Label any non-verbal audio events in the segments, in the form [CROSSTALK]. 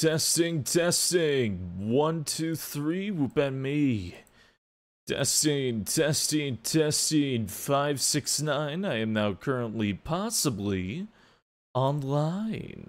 testing, testing. One, two, three, whoop at me. Testing, testing, testing. Five, six, nine. I am now currently, possibly, online.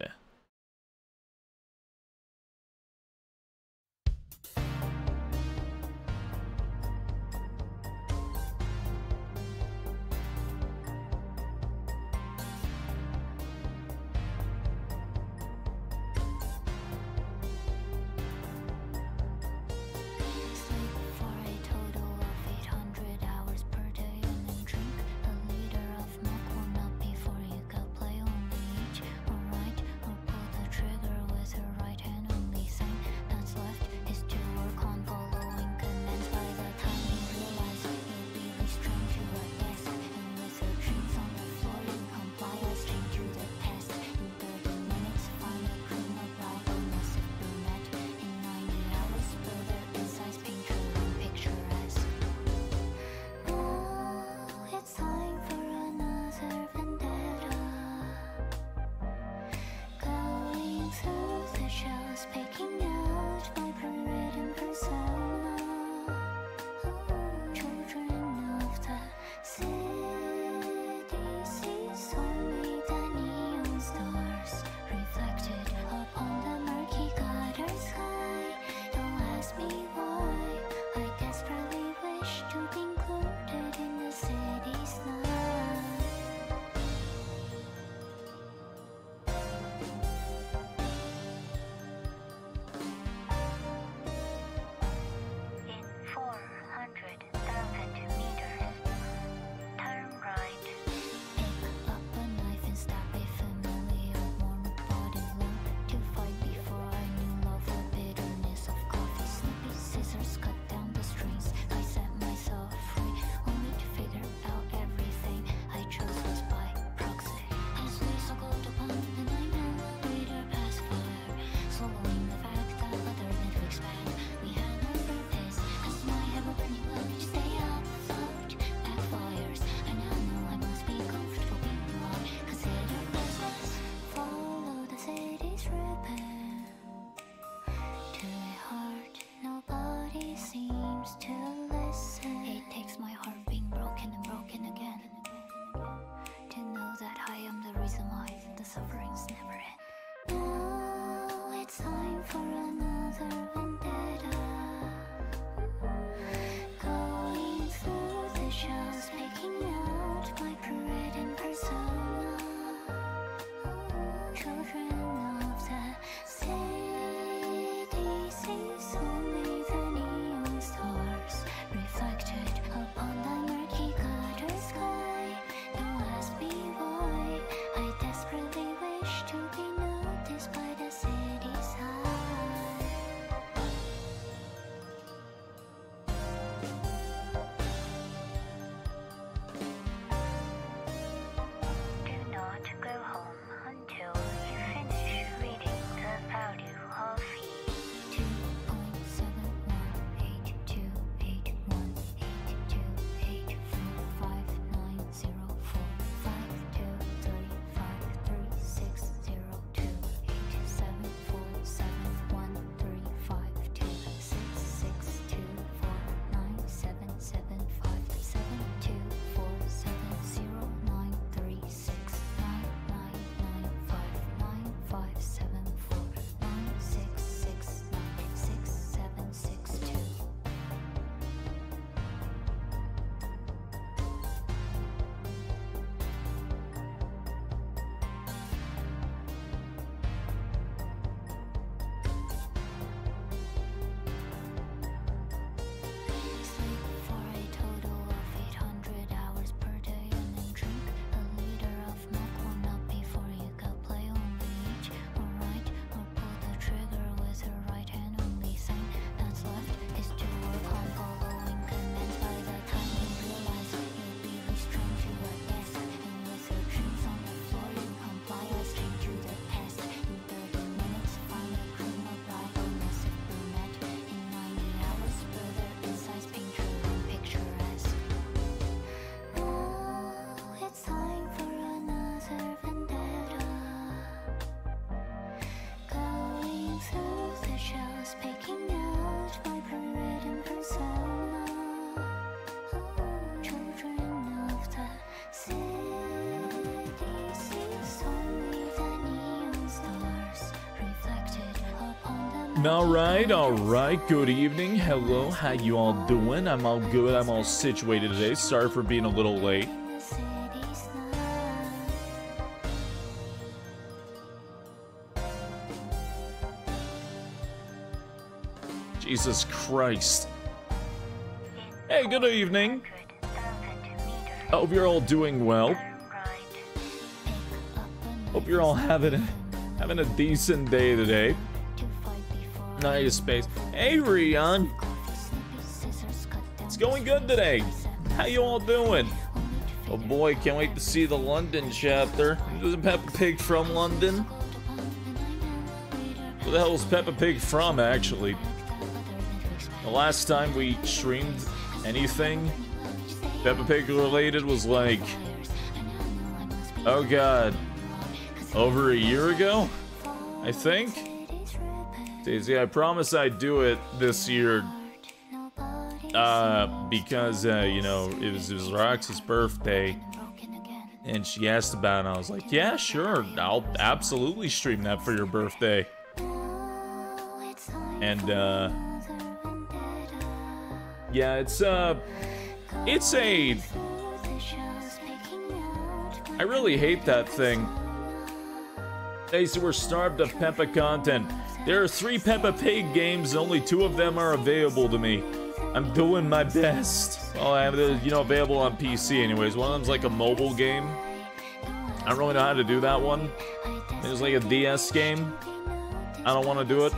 All right, all right. Good evening. Hello. How you all doing? I'm all good. I'm all situated today. Sorry for being a little late. Jesus Christ. Hey, good evening. Hope you're all doing well. Hope you're all having having a decent day today. Nice space. Hey, Rion. It's going good today. How you all doing? Oh boy, can't wait to see the London chapter. Isn't Peppa Pig from London? Where the hell is Peppa Pig from, actually? The last time we streamed anything Peppa Pig related was like, oh god, over a year ago, I think. Daisy, I promise I'd do it this year. Uh, because uh, you know it was it was Roxy's birthday, and she asked about it. and I was like, yeah, sure, I'll absolutely stream that for your birthday. And uh, yeah, it's uh, it's a. I really hate that thing. They say we're starved of Peppa content. There are three Peppa Pig games, and only two of them are available to me. I'm doing my best. Well, I have the, you know, available on PC anyways. One of them's like a mobile game. I don't really know how to do that one. It's like a DS game. I don't want to do it.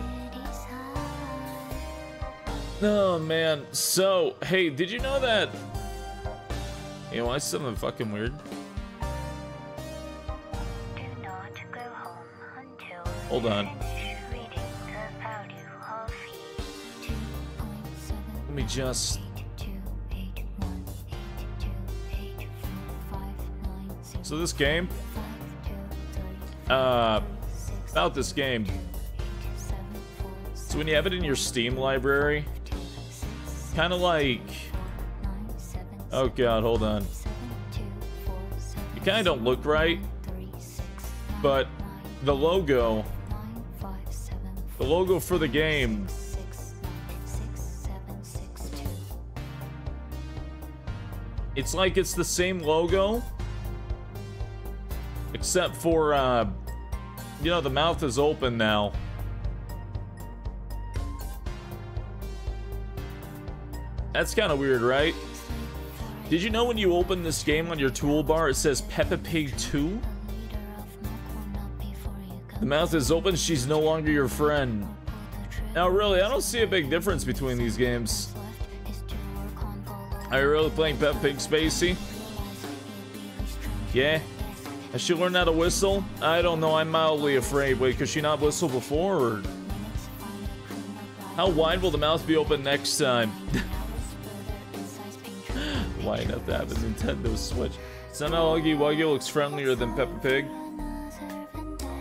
Oh, man. So, hey, did you know that... You know, why something fucking weird? Hold on. Let me just... So this game... Uh... About this game... So when you have it in your Steam library... Kind of like... Oh god, hold on. You kind of don't look right. But the logo... The logo for the game It's like it's the same logo, except for, uh, you know, the mouth is open now. That's kind of weird, right? Did you know when you open this game on your toolbar, it says Peppa Pig 2? The mouth is open, she's no longer your friend. Now, really, I don't see a big difference between these games. Are you really playing Peppa Pig Spacey? Yeah? Has she learned how to whistle? I don't know, I'm mildly afraid. Wait, could she not whistle before, or... How wide will the mouth be open next time? [LAUGHS] Why enough to have a Nintendo Switch? Somehow Huggy Wuggy looks friendlier than Peppa Pig.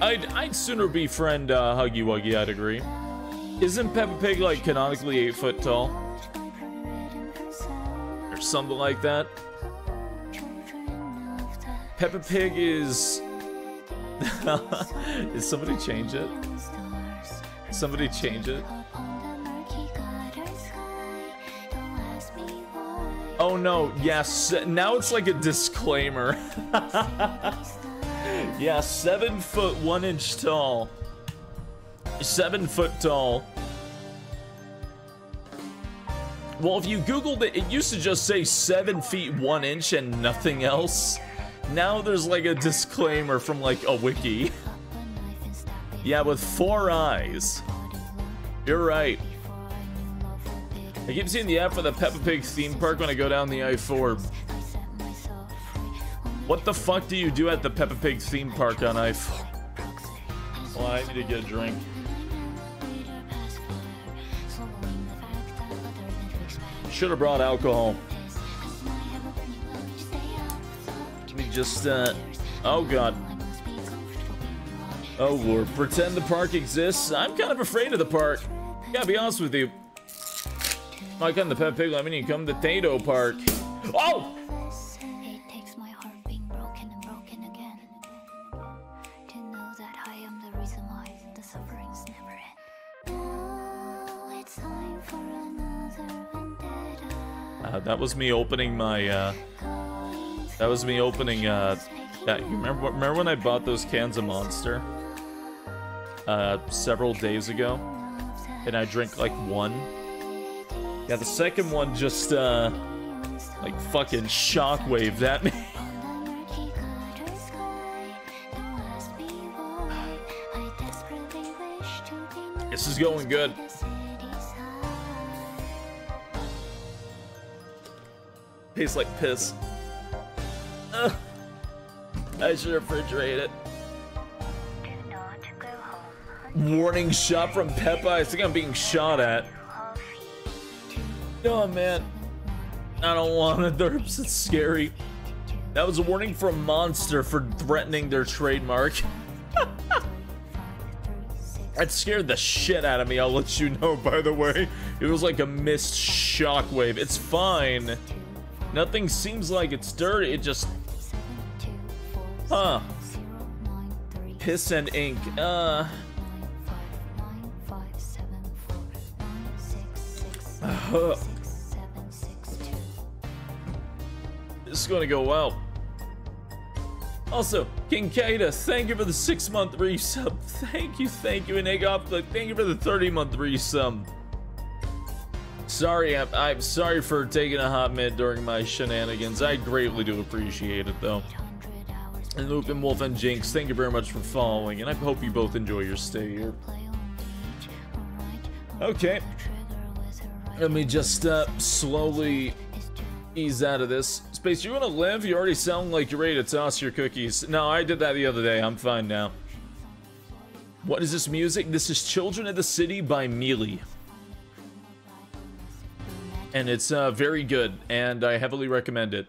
I'd, I'd sooner befriend uh, Huggy Wuggy, I'd agree. Isn't Peppa Pig, like, canonically 8 foot tall? Something like that? Peppa Pig is... [LAUGHS] Did somebody change it? Somebody change it? Oh no, yes, now it's like a disclaimer. [LAUGHS] yeah, seven foot one inch tall. Seven foot tall. Well, if you Googled it, it used to just say seven feet one inch and nothing else. Now there's like a disclaimer from like a wiki. yeah, with four eyes. You're right. I keep seeing the ad for the Peppa Pig theme park when I go down the I-4. What the fuck do you do at the Peppa Pig theme park on I-4? Well, I need to get a drink. Should have brought alcohol. Let me just, uh... Oh, God. Oh, Lord. Pretend the park exists? I'm kind of afraid of the park. Gotta be honest with you. I come to Peppa Pig, mean, you come to Tato Park. Oh! Uh, that was me opening my, uh, that was me opening, uh, that, you remember, remember when I bought those cans of Monster? Uh, several days ago? And I drank, like, one? Yeah, the second one just, uh, like, fucking shockwaved at me. [LAUGHS] This is going good. Tastes like piss. Ugh. I should refrigerate it. Warning shot from Peppa. I think I'm being shot at. Oh man. I don't want it. [LAUGHS] Derps. It's scary. That was a warning from Monster for threatening their trademark. [LAUGHS] That scared the shit out of me, I'll let you know, by the way. It was like a missed shockwave. It's fine. Nothing seems like it's dirty, it just... Huh. Piss and ink, uh... [SIGHS] This is gonna go well. Also, Kincaida, thank you for the six month resub. [LAUGHS] Thank you, thank you, and Egop, thank you for the 30 month resub. Sorry, I'm, I'm sorry for taking a hot minute during my shenanigans. I greatly do appreciate it, though. And Lupin, Wolf, and Jinx, thank you very much for following, and I hope you both enjoy your stay here. Okay. Let me just uh, slowly ease out of this. Space, you wanna live? You already sound like you're ready to toss your cookies. No, I did that the other day. I'm fine now. What is this music? This is Children of the City by Mili. And it's uh, very good, and I heavily recommend it.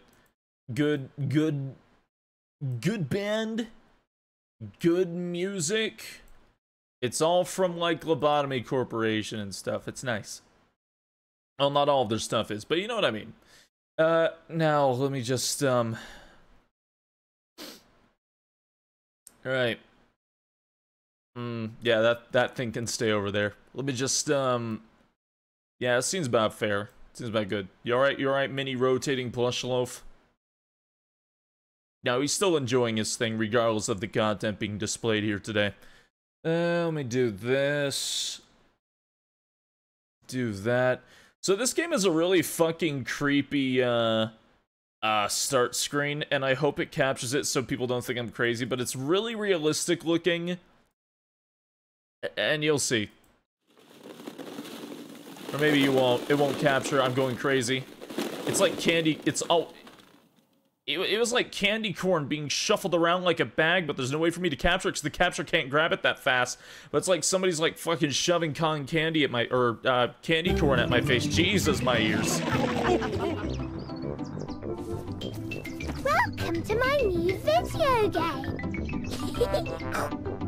Good, good, good band, good music. It's all from like Lobotomy Corporation and stuff. It's nice. Well, not all of their stuff is, but you know what I mean. Uh, now let me just, um... Alright. Hmm, yeah, that, that thing can stay over there. Let me just, um... Yeah, it seems about fair. Seems about good. You alright, you alright, mini rotating plush loaf? Now, he's still enjoying his thing, regardless of the content being displayed here today. Uh, let me do this. Do that. So this game is a really fucking creepy uh, uh, start screen, and I hope it captures it so people don't think I'm crazy, but it's really realistic looking. And you'll see. Or maybe you won't. It won't capture. I'm going crazy. It's like candy. It's oh. It, it was like candy corn being shuffled around like a bag, but there's no way for me to capture it because the capture can't grab it that fast. But it's like somebody's like fucking shoving cotton candy at my, or uh, candy corn at my face. Jesus, my ears. Welcome to my new video game. [LAUGHS]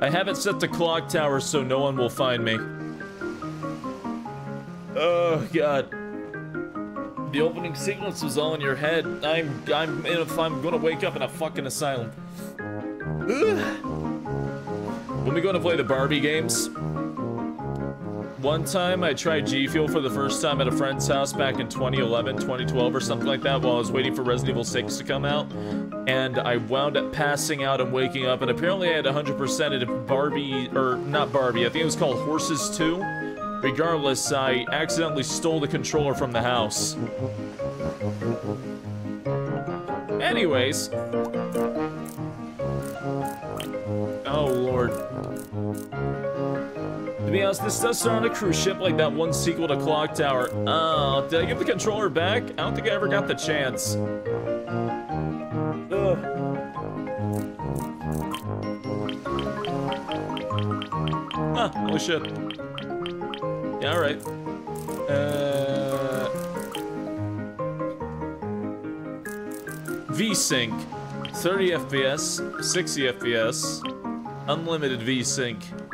I have it set to clock tower so no one will find me. Oh, God. The opening sequence was all in your head. I'm I'm a, I'm gonna wake up in a fucking asylum. Ugh. [SIGHS] When we go to play the Barbie games, one time I tried G Fuel for the first time at a friend's house back in 2011, 2012 or something like that while I was waiting for Resident Evil 6 to come out. And I wound up passing out and waking up and apparently I had 100% it Barbie, or not Barbie, I think it was called Horses 2. Regardless, I accidentally stole the controller from the house. Anyways. Oh, Lord. This does sound on a cruise ship like that one sequel to Clock Tower. Oh, did I give the controller back? I don't think I ever got the chance. Ugh. Holy shit. Yeah, alright. Uh... VSync. 30 FPS, 60 FPS, unlimited VSync.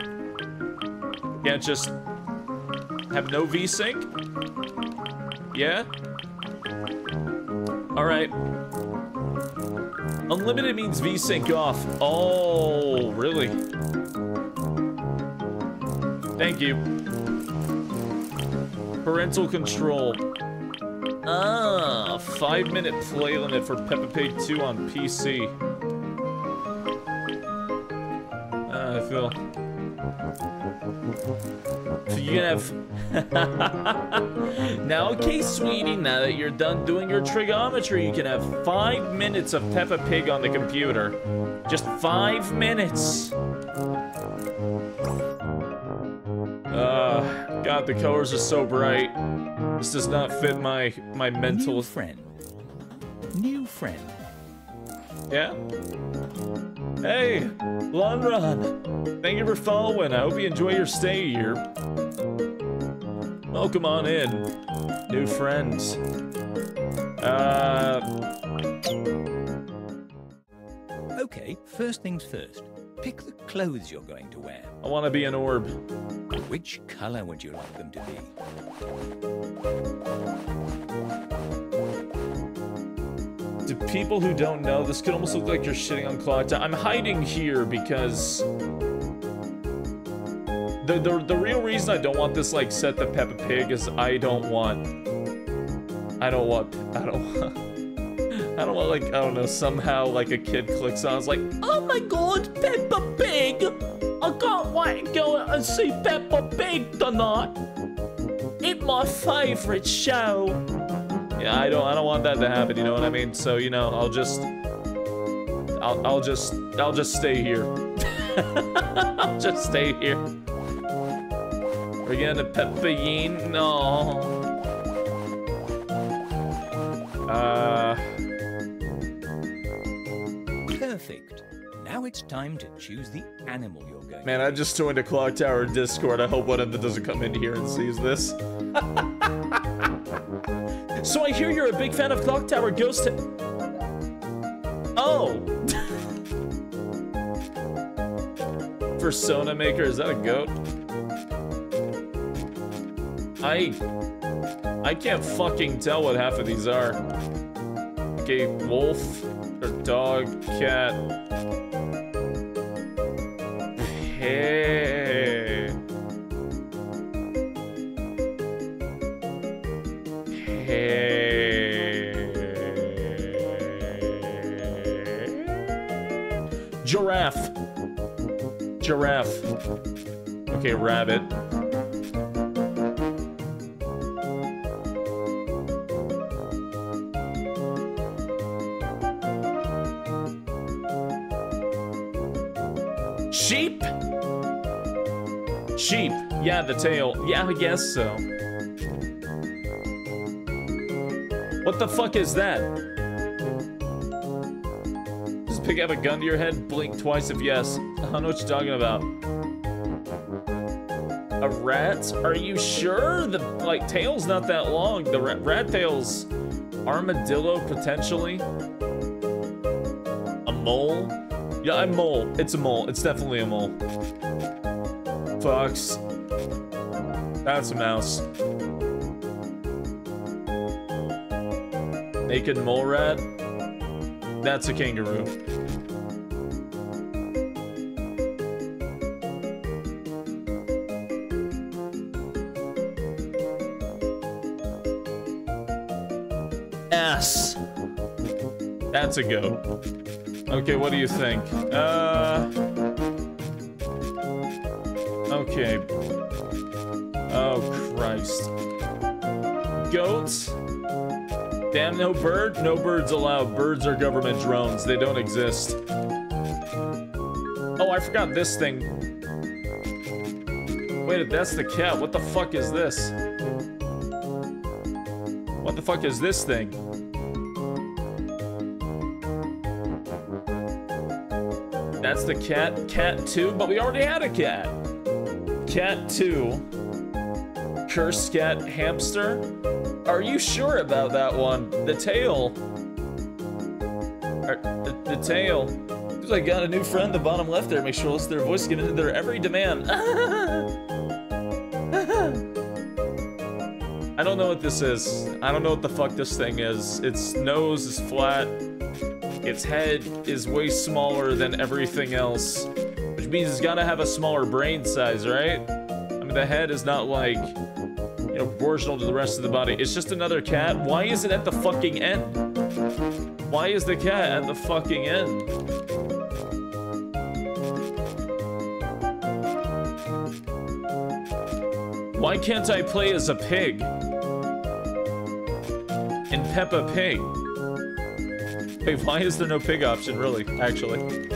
Can't just have no VSync? Yeah? Alright. Unlimited means VSync off. Oh, really? Thank you. Parental control. Ah, five minute play limit for Peppa Pig 2 on PC. Ah, I feel. So you can have. [LAUGHS] now, okay, sweetie, now that you're done doing your trigonometry, you can have five minutes of Peppa Pig on the computer. Just five minutes. Uh, God, the colors are so bright. This does not fit my my mental. New friend. New friend. Yeah. Hey, Lunrun. Thank you for following. I hope you enjoy your stay here. Welcome on in, new friends. Uh, Okay, first things first. Pick the clothes you're going to wear. I want to be an orb. Which color would you like them to be? To people who don't know, this could almost look like you're shitting on Tower. I'm hiding here because the, the the real reason I don't want this like set the Peppa Pig is I don't want I don't want I don't [LAUGHS] want I don't want like I don't know somehow like a kid clicks on it's like oh my god Peppa Pig! I can't wait to go and see Peppa Pig tonight. It's my favorite show yeah, I don't I don't want that to happen, you know what I mean? So, you know, I'll just I'll I'll just I'll just stay here. [LAUGHS] I'll just stay here. We're gonna Pepperine. No. Uh Perfect. Now it's time to choose the animal you're going man, I just joined a clock tower Discord. I hope one of them doesn't come in here and sees this. [LAUGHS] so I hear you're a big fan of Clock Tower Ghost. Oh. [LAUGHS] Persona Maker, is that a goat? I I can't fucking tell what half of these are. Okay, wolf or dog, cat. Hey. Giraffe. Giraffe. Okay, rabbit. Sheep? Sheep. Yeah, the tail. Yeah, I guess so. What the fuck is that? Does pig have a gun to your head? Blink twice if yes. I don't know what you're talking about. A rat? Are you sure? The like tail's not that long. The rat, rat tail's armadillo potentially. A mole? Yeah, a mole. It's a mole. It's definitely a mole. Fox. That's a mouse. Naked mole rat. That's a kangaroo. That's a goat. Okay, what do you think? Uh. Okay. Oh, Christ. Goats? Damn, no bird? No birds allowed. Birds are government drones. They don't exist. Oh, I forgot this thing. Wait, that's the cat. What the fuck is this? What the fuck is this thing? That's the cat. Cat 2? But we already had a cat. Cat 2. Cursed cat hamster? Are you sure about that one? The tail. Or, the, the tail. Because I got a new friend, the bottom left there. Make sure to listen to their voice, get into their every demand. [LAUGHS] I don't know what this is. I don't know what the fuck this thing is. Its nose is flat. Its head is way smaller than everything else. Which means it's gotta have a smaller brain size, right? I mean, the head is not like you know, proportional to the rest of the body. It's just another cat. Why is it at the fucking end? Why is the cat at the fucking end? Why can't I play as a pig? In Peppa Pig. Wait, why is there no pig option, really, actually?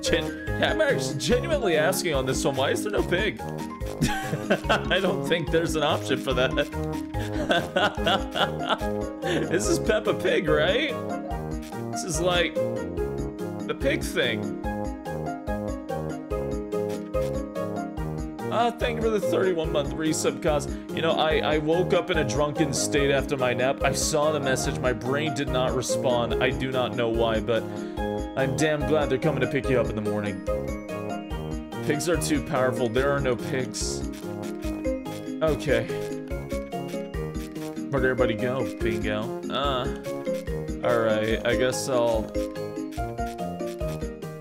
Gen I'm genuinely asking on this one, why is there no pig? [LAUGHS] I don't think there's an option for that. [LAUGHS] this is Peppa Pig, right? This is like the pig thing. Uh, thank you for the 31 month resub, cause you know I I woke up in a drunken state after my nap. I saw the message. My brain did not respond. I do not know why, but I'm damn glad they're coming to pick you up in the morning. Pigs are too powerful. There are no pigs. Okay. Where'd everybody go? Bingo. Uh. Alright, I guess I'll...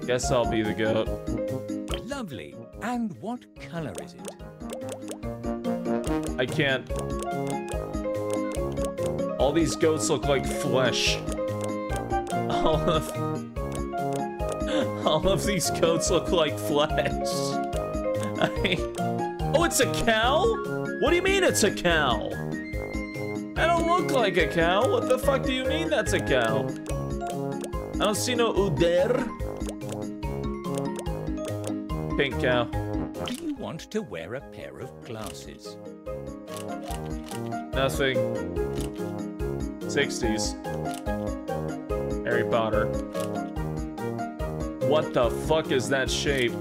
Guess I'll be the goat. Lovely. And what color is it? I can't... All these goats look like flesh. All of... All of these goats look like flesh. I... Oh, it's a cow? What do you mean it's a cow? I don't look like a cow. What the fuck do you mean that's a cow? I don't see no uder. Pink cow. Do you want to wear a pair of glasses? Nothing. 60s. Harry Potter. What the fuck is that shape?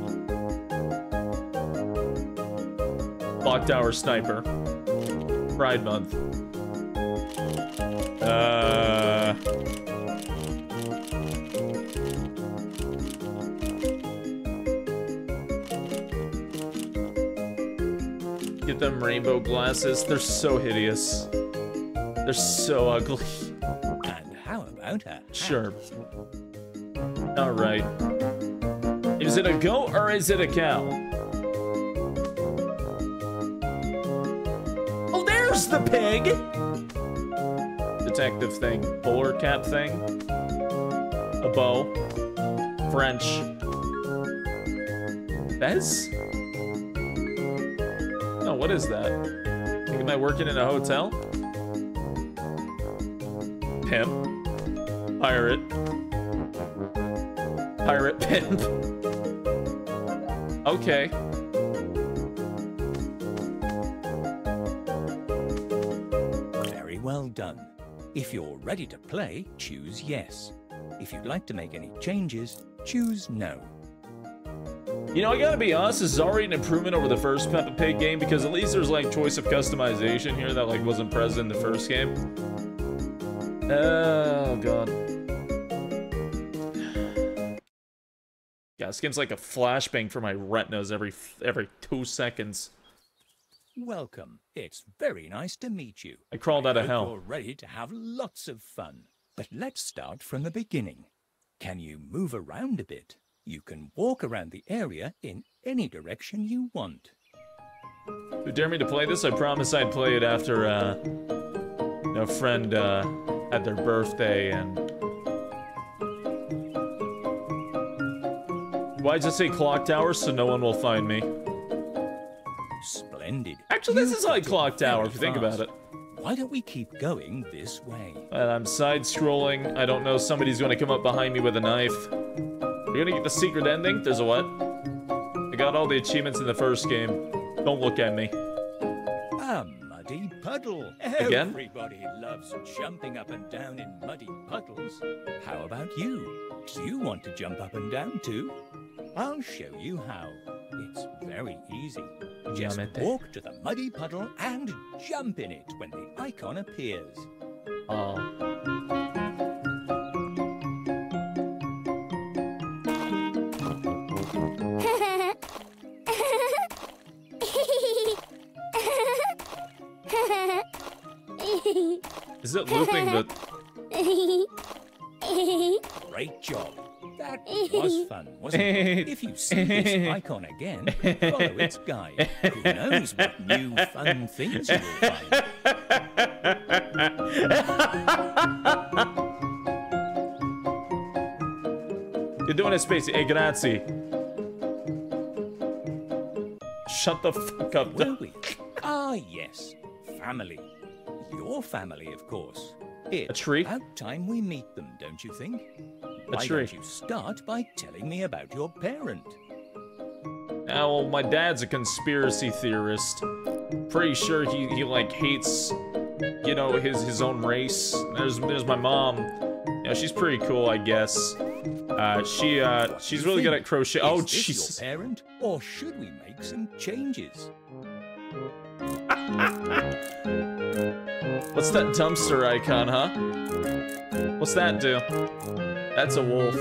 Clock Tower Sniper. Pride Month. Them rainbow glasses. They're so hideous. They're so ugly. And how about a hat? Sure. All right. Is it a goat or is it a cow? Oh, there's the pig! Detective thing. Bowler cap thing. A bow. French. Bez? What is that? Am I working in a hotel? Pimp. Pirate. Pirate pimp. [LAUGHS] okay. Very well done. If you're ready to play, choose yes. If you'd like to make any changes, choose no. You know, I gotta be honest, this is already an improvement over the first Peppa Pig game because at least there's like choice of customization here that like wasn't present in the first game. Oh god. Yeah, this game's like a flashbang for my retinas every every two seconds. Welcome. It's very nice to meet you. I crawled out of hell. You're ready to have lots of fun. But let's start from the beginning. Can you move around a bit? You can walk around the area in any direction you want. Who dare me to play this? I promise I'd play it after uh, a friend uh, had their birthday and. Why does it say clock tower so no one will find me? Splendid. Actually, this You is like clock tower if you think about it. Why don't we keep going this way? And I'm side scrolling. I don't know. Somebody's gonna come up behind me with a knife. You're gonna get the secret ending? There's a what? I got all the achievements in the first game. Don't look at me. A muddy puddle. Again? Everybody loves jumping up and down in muddy puddles. How about you? Do you want to jump up and down too? I'll show you how. It's very easy. Just walk to the muddy puddle and jump in it when the icon appears. Oh. [LAUGHS] Is it looping the... Great job. That was fun, wasn't it? [LAUGHS] If you see this icon again, follow its guide. Who knows what new fun things you will find. You're doing it, Spacey. Hey, grazie. Shut the fuck up. Were we? Ah, yes. Family. Your family, of course. It's A tree? about time we meet them, don't you think? Why tree. don't you start by telling me about your parent? Ah, well, my dad's a conspiracy theorist. Pretty sure he, he like hates, you know, his his own race. There's there's my mom. You know, she's pretty cool, I guess. Uh, she uh, she's really good at crochet. Is Oh, this jeez. your parent, or should we make some changes? [LAUGHS] What's that dumpster icon, huh? What's that do? That's a wolf.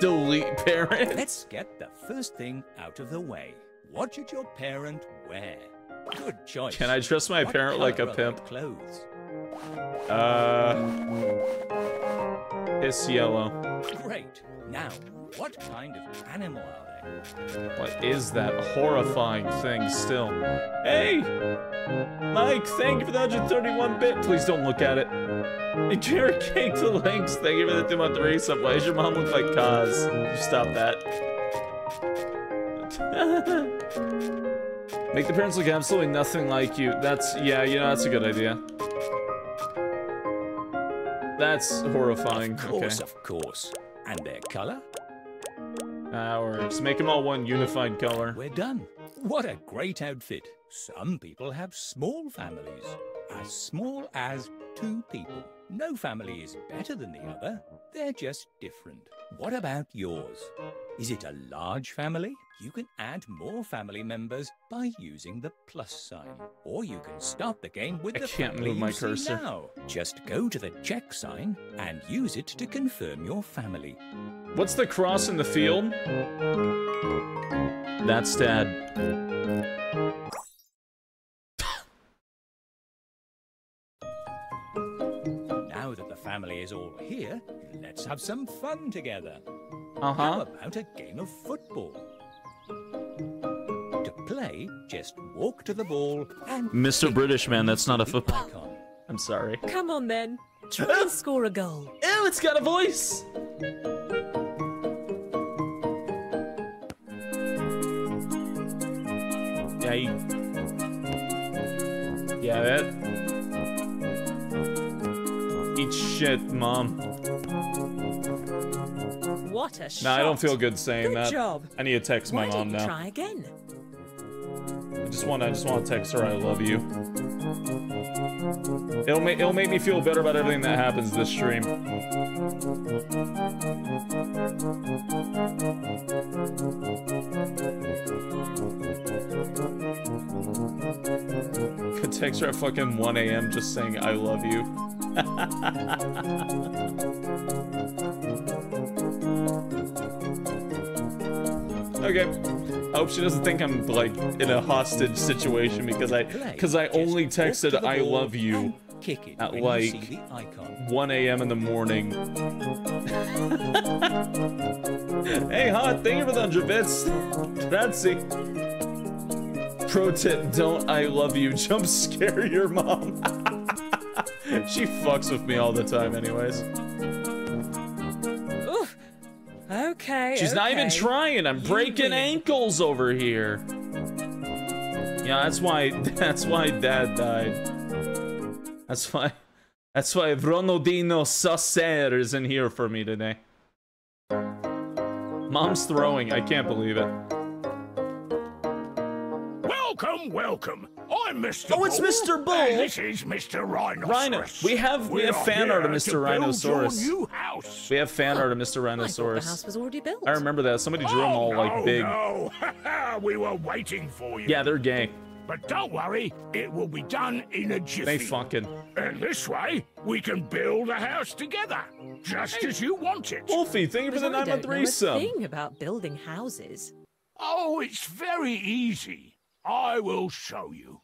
Delete parent. Let's get the first thing out of the way. What should your parent wear? Good choice. Can I dress my What parent like a colour are their pimp? Clothes. Uh, it's yellow. Great. Now, what kind of animal are they? What is that horrifying thing still? Hey! Mike, thank you for the 131 bit. Please don't look at it. Hey, Jared Cake the links. Thank you for the two month race up. Why does your mom look like Kaz? You stop that. [LAUGHS] Make the parents look absolutely nothing like you. That's, yeah, you know, that's a good idea. That's horrifying. Of course, okay. of course. And their color? Works. Make them all one unified color. We're done. What a great outfit. Some people have small families. As small as two people. No family is better than the other. They're just different. What about yours? Is it a large family? You can add more family members by using the plus sign. Or you can start the game with I the can't move my cursor. now. Just go to the check sign and use it to confirm your family. What's the cross in the field? That's dad. Now that the family is all here, let's have some fun together. Uh How about a game of football? To play, just walk to the ball and Mr. British man, that's not a football. icon. I'm sorry. Come on then. Try and score a goal. Ew, it's got a voice. Yeah, you... Yeah, that. Eat shit, mom. What a shot. Nah, I don't feel good saying Good that. job. I need to text my Why mom don't you now. try again? I just want I just want to text her I love you. It'll make, it'll make me feel better about everything that happens this stream. Could text her at fucking 1 a.m. just saying I love you. Okay. I hope she doesn't think I'm like in a hostage situation because I because I only texted I love you Kick it at like- you see the icon. 1 a.m. in the morning. [LAUGHS] hey, hot, thank you for the 100 bits. Grazie. Pro tip, don't I love you [LAUGHS] jump scare your mom. [LAUGHS] she fucks with me all the time anyways. Oof. Okay. She's not even trying. I'm You breaking win. ankles over here. Yeah, that's why [LAUGHS] that's why dad died. That's why that's why Ronaldinho Saucer is in here for me today. Mom's throwing. I can't believe it. Welcome, welcome. I'm Mr. Oh, it's Mr. Bull. And this is Mr. Rhinoceros. Rhino. We have- we have fan art of Mr. to Rhinoceros. New house. We have fan art of Mr. [GASPS] I thought the house was already built. I remember that. Somebody drew them oh, all oh, like no, big. No, [LAUGHS] we were waiting for you. Yeah, they're gay. But don't worry, it will be done in a jiffy. They fucking. And this way, we can build a house together, just as you want it. Wolfie, thank you for the I 9 don't month know a resub. thing about building houses. Oh, it's very easy. I will show you.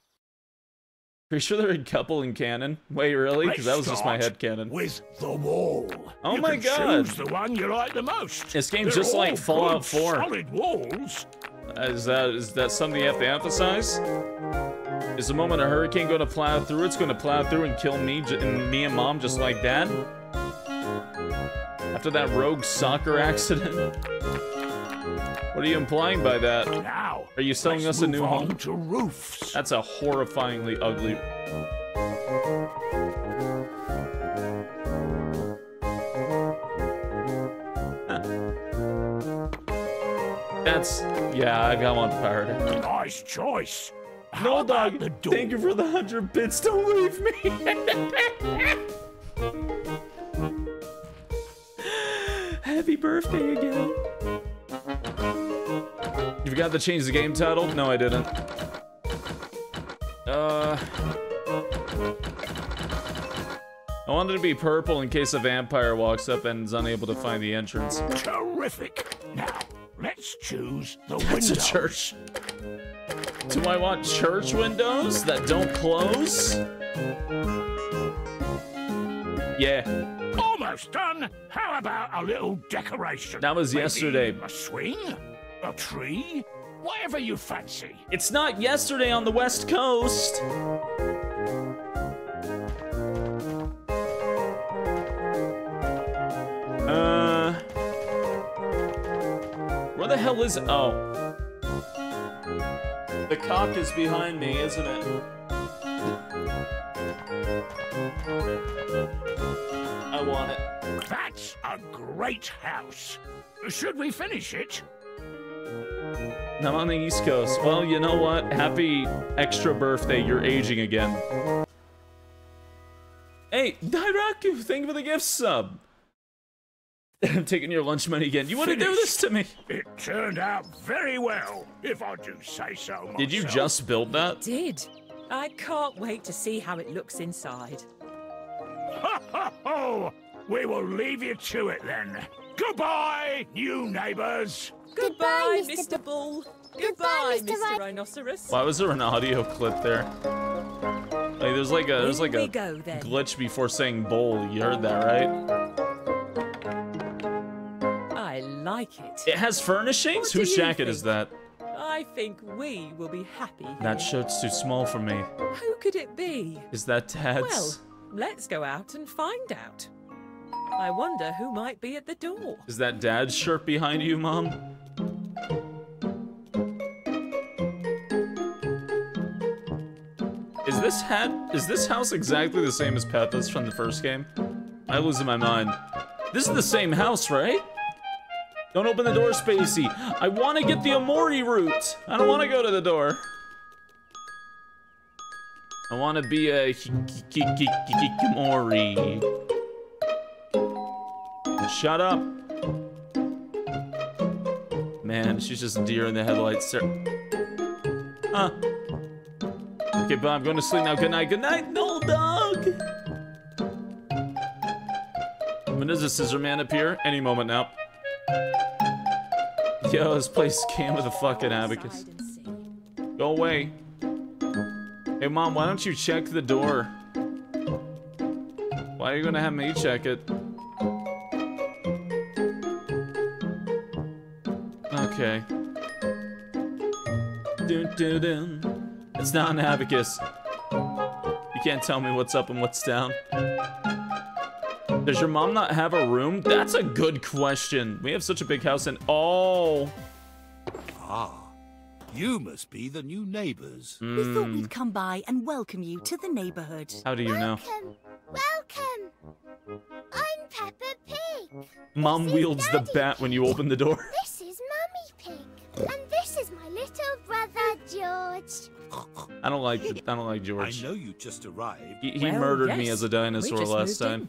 Pretty sure they're a couple in canon. Wait, really? Because that was just my head canon. With the wall. Oh You my God. Choose the one you like the most. This game's They're just like Fallout good, 4. Solid walls. Uh, is that is that something you have to emphasize? Is the moment a hurricane going to plow through? It's going to plow through and kill me and me and mom just like that. After that rogue soccer [LAUGHS] accident. What are you implying by that? Now. Are you selling let's a new home? To roofs. That's a horrifyingly ugly. That's yeah, I got one fired. Nice choice. How No dog. The door? Thank you for the hundred bits. Don't leave me. [LAUGHS] Happy birthday again. You forgot to change the game title? No, I didn't. Uh. I wanted to be purple in case a vampire walks up and is unable to find the entrance. Terrific. Now, let's choose the That's a church. Do I want church windows that don't close? Yeah. Almost done. How about a little decoration? That was Maybe yesterday. A swing? A tree? Whatever you fancy. It's not yesterday on the West Coast. Uh. Where the hell is. Oh. The cock is behind me, isn't it? I want it. That's a great house. Should we finish it? I'm on the East Coast. Well, you know what? Happy extra birthday. You're aging again. Hey, Dairaku, thank you for the gift sub. I'm [LAUGHS] taking your lunch money again. You want to do this to me? It turned out very well, if I do say so myself. Did you just build that? Did. I can't wait to see how it looks inside. [LAUGHS] Ha ha ho! We will leave you to it then. Goodbye, new neighbors. Goodbye, Mr. Mr. Bull. Goodbye, Goodbye, Mr. Mr. Rhinoceros. Why was there an audio clip there? Like, there's like a there's like a go, glitch before saying bull. You heard that, right? I like it. It has furnishings. What Whose you jacket is that? I think we will be happy. That shirt's too small for me. Who could it be? Is that Dad's? Well, let's go out and find out. I wonder who might be at the door. Is that Dad's shirt behind you, Mom? Is this hat? Is this house exactly the same as Peppa's from the first game? I losing my mind. This is the same house, right? Don't open the door, Spacey. I want to get the Amori route. I don't want to go to the door. I want to be a Hikikomori. Shut up. Man, she's just a deer in the headlights. Sir. Huh. Okay, but I'm going to sleep now. Good night. Good night, no dog. When does the scissor man appear? Any moment now. Yo, this place came with a fucking abacus. Inside and see. Go away. Hey, mom, why don't you check the door? Why are you gonna have me check it? Okay. Dun, dun, dun. It's not an abacus. You can't tell me what's up and what's down. Does your mom not have a room? That's a good question. We have such a big house and oh. Ah, you must be the new neighbors. Hmm. We thought we'd come by and welcome you to the neighborhood. How do you know? Welcome, welcome. I'm Peppa Pig. Mom This is wields the bat when you open the door. This is Mummy Pig, and this is my little brother George. I don't like I don't like George. I know you just arrived. He, he Well, murdered me as a dinosaur last time.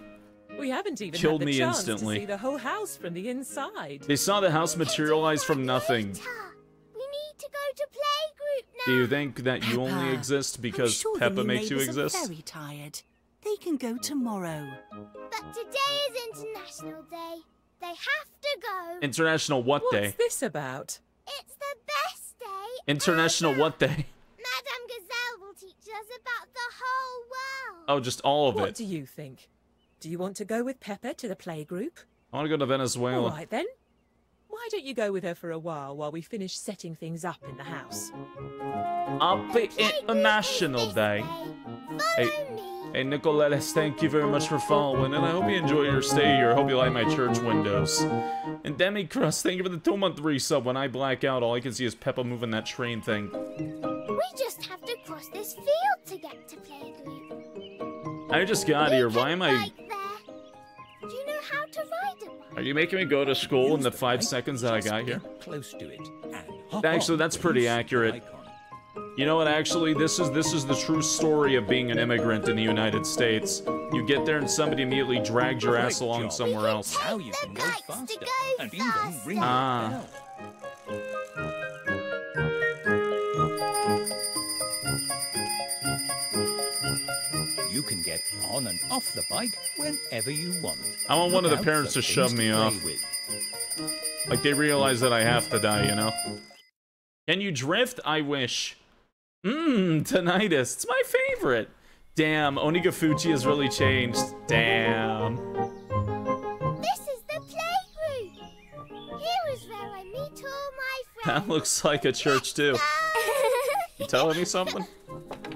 in. We haven't even Killed had the me chance instantly. to see the whole house from the inside. They saw the house materialize from Later. nothing. We need to go to playgroup now. Do you think that you only exist because sure Peppa makes you neighbours are exist? very tired. They can go tomorrow. But today is International Day. They have to go. International what day? What's this about? It's the best day. International ever. what day? Madame Gazelle will teach us about the whole world. Oh, just all of What it. What do you think? Do you want to go with Peppa to the playgroup? I want to go to Venezuela. All right then. Why don't you go with her for a while while we finish setting things up in the house? Happy International Day. Hey, hey, Nicolettes, thank you very much for following, and I hope you enjoy your stay here. I hope you like my church windows. And Demi Crust, thank you for the two month resub. When I black out, all I can see is Peppa moving that train thing. We just have to cross this field to get to playgroup. I just got here. Why am I? there. Do you know how to ride a bike? Are you making me go to school in the five bike, seconds that I got here? Close to it. Actually, that's pretty you see the accurate. You know what? Actually, this is this is the true story of being an immigrant in the United States. You get there and somebody immediately drags your ass along somewhere else. Now you can go faster go and even ring Ah. Can get on and off the bike whenever you want. I want one of the parents to shove me play off. with. Like they realize that I have to die, you know? Can you drift? I wish. Mmm, tinnitus. It's my favorite. Damn, Onigafuchi has really changed. Damn. This is the playgroup. Here is where I meet all my friends. That looks like a church too. You telling me something? [LAUGHS]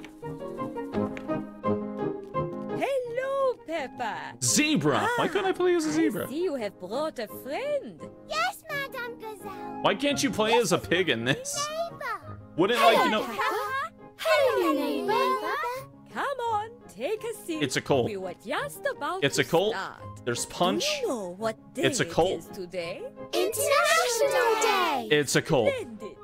Peppa. Zebra! Ah, Why couldn't I play as a zebra? see you have brought a friend. yes, Madame Gazelle. Why can't you play as a pig in this? Neighbor. Wouldn't like, you know... Hello, neighbor. Come on, take a seat. It's a cult. We were just about It's to a cult. start. There's Do punch. you know what day It's a it cult. is today? International Day. It's a cult. Splendid.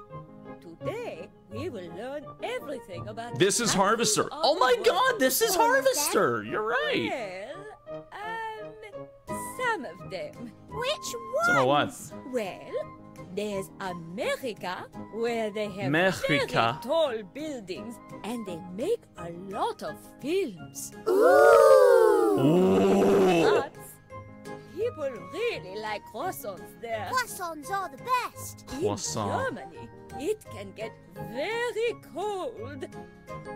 Today, we will learn everything about This is Harvester. Oh my god, this is All of them? Harvester. You're right. Well, um, some of them. Which ones? Some of what? Well, there's America, where they have America. very tall buildings, and they make a lot of films. Ooh. Ooh. But people really like croissants there. Croissants are the best. Croissant. In Germany, it can get very cold,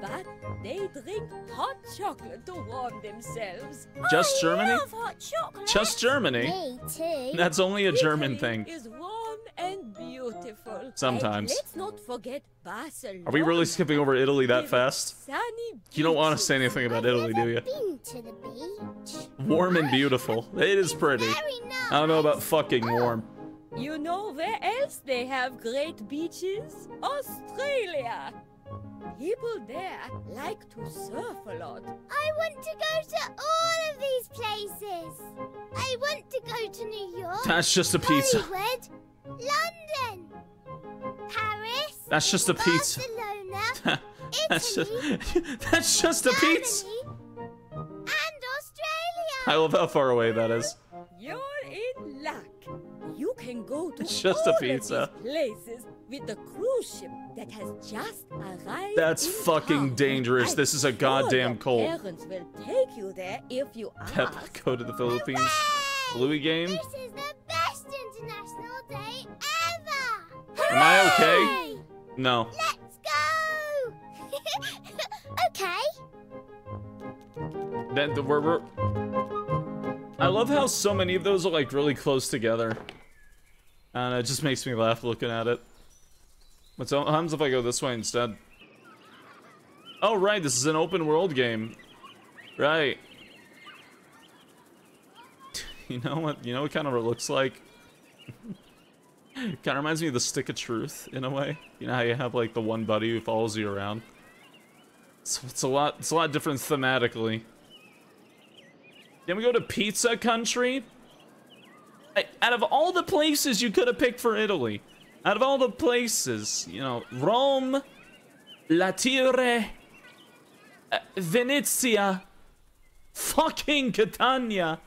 but they drink hot chocolate to warm themselves. Just Germany? Love hot chocolate. Just Germany? Me too. That's only a German thing. is warm and beautiful. Sometimes. And let's not forget Barcelona. Are we really skipping over Italy that fast? Sunny You don't want to say anything about Italy, do you? Been to the beach. Warm and beautiful. It is pretty. Very nice. I don't know about fucking warm. You know where else they have great beaches? Australia. People there like to surf a lot. I want to go to all of these places. I want to go to New York. That's just a pizza. Hollywood, London, Paris. That's just a pizza. Barcelona, [LAUGHS] That's just, Italy, [LAUGHS] that's just a pizza. And Australia. I love how far away that is. You're in luck. You can go to It's just a all of pizza. these places with the cruise ship that has just arrived. That's in fucking town. dangerous. I'm This is a sure goddamn your cult. Parents will take you there if you [LAUGHS] Pep, ask. go to the Philippines. Hooray! Bluey game? This is the best international day ever. Am I okay? No. Let's go. [LAUGHS] okay. Then the, we're, we're... I love how so many of those are like really close together. And it just makes me laugh looking at it. What's what happens if I go this way instead? Oh right, this is an open world game. Right. [LAUGHS] You know what? You know what kind of looks like? [LAUGHS] kind of reminds me of the Stick of Truth in a way. You know how you have like the one buddy who follows you around. So it's a lot. It's a lot different thematically. Then we go to Pizza Country. Out of all the places you could have picked for Italy, out of all the places, you know, Rome, Latire, uh, Venezia, fucking Catania.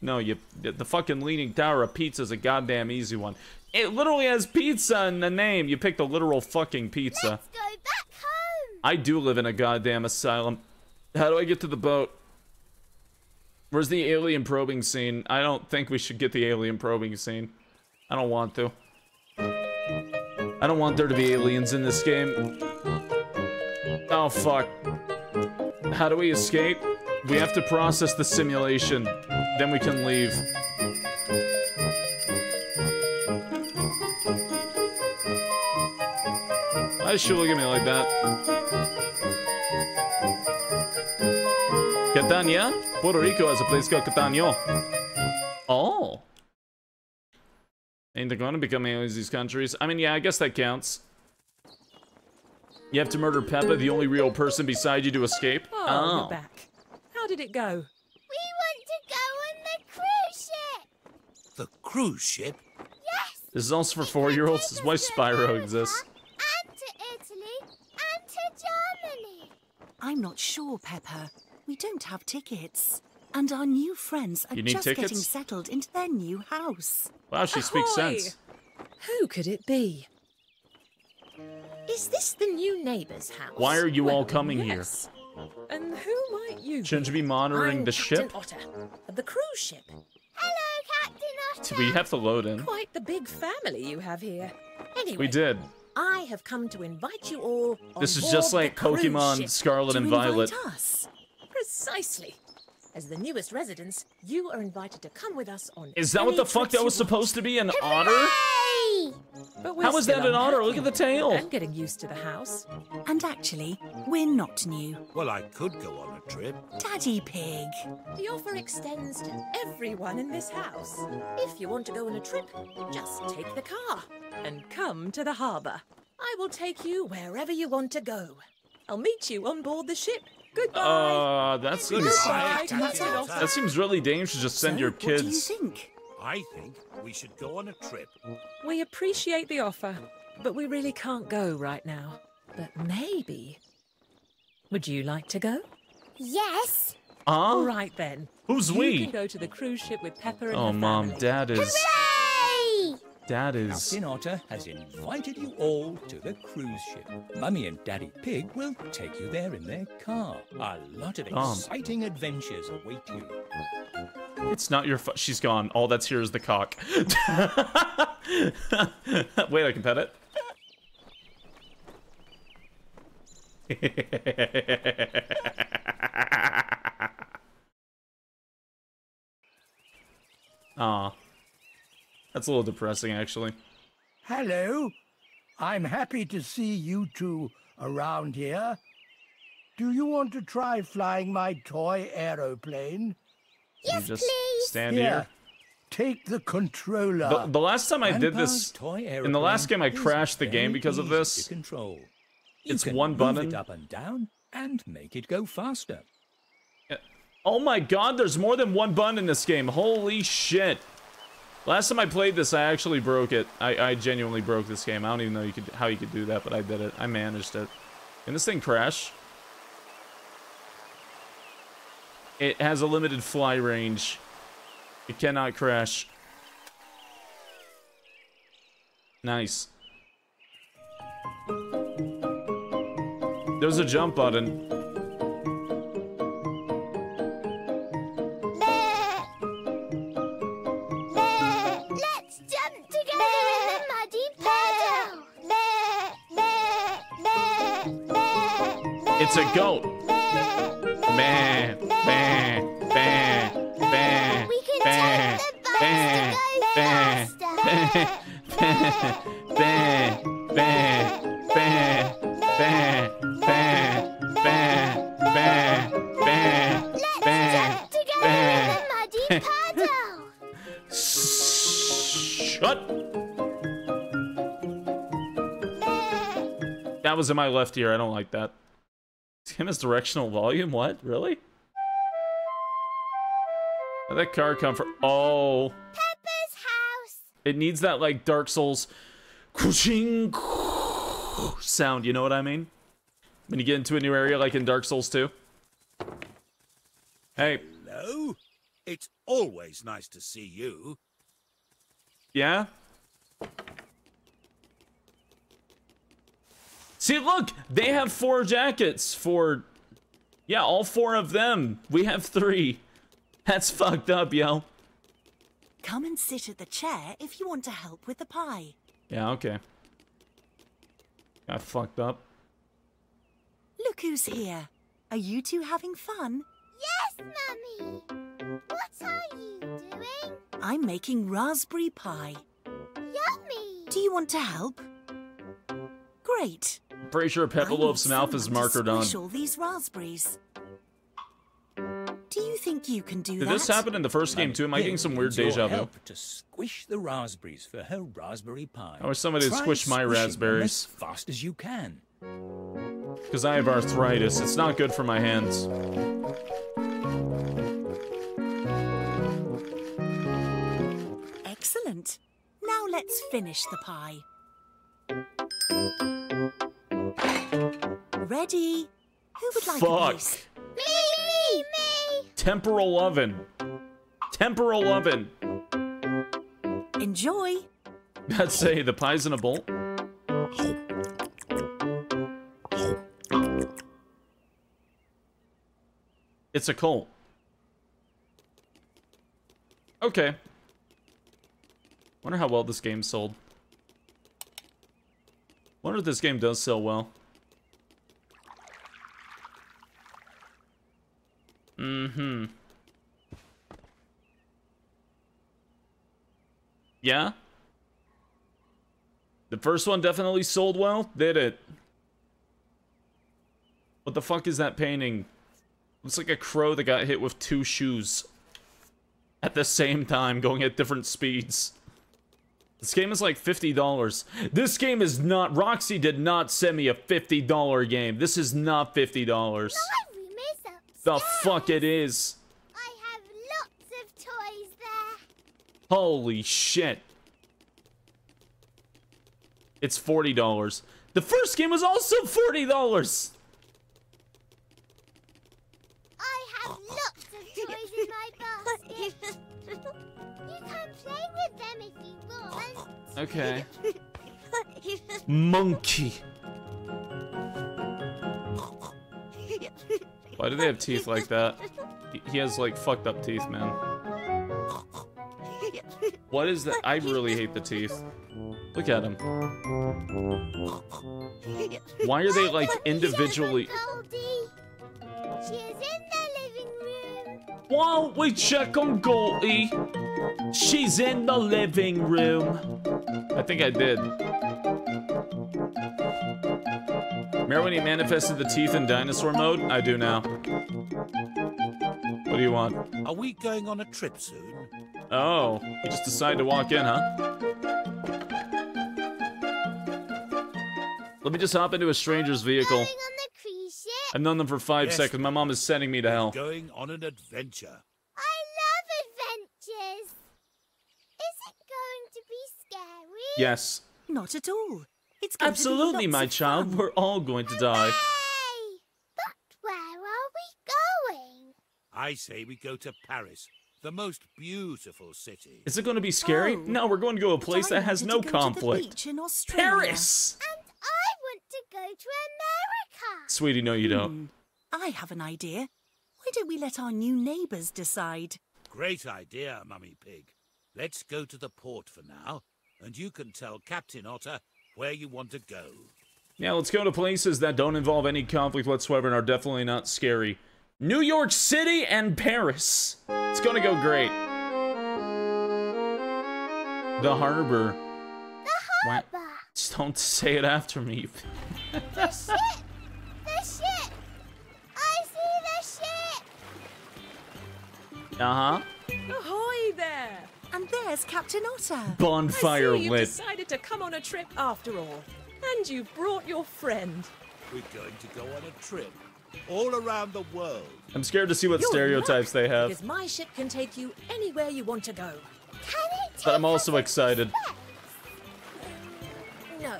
No, you the fucking Leaning Tower of Pizza is a goddamn easy one. It literally has pizza in the name. You picked a literal fucking pizza. Let's go back home. I do live in a goddamn asylum. How do I get to the boat? Where's the alien probing scene? I don't think we should get the alien probing scene. I don't want to. I don't want there to be aliens in this game. Oh, fuck. How do we escape? We have to process the simulation, then we can leave. Why is she looking at me like that? Catania? Puerto Rico has a place called Catania. Oh. Ain't they gonna become aliens, these countries? I mean, yeah, I guess that counts. You have to murder Peppa, the only real person beside you to escape? Oh, you're oh. back. How did it go? We want to go on the cruise ship. The cruise ship? Yes. This is also for four-year-olds. This is why Spyro exists. And to Italy and to Germany. I'm not sure, Peppa. We don't have tickets. And our new friends are You need just getting settled into their new house. Wow, she speaks sense. Who could it be? Is this the new neighbor's house? Why are you all coming yes. And who might you Shouldn't you be? be monitoring I'm the Captain ship? Otter the cruise ship. Hello, Captain Otter. We have to load in. Quite the big family you have here. Anyway, We did. I have come to invite you all. This is just like Pokemon. Scarlet to and Violet. us. Precisely. As the newest residents, you are invited to come with us on. Is that what the fuck that was supposed to be? An otter? Hey! But we're How is that an otter? Look at the tail. I'm getting used to the house. And actually, we're not new. Well, I could go on a trip. Daddy Pig. The offer extends to everyone in this house. If you want to go on a trip, just take the car and come to the harbour. I will take you wherever you want to go. I'll meet you on board the ship. Goodbye. Uh, that seems Goodbye, Captain Captain Otter. that seems really dangerous. to Just send So, your What do you kids. think? I think we should go on a trip. We appreciate the offer, but we really can't go right now. But maybe. Would you like to go? Yes. All Huh? right then. Who's you we? can go to the cruise ship with Peppa and Oh, her mom, family. dad is Hey! Dad is. Captain Otter has invited you all to the cruise ship. Mummy and Daddy Pig will take you there in their car. A lot of exciting adventures await you. It's not your. Fu- She's gone. All that's here is the cock. [LAUGHS] Wait, I can pet it. [LAUGHS] Aw. That's a little depressing, actually. Hello. I'm happy to see you two around here. Do you want to try flying my toy aeroplane? You Yes, just please. stand Here, here. take the controller. The, the last time I did this, toy in the last game, I crashed the game because of this. Control. You It's can one button. it up and down and make it go faster. Oh my god, there's more than one button in this game. Holy shit. Last time I played this, I actually broke it. I, I genuinely broke this game. I don't even know you could how you could do that, but I did it. I managed it. Can this thing crash? It has a limited fly range. It cannot crash. Nice. There's a jump button. Bah, bah, bah, bah, bah, bah, Let's bah, jump together in the muddy puddle. Shut. That was in my left ear. I don't like that. Him as directional volume? What? Really? Where'd that car come from? Oh. Peppa's house. It needs that, like, Dark Souls crunching sound, you know what I mean? When you get into a new area, like in Dark Souls 2. Hey, Hello? It's always nice to see you. yeah? See, look! They have four jackets for... Yeah, all four of them. We have three. That's fucked up, yo. Come and sit at the chair if you want to help with the pie. Yeah, okay. Got fucked up. Look who's here. Are you two having fun? Yes, Mummy. What are you doing? I'm making raspberry pie. Yummy. Do you want to help? Great. Pretty sure I Pepperloaf's need mouth is someone to markered on. all these raspberries. Do you think you can do Did that? this happen in the first game too? Am I getting some weird needs your deja vu? help to squish the raspberries for her raspberry pie. I wish somebody would Try squish my squishing them raspberries. as fast as you can. Because I have arthritis. It's not good for my hands. Excellent. Now let's finish the pie. Ready? Who would like a Fuck. piece? Me, me, me. Temporal oven. Temporal oven. Enjoy. Let's say the pie's in a bowl. It's a coal. Okay. Wonder how well this game sold. Wonder if this game does sell well. Mm-hmm. Yeah? The first one definitely sold well? Did it? What the fuck is that painting? Looks like a crow that got hit with two shoes. At the same time, going at different speeds. This game is like $50. This game is not... Roxy did not send me a $50 game. This is not $50. My room is upstairs. The fuck it is. I have lots of toys there. Holy shit. It's $40. The first game was also $40. I have lots of toys in my [LAUGHS] basket. Can play with them if you want. Okay. [LAUGHS] Monkey. Why do they have teeth like that? He- has like fucked up teeth, man. What is that? I really hate the teeth. Look at him. Why are they like individually? Goldie. She is in the living room. Won't we check on Goldie? She's in the living room. I think I did. Remember when he manifested the teeth in dinosaur mode? I do now. What do you want? Are we going on a trip soon? Oh, you just decided to walk in, huh? Let me just hop into a stranger's vehicle. Going on the cruise ship. I've known them for five Yes. seconds. My mom is sending me to hell. Going on an adventure. I love adventures. Is it going to be scary? Yes, Not at all. It's going to be absolutely, my child. fun. We're all going to die. Hey! But where are we going? I say we go to Paris, the most beautiful city. Is it going to be scary? Oh. No, we're going to go to a place that has no to go to the conflict. beach in Australia. Paris! And I want to go to America. Sweetie, no, you don't. Hmm. I have an idea. Why don't we let our new neighbours decide? Great idea, Mummy Pig. Let's go to the port for now, and you can tell Captain Otter where you want to go. Yeah, let's go to places that don't involve any conflict whatsoever and are definitely not scary. New York City and Paris. It's gonna go great. The harbor. The Wha- harbour. Just don't say it after me. [LAUGHS] The ship. The ship. I see the ship. Uh huh. Ahoy there! And there's Captain Otter. Bonfire I see you've lit. decided to come on a trip after all. And you've brought your friend. We're going to go on a trip all around the world. I'm scared to see what You're stereotypes lucky, they have. Because my ship can take you anywhere you want to go. Can it But I'm also excited. express? No.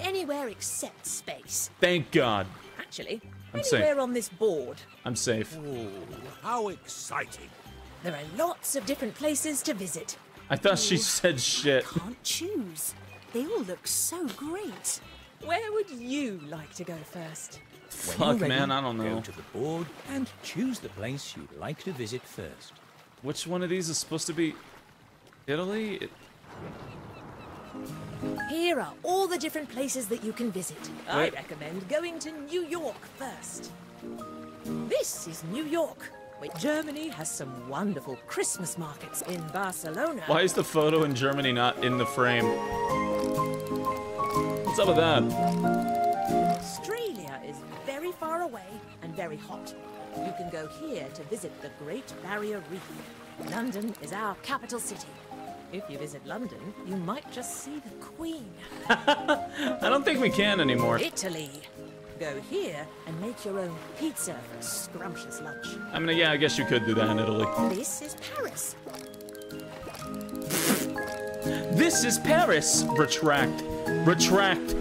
Anywhere except space. Thank God. Actually, I'm safe. anywhere on this board. I'm safe. Oh, how exciting! There are lots of different places to visit. I thought she said shit. Can't choose. They all look so great. Where would you like to go first? When Fuck, ready, man, I don't know. Go know. to the board and choose the place you'd like to visit first. Which one of these is supposed to be Italy? It- Here are all the different places that you can visit. I recommend going to New York first. This is New York. Germany has some wonderful Christmas markets in Barcelona. Why is the photo in Germany not in the frame? What's up with that? Australia is very far away and very hot. You can go here to visit the Great Barrier Reef. London is our capital city. If you visit London, you might just see the Queen. [LAUGHS] I don't think we can anymore. Italy. Go here and make your own pizza for a scrumptious lunch. I mean, yeah, I guess you could do that in Italy. This is Paris. This is Paris! Retract. Retract.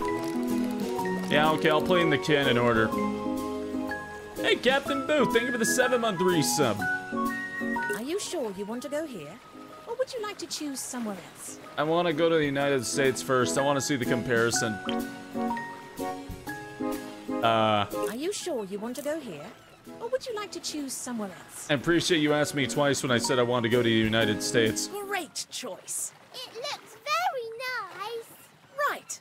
Yeah, okay, I'll play in the canon order. Hey, Captain Booth, thank you for the seven month resub. Are you sure you want to go here? Or would you like to choose somewhere else? I want to go to the United States first. I want to see the comparison. Uh, Are you sure you want to go here? Or would you like to choose somewhere else? I appreciate you asked me twice when I said I wanted to go to the United States. Great choice. It looks very nice. Right.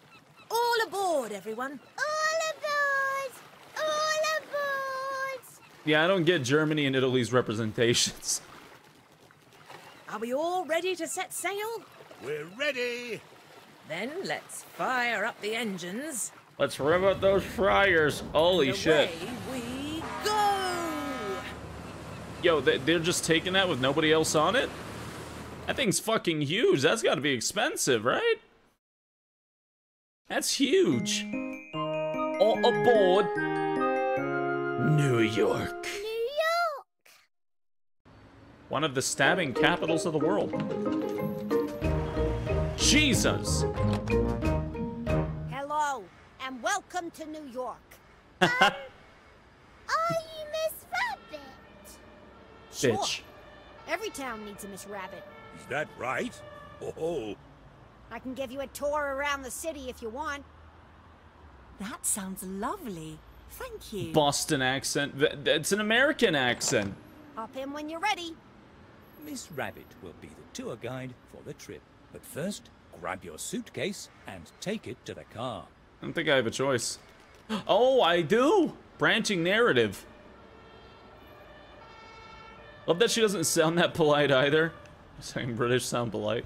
All aboard, everyone. All aboard! All aboard! Yeah, I don't get Germany and Italy's representations. Are we all ready to set sail? We're ready. Then let's fire up the engines. Let's rev up those fryers. Holy and shit. We go! Yo, they- they're just taking that with nobody else on it? That thing's fucking huge. That's gotta be expensive, right? That's huge. All aboard New York. New York! One of the stabbing capitals of the world. Jesus! Hello, and welcome to New York. [LAUGHS] Um, Are you Miss Rabbit? Bitch. Every town needs a Miss Rabbit. Is that right? Oh, I can give you a tour around the city if you want. That sounds lovely. Thank you. Boston accent. Th- It's an American accent. Hop in when you're ready. Miss Rabbit will be the tour guide for the trip. But first, grab your suitcase and take it to the car. I don't think I have a choice. [GASPS] Oh, I do! Branching narrative. Love that she doesn't sound that polite either. Saying British sound polite.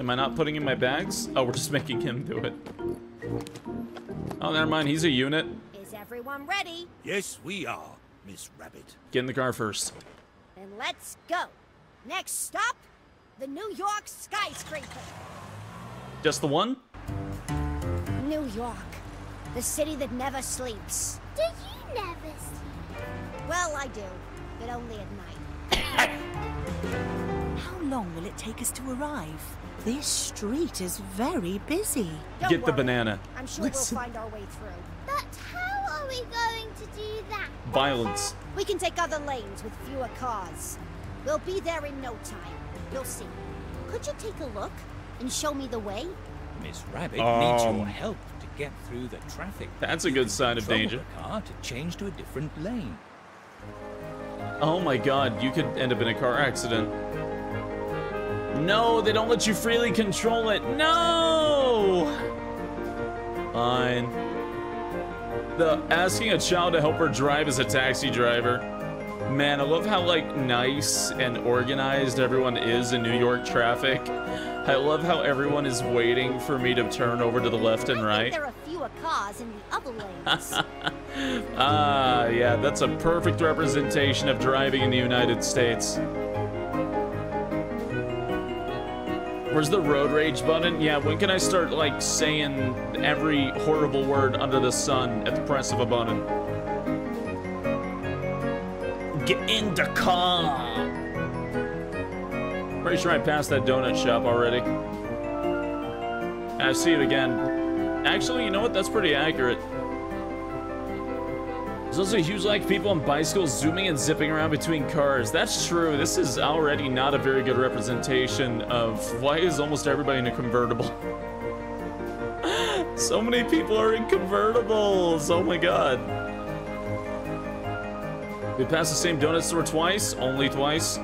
Am I not putting in my bags? Oh, we're just making him do it. Oh, never mind. He's a unit. Is everyone ready? yes, we are, Miss Rabbit. Get in the car first. Then let's go. Next stop, the New York skyscraper. Just the one? New York, the city that never sleeps. Do you never sleep? Well, I do, but only at night. [COUGHS] How long will it take us to arrive? This street is very busy. Don't Get the banana. I'm sure Listen. we'll find our way through. But how are we going to do that? Violence. We can take other lanes with fewer cars. We'll be there in no time. You'll see. Could you take a look and show me the way? Miss Rabbit needs Um. your help to get through the traffic. That's a good sign of control danger. The car to change to a different lane. Oh my god, you could end up in a car accident. No, they don't let you freely control it. No! Fine. The asking a child to help her drive as a taxi driver. Man, I love how like nice and organized everyone is in New York traffic. I love how everyone is waiting for me to turn over to the left and right. there are fewer cars in the other lanes. [LAUGHS] Ah, yeah, that's a perfect representation of driving in the United States. Where's the road rage button? Yeah, when can I start, like, saying every horrible word under the sun at the press of a button? Get in the car! Pretty sure I passed that donut shop already. I see it again. Actually, you know what? That's pretty accurate. There's also a huge lack of people on bicycles zooming and zipping around between cars. That's true. This is already not a very good representation of why is almost everybody in a convertible. [LAUGHS] so many people are in convertibles. Oh my god. We passed the same donut store twice, only twice.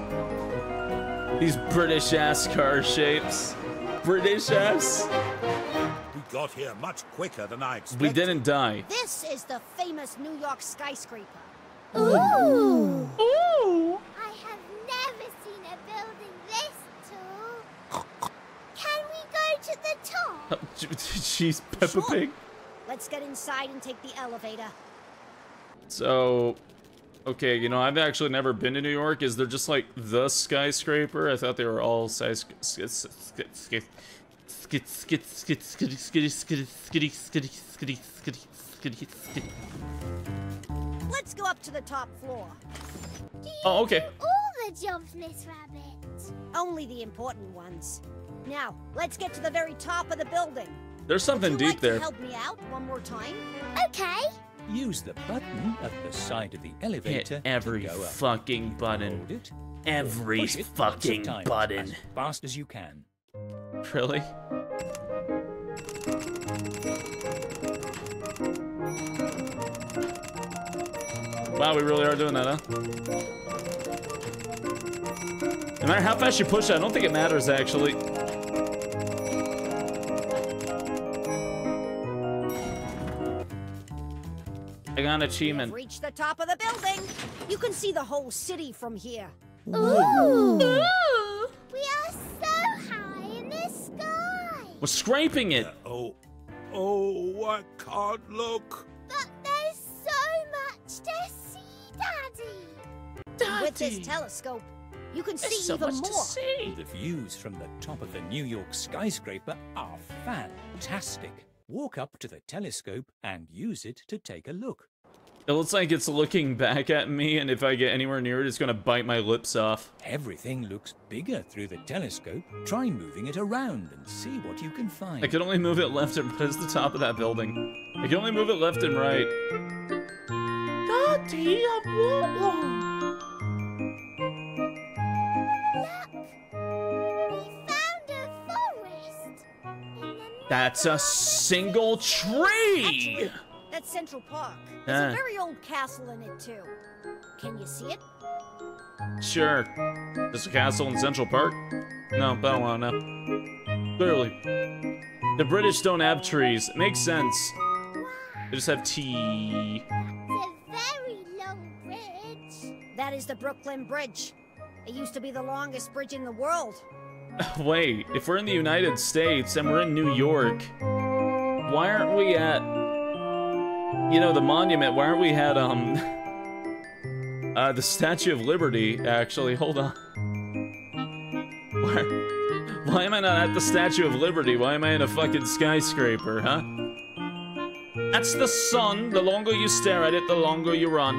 These British ass car shapes. British ass. Be got here much quicker than I expected. We didn't die. This is the famous New York skyscraper. Ooh! Ooh! I have never seen a building this tall. Can we go to the top? [LAUGHS] She's Peppa Sure. Pig. Let's get inside and take the elevator. So, Okay, you know, I've actually never been to New York. Is there just like the skyscraper? I thought they were all Let's go up to the top floor. Oh, okay. all the jobs, Miss Rabbit. Only the important ones. Now, let's get to the very top of the building. There's something deep there. help me out one more time? Okay. Use the button at the side of the elevator Hit every to go up. fucking button. Hold it. Every it fucking button. As fast as you can. Really? Wow, we really are doing that, huh? No matter how fast you push it, I don't think it matters, actually. I got an achievement. We've reached the top of the building. You can see the whole city from here. Ooh. We are so high in the sky. We're scraping it. Uh, oh, oh, I can't look. But there's so much to see, Daddy. With this telescope, you can see even more. The views from the top of the New York skyscraper are fantastic. Walk up to the telescope and use it to take a look. It looks like it's looking back at me, and if I get anywhere near it, it's gonna bite my lips off. Everything looks bigger through the telescope. Try moving it around and see what you can find. I can only move it left and right. It's the top of that building. I can only move it left and right. Daddy, I want one. We found a forest. That's a single tree! That's Central Park. There's a very old castle in it, too. Can you see it? Sure. There's a castle in Central Park? No, I don't want to know. Clearly. The British don't have trees. It makes sense. They just have tea. It's a very long bridge. That is the Brooklyn Bridge. It used to be the longest bridge in the world. [LAUGHS] Wait, if we're in the United States and we're in New York, why aren't we at, you know, the monument? Why aren't we at, um, [LAUGHS] uh, the Statue of Liberty, actually? Hold on. [LAUGHS] Why, why am I not at the Statue of Liberty? Why am I in a fucking skyscraper, huh? That's the sun. The longer you stare at it, the longer you run.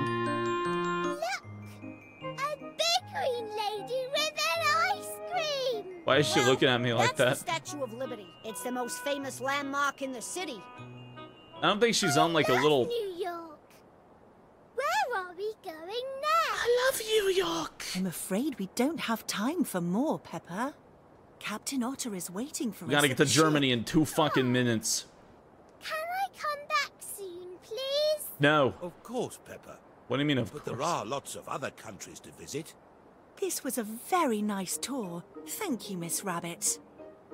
Look! A big green lady with an ice cream. Why is she Well, looking at me like That's that? the Statue of Liberty. It's the most famous landmark in the city. I don't think she's on like a Love little. New York. Where are we going now? I love New York. I'm afraid we don't have time for more, Peppa. Captain Otter is waiting for us. We us. gotta get to the ship. Germany in two fucking minutes. Can I come back soon, please? No. Of course, Peppa. What do you mean, of But course? there are lots of other countries to visit. This was a very nice tour. Thank you, Miss Rabbit.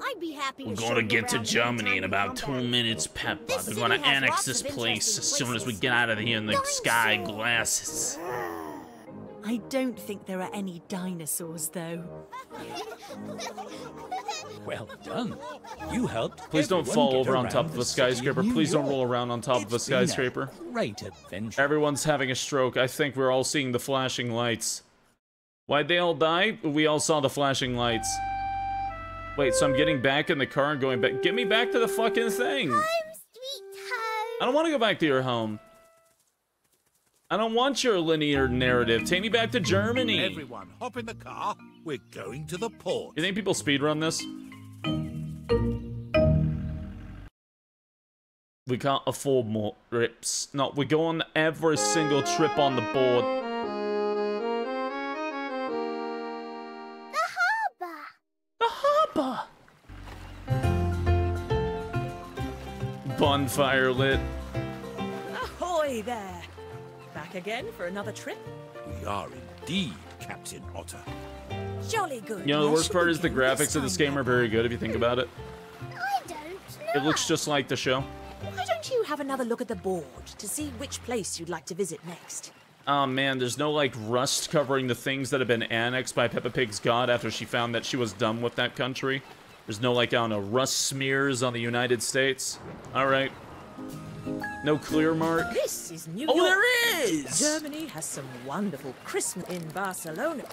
I'd be happy We're show gonna get to Germany in about come two minutes, Peppa. This They're gonna annex this place as soon as we get out of here in the Going sky soon. glasses. I don't think there are any dinosaurs, though. [LAUGHS] Well done. You helped. Please don't fall over on around top of the a city of skyscraper. New Please don't roll around on top of a It's a skyscraper. Great adventure. Everyone's having a stroke. I think we're all seeing the flashing lights. Why'd they all die? We all saw the flashing lights. Wait, so I'm getting back in the car and going back. Get me back to the fucking thing. Home, sweet home. I don't want to go back to your home. I don't want your linear narrative. Take me back to Germany. Everyone, hop in the car. We're going to the port. You think people speedrun this? We can't afford more trips. No, we go on every single trip on the board. Bonfire lit. Ahoy there! Back again for another trip? We are indeed, Captain Otter. Jolly good. You know, the worst part is the graphics of this game are very good if you think hmm. about it. I don't It looks just like the show. Why don't you have another look at the board to see which place you'd like to visit next? Oh man, there's no like rust covering the things that have been annexed by Peppa Pig's god after she found that she was done with that country. There's no like, I don't know, rust smears on the United States. Alright. No clear mark. This is New Oh, York. there is! Germany has some wonderful Christmas in Barcelona.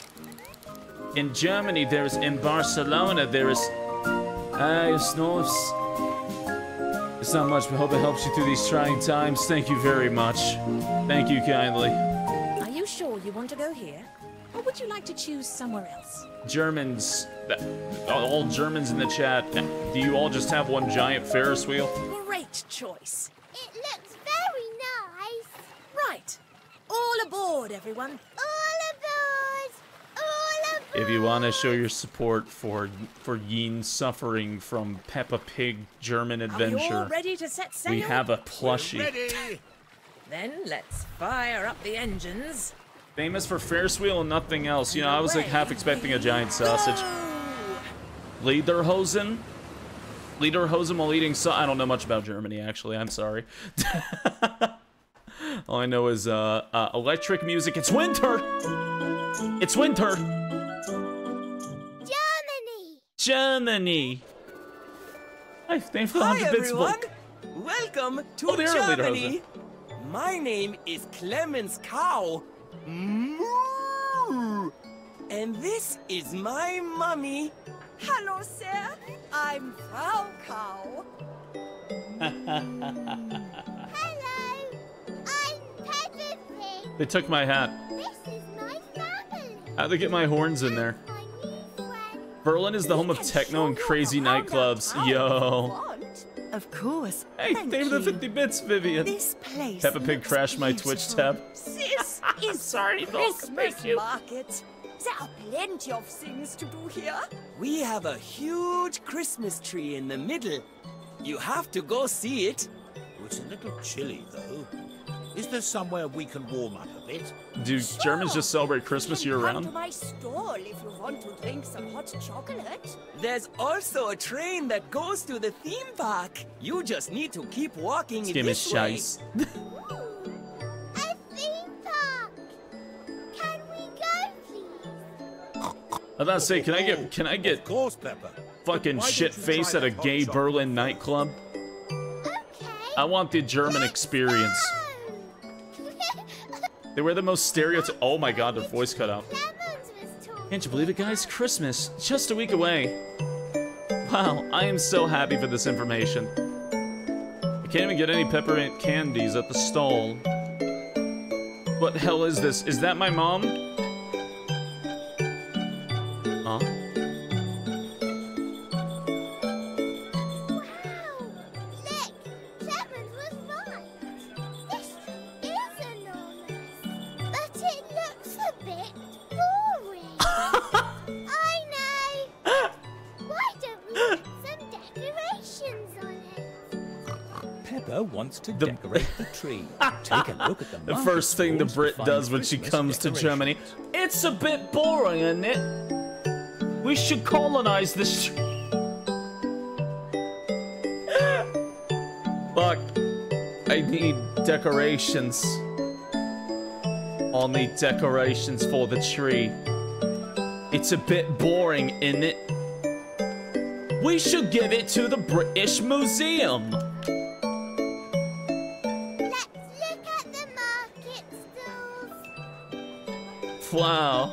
In Germany, there's in Barcelona, there is. Ah, it's no, it's, it's not much, but hope it helps you through these trying times. Thank you very much. Thank you kindly. Are you sure you want to go here? Or would you like to choose somewhere else? Germans, all Germans in the chat, do you all just have one giant Ferris wheel? Great choice. It looks very nice. Right. All aboard, everyone. All aboard! All aboard! If you want to show your support for for Yeen suffering from Peppa Pig German Are you adventure, ready to set sail? we have a plushie. Ready? Then let's fire up the engines. Famous for Ferris wheel and nothing else. You know, I was like half expecting a giant sausage. Lederhosen? Lederhosen while eating so I don't know much about Germany, actually. I'm sorry. [LAUGHS] All I know is uh, uh, electric music. It's winter! It's winter! Germany! Germany! Hi, thanks for the Hi 100 bits everyone! book. Welcome to Oh, Germany! My name is Clemens Cow. Moo! And this is my mummy. Hello, sir. I'm Frau Cow. Hello! I'm Peppa Pig. They took my hat. This is my family. How'd they get my horns in there? My new friend. Berlin is the home of techno and crazy nightclubs. Yo. Of course. Hey, Thank thank you the 50 bits, Vivian. This place. Peppa Pig looks crashed my Twitch beautiful. tab. This is Sorry, folks. Christmas Thank you. market. There are plenty of things to do here. We have a huge Christmas tree in the middle. You have to go see it. It's a little chilly, though. Is there somewhere we can warm up a bit? Do Germans just celebrate Christmas year can Come to round? my stall if you want to drink some hot chocolate. There's also a train that goes to the theme park. You just need to keep walking This game is this way. scheiß. [LAUGHS] A theme. Can we go, please? I was about to say, can I get can I Of get course, Peppa. fucking Why shit face at a gay Berlin nightclub? Okay. I want the German experience. Go. They were the most stereotypical. Oh my god, their voice cut out. Lemons was talking. Can't you believe it, guys? Christmas, just a week away. Wow, I am so happy for this information. I can't even get any peppermint candies at the stall. What the hell is this? Is that my mom? Wants to The- decorate the tree. [LAUGHS] Take a look at the [LAUGHS] The first thing the Brit does when she comes to Germany. It's a bit boring, isn't it? We should colonize this. [GASPS] Look, I need decorations. I'll need decorations for the tree. It's a bit boring, isn't it? We should give it to the British Museum. Wow.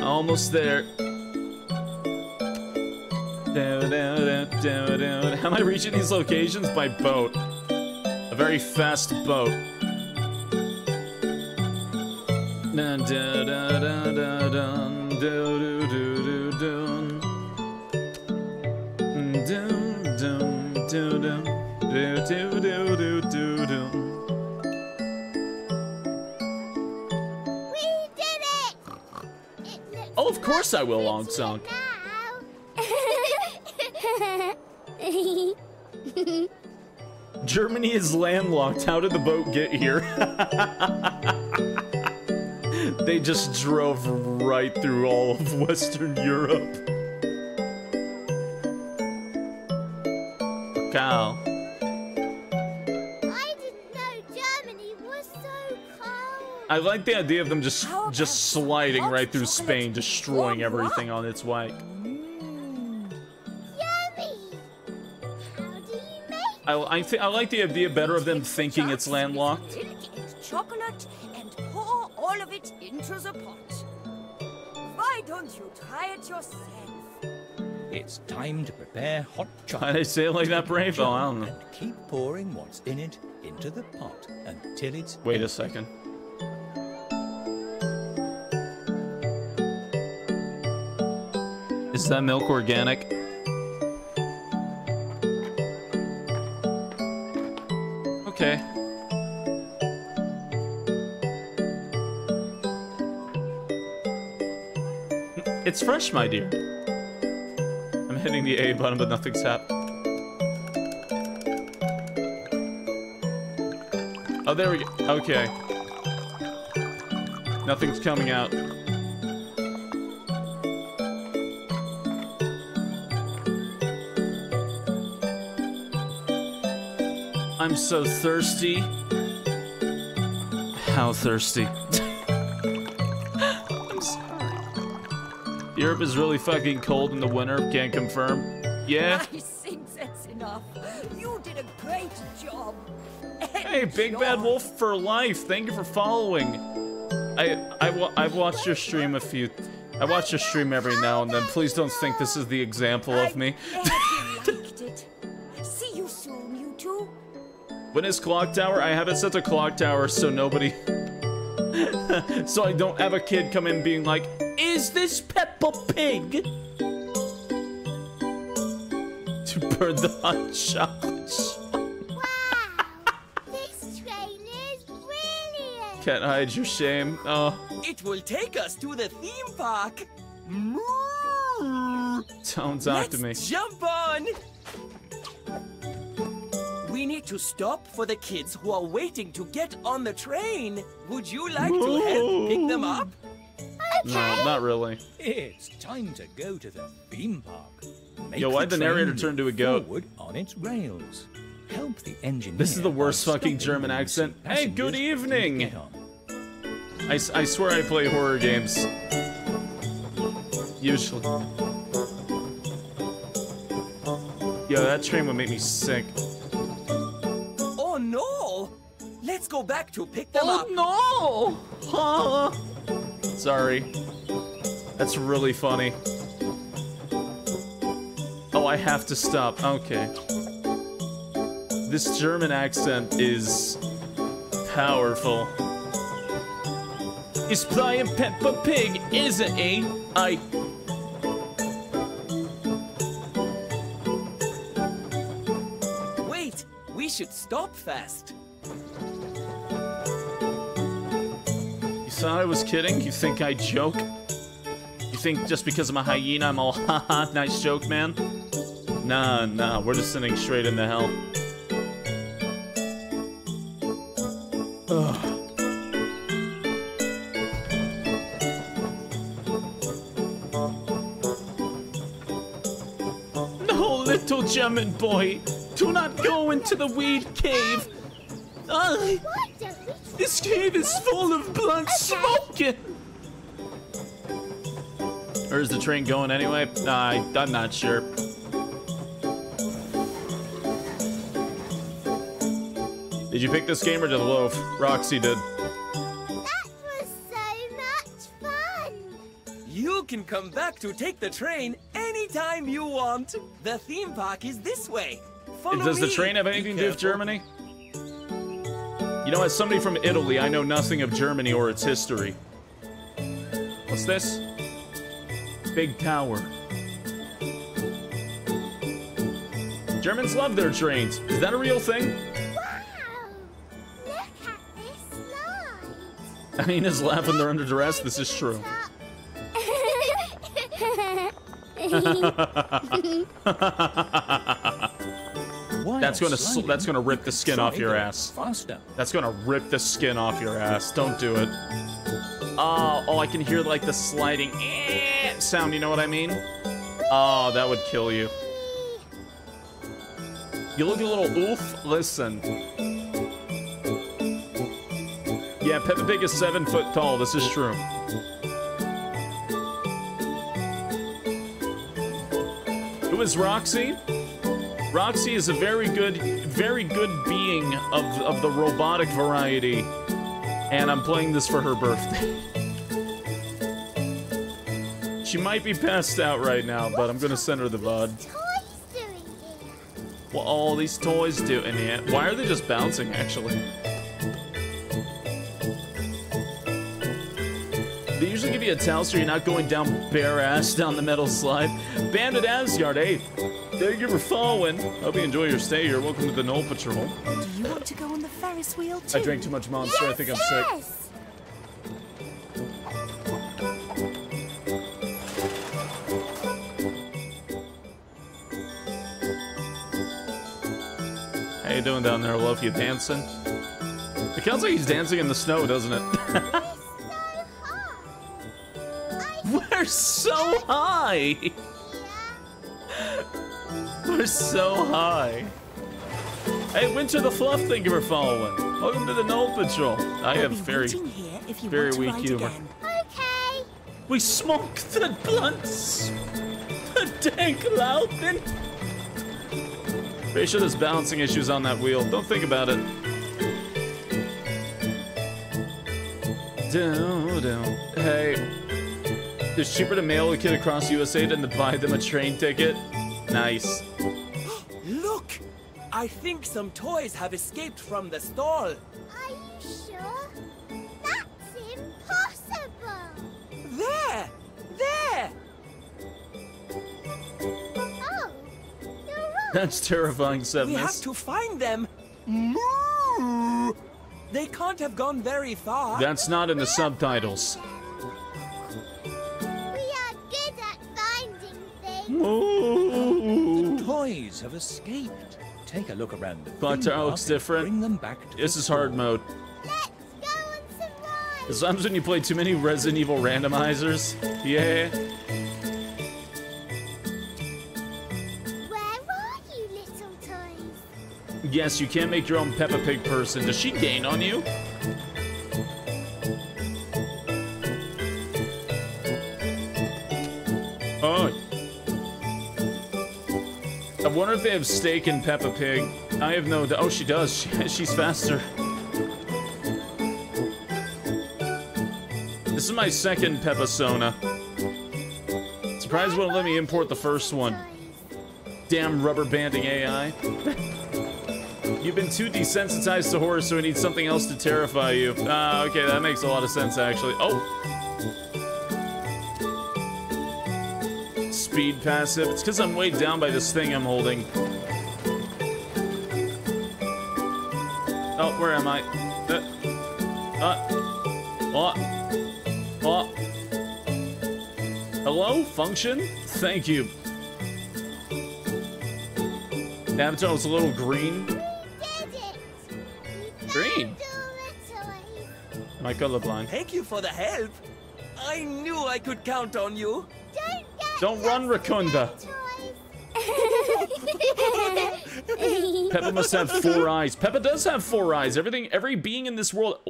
Almost there. How am I reaching these locations? By boat. A very fast boat. Course I will, Long Song. [LAUGHS] Germany is landlocked. How did the boat get here? [LAUGHS] they just drove right through all of Western Europe. I like the idea of them just just sliding right through Spain, destroying everything on its way. Yummy. How do you make I I, I like the idea better of them thinking it's landlocked. And chocolate and pour all of it into the pot. Why don't you try it yourself? It's time to prepare hot Why chocolate. they say it like that, Brave? Oh, I don't know. And keep pouring what's in it into the pot until it's Wait a second. Is that milk organic? Okay. It's fresh, my dear. I'm hitting the A button, but nothing's happened. Oh, there we go. Okay. Nothing's coming out. I'm so thirsty. How thirsty? [LAUGHS] I'm sorry. Europe is really fucking cold in the winter, can't confirm. Yeah? I think that's enough. You did a great job. Hey, Big Bad Wolf for life. Thank you for following. I I wa- I've watched your stream a few. I watch your stream every now and then. Please don't think this is the example of me. When is Clock Tower? I have it set to Clock Tower so nobody. [LAUGHS] so I don't have a kid come in being like, Is this Peppa Pig? [LAUGHS] To burn the hot chocolate. Wow. this train is brilliant. Can't hide your shame. Oh, It will take us to the theme park. don't talk to me. Let's jump on. We need to stop for the kids who are waiting to get on the train. Would you like to help pick them up? No, not really. It's time to go to the theme park. Make Yo, why'd the train narrator turn to a goat? On its rails. Help the engineer. This is the worst fucking German when you see accent. Hey, good evening. I, on. I, s- I swear I play horror games. Usually. Yo, that train would make me sick. Oh no! Let's go back to pick them oh, up. Oh no! Huh? Sorry. That's really funny. Oh, I have to stop. Okay. This German accent is powerful. He's playing Peppa Pig, isn't he? I. Wait, we should stop fast. Thought I was kidding? You think I joke? You think just because I'm a hyena, I'm all [LAUGHS] haha, nice joke, man? Nah, nah, we're just sending straight into hell. Ugh. No, little German boy, do not go into the weed cave. Ugh. Why don't we This cave is full of black smoke! Or is the train going anyway? I, I'm not sure. Did you pick this game or did the loaf? Roxy did. That was so much fun. You can come back to take the train anytime you want. The theme park is this way. Follow Does the train have anything to do with. Germany? You know, as somebody from Italy, I know nothing of Germany or its history. What's this? Big tower. Germans love their trains. Is that a real thing? Wow. Look at this mean, is laughing they're under duress. This is true. [LAUGHS] [LAUGHS] [LAUGHS] Why That's gonna sliding? that's gonna rip the skin off your ass. Faster. That's gonna rip the skin off your ass. Don't do it. Oh, oh, I can hear like the sliding eh sound. You know what I mean? Oh, that would kill you. You look a little oof. Listen. Yeah, Peppa Pig is seven foot tall. This is true. Who is Roxy? Roxy is a very good, very good being of, of the robotic variety. And I'm playing this for her birthday. she might be passed out right now, but I'm gonna send her the VOD. What all these toys do, and yeah, why are they just bouncing, actually? They usually give you a towel so you're not going down bare ass down the metal slide. Bandit Asgard, hey, thank you for following. Hope you enjoy your stay here. Welcome to the Knoll Patrol. Do you want to go on the Ferris wheel too? I drank too much Monster. I think I'm sick. How you doing down there, Love? You dancing? It sounds like he's dancing in the snow, doesn't it? [LAUGHS] We're so high! We're so high. Hey, Winter the Fluff, thank you for following. Welcome to the Knoll Patrol. I have very, waiting here if you very weak humor. again. Okay. We smoke the blunts! The dank loudin! Pretty sure there's balancing issues on that wheel. Don't think about it. Down, down. Hey, it's cheaper to mail a kid across USA than to buy them a train ticket. Nice. [GASPS] Look! I think some toys have escaped from the stall. Are you sure? That's impossible. There! There! Oh, you're right. That's terrifying, We Seven. have to find them. Moo! They can't have gone very far. That's not in the subtitles. We good at finding things. Ooh. Toys have escaped. Take a look around the But theme that looks different. Bring them back to This the is hard mode. Let's go on some rides. Sometimes when you play too many Resident Evil randomizers, yeah. Where are you, little toys? Yes, you can make your own Peppa Pig person. Does she gain on you? Wonder if they have steak in Peppa Pig. I have no. Oh, she does. She, [LAUGHS] she's faster. This is my second Peppa Sona. Surprised won't let me import the first one. Damn rubber banding AI. [LAUGHS] You've been too desensitized to horror, so we need something else to terrify you. Ah, okay, that makes a lot of sense, actually. Oh! Speed passive. It's because I'm weighed down by this thing I'm holding. Oh, where am I? Uh, uh, what? What? Hello? Function? Thank you. Avatar was a little green. Did it. We Green. found all the toys. Am I colorblind? Thank you for the help. I knew I could count on you. Don't get Don't run, lost Rakunda. our. Peppa must have four eyes. Peppa does have four eyes. Everything, every being in this world.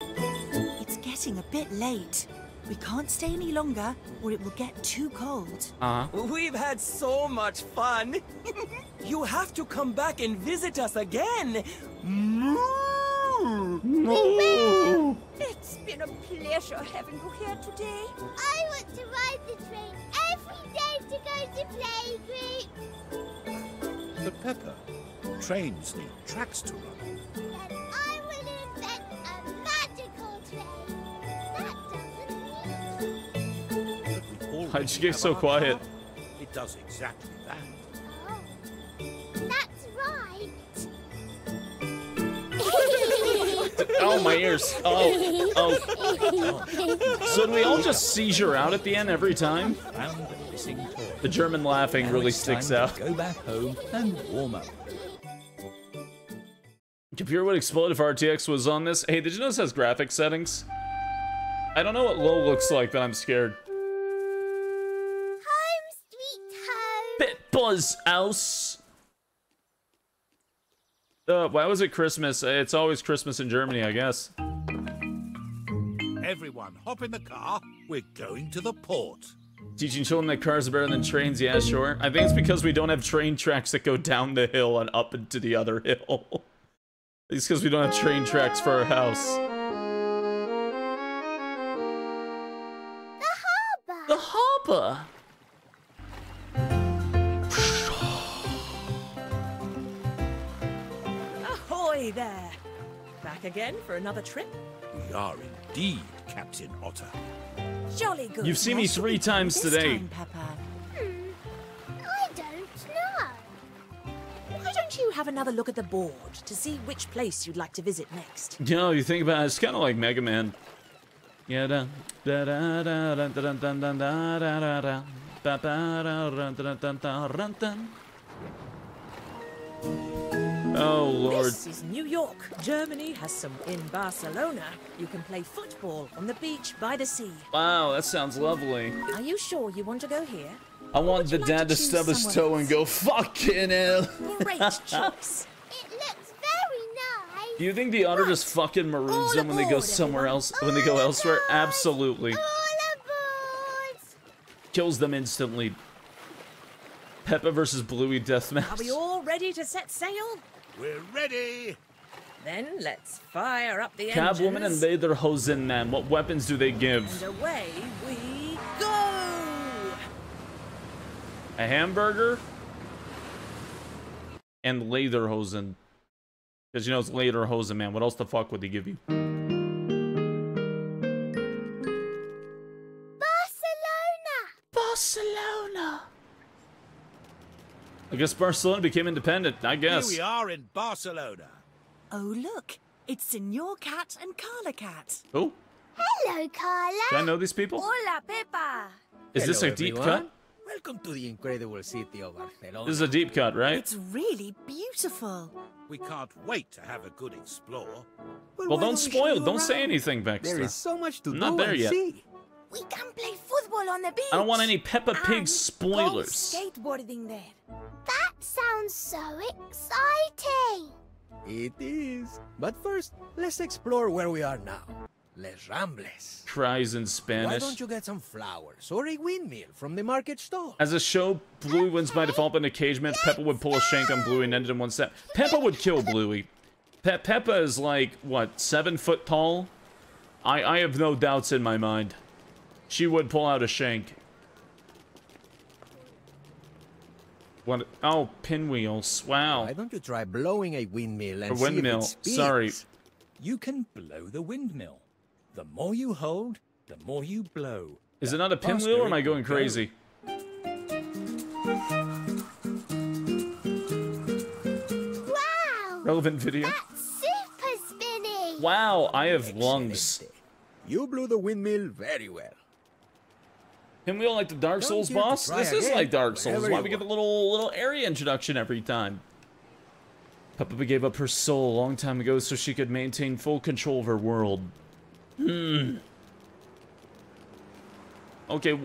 It's getting a bit late. We can't stay any longer, or it will get too cold. Uh huh. We've had so much fun. [LAUGHS] you have to come back and visit us again. Moo! No. It's been a pleasure having you here today. I want to ride the train every day to go to playgroup. But Peppa, trains need tracks to run. Then I will invent a magical train. That doesn't need But we already Why'd you get so quiet? It does exactly that. Oh, that's right. [LAUGHS] Oh, my ears. Oh, oh. So do we all just seizure out at the end every time? The missing toy. The German laughing Now really sticks out. Go back home and warm up. Computer would explode if RTX was on this. Hey, did you notice it has graphic settings? I don't know what low looks like, but I'm scared. Home grandpa's house. Uh, why was it Christmas? It's always Christmas in Germany, I guess. Everyone, hop in the car. We're going to the port. Teaching children that cars are better than trains, yeah, sure. I think it's because we don't have train tracks that go down the hill and up into the other hill. [LAUGHS] it's because we don't have train tracks for our house. The harbor. The harbor! Ahoy there! Back again for another trip? We are indeed, Captain Otter. Jolly good. You've seen me Where shall we three go times this today. time, Peppa? Hmm. I don't know. Why don't you have another look at the board to see which place you'd like to visit next? You know, you think about it, it's kind of like Mega Man. Yeah, da da da da da da da da da da da da da ba ba da da Oh lord. This is New York. Germany has some in Barcelona. You can play football on the beach by the sea. Wow, that sounds lovely. Are you sure you want to go here? I want the like dad to to stub his somewhere toe and go, fucking hell. Great [LAUGHS] choice. It looks very nice. Do you think the otter just fucking maroons All them when they go somewhere everyone. else? When they go elsewhere? Absolutely. All aboard. Kills them instantly. Peppa versus Bluey deathmatch. Are we all ready to set sail? We're ready. Then let's fire up the engines. Catwoman and engines. Lederhosen Man. What weapons do they give? And give? away we go! A hamburger and Lederhosen. Because you know it's Lederhosen Man. What else the fuck would they give you? Barcelona. Barcelona. I guess Barcelona became independent. I guess. Here we are in Barcelona. Oh, look. It's Senor Cat and Carla Cat. Oh, Hello, Carla. do I know these people? Hola, Peppa. Is this a Hello, deep everyone. cut? Welcome to the incredible city of Barcelona. This is a deep cut, right? It's really beautiful. We can't wait to have a good explore. Well, Well, don't we spoil. Don't say anything, Baxter. There is so much to I'm do not there and yet. see. We can play football on the beach. I don't want any Peppa Pig And spoilers. Go skateboarding there. That sounds so exciting. It is. But first, let's explore where we are now. Les Rambles. Cries in Spanish. Why don't you get some flowers or a windmill from the market stall? As a show, Bluey wins by default, but in a cage match, Peppa would pull a shank on Bluey and end it in one step. Peppa would kill Bluey. Pe- Peppa is like, what, seven foot tall? I, I have no doubts in my mind. She would pull out a shank. What? Oh, pinwheels. Wow. Why don't you try blowing a windmill and A see windmill. if it speaks? Sorry. You can blow the windmill. The more you hold, the more you blow. Is The it not a pinwheel or am I going go. crazy? Wow. Relevant video. That's super spinny. Wow, I have lungs. You blew the windmill very well. Pinwheel like the Dark Come Souls boss? try This is like Dark Souls. whenever Why you we get the little little area introduction every time? Peppa gave up her soul a long time ago so she could maintain full control of her world. Hmm. Okay,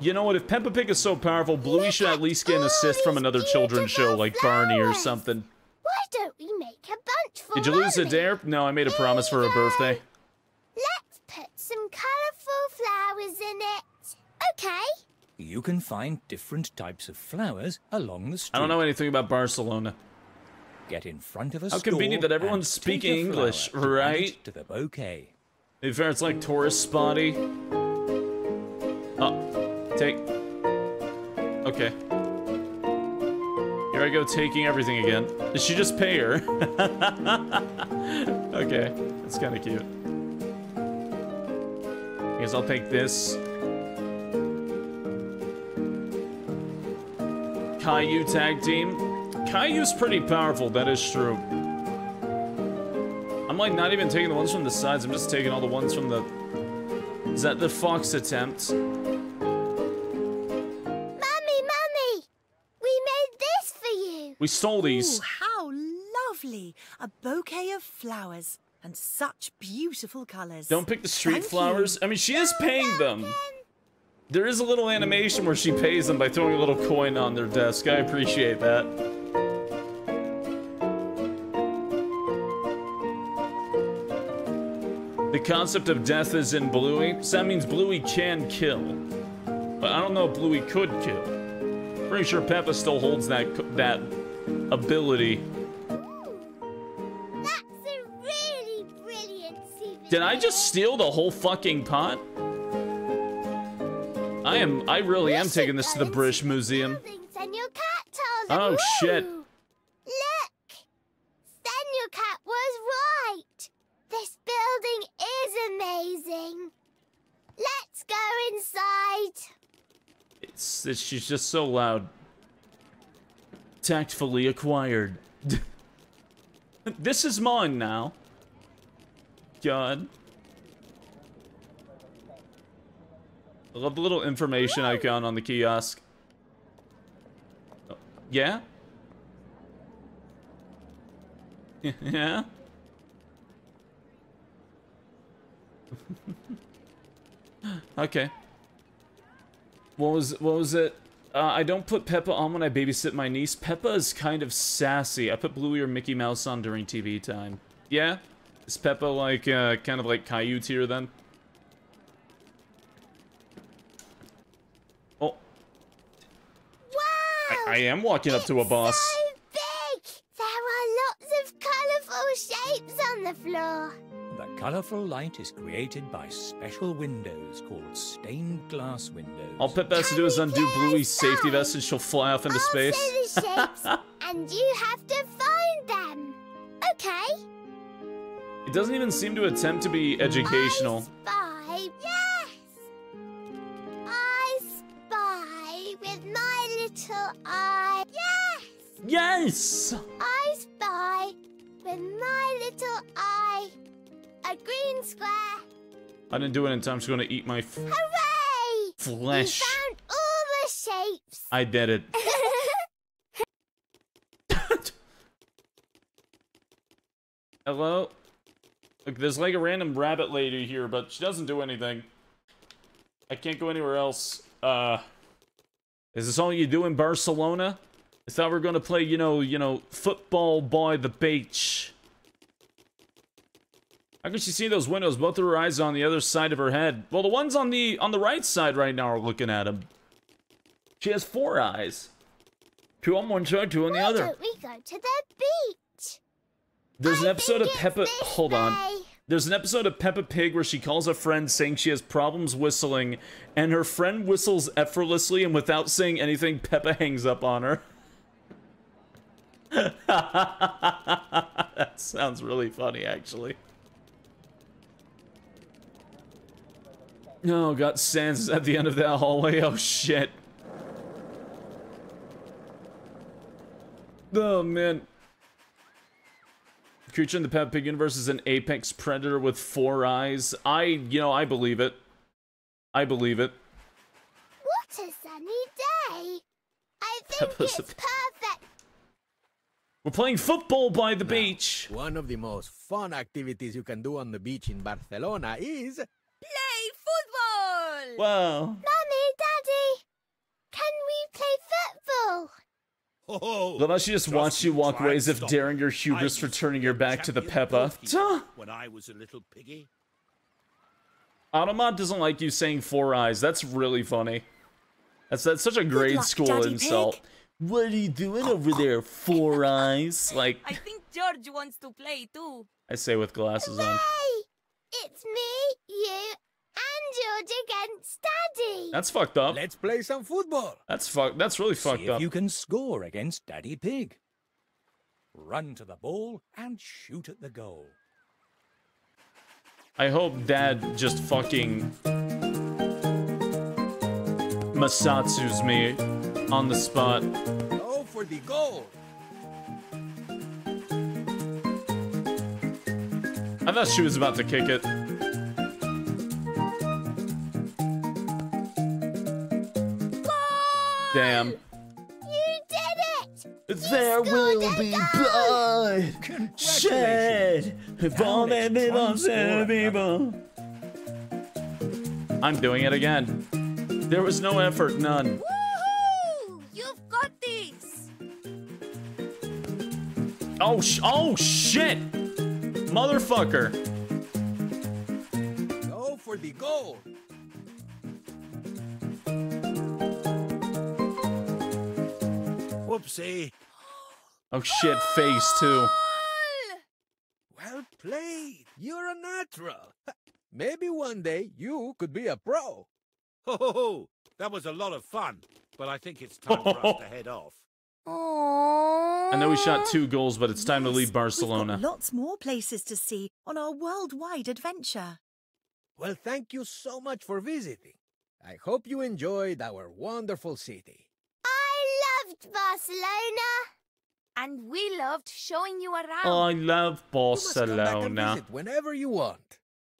you know what? If Peppa Pig is so powerful, Bluey should at least get an assist from another children's show beautiful like Barney or something. Why don't we make a bunch for Did you lose a Mommy? dare? No, I made a promise for her birthday. Let's put some colourful flowers in it. Okay. You can find different types of flowers along the street. I don't know anything about Barcelona. Get in front of a How store convenient that everyone's and speaking English, to right? it To the bouquet. To fair, it's like tourist spotty. Oh, take. Okay. Here I go taking everything again. Did she just pay her? [LAUGHS] okay, that's kind of cute. I guess I'll take this. Caillou tag team. Caillou's pretty powerful, that is true. I'm like not even taking the ones from the sides, I'm just taking all the ones from the... Is that the fox attempt? Mummy, Mummy! We made this for you. We stole Ooh, these. how lovely. A bouquet of flowers and such beautiful colours. Don't pick the street Thank flowers. you. I mean, she is paying them. There is a little animation where she pays them by throwing a little coin on their desk. I appreciate that. The concept of death is in Bluey, so that means Bluey can kill. But I don't know if Bluey could kill. Pretty sure Peppa still holds that that ability. That's a really brilliant souvenir. Did I just steal the whole fucking pot? I am, I really am taking this to the British Museum. Senor Cat told Oh, shit. Look! Senor Cat was right! This building is amazing! Let's go inside! It's, it's, she's just so loud. Tactfully acquired. [LAUGHS] this is mine now. God. I love the little information icon on the kiosk. Oh, Yeah? [LAUGHS] yeah? [LAUGHS] okay. What was what was it? Uh, I don't put Peppa on when I babysit my niece. Peppa is kind of sassy. I put Bluey or Mickey Mouse on during TV time. Yeah? Is Peppa like, uh, kind of like Caillou tier then? Oh. Wow! I, I am walking up to a boss. So big! There are lots of colourful shapes on the floor. The colourful light is created by special windows called stained glass windows. All Pip has to do is undo Bluey's safety vest and she'll fly off into space. Say the shapes, [LAUGHS] and you have to find them. Okay. It doesn't even seem to attempt to be educational. I Spy, yes. I spy with my little eye. Yes. Yes! I spy with my little eye. A green square. I didn't do it in time. She's gonna eat my f- Hooray! flesh. You found all the shapes. I did it. [LAUGHS] Hello? Look, there's like a random rabbit lady here, but she doesn't do anything. I can't go anywhere else. Uh, is this all you do in Barcelona? Is that we're gonna play, you know, you know, football by the beach. How can she see those windows? Both of her eyes are on the other side of her head. Well, the ones on the on the right side right now are looking at him. She has four eyes. Two on one side, two on the Why other. don't we go to the beach? There's an episode of Peppa. Hold on. way. There's an episode of Peppa Pig where she calls a friend saying she has problems whistling, and her friend whistles effortlessly, and without saying anything, Peppa hangs up on her. [LAUGHS] that sounds really funny, actually. Oh, got Sans at the end of that hallway. Oh, shit. Oh, man. Creature in the Peppa Pig universe is an apex predator with four eyes. I, you know, I believe it. I believe it. What a sunny day. I [LAUGHS] think Peppa's it's perfect. We're playing football by the beach. One of the most fun activities you can do on the beach in Barcelona is Play football! Wow. Mummy, Daddy, can we play football? Oh, Love how she just watched you walk away as if daring your hubris for turning your back to the Peppa. Tuh. When I was a little piggy. Automod doesn't like you saying four eyes. That's really funny. That's that's such a grade luck, school Daddy insult. What are you doing over there, four eyes? Like I think George wants to play too. I say with glasses on. Hey, it's me, you, and George against Daddy. That's fucked up. let's play some football. That's fuck. That's really See fucked if up. you can score against Daddy Pig. Run to the ball and shoot at the goal. I hope Dad just fucking Masatsu's me on the spot. Go for the goal. I thought she was about to kick it. Damn. You did it! There scored will be blood shed Alex, try people, people. I'm doing it again. There was no effort, none. Woohoo! You've got this! Oh, sh oh shit! Motherfucker. Whoopsie. Oh shit, face too. Well played. You're a natural. [LAUGHS] Maybe one day you could be a pro. Ho ho ho! That was a lot of fun, but I think it's time for us to head off. Aww. I know we shot two goals, but it's time to leave Barcelona. We've got lots more places to see on our worldwide adventure. Well, thank you so much for visiting. I hope you enjoyed our wonderful city. I loved Barcelona! And we loved showing you around. I love You must come back and Barcelona. visit whenever you want.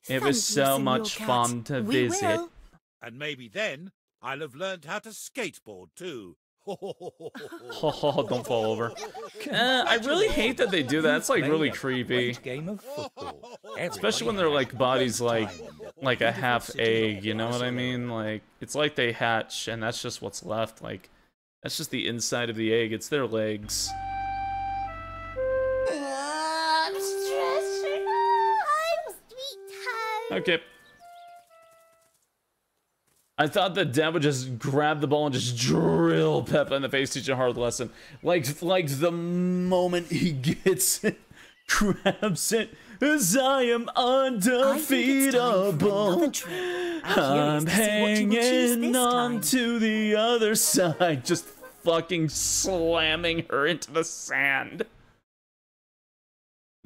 It was so much fun to visit. Will. And maybe then I'll have learned how to skateboard too. [LAUGHS] Oh, don't fall over. [LAUGHS] Uh, I really hate that they do that. It's like really creepy. Game of football. [LAUGHS] Especially when they're like bodies like like a half egg, you know what I mean? Like it's like they hatch and that's just what's left. Like that's just the inside of the egg. It's their legs. I'm. I'm sweet. Okay. I thought that Dad would just grab the ball and just drill Peppa in the face, teach a hard lesson. Like, like the moment he gets it, [LAUGHS] grabs it, as I am undefeatable. I'm hanging on to the other side, just fucking slamming her into the sand.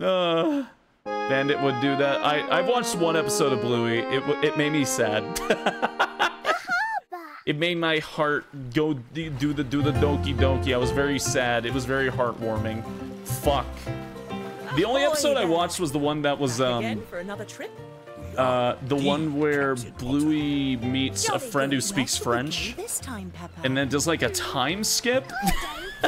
Uh, Bandit would do that. I I've watched one episode of Bluey. It it made me sad. [LAUGHS] it made my heart go do the do the donkey donkey. I was very sad. It was very heartwarming. Fuck. The only episode I watched was the one that was um Again for another trip? uh the one where Bluey meets a friend who speaks French This time, Peppa. and then does like a time skip. [LAUGHS]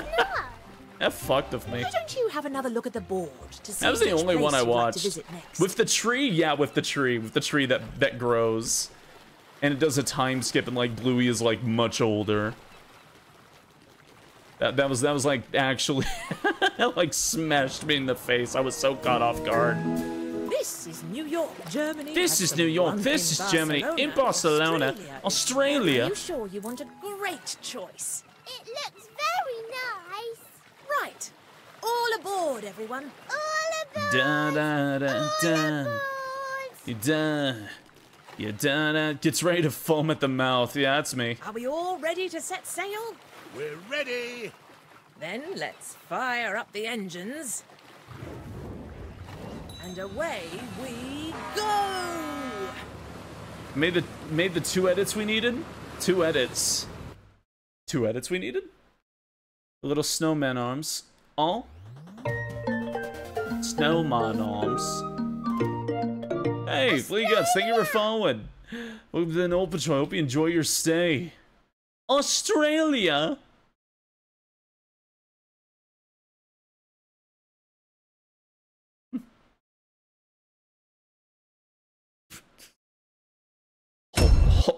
that fucked with me. Why don't you have another look at the board to see That was the only one I you'd like watched. With the tree, yeah, with the tree, with the tree that that grows, and it does a time skip, and like Bluey is like much older. That that was that was like actually, [LAUGHS] [LAUGHS] that like smashed me in the face. I was so caught off guard. This is New York, Germany. This is New York. one This in is Germany. In Barcelona, Barcelona, Australia. Are you sure you want a great choice? It looks very nice. Right. All aboard, everyone. All aboard. Da da da da. You da. You da da. Gets ready to foam at the mouth. Yeah, that's me. Are we all ready to set sail? We're ready. Then let's fire up the engines. And away we go! Made the made the two edits we needed. Two edits. Two edits we needed. The little snowman arms. All. Snowman arms. Hey, Flea Guts, thank you for following. Welcome to the Noel Patrol. Hope you enjoy your stay. Australia.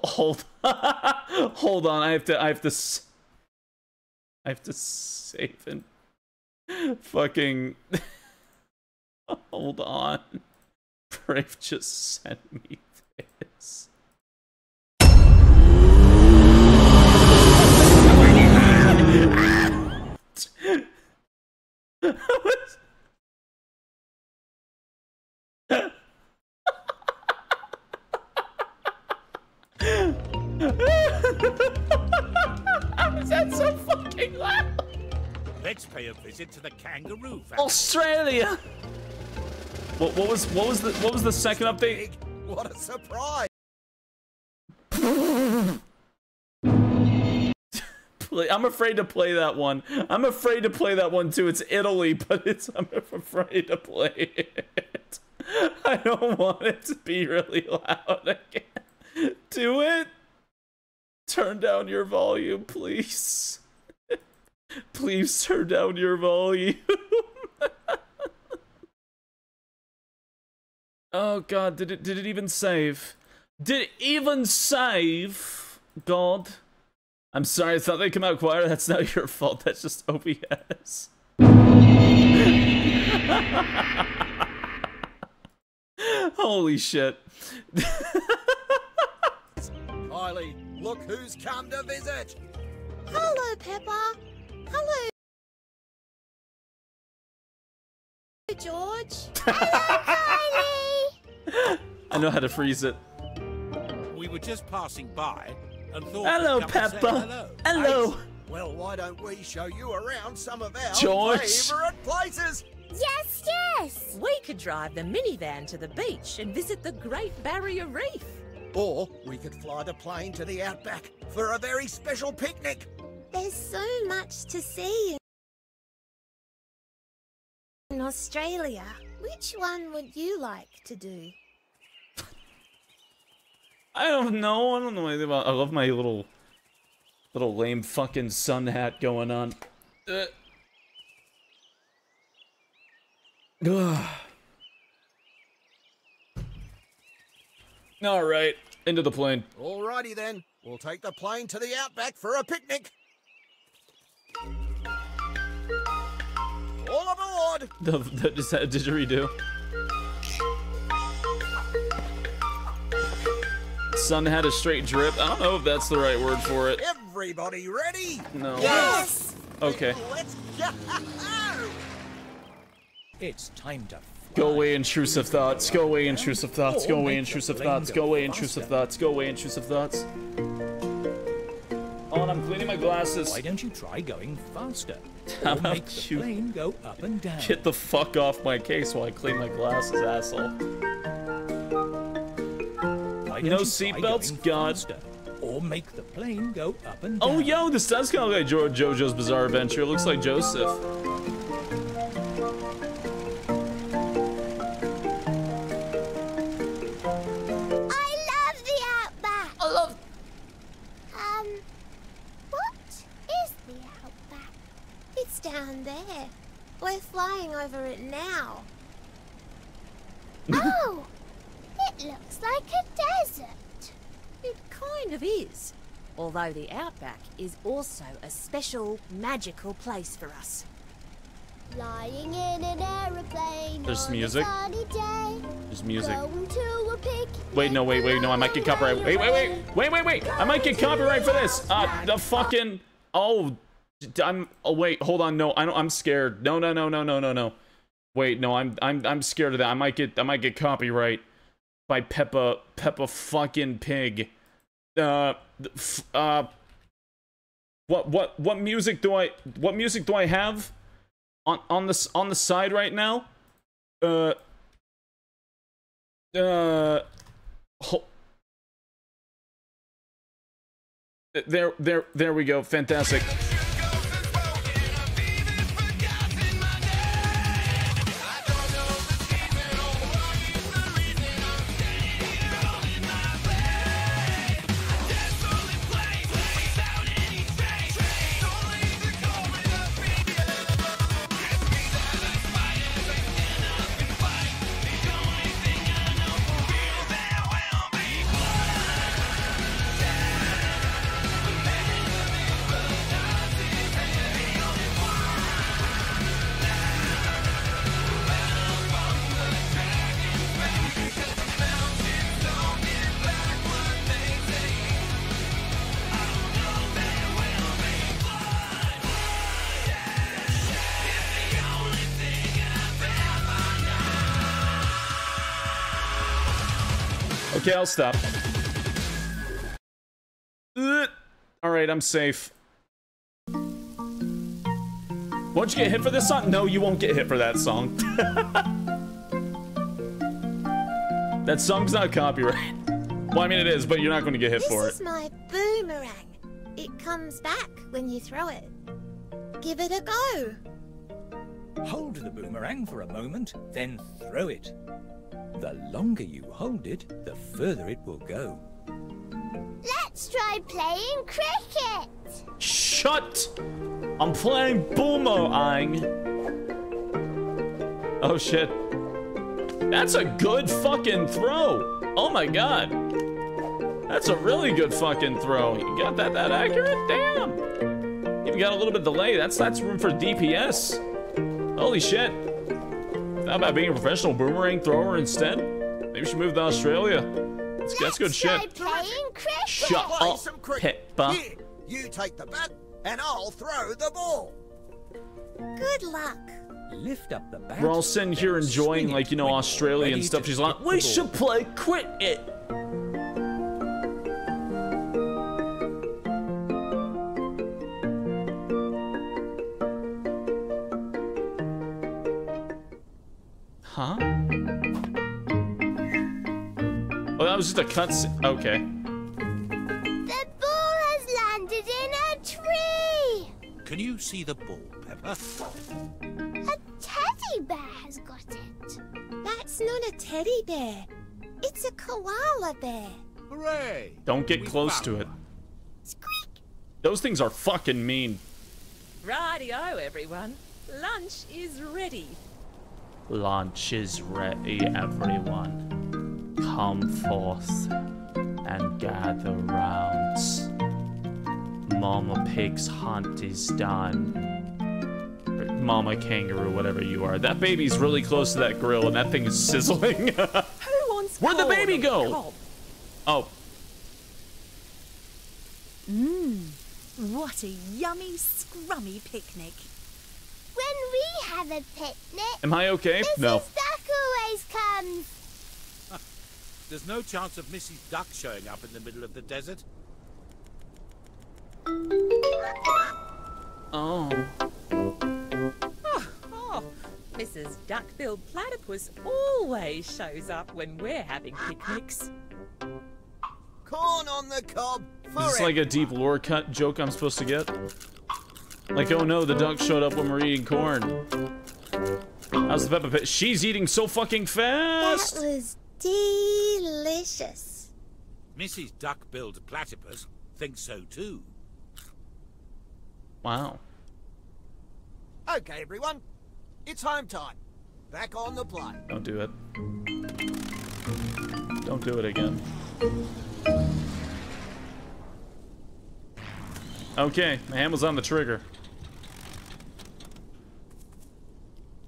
Hold [LAUGHS] hold on i have to i have to I have to save and fucking [LAUGHS] hold on. Brave just sent me this [LAUGHS] How is so fucking loud? Let's pay a visit to the kangaroo family. Australia. What, what was what was the what was the second update? What a surprise! I'm afraid to play that one. I'm afraid to play that one too. It's Italy, [LAUGHS] but it's I'm afraid to play it. [LAUGHS] I don't want it to be really loud again. Do it. Turn down your volume, please. [LAUGHS] Please turn down your volume. [LAUGHS] oh god, did it did it even save? Did it even save? God. I'm sorry, I thought they'd come out quieter. That's not your fault. That's just OBS. [LAUGHS] Holy shit. Kylie, look who's come to visit. Hello, Peppa. Hello, George. [LAUGHS] I know how to freeze it. We were just passing by and thought. Hello, we'd come and say Peppa. Hello. Hello. Well, why don't we show you around some of our George. favourite places? Yes, yes. We could drive the minivan to the beach and visit the Great Barrier Reef. Or we could fly the plane to the outback for a very special picnic. There's so much to see in Australia. Which one would you like to do? I don't know. I don't know anything about. I love my little, little lame fucking sun hat going on. Uh. Ugh. All right, into the plane. Alrighty then, we'll take the plane to the outback for a picnic. All aboard! [LAUGHS] The, the is that a didgeridoo? Sun had a straight drip. I don't know if that's the right word for it. Everybody ready? No. Yes! Okay. Let's go! [LAUGHS] It's time to Go away, intrusive thoughts. Go away, intrusive thoughts. Go away, intrusive thoughts. Go away, intrusive thoughts. Go away, intrusive thoughts. Oh, and I'm cleaning my glasses. Why don't you try going faster? [LAUGHS] How about make the you plane go up and down. Get the fuck off my case while I clean my glasses, asshole. No seatbelts? God. faster? Or make the plane go up and oh, down. Oh, yo, this does kind of like jo JoJo's Bizarre Adventure. It looks like Joseph. Down there. We're flying over it now. [LAUGHS] oh, it looks like a desert. It kind of is. Although the Outback is also a special, magical place for us. Flying in an aeroplane. There's music. day. There's music. Going to a picnic. Wait, no, wait, wait, no, I might get copyright. Wait, wait, wait, wait, wait, wait. I might get copyright for this. Uh, the fucking. Oh, I'm. Oh, wait, hold on. No, I don't. I'm scared. No, no, no, no, no, no, no. Wait, no, I'm. I'm. I'm scared of that. I might get. I might get copyright by Peppa. Peppa fucking Pig. Uh. Uh. What? What? What music do I? What music do I have? On on this on the side right now. Uh. Uh. Ho- there, there, there we go. Fantastic. I'll stop. Uh, all right, I'm safe. Won't you get hit for this song? No, you won't get hit for that song. [LAUGHS] that song's not copyright. Well, I mean it is, but you're not going to get hit for it. This it. is my boomerang. It comes back when you throw it. Give it a go. Hold the boomerang for a moment, then throw it. The longer you hold it, the further it will go. Let's try playing cricket. Shut! I'm playing Boomerang. Oh shit. That's a good fucking throw. Oh my god. That's a really good fucking throw. You got that that accurate? Damn. Even got a little bit delay. That's that's room for DPS. Holy shit. How about being a professional boomerang thrower instead? Maybe you should move to Australia. That's, that's good shit. Shut up, some. Peppa. Here, you take the bat, and I'll throw the ball. Good luck. Lift up the bat. We're all sitting here enjoying like, you know, when you're Australian stuff. She's like, we should ball." play cricket. Was just a cut. Okay. The ball has landed in a tree. Can you see the ball, Peppa? A teddy bear has got it. That's not a teddy bear. It's a koala bear. Hooray! Don't get We close to it. one. Those things are fucking mean. Radio, everyone. Lunch is ready. Lunch is ready, everyone. Come forth and gather rounds. Mama Pig's hunt is done. Or Mama Kangaroo, whatever you are. That baby's really close to that grill and that thing is sizzling. [LAUGHS] Who wants Where'd the baby go? oh, Mmm, what a yummy, scrummy picnic. When we have a picnic, am I okay? Mrs. No. Duck always comes. There's no chance of Mrs. Duck showing up in the middle of the desert. Oh. Ah, oh, Mrs. Duck-billed Platypus always shows up when we're having picnics. Corn on the cob Is this like a deep lore cut joke I'm supposed to get? Like, oh no, the duck showed up when we're eating corn. How's the Peppa Pig? She's eating so fucking fast! That was delicious. Mrs. Duck-billed Platypus thinks so too. Wow. Okay, everyone. It's home time. Back on the plane. Don't do it. Don't do it again. Okay, my hand was on the trigger.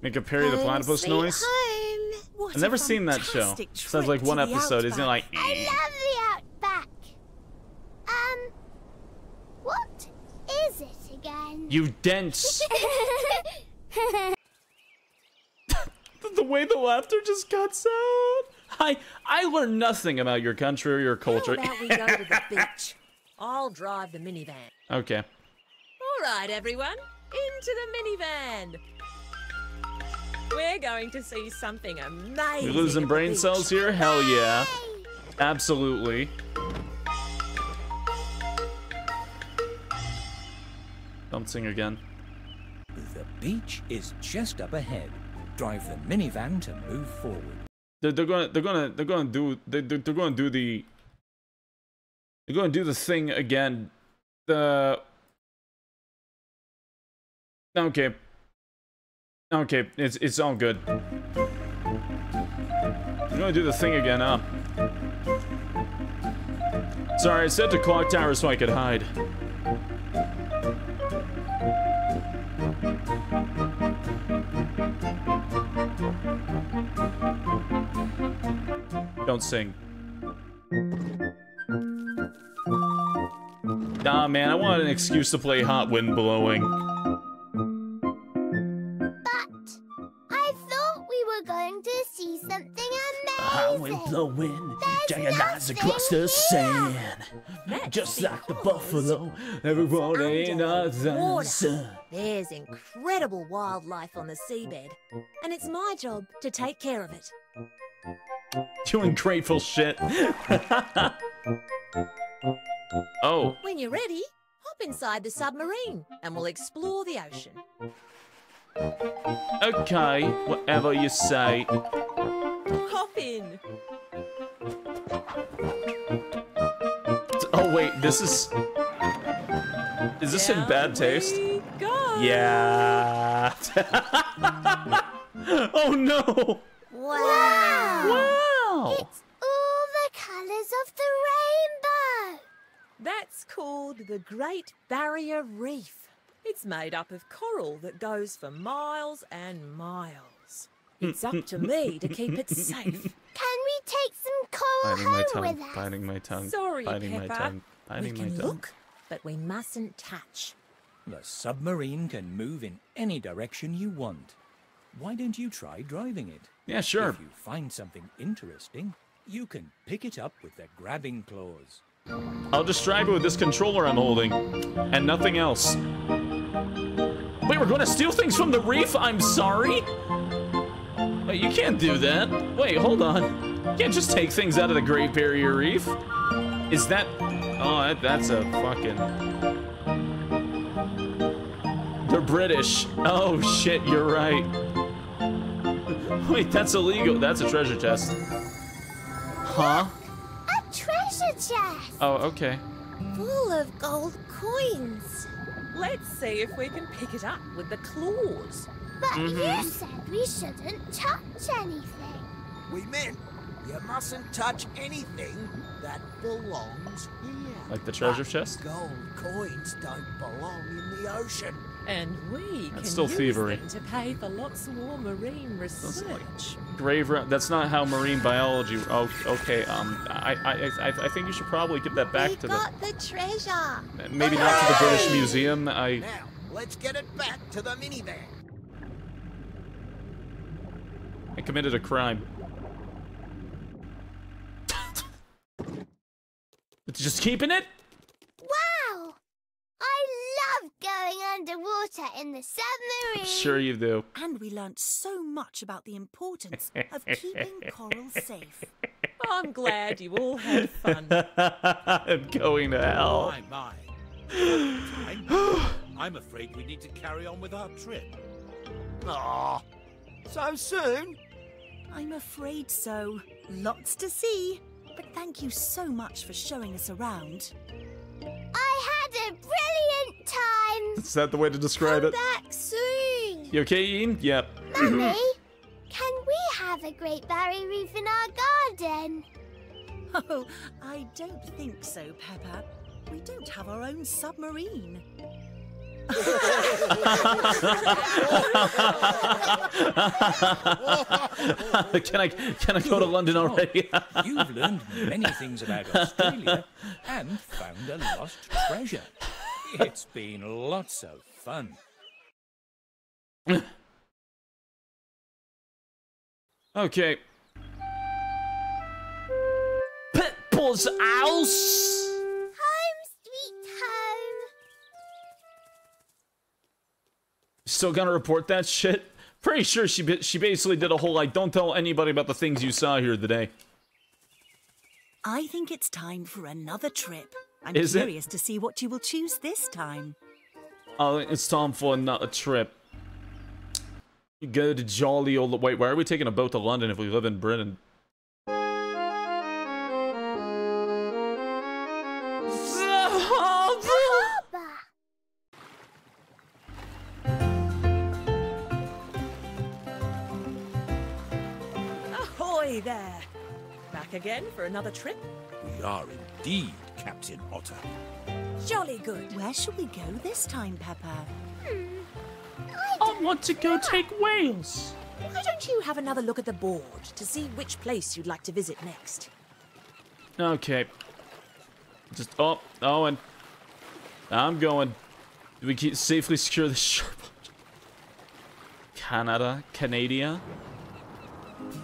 Make a Perry the Platypus noise. I've never seen that show. fantastic Sounds like one episode. Isn't it outback. like? I love the outback. Um, what is it again? You dense. [LAUGHS] [LAUGHS] the way the laughter just cuts out. I I learned nothing about your country or your culture. How about we go to the [LAUGHS] beach? I'll drive the minivan. okay. All right, everyone, into the minivan. We're going to see something amazing. We losing brain cells here? Hell yeah. Absolutely. Don't sing again. The beach is just up ahead. Drive the minivan to move forward. They're, they're gonna they're gonna they're gonna do they're, they're they're gonna do the they're gonna do the thing again. The okay. Okay, it's it's all good. They're gonna do the thing again, huh? Sorry, I set the clock tower so I could hide. Don't sing. Nah, man, I want an excuse to play Hot Wind Blowing. Were going to see something Hot amazing. wind blowing, There's giant eyes across the here. sand. That's Just like the buffalo, everyone ain't under others. There's incredible wildlife on the seabed, and it's my job to take care of it. You ungrateful shit. [LAUGHS] oh, When you're ready, hop inside the submarine, and we'll explore the ocean. Okay, whatever you say. Hop in. Oh wait, this is. Is this in bad taste? Go. Yeah. [LAUGHS] oh no! Wow. Wow! It's all the colours of the rainbow. That's called the Great Barrier Reef. It's made up of coral that goes for miles and miles. It's up to me to keep it safe. [LAUGHS] Can we take some coral Biting my home tongue. with us? Biting my tongue. Sorry, biting my Peppa. tongue. we Biting my can tongue. look, but we mustn't touch. The submarine can move in any direction you want. Why don't you try driving it? Yeah, sure. If you find something interesting, you can pick it up with the grabbing claws. I'll just drive it with this controller I'm holding, and nothing else. Wait, we're going to steal things from the reef? I'm sorry? Wait, you can't do that. Wait, hold on. You can't just take things out of the Great Barrier Reef. Is that... Oh, that, that's a fucking... They're British. Oh, shit, you're right. [LAUGHS] Wait, that's illegal. That's a treasure chest. Huh? A treasure chest Oh, okay. full of gold coins. Let's see if we can pick it up with the claws. But Mhm. you said we shouldn't touch anything. We meant you mustn't touch anything that belongs here. Like the treasure But chest? Gold coins don't belong in the ocean. And we That's can still use thievery. them to pay for lots more marine research. Grave ra- That's not how marine biology. Oh, okay. Um, I, I, I, I think you should probably give that back we to got the treasure. the. Maybe not to the British Museum. I. Now, let's get it back to the minivan. I committed a crime. it's [LAUGHS] just keeping it? Wow! I love going underwater in the submarine. Sure you do. And we learnt so much about the importance of [LAUGHS] keeping coral safe. I'm glad you all had fun. [LAUGHS] I'm going to hell. My, my. Time. I'm afraid we need to carry on with our trip. Aw, so soon? I'm afraid so. Lots to see. But thank you so much for showing us around. I had a brilliant time. Is that the way to describe it? Back soon. You okay, Ian? Yep. Mummy, [LAUGHS] can we have a Great Barrier Reef in our garden? Oh, I don't think so, Peppa. We don't have our own submarine. [LAUGHS] can I can I go to London already? [LAUGHS] You've learned many things about Australia and found a lost treasure. It's been lots of fun. okay. Pitbull's house. Still gonna report that shit? Pretty sure she she basically did a whole like, don't tell anybody about the things you saw here today. I think it's time for another trip. I'm Is it? curious to see what you will choose this time. Oh, it's time for another trip. You go to jolly old. Wait, why are we taking a boat to London if we live in Britain? Back again for another trip? We are indeed, Captain Otter. Jolly good. Where shall we go this time, Peppa? Hmm. I want to go take whales. Why don't you have another look at the board to see which place you'd like to visit next? Okay. Just oh oh and I'm going. Do we keep safely secure the [LAUGHS] sharp? Canada, Canada.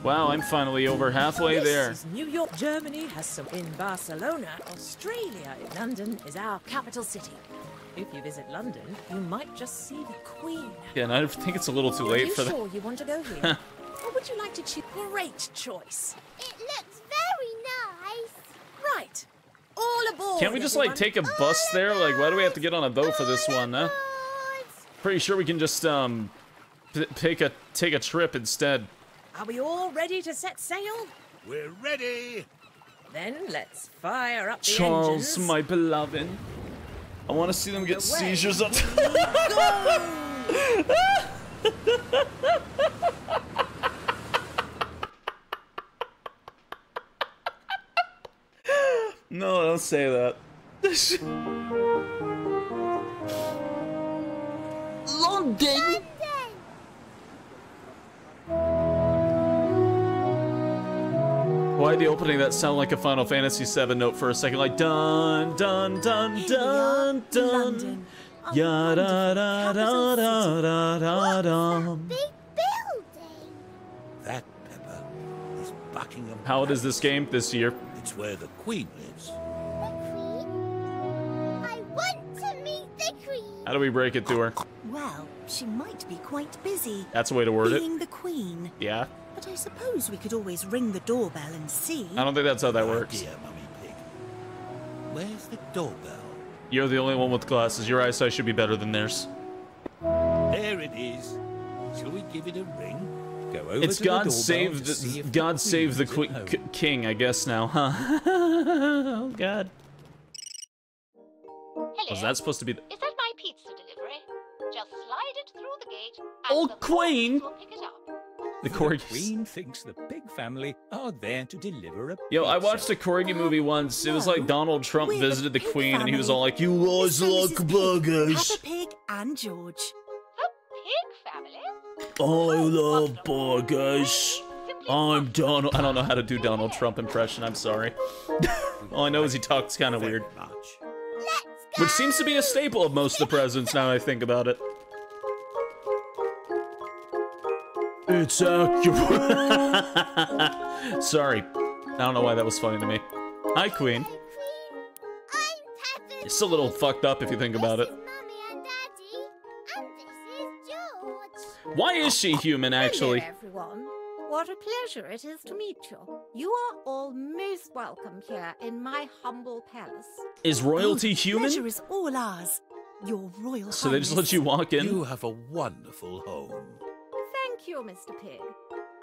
Wow, I'm finally over halfway this there. is New York, Germany has some in Barcelona. Australia, London is our capital city. If you visit London, you might just see the Queen. Yeah, and I think it's a little too Are late you for sure that. you sure you want to go here? [LAUGHS] or would you like to choose? Great choice. It looks very nice. Right. All aboard. Can't we just like take a bus there? Like, why do we have to get on a boat for this one? Huh? Pretty sure we can just um p- pick a take a trip instead. Are we all ready to set sail? We're ready. Then let's fire up the Charles, engines. my beloved. I want to see them get seizures up. [LAUGHS] no, don't say that. London. Why the opening that sound like a Final Fantasy VII note for a second? Like dun dun dun dun dun. Oh, ya da da da da da da dum. That, Peppa, is Buckingham How old is this game this year? It's where the Queen lives. I want to meet the Queen. How do we break it to her? Well, she might be quite busy. That's a way to word it. being the queen. Yeah. But I suppose we could always ring the doorbell and see. I don't think that's how that works. Dear Mummy Pig. Where's the doorbell? You're the only one with glasses. Your eyesight should be better than theirs. There it is. Shall we give it a ring? Go over It's to the God doorbell save to see the if God the save the Queen's qui- at k- home. king, I guess now, huh? [LAUGHS] oh God. Was that supposed to be the Is that my pizza delivery? Just slide it through the gate. old queen? We'll pick it up. The The. Queen thinks the pig family are there to deliver a Yo, I watched a corgi movie once. It was like Donald Trump We're visited the pig queen, and he was all like, "You guys So like Mrs. Pig, burgers? Peppa Pig and George. Pig family? I love burgers. I'm Donald. I don't know how to do Donald Trump impression. I'm sorry. [LAUGHS] all I know is he talks kind of weird, which seems to be a staple of most of the presidents. Now I think about it. It's accurate. [LAUGHS] Sorry. I don't know why that was funny to me. Hi, Queen. It's a little fucked up if you think about it. Why is she human, actually? Hello, everyone. What a pleasure it is to meet you. You are all most welcome here in my humble palace. Is royalty Oh, human? Pleasure is all ours. Your royal So they just let you walk in? You have a wonderful home. You, Mr. Pig.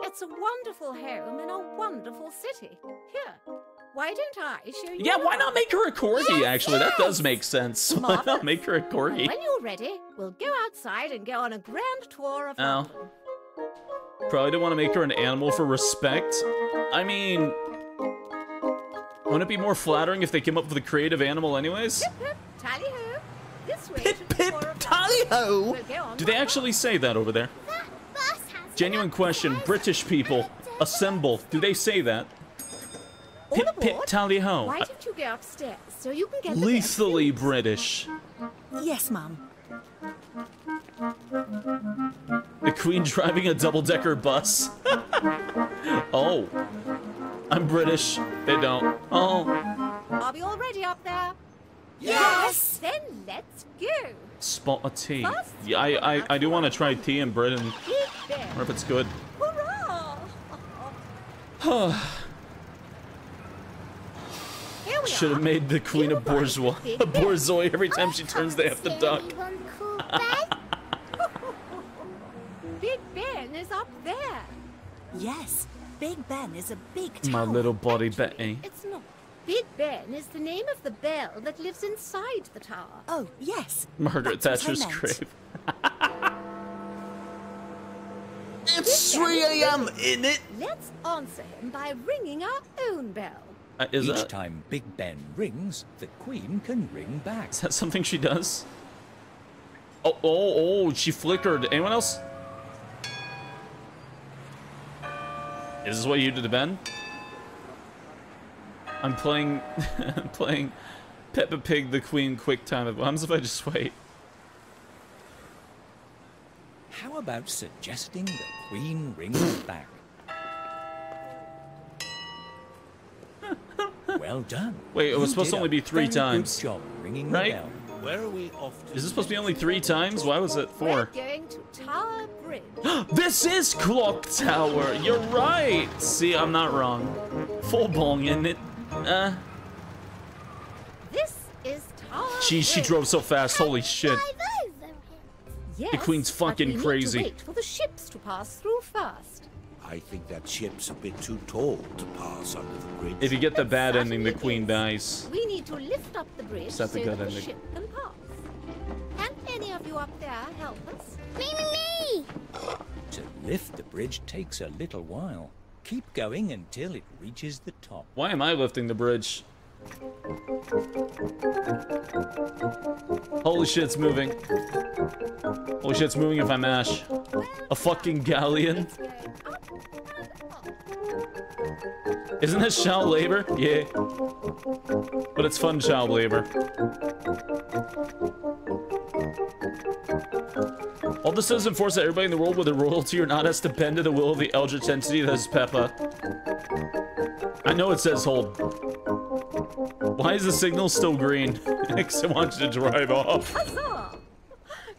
It's a wonderful home in a wonderful city. Here, why don't I show you? Yeah, why not make her a corgi, Yes, actually? That does make sense. [LAUGHS] Why Marvelous. not make her a corgi? When you're ready, we'll go outside and go on a grand tour of Oh. London. Probably don't want to make her an animal for respect. I mean, wouldn't it be more flattering if they came up with a creative animal anyways? Pip, tally ho. This way pip, pip, tally ho. We'll go on Do they actually say that over there? Genuine question. British people, assemble. Do they say that? All Pip, pip, aboard. tally ho. Why don't you go upstairs so you can get the Lethally British. Yes, Mum. The Queen driving a double-decker bus. [LAUGHS] oh. I'm British. They don't. Oh. Are we all ready up there? Yes. Then let's go. Spot a tea. Yeah, I, I, I do want to try tea in Britain. Big Ben. I wonder if it's good. Hurrah! [SIGHS] Here we Should have made the queen a bourgeois. A bourgeois every time she turns they have to duck. [LAUGHS] Big Ben is up there. Yes, Big Ben is a big My little body Betty. Eh? It's not. Big Ben is the name of the bell that lives inside the tower. Oh, yes. Margaret That's Thatcher's grave. [LAUGHS] it's 3 a.m. in it. Let's answer him by ringing our own bell. Uh, is Each that time Big Ben rings, the Queen can ring back. is that something she does? Oh oh oh! She flickered. Anyone else? Is this what you did to Ben? I'm playing, [LAUGHS] I'm playing Peppa Pig the Queen quick time. What happens if I just wait? How about suggesting the Queen rings back? [LAUGHS] well done. Wait, it was You supposed to only be three times, job ringing right? the bell. Where are we off to? Is this supposed to be only three times? Why was it We're four? going to Tower Bridge. [GASPS] this is Clock Tower. You're right. See, I'm not wrong. Full bong in it. Uh, This is Tower she she drove so fast. Holy shit. Yes, The Queen's but we fucking need to crazy. wait for the ships to pass through first. I think that ship's a bit too tall to pass under the bridge. If you get the bad ending, the Queen dies. We need to lift up the bridge Is that the good that the ending? ship can pass. Can any of you up there help us? Me, me, me! To lift the bridge takes a little while. Keep going until it reaches the top. Why am I lifting the bridge? Holy shit, it's moving. Holy shit, it's moving if I mash. A fucking galleon? Isn't this child labor? Yeah. But it's fun child labor. All this does enforce that everybody in the world, whether royalty or not, has to bend to the will of the eldritch entity that is Peppa. I know it says hold. Why is the signal still green? [LAUGHS] Because I want you to drive off. Huzzah!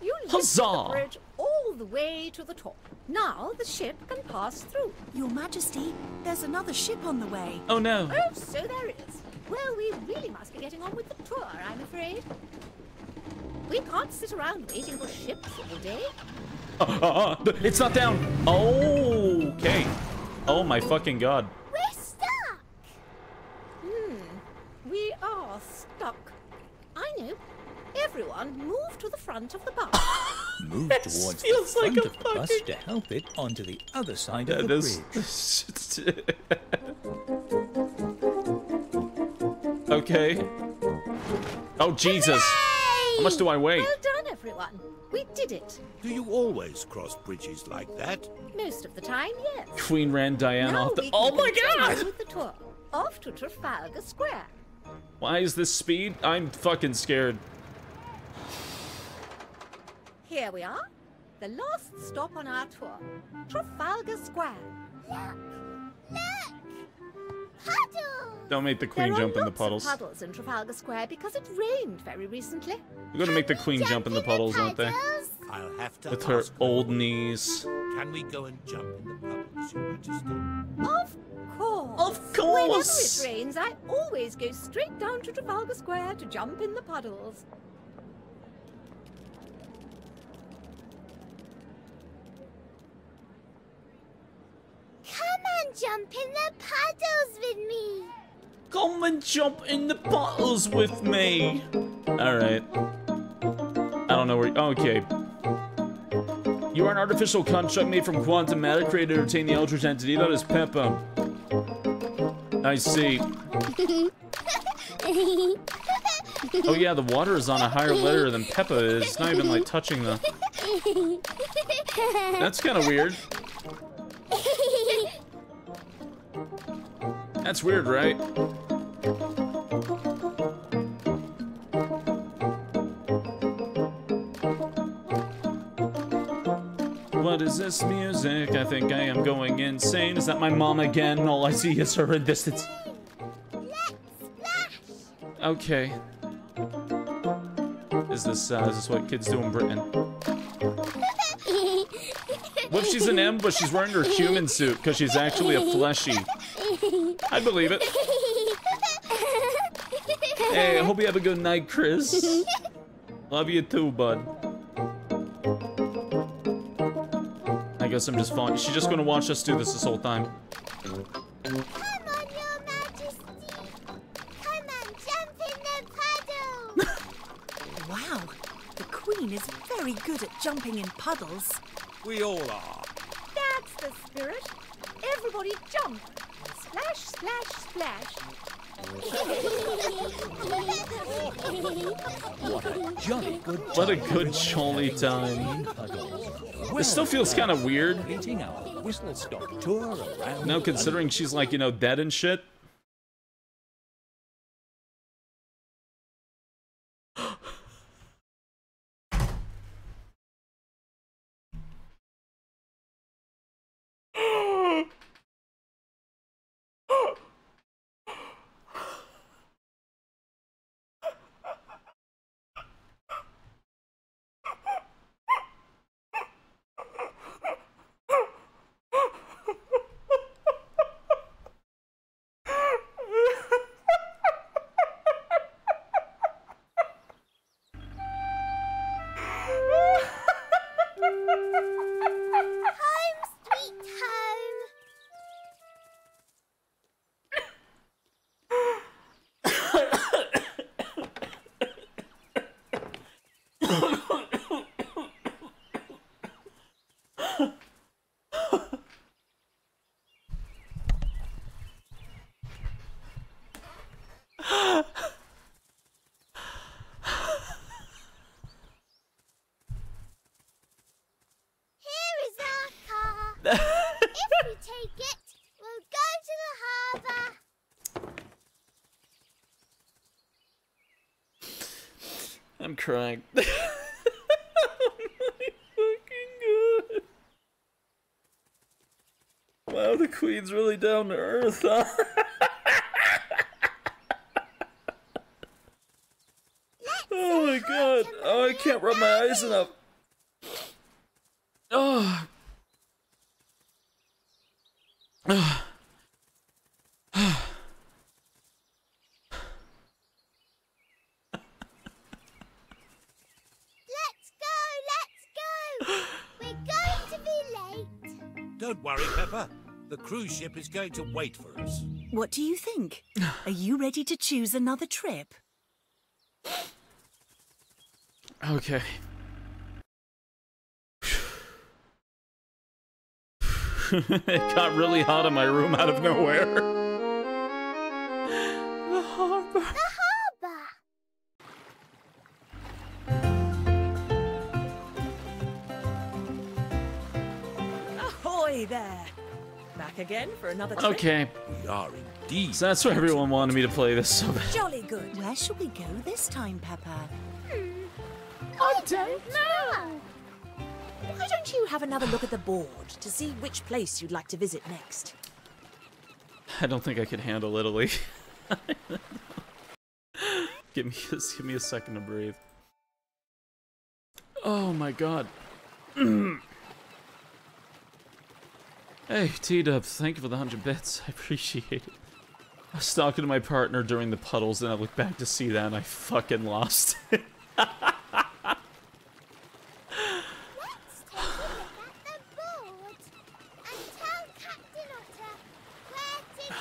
You lift Huzzah! the bridge all the way to the top. Now the ship can pass through. Your Majesty, there's another ship on the way. Oh no. Oh, so there is. Well, we really must be getting on with the tour, I'm afraid. We can't sit around waiting for ships all day. Uh, uh, uh, it's not down. Okay. Oh my fucking god. We're stuck. Hmm, we are stuck. I know. Everyone, move to the front of the bus. [LAUGHS] Move towards the feels like front a of the bus to help it onto the other side Yeah, of the this- bridge. [LAUGHS] okay. Oh Jesus. How much do I weigh? Well done, everyone. We did it. Do you always cross bridges like that? Most of the time, yes. Queen ran Diana now off the. Oh my god! With the tour. Off to Trafalgar Square. Why is this speed? I'm fucking scared. Here we are. The last stop on our tour. Trafalgar Square. Look! Look! Puddles! Don't make the queen there jump in the lots puddles. Of puddles in Trafalgar Square because it rained very recently. You're gonna make the queen jump in the puddles, aren't they? I'll have to With her old knees. Can we go and jump in the puddles, Your Majesty? Of course. Of course. Whenever it rains, I always go straight down to Trafalgar Square to jump in the puddles. Come and jump in the puddles with me. Come and jump in the puddles with me. Alright. I don't know where. Okay. You are an artificial construct made from quantum matter created to retain the Eldritch entity that is Peppa. I see. [LAUGHS] Oh yeah, the water is on a higher layer than Peppa is. It's not even like touching the. [LAUGHS] That's kind of weird. [LAUGHS] That's weird, right? What is this music? I think I am going insane. Is that my mom again? All I see is her in distance. Okay. Is this uh, is this what kids do in Britain? What if she's an M, but she's wearing her human suit because she's actually a fleshy? I believe it. Hey, I hope you have a good night, Chris. Love you too, bud. Guess I'm just following. She's just gonna watch us do this this whole time. Come on, Your Majesty. Come and jump in the puddle. Wow, the Queen is very good at jumping in puddles. We all are. That's the spirit. Everybody jump. Splash, splash, splash. What a jolly good What a good jolly time. This still feels kind of weird. Completing our whistle stop tour around. No, considering she's like, you know, dead and shit. Really down to earth, huh? [LAUGHS] oh my god. Oh, I can't rub my eyes enough. Ship is going to wait for us. What do you think? [SIGHS] Are you ready to choose another trip? Okay. [SIGHS] it got really hot in my room out of nowhere. Back again for another trip? Okay. We are indeed. So that's why everyone wanted me to play this so bad. Jolly good. Where shall we go this time, Peppa? Hmm. I don't know. Why don't you have another look at the board to see which place you'd like to visit next? I don't think I could handle Italy. [LAUGHS] give me just give me a second to breathe. Oh my god. [CLEARS THROAT] hey, T-Dub, thank you for the 100 bits. [LAUGHS] I appreciate it. I was talking to my partner during the puddles and I looked back to see that and I fucking lost it. [LAUGHS] Let's take a look at the board and tell Captain Otter where to go.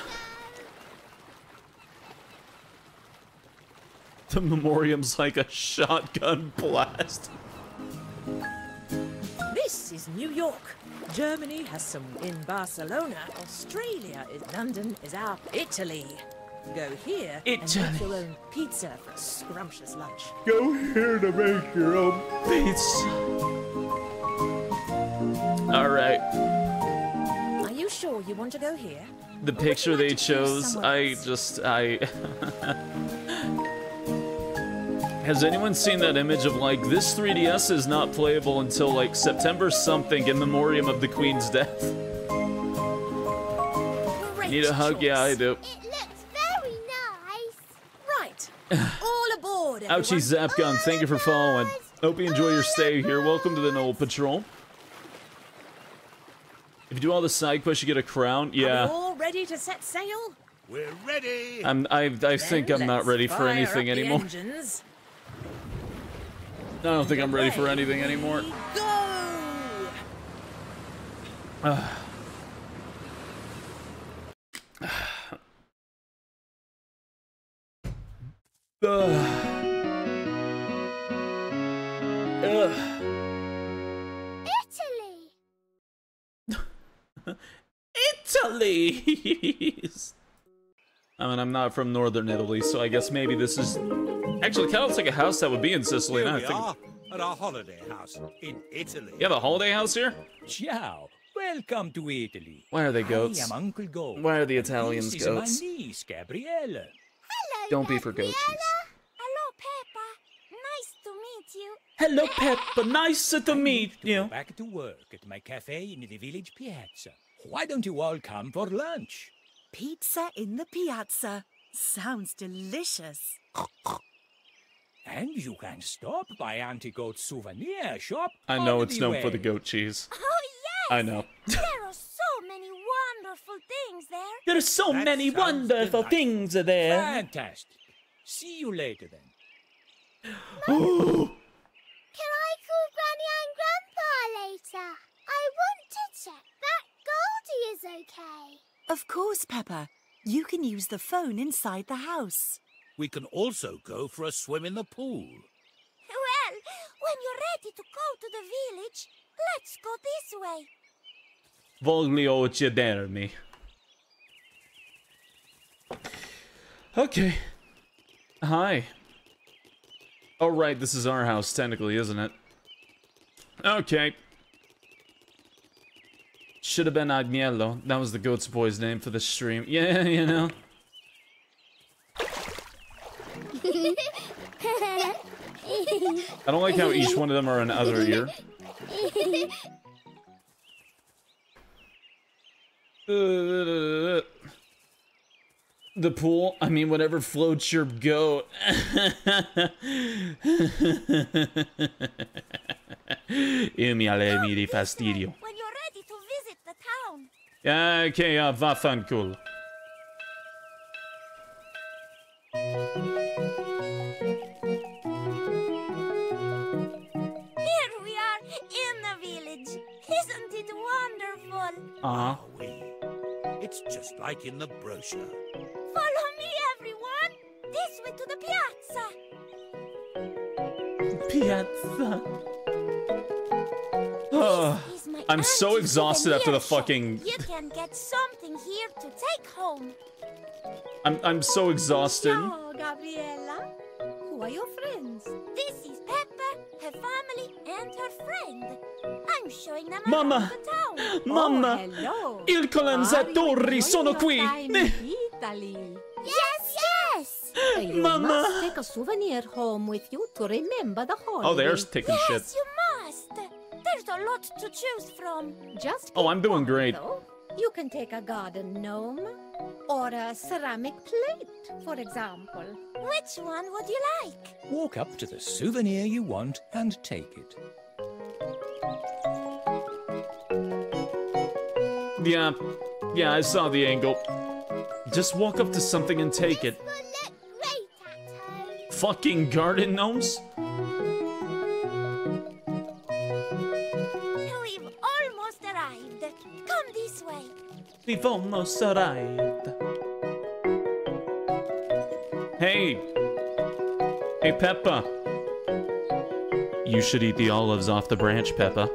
the memoriam's like a shotgun blast. [LAUGHS] This is New York. Germany has some in Barcelona. Australia is London is our Italy. Go here and make your own pizza for a scrumptious lunch. Go here to make your own pizza. Alright. Are you sure you want to go here? The picture they chose, I just, I... [LAUGHS] [LAUGHS] Has anyone seen that image of like, this 3DS is not playable until like September something in memoriam of the Queen's death? Need a hug? Yeah, I do. It looks very nice. Right. [SIGHS] All aboard, everyone. Ouchie Zapgun, thank you for following. Hope you enjoy your stay here. Welcome to the Knoll Patrol. If you do all the side quests, you get a crown. Are we Yeah. all ready to set sail? We're ready. I'm, I, I think I'm not ready for anything anymore. engines. I don't think I'm ready for anything anymore. Go! Italy. [SIGHS] Italy! [LAUGHS] I mean, I'm not from northern Italy, so I guess maybe this is... Actually, kind of looks like a house that would be in Sicily. Here now I we think... are at our holiday house in Italy. You have a holiday house here? Ciao. Welcome to Italy. Why are they goats? I am Uncle Gold. Why are the Italians this goats? is my niece, Gabriella. Hello, Don't be for goaches. Hello, Peppa. Nice to meet you. Hello, Peppa. Nice to meet Go you. back to work at my cafe in the village piazza. Why don't you all come for lunch? Pizza in the piazza. Sounds delicious. And you can stop by Auntie Goat's souvenir shop. I know it's the known for the goat cheese. [LAUGHS] Oh, yes. I know. [LAUGHS] there are so many wonderful things there. There are so That many wonderful delightful. things there. Fantastic. See you later then. [GASPS] Can I call Granny and Grandpa later? I want to check that Goldie is okay. Of course, Peppa. You can use the phone inside the house. We can also go for a swim in the pool. Well, when you're ready to go to the village, let's go this way. Voglio uccidermi. Okay. Hi. Oh, right, this is our house, technically, isn't it? Okay. Should have been Agnello. That was the Goat's Boy's name for the stream. [LAUGHS] Yeah, you know. I don't like how each one of them are an other ear. [LAUGHS] The pool? I mean, whatever floats your goat. [LAUGHS] Io mi alemi di fastidio. When you're ready to visit the town. Ja, Okej, ja, cool. Here we are in the village. Isn't it wonderful? Uh-huh. It's just like in the brochure. Follow me, everyone. This way to the piazza. Piazza. Oh, I'm so exhausted after the fucking. You can get something here to take home. I'm I'm so exhausted. Oh, Gabriella. Who are your friends? This is Peppa, her family, and her friend. I'm showing them Mamma! the town. [GASPS] Mamma! Oh, hello. Il colonizzatori sono qui! [LAUGHS] Italy. Yes, yes. You Mamma. take a souvenir home with you to remember the holiday. Oh, there's taking shit. Yes, you must. There's a lot to choose from. Just Oh, I'm doing great. though. You can take a garden gnome or a ceramic plate, for example. Which one would you like? Walk up to the souvenir you want and take it. Yeah, yeah, I saw the angle. Just walk up to something and take it. Fucking garden gnomes? We've almost arrived. Hey! Hey, Peppa! You should eat the olives off the branch, Peppa.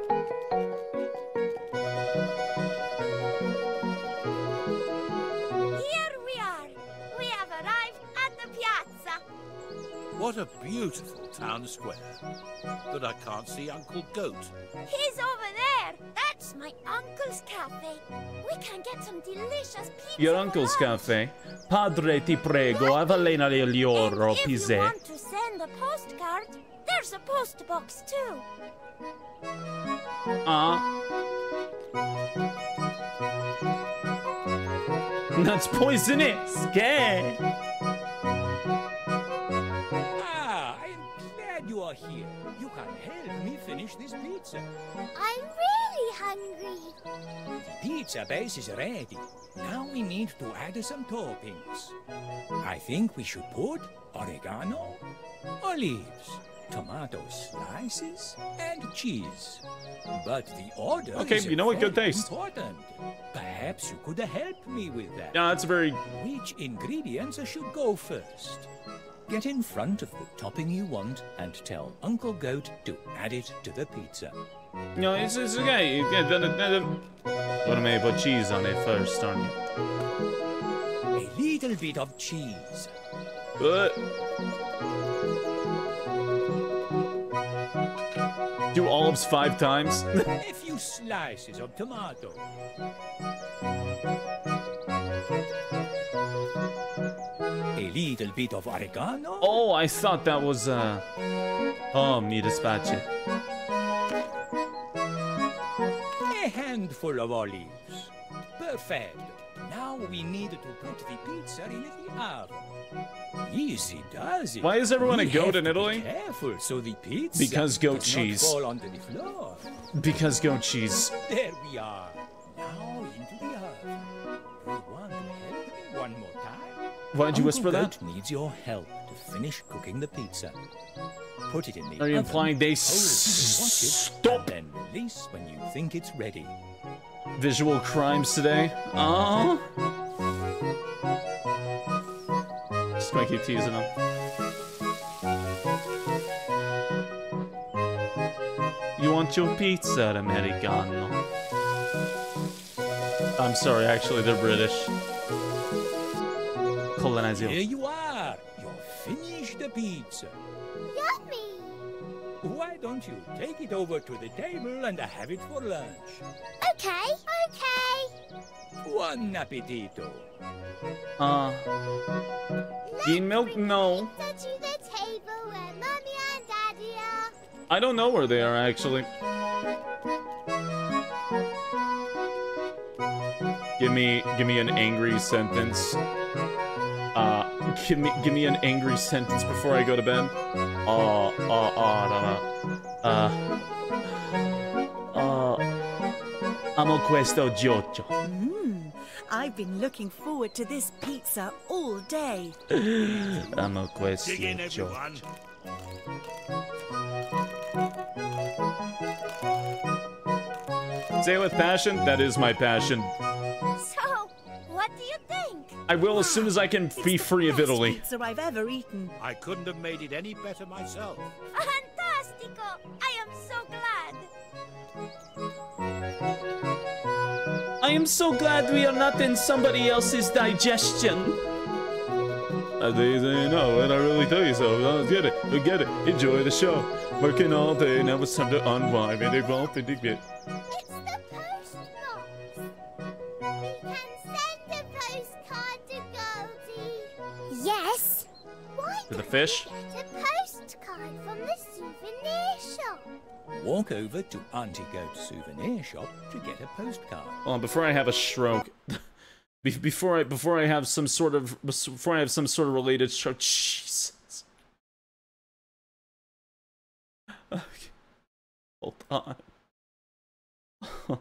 Here we are. We have arrived at the piazza. What a beautiful town square. But I can't see Uncle Goat. He's over there. My uncle's cafe. We can get some delicious pizza. Your uncle's cafe. Padre, ti prego, avvelena gli oro, If you want to send a postcard, there's a post box too. Ah. That's poisonous. Gay. Are here. You can help me finish this pizza. I'm really hungry. The pizza base is ready. Now we need to add some toppings. I think we should put oregano, olives, tomato slices, and cheese. But the order Okay, is you know what? Good taste. Important. Perhaps you could help me with that. Yeah, that's very. Which ingredients should go first? Get in front of the topping you want and tell Uncle Goat to add it to the pizza. No, it's, it's okay. The, the, Gonna maybe put cheese on it first, aren't you? A little bit of cheese. But do olives five times? [LAUGHS] a few slices of tomato. Little bit of oregano. oh, I thought that was uh. Oh, mi dispiace. A handful of olives. Perfect. Now we need to put the pizza in the oven. Easy does it. Why is everyone a goat in to be Italy? Careful, so the pizza Because goat cheese. Fall onto the floor. Because goat cheese. There we are. Now into the oven. Time? Why'd you whisper that? Needs your help to finish cooking the pizza. Put it in the Are you oven, implying they it and stop? Then release when you think it's ready. Visual crimes today. Uh-huh. Oh. Just gonna keep teasing them. You want your pizza, Americano? I'm sorry, actually, they're British. Here you are. You've finished the pizza. Yummy. Why don't you take it over to the table and have it for lunch? Okay, okay. Buon appetito. Uh. Bean milk? No. To the table where Mummy and Daddy I don't know where they are actually. Give me, give me an angry sentence. Uh, give me, give me an angry sentence before I go to bed. Uh, uh, uh, no, no. Uh, uh, amo questo giocho. Mmm, I've been looking forward to this pizza all day. [SIGHS] amo questo Dig in, giocho. everyone. Say it with passion. That is my passion. So, what do you think? I will as soon as I can be free of Italy. Pizza I've ever eaten. I couldn't have made it any better myself. Fantastico! I am so glad. I am so glad we are not in somebody else's digestion. I they say no, and I really tell you so. Uh, get it, uh, get it. Enjoy the show. Working all day, now it's time to unwind. Maybe bump and dig it. It's Why To the fish. get a postcard from the souvenir shop? Walk over to Auntie Goat's souvenir shop to get a postcard. Hold on, before I have a stroke. [LAUGHS] Before I before I have some sort of before I have some sort of related stroke. Jesus. Okay. Hold on. [LAUGHS]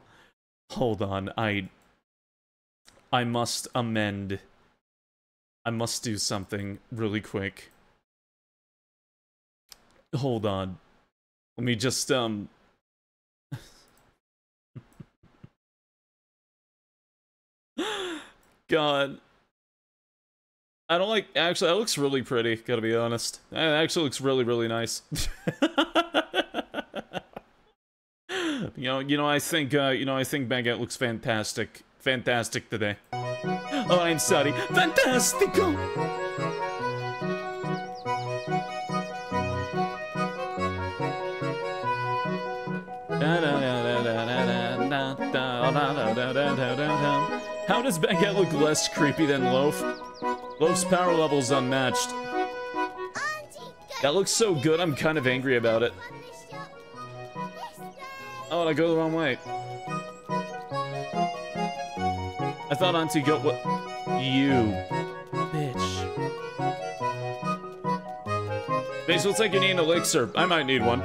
Hold on. I I must amend. I must do something really quick. Hold on. Let me just um [LAUGHS] God. I don't like actually that looks really pretty, gotta be honest. That actually looks really, really nice. [LAUGHS] you know, you know, I think uh, you know, I think Baguette looks fantastic. Fantastic today. Oh, I'm sorry. Fantastico! How does Baguette look less creepy than Loaf? Loaf's power level's unmatched. That looks so good, I'm kind of angry about it. Oh, I go the wrong way. I thought Auntie Goat what? You. Bitch. Base looks like you need an elixir. I might need one.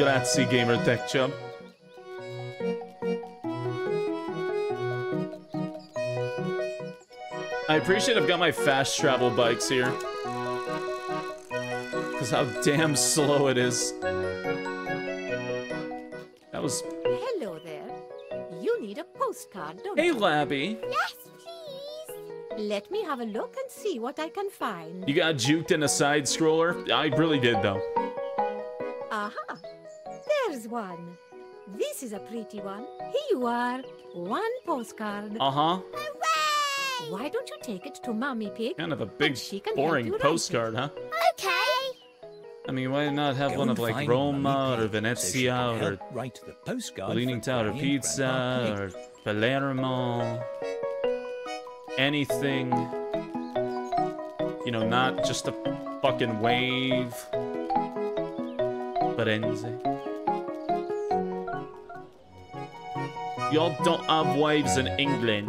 Grazie, Gamer Tech Chub. I appreciate I've got my fast travel bikes here. Because how damn slow it is. That was... Hello there. You need a postcard, don't Hey, you? Labby. Yes, please. Let me have a look and see what I can find. You got juked in a side scroller? I really did, though. Aha! There's one. This is a pretty one. Here you are. One postcard. Uh-huh. Why don't you take it to Mommy Pig? Kind of a big, can help boring postcard, huh? Okay. I mean, why not have Go one of like find Roma Mummy or Pig so Venezia or help write the postcard Leaning Tower Granny and Pizza or Palermo. Anything. You know, not just a fucking wave. Firenze. Y'all don't have waves in England.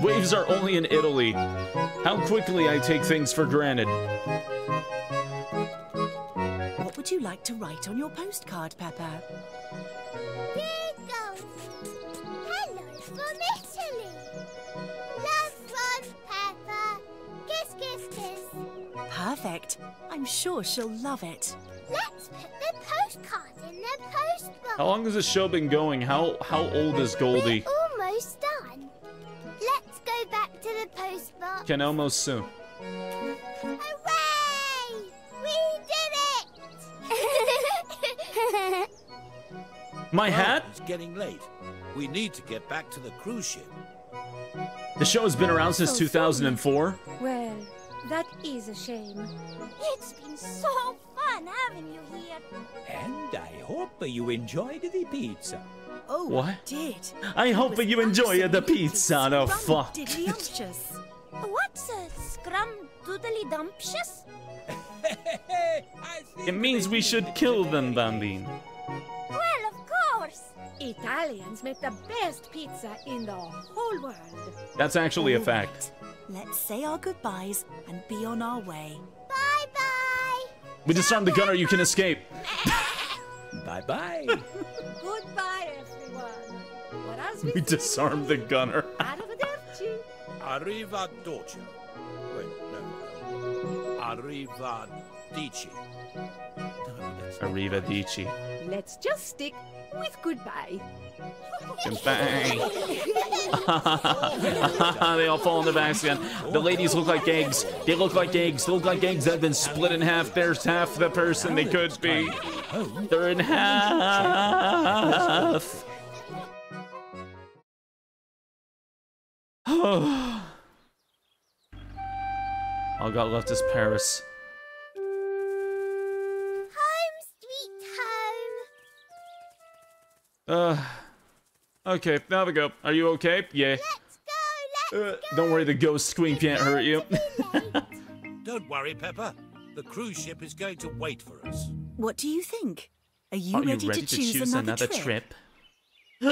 Waves are only in Italy. How quickly I take things for granted. What would you like to write on your postcard, Peppa? Dear Goldie, hello from Italy. Love from Peppa. Kiss, kiss, kiss. Perfect. I'm sure she'll love it. How long has this show been going? How how old is Goldie? Almost done. Let's go back to the post box. Can almost soon. Hooray! We did it! [LAUGHS] My Well, hat? It's getting late. We need to get back to the cruise ship. The show has been around since 2004. Well, that is a shame. It's been so fun having you here. And I hope you enjoyed the pizza. Oh, What? I did. I hope you enjoyed the pizza. No fuck. Diddly-umptious. What's a scrum doodly dumptious? [LAUGHS] It means we should kill them, Bambine. Well, of course. Italians make the best pizza in the whole world. That's actually a fact. Let's say our goodbyes and be on our way. Bye bye. We disarmed the gunner, you can escape. [LAUGHS] Bye bye. Goodbye, everyone. What else We disarmed the gunner. Arrivederci. Arrivederci. Wait, no. Arrivederci. Arrivederci. Let's just stick with goodbye. Goodbye. [LAUGHS] they all fall in their backs again. The ladies look like eggs. They look like eggs. They look like eggs that have been split in half. There's half the person they could be. They're in half. [SIGHS] All got left is Paris. Uh, okay, now we go. Are you okay? Yeah. Uh, don't worry, the ghost scream can't hurt you. [LAUGHS] Don't worry, Peppa. The cruise ship is going to wait for us. What do you think? Are you, Are ready, you ready to, choose another, trip? [GASPS]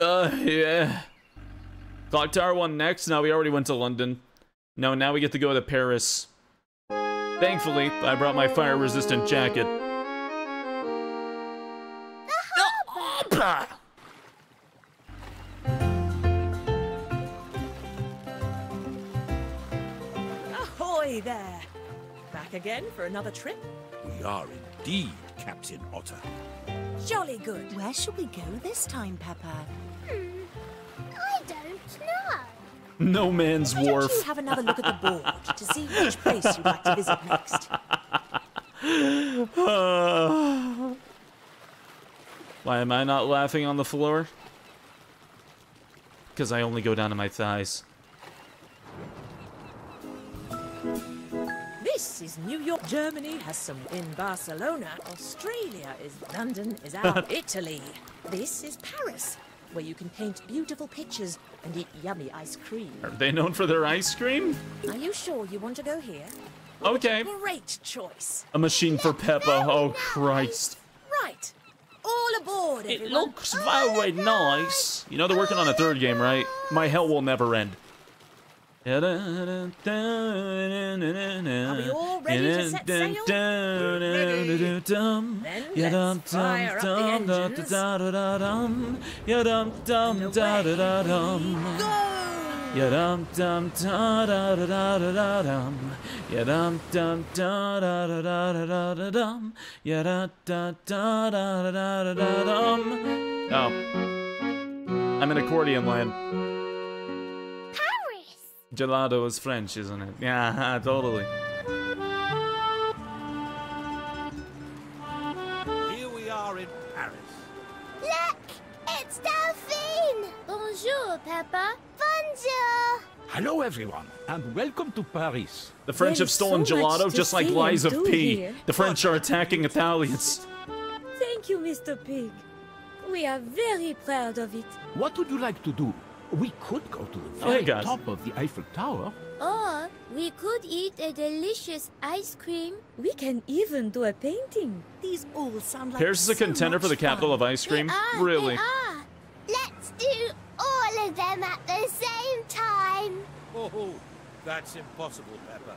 uh, yeah. Clock Tower one next. No, we already went to London. No, now we get to go to Paris. Thankfully, I brought my fire-resistant jacket. Ahoy there! Back again for another trip? We are indeed, Captain Otter. Jolly good. Where shall we go this time, Peppa? Hmm, I don't know. No man's Why don't wharf. you have another look at the board to see which place you'd like to visit next? [LAUGHS] Why am I not laughing on the floor? Because I only go down to my thighs. This is New York. Germany has some in Barcelona. Australia is London is out. [LAUGHS] Italy. This is Paris, where you can paint beautiful pictures and eat yummy ice cream. Are they known for their ice cream? Are you sure you want to go here? Okay. Great choice. A machine for Peppa. Oh, Christ. Right. All aboard, It looks very nice. You know they're working on a third game, right? My hell will never end. Are we all ready to set sail? Ready. Then let's fire up the engines. Yadum dum da da da da da da dum. Yadum dum da da da da da da da dum. Yada da da da da da da da dum. Oh. I'm in accordion land. Paris. Gelato is French, isn't it? [LAUGHS] Yeah, totally. Here we are in Paris. Look, it's Delphine. Bonjour, Peppa. Bonjour. Hello, everyone, and welcome to Paris. The French have stolen so gelato just like see and lies of do pee. here. The French are attacking Italians. Thank you, Mr. Pig. We are very proud of it. What would you like to do? We could go to the Oh, very guys. top of the Eiffel Tower. Or we could eat a delicious ice cream. We can even do a painting. These all sound like Paris is a so contender for the capital fun. of ice cream? They are, Really? They are. Let's do all of them at the same time. Oh, that's impossible, Peppa.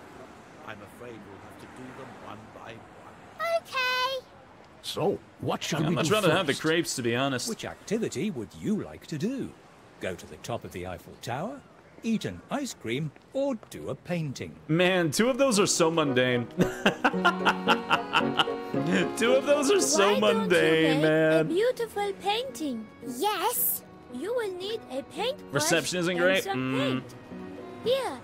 I'm afraid we'll have to do them one by one. Okay. So, what shall I'd we much do rather have the crepes, to be honest. Which activity would you like to do? Go to the top of the Eiffel Tower, eat an ice cream, or do a painting? Man, two of those are so mundane. [LAUGHS] two of those are so Why don't you mundane, make A man. beautiful painting. Yes. You will need a paintbrush Reception isn't great? some Mm. paint. Here.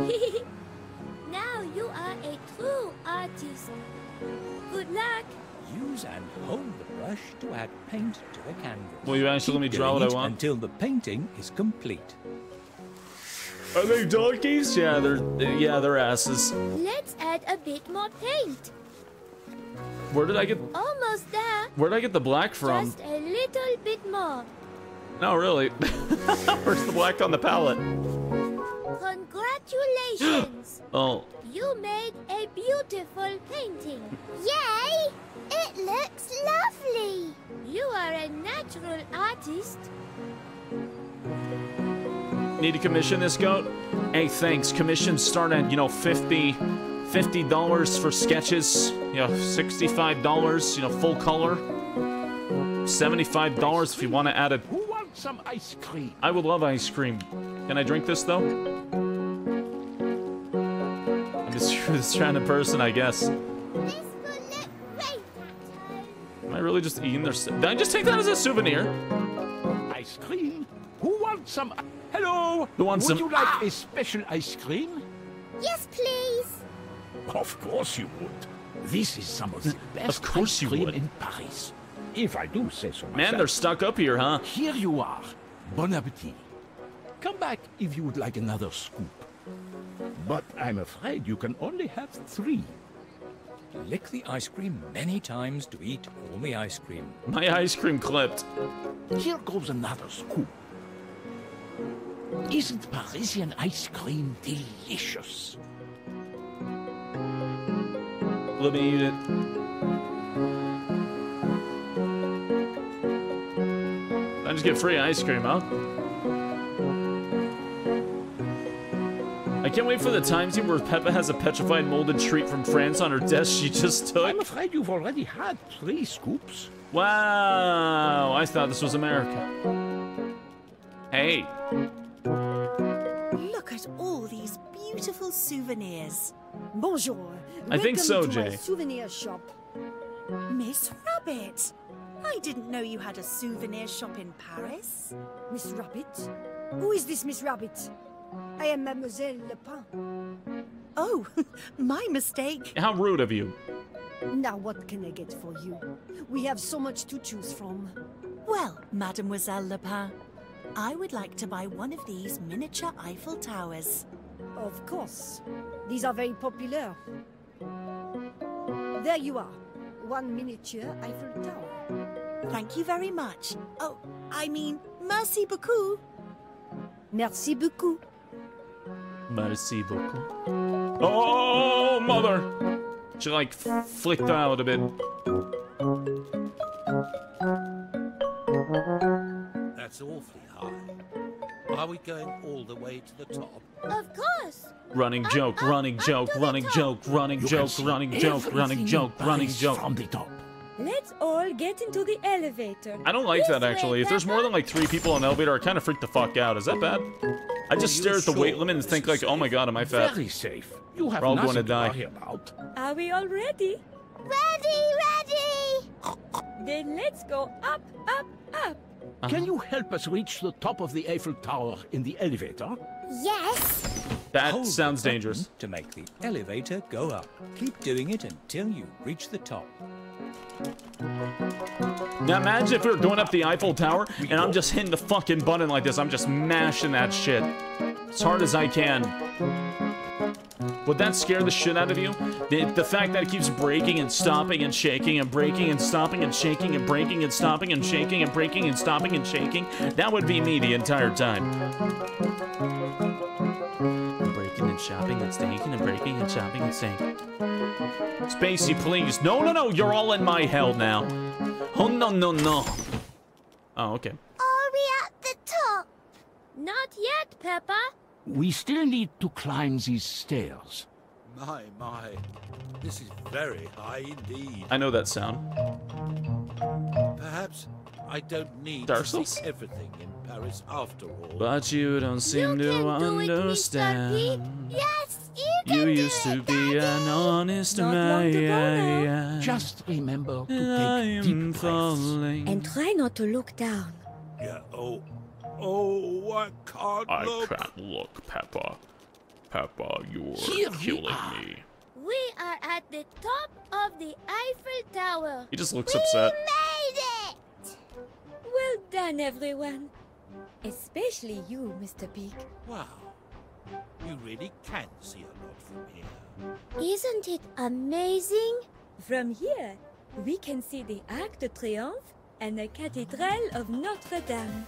[LAUGHS] now you are a true artist. Good luck. Use and hold the brush to add paint to the canvas. Will you actually let me draw what I want? Until the painting is complete. Are they donkeys? Yeah, they're yeah, they're asses. Let's add a bit more paint. Where did I get Almost there. where did I get the black from? Just a little bit more. No, really. [LAUGHS] Where's the black on the palette? Congratulations! [GASPS] Oh, you made a beautiful painting. Yay! It looks lovely. You are a natural artist. need to commission this goat? Hey, thanks. Commissions start at, you know, 50 $50 for sketches, you know, $65, you know, full color. $75 if you want to add a Who wants some ice cream? I would love ice cream. Can I drink this though? I'm just this kind of person, I guess. I really just eating their stuff? Did I just take that as a souvenir? Ice cream? Who wants some? Hello. Who wants Would some- you like a special ice cream? Yes, please. Of course you would. This is some of the best Of course ice you cream would. in Paris. If I do say so myself. Man, they're stuck up here, huh? Here you are. Bon appetit. Come back if you would like another scoop. But I'm afraid you can only have three. Lick the ice cream many times to eat all the ice cream. My ice cream clipped. Here goes another scoop. Isn't Parisian ice cream delicious? Let me eat it. I just get free ice cream, huh? I can't wait for the time scene where Peppa has a petrified molded treat from France on her desk she just took. I'm afraid you've already had three scoops. Wow, I thought this was America. Hey, Look at all these beautiful souvenirs. Bonjour. I think Welcome so, to my Jay. souvenir shop. Miss Rabbit, I didn't know you had a souvenir shop in Paris. Miss Rabbit? Who is this Miss Rabbit? I am Mademoiselle Lapin. Oh, [LAUGHS] my mistake. how rude of you. Now what can I get for you? We have so much to choose from. Well, Mademoiselle Lapin, I would like to buy one of these miniature Eiffel Towers. Of course. These are very popular. There you are. One miniature Eiffel Tower. Thank you very much. Oh, I mean, merci beaucoup. Merci beaucoup. Merci beaucoup. Oh, mother! She like f- flicked out a bit. That's awfully high. Are we going all the way to the top? Of course. Running joke, running joke, running joke, running You joke, running joke, running joke, running joke. From the top. Let's all get into the elevator. I don't like This that actually. If there's more than like three people in an elevator, I kind of freak the fuck out. Is that bad? I just oh, stare at the weight limit and think like, oh my god, am I fat? Very safe. You have We're all nothing gonna to die. worry about. Are we all ready? Ready, ready. Then let's go up, up, up. Can you help us reach the top of the Eiffel Tower in the elevator? Yes. That Hold sounds dangerous. To make the elevator go up. Keep doing it until you reach the top. Now imagine if we were going up the Eiffel Tower and I'm just hitting the fucking button like this. I'm just mashing that shit as hard as I can. Would that scare the shit out of you? The, the fact that it keeps breaking and stopping and shaking and breaking and stopping and shaking and breaking and stopping and shaking and breaking and stopping and shaking? That would be me the entire time. Breaking and shopping and staking and breaking and shopping and staking. Spacey, please. No, no, no. You're all in my hell now. Oh, no, no, no. Oh, okay. Are we at the top? Not yet, Peppa. We still need to climb these stairs. My, my. This is very high indeed. I know that sound. Perhaps I don't need Dark to see everything in Paris after all. But you don't seem to understand. Yes, you You can do used to it, be an honest man. Just remember to And I take deep am breaths. And try not to look down. Yeah, oh. Oh, I can't I look. can't look, Peppa. Peppa, you're Here we killing me. We are at the top of the Eiffel Tower. He just looks upset. Made it. Well done, everyone. Especially you, Mr. Pig. Wow. You really can see a lot from here. Isn't it amazing? From here, we can see the Arc de Triomphe and the Cathedral of Notre Dame.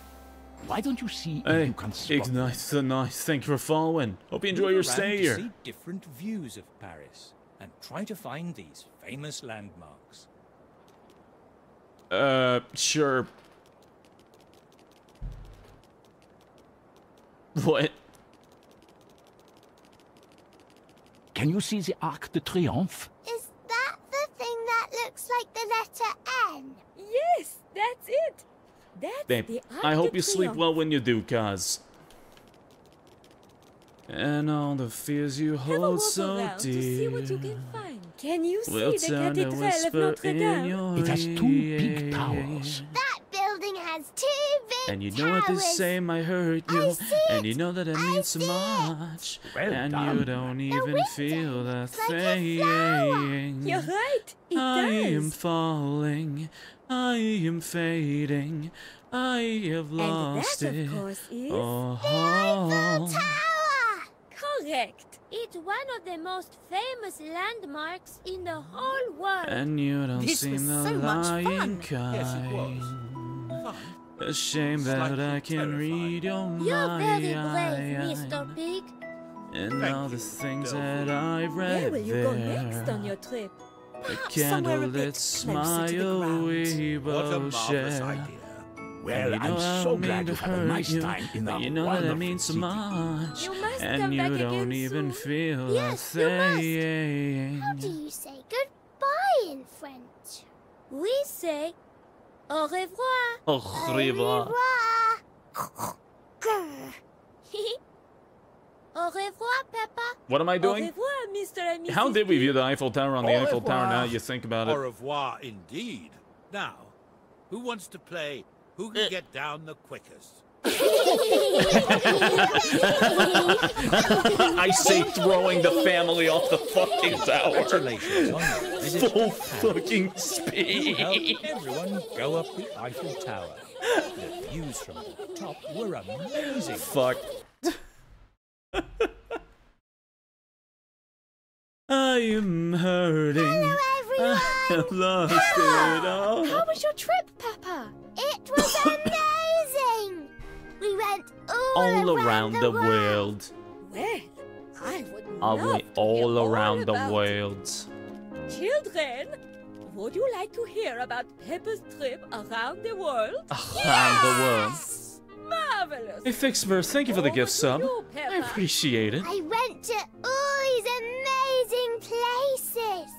Why don't you see Hey, if you can spot Ignite the nice. Thank you for following. Hope you enjoy Move your around stay to here. See different views of Paris and try to find these famous landmarks. Uh, sure. [LAUGHS] What? Can you see the Arc de Triomphe? Is that the thing that looks like the letter N? Yes, that's it. That's Babe, the Arc I hope de you sleep well when you do, cuz. And all the fears you Have a hold so around dear. to see what you can find. Can you see will the Cathedral of Notre Dame? It has two big towers. That building has two big And you know what they towers. say might hurt you, I see and you know that it I means so much, Well and done. you don't even feel a like thing. You're right. It I am falling, I am fading, I have And lost that, it. of course, is Oh, Tower! correct. It's one of the most famous landmarks in the whole world. and you don't This seem was the so much lying fun. kind. Yes, it was. Fun. A shame that I can terrifying. read your mind. You're mind. very brave, Mr. Pig. And Thank all the you, things Delphine. that I've Where will you there. go next on your trip? A Perhaps somewhere a candlelit bit closer to the smile ground. we What a both marvelous share. idea. Well, you know I'm so don't mean glad to you have a nice you, time in but our you know that it wonderful means so city. much. You must and come you back don't again even soon. feel Yes, a you must. How do you say goodbye in French? We say au revoir. Au revoir. au revoir, [LAUGHS] au Peppa. What am I Au doing? revoir, Mr. and Mrs. How did we view the Eiffel Tower on the Eiffel Tower now you think about it? Au revoir, indeed. Now, who wants to play who can eh. get down the quickest? [LAUGHS] I say throwing the family off the fucking tower. Congratulations on your [LAUGHS] visit Full fucking speed. everyone go up the Eiffel Tower. The views from the top were amazing. Fuck. [LAUGHS] I am hurting. Hello, everyone. I have lost it all. How was your trip, Peppa? It was amazing! We went all, All around the world. Well, I would I love went to all hear more around the about world. Children, would you like to hear about Peppa's trip around the world? [LAUGHS] Around the world. Marvelous! Hey, Fixmer, thank you for the Over gift sub. you, I appreciate it. I went to all these amazing places.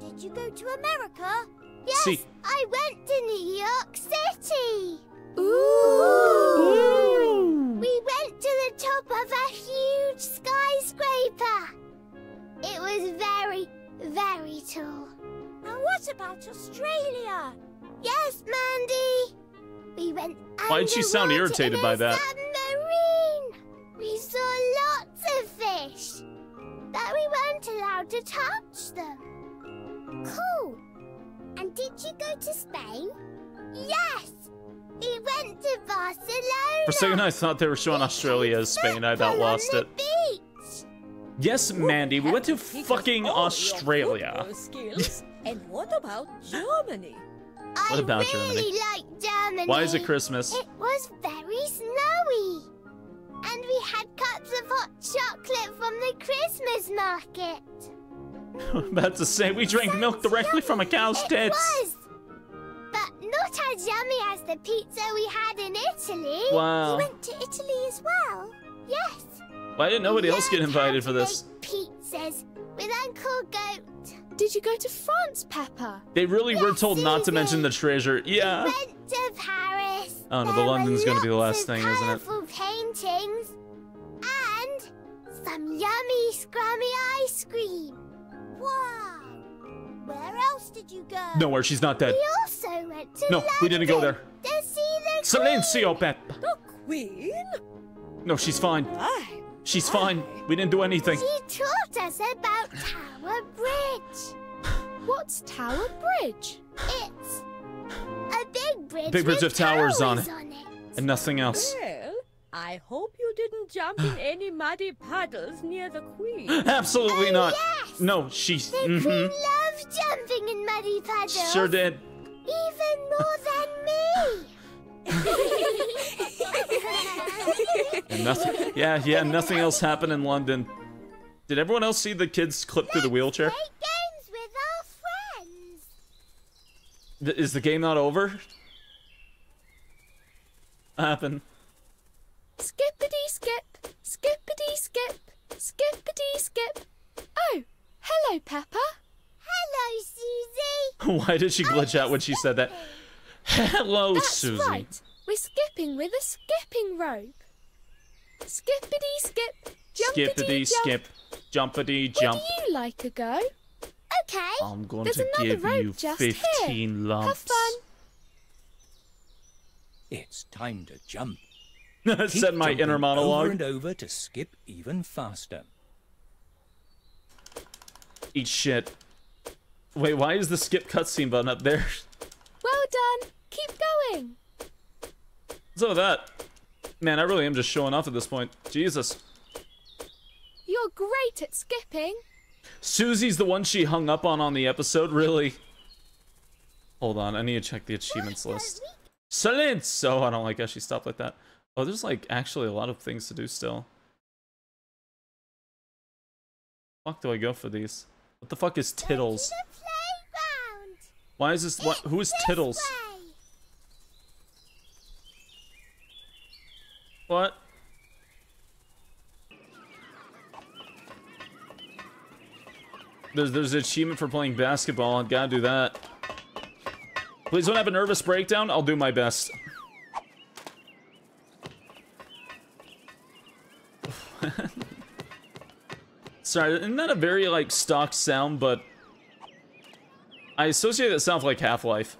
Did you go to America? Yes, See. I went to New York City. Ooh. We went to the top of a huge skyscraper. It was very, very tall. And what about Australia? Yes, Mandy. We went Why did she sound irritated in by a that? Submarine. We saw lots of fish, but we weren't allowed to touch them. Cool. And did you go to Spain? Yes. We went to Barcelona. For a second, I thought they were showing Australia as Spain. I about Football on lost it. Beach. Yes, Mandy, we went to fucking Australia. [LAUGHS] and what about Germany? I about really Germany? like Germany. Why is it Christmas? It was very snowy. And we had cups of hot chocolate from the Christmas market. [LAUGHS] about to say, we drank milk directly from a cow's It tits. was. But not as yummy as the pizza we had in Italy. Wow. You went to Italy as well? Yes. Why didn't nobody else get invited for this? make Pizzas with Uncle Goat. Did you go to France, Peppa? They really were Yes, told not to Susie. mention the treasure. Yeah. Went to Paris. Oh, no, the There were London's gonna be the last thing, isn't it? colourful paintings and some yummy scrummy ice cream. Wow. Where else did you go? Nowhere, she's not dead. We also went to No, we didn't go there. To see the Silencio, Peppa. The Queen? No, she's fine. Why? She's fine. We didn't do anything. She taught us about Tower Bridge. [SIGHS] What's Tower Bridge? It's a big bridge. Big bridge with of towers on it. on it. And nothing else. Well, I hope you didn't jump in [SIGHS] any muddy puddles near the Queen. Absolutely Oh, not. yes. No, she's. The mhm. Queen love jumping in muddy puddles. Sure did. Even more than me. And nothing. Yeah, yeah. Nothing else happened in London. Did everyone else see the kids clip through the wheelchair? Play Games with our friends. Th- Is the game not over? What happened? Skippity skip, skippity skip, skippity skip. Oh, hello, Peppa. Hello, Susie. [LAUGHS] Why did she oh, glitch out when she said that? Hello, That's Susie. right. We're skipping with a skipping rope. Skippity skip, jumpity Skippity jump. skip, jumpity jump. Would you like a go? Okay. I'm going There's to another give rope you just 15 here. lumps. Have fun. It's time to jump. [LAUGHS] Said Keep my inner monologue. Over and over to skip even faster. Eat shit. Wait, why is the skip cutscene button up there? Well done. Keep going. So that? Man, I really am just showing off at this point. Jesus. You're great at skipping. Susie's the one she hung up on on the episode, really? Hold on, I need to check the achievements list. Silence! Oh, I don't like how she stopped like that. Oh, there's like actually a lot of things to do still. Fuck do I go for these? What the fuck is Tiddles? Why is this? What? Who is Tiddles? What? There's there's an achievement for playing basketball. I gotta do that. Please don't have a nervous breakdown. I'll do my best. [LAUGHS] Sorry, isn't that a very like stock sound? But I associate that sound with like Half-Life,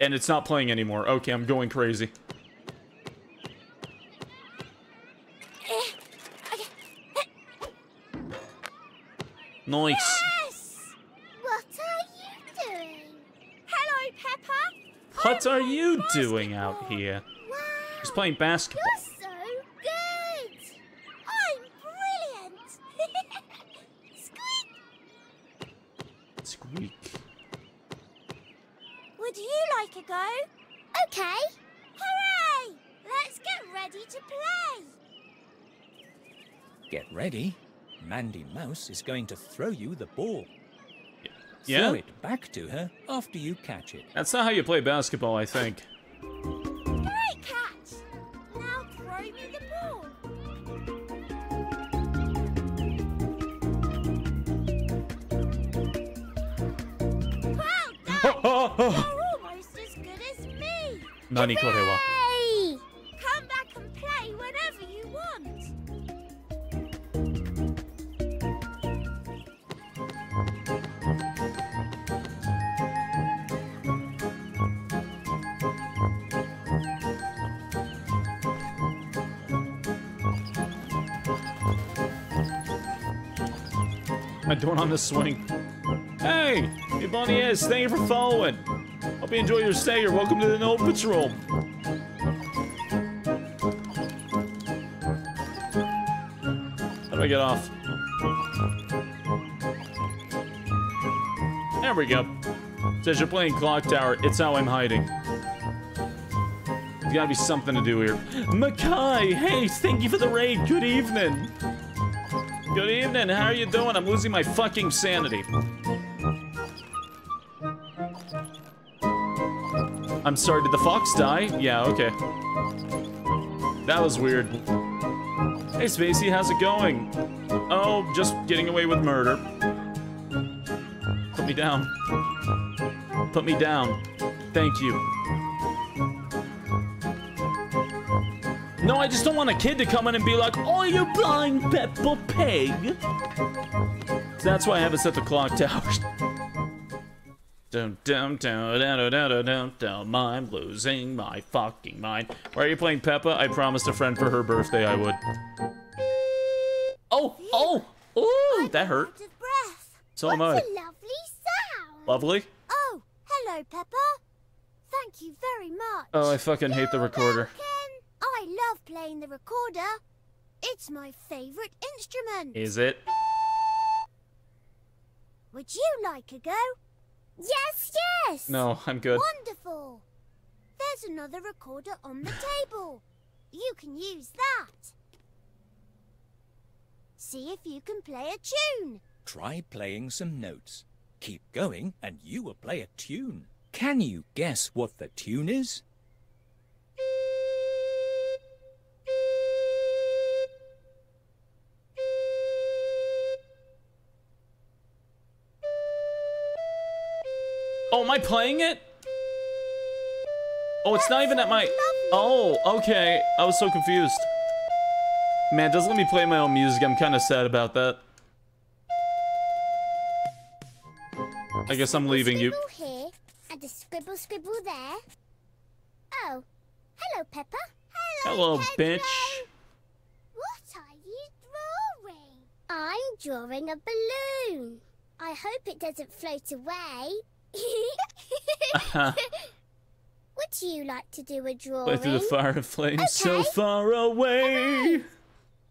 and it's not playing anymore. Okay, I'm going crazy. Nice. What are you doing? Hello, Peppa. What are you doing out here? Just playing basketball. So good. I'm brilliant. Squeak. Squeak. Would you like a go? Okay. Hooray! Let's get ready to play. Get ready. Andy Mouse is going to throw you the ball. Yeah? Throw it back to her after you catch it. That's not how you play basketball, I think. Great catch! Now throw me the ball. Well done! [LAUGHS] You're almost as good as me! Nani kore. Doing on this swing? Hey! Hey, Bonnie S, thank you for following. Hope you enjoy your stay here. Welcome to the No Patrol. How do I get off? There we go. Says you're playing Clock Tower. It's how I'm hiding. There's gotta be something to do here. Makai, hey, thank you for the raid. Good evening. Good evening. How are you doing? I'm losing my fucking sanity. I'm sorry, did the fox die? Yeah, okay. That was weird. Hey, Spacey, how's it going? Oh, just getting away with murder. Put me down. Put me down. Thank you. No, I just don't want a kid to come in and be like, Oh, you're blind, Peppa Pig. So That's why I haven't set the clock tower. [LAUGHS] Dun, dun, dun, dun, dun, dun, dun, I'm losing my fucking mind. Why are you playing Peppa? I promised a friend for her birthday I would. Oh, oh, ooh, that hurt. So am I. Lovely sound. Lovely? Oh, hello, Peppa. Thank you very much. Oh, I fucking hate the recorder. I love playing the recorder. It's my favorite instrument. Is it? Would you like a go? Yes, yes! No, I'm good. Wonderful! There's another recorder on the table. You can use that. See if you can play a tune. Try playing some notes. Keep going and you will play a tune. Can you guess what the tune is? Oh, am I playing it? Oh, it's not even at my... Oh, okay. I was so confused. Man, doesn't let me play my own music. I'm kind of sad about that. I guess I'm leaving you. Here and a scribble scribble there. Oh, hello, Peppa. Hello, bitch. What are you drawing? I'm drawing a balloon. I hope it doesn't float away. Uh-huh. [LAUGHS] Would you like to do a drawing? Play through the fire and flames so far away.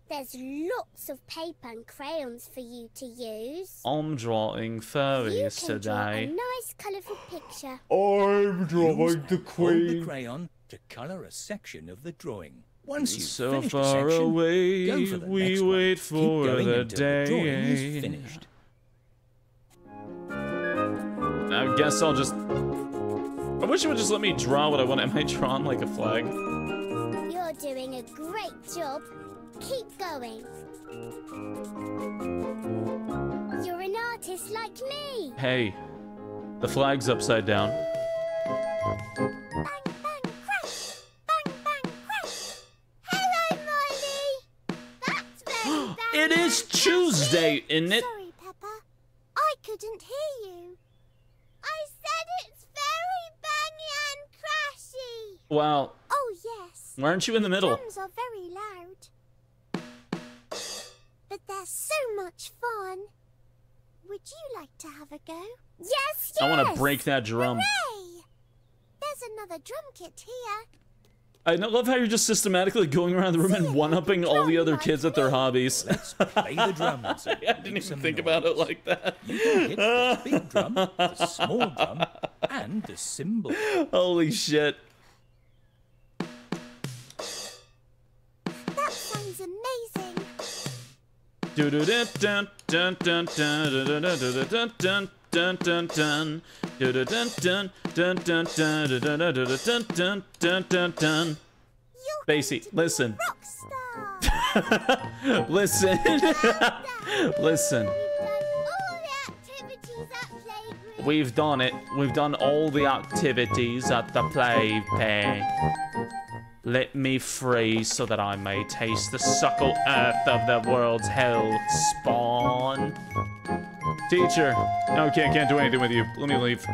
There's lots of paper and crayons for you to use. I'm drawing fairies you can draw a nice colourful picture. I'm drawing Use the and hold the crayon to colour a section of the drawing. Once you've So finished a far section, away, go for the we next one. wait Keep for going the until the drawing is finished. I guess I'll just. I wish it would just let me draw what I want. [LAUGHS] Am I drawing like a flag? You're doing a great job. Keep going. You're an artist like me. Hey, the flag's upside down. Hello, Molly. That's very. [GASPS] It is Tuesday, isn't it? Sorry, Peppa. I couldn't hear you. Crashy. Wow. Oh, yes. Why aren't you in the middle? Drums are very loud. But they're so much fun. Would you like to have a go? Yes, yes! I want to break that drum. Hooray! There's another drum kit here. I love how you're just systematically going around the room and one-upping all the other kids at their hobbies. Play the drums. [LAUGHS] I didn't even think about it like that. You can hit the big drum, the small drum, [LAUGHS] and the cymbal. Holy shit. Spacey, listen. [LAUGHS] listen. [LAUGHS] listen. We've done it. We've done all the activities at the play pen. Let me free so that I may taste the suckle earth of the world's hell spawn. Teacher. Okay, I can't do anything with you. Let me leave.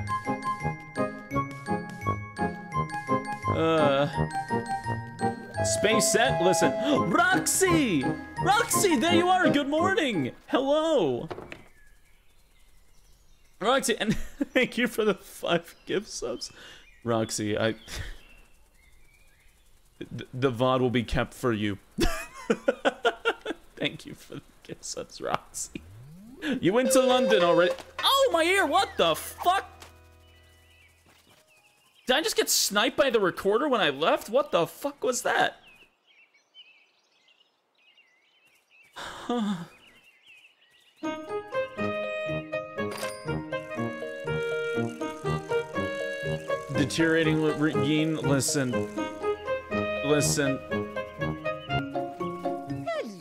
Uh. Space set? Listen. Roxy! Roxy, there you are. Good morning. Hello. Roxy, and [LAUGHS] thank you for the five gift subs. Roxy, I. The, VOD will be kept for you. [LAUGHS] thank you for the gift subs, Roxy. You went to London already. Oh, my ear, what the fuck? Did I just get sniped by the recorder when I left? What the fuck was that? [SIGHS] Deteriorating Regine, listen. Listen.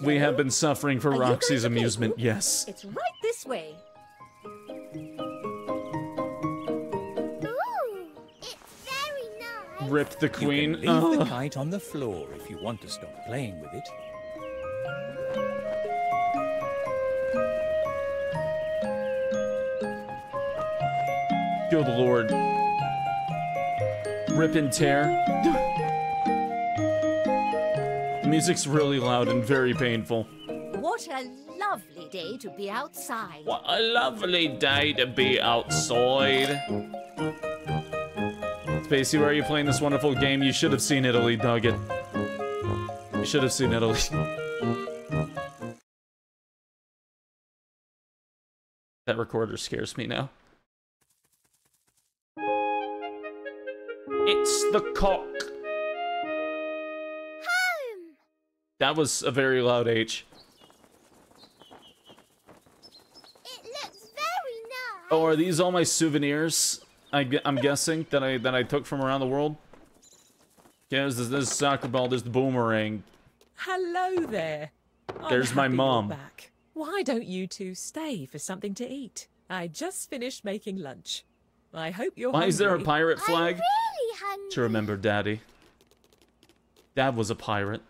We have been suffering for Are Roxy's amusement, hoop? yes. It's right this way. Rip the queen. You can leave the oh. kite on the floor if you want to stop playing with it. Good lord. Rip and tear. [LAUGHS] music's really loud and very painful. What a lovely day to be outside. What a lovely day to be outside. Spacey, why are you playing this wonderful game? You should have seen Italy, dug it. You should have seen Italy. [LAUGHS] That recorder scares me now. It's the cock. That was a very loud H. It looks very nice. Oh, are these all my souvenirs? I, am guessing that I that I took from around the world. Yeah, there's this, this soccer ball. There's the boomerang. Hello there. I'm There's my mom. Back. Why don't you two stay for something to eat? I just finished making lunch. I hope you're Why is there a pirate flag? Really hungry. To remember Daddy. Dad was a pirate.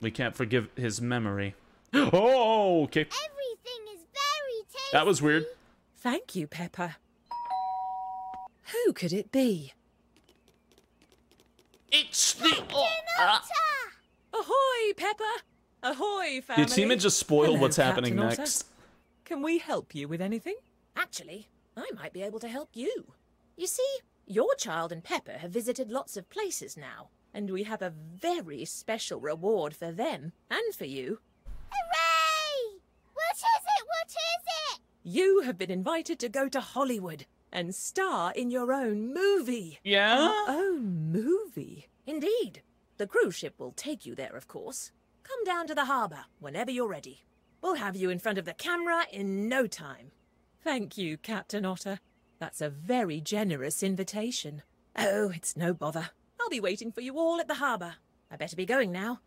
We can't forgive his memory. [GASPS] Oh, okay. Everything is very tasty. That was weird. Thank you, Peppa. Who could it be? It's the... Otter! Ahoy, Peppa! Ahoy, family! Did Tima just spoil Hello, what's happening Captain Otter. next? Can we help you with anything? Actually, I might be able to help you. You see, your child and Peppa have visited lots of places now, and we have a very special reward for them and for you. Hooray! What is it? What is it? You have been invited to go to Hollywood and star in your own movie. Yeah? Our own movie? Indeed. The cruise ship will take you there, of course. Come down to the harbour whenever you're ready. We'll have you in front of the camera in no time. Thank you, Captain Otter. That's a very generous invitation. Oh, it's no bother. I'll be waiting for you all at the harbour. I better be going now.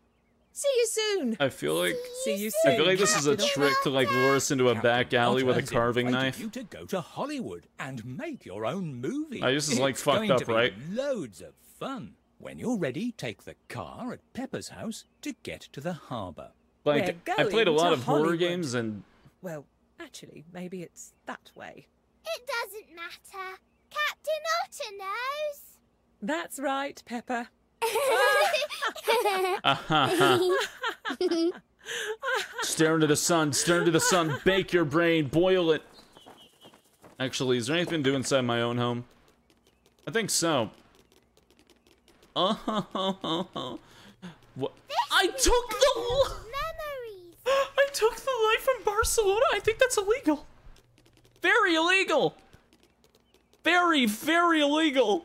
See you soon. I feel like See you soon. I feel like this is a trick to like lure us into a back alley with a carving knife. You to go to Hollywood and make your own movie. Oh, this is, like, [LAUGHS] It's fucked going up, right? Loads of fun. When you're ready, take the car at Peppa's house to get to the harbour. Like We're I played a lot to of horror games and Well, actually, maybe it's that way. It doesn't matter. Captain Otter knows. That's right, Peppa. [LAUGHS] stare into the sun, stare into the sun, bake your brain, boil it. Actually, is there anything to do inside my own home? I think so. Oh, [LAUGHS] what? I took the Memories. I took the light from Barcelona. I think that's illegal. Very illegal. Very, very illegal. It looks very nice.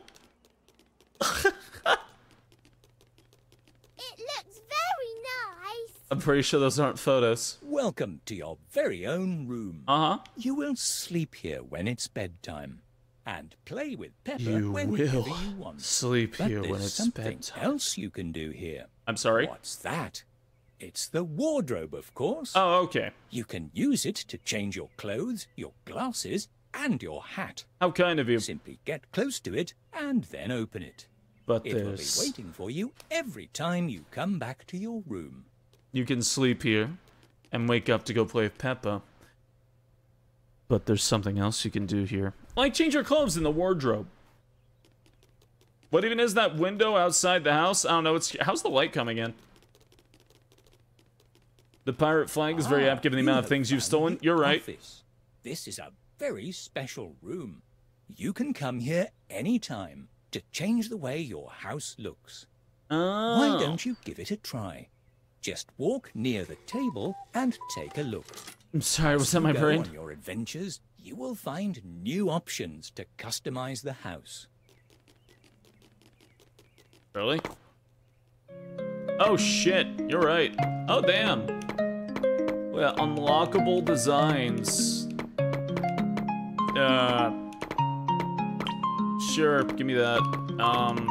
I'm pretty sure those aren't photos. Welcome to your very own room. Uh huh. You will sleep here when it's bedtime. And play with Peppa You whenever will you want. sleep But here when it's something bedtime. else you can do here. I'm sorry. What's that? It's the wardrobe, of course. Oh, okay. You can use it to change your clothes, your glasses, and your hat. How kind of you. Simply get close to it and then open it. But It will be waiting for you every time you come back to your room. you can sleep here and wake up to go play with Peppa. But there's something else you can do here. Like change your clothes in the wardrobe. What even is that window outside the house? I don't know. It's how's the light coming in? The pirate flag is very Ah, apt given the amount of things you've stolen. You're right. office. This is a very special room. You can come here anytime to change the way your house looks. Oh. Why don't you give it a try? Just walk near the table and take a look. I'm sorry, was that my brain? On your adventures, you will find new options to customize the house. Really? Oh shit, you're right. Oh damn. Well, unlockable designs. Uh Sure, give me that. Um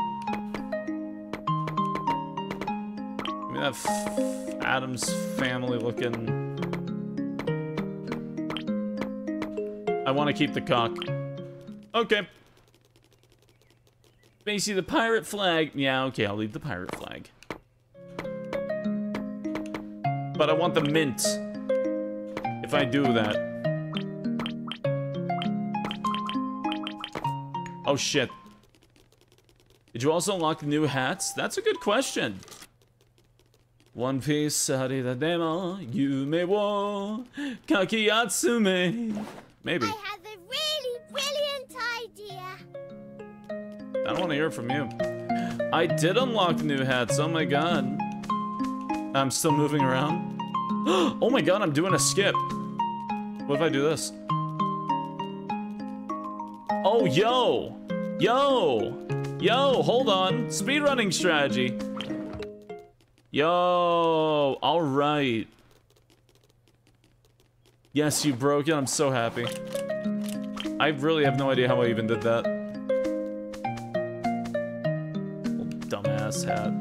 Give me that Addams Family looking I want to keep the cock. Okay. Basically, the pirate flag. Yeah, okay, I'll leave the pirate flag. But I want the mint. If I do that. Oh shit. Did you also unlock new hats? That's a good question. One Piece, sarida demo, yume wo, kakiyatsume. Maybe. I have a really brilliant idea. I don't want to hear from you. I did unlock new hats. Oh my god. I'm still moving around. [GASPS] Oh my god, I'm doing a skip. What if I do this? Oh, yo! Yo! Yo, hold on. Speedrunning strategy. Yo, alright. Yes, you broke it. I'm so happy. I really have no idea how I even did that. Dumbass hat.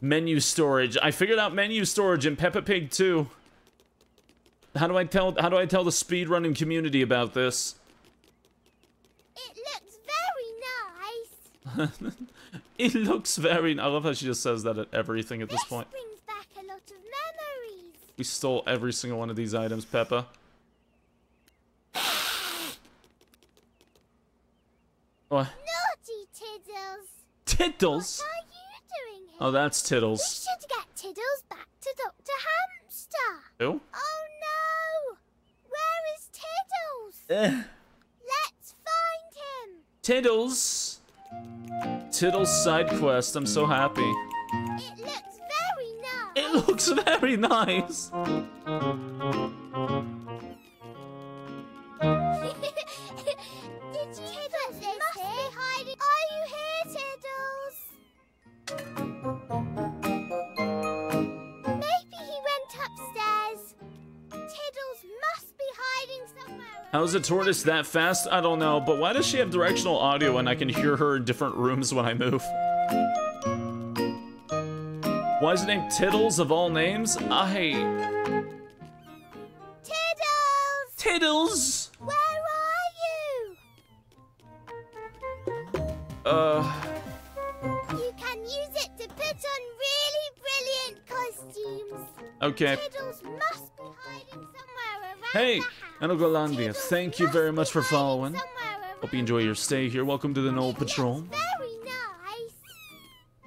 Menu storage. I figured out menu storage in Peppa Pig 2. How do I tell how do I tell the speedrunning community about this? It looks very nice. [LAUGHS] it looks very I love how she just says that at everything at this, this point. brings back a lot of memories. We stole every single one of these items, Peppa. [GASPS] What? Naughty Tiddles. Tiddles? What Oh, that's Tiddles. We Tiddles. should get Tiddles back to Dr. Hamster. Who? Oh no! Where is Tiddles? Eh. Let's find him. Tiddles. Tiddles side quest. I'm so happy. It looks very nice. It looks very nice. Somewhere. How is a tortoise that fast? I don't know, but why does she have directional audio and I can hear her in different rooms when I move? Why is it named Tiddles of all names? I... Tiddles! Tiddles! Where are you? Uh... You can use it to put on really brilliant costumes. Okay. Tiddles must be hiding somewhere around Hey, the house. Thank you very much for following. Hope you enjoy your stay here. Welcome to the Knoll Patrol. Very nice.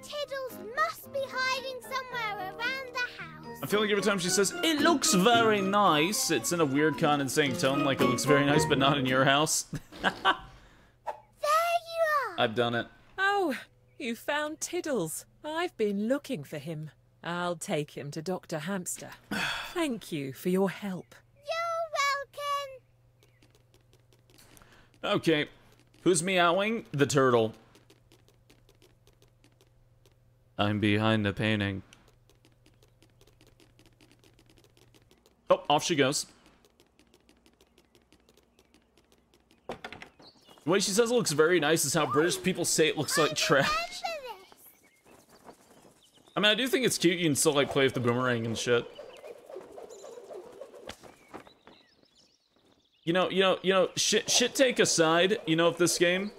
Tiddles must be hiding somewhere around the house. I feel like every time she says, it looks very nice, it's in a weird condescending tone, like it looks very nice, but not in your house. [LAUGHS] There you are. I've done it. Oh, you found Tiddles. I've been looking for him. I'll take him to Dr. Hamster. [SIGHS] Thank you for your help. You're welcome. Okay. Who's meowing? The turtle. I'm behind the painting. Oh, off she goes. The way she says it looks very nice is how British people say it looks like trash. I mean, I do think it's cute you can still, like, play with the boomerang and shit. You know, you know, you know, shit, shit take aside, you know, of this game,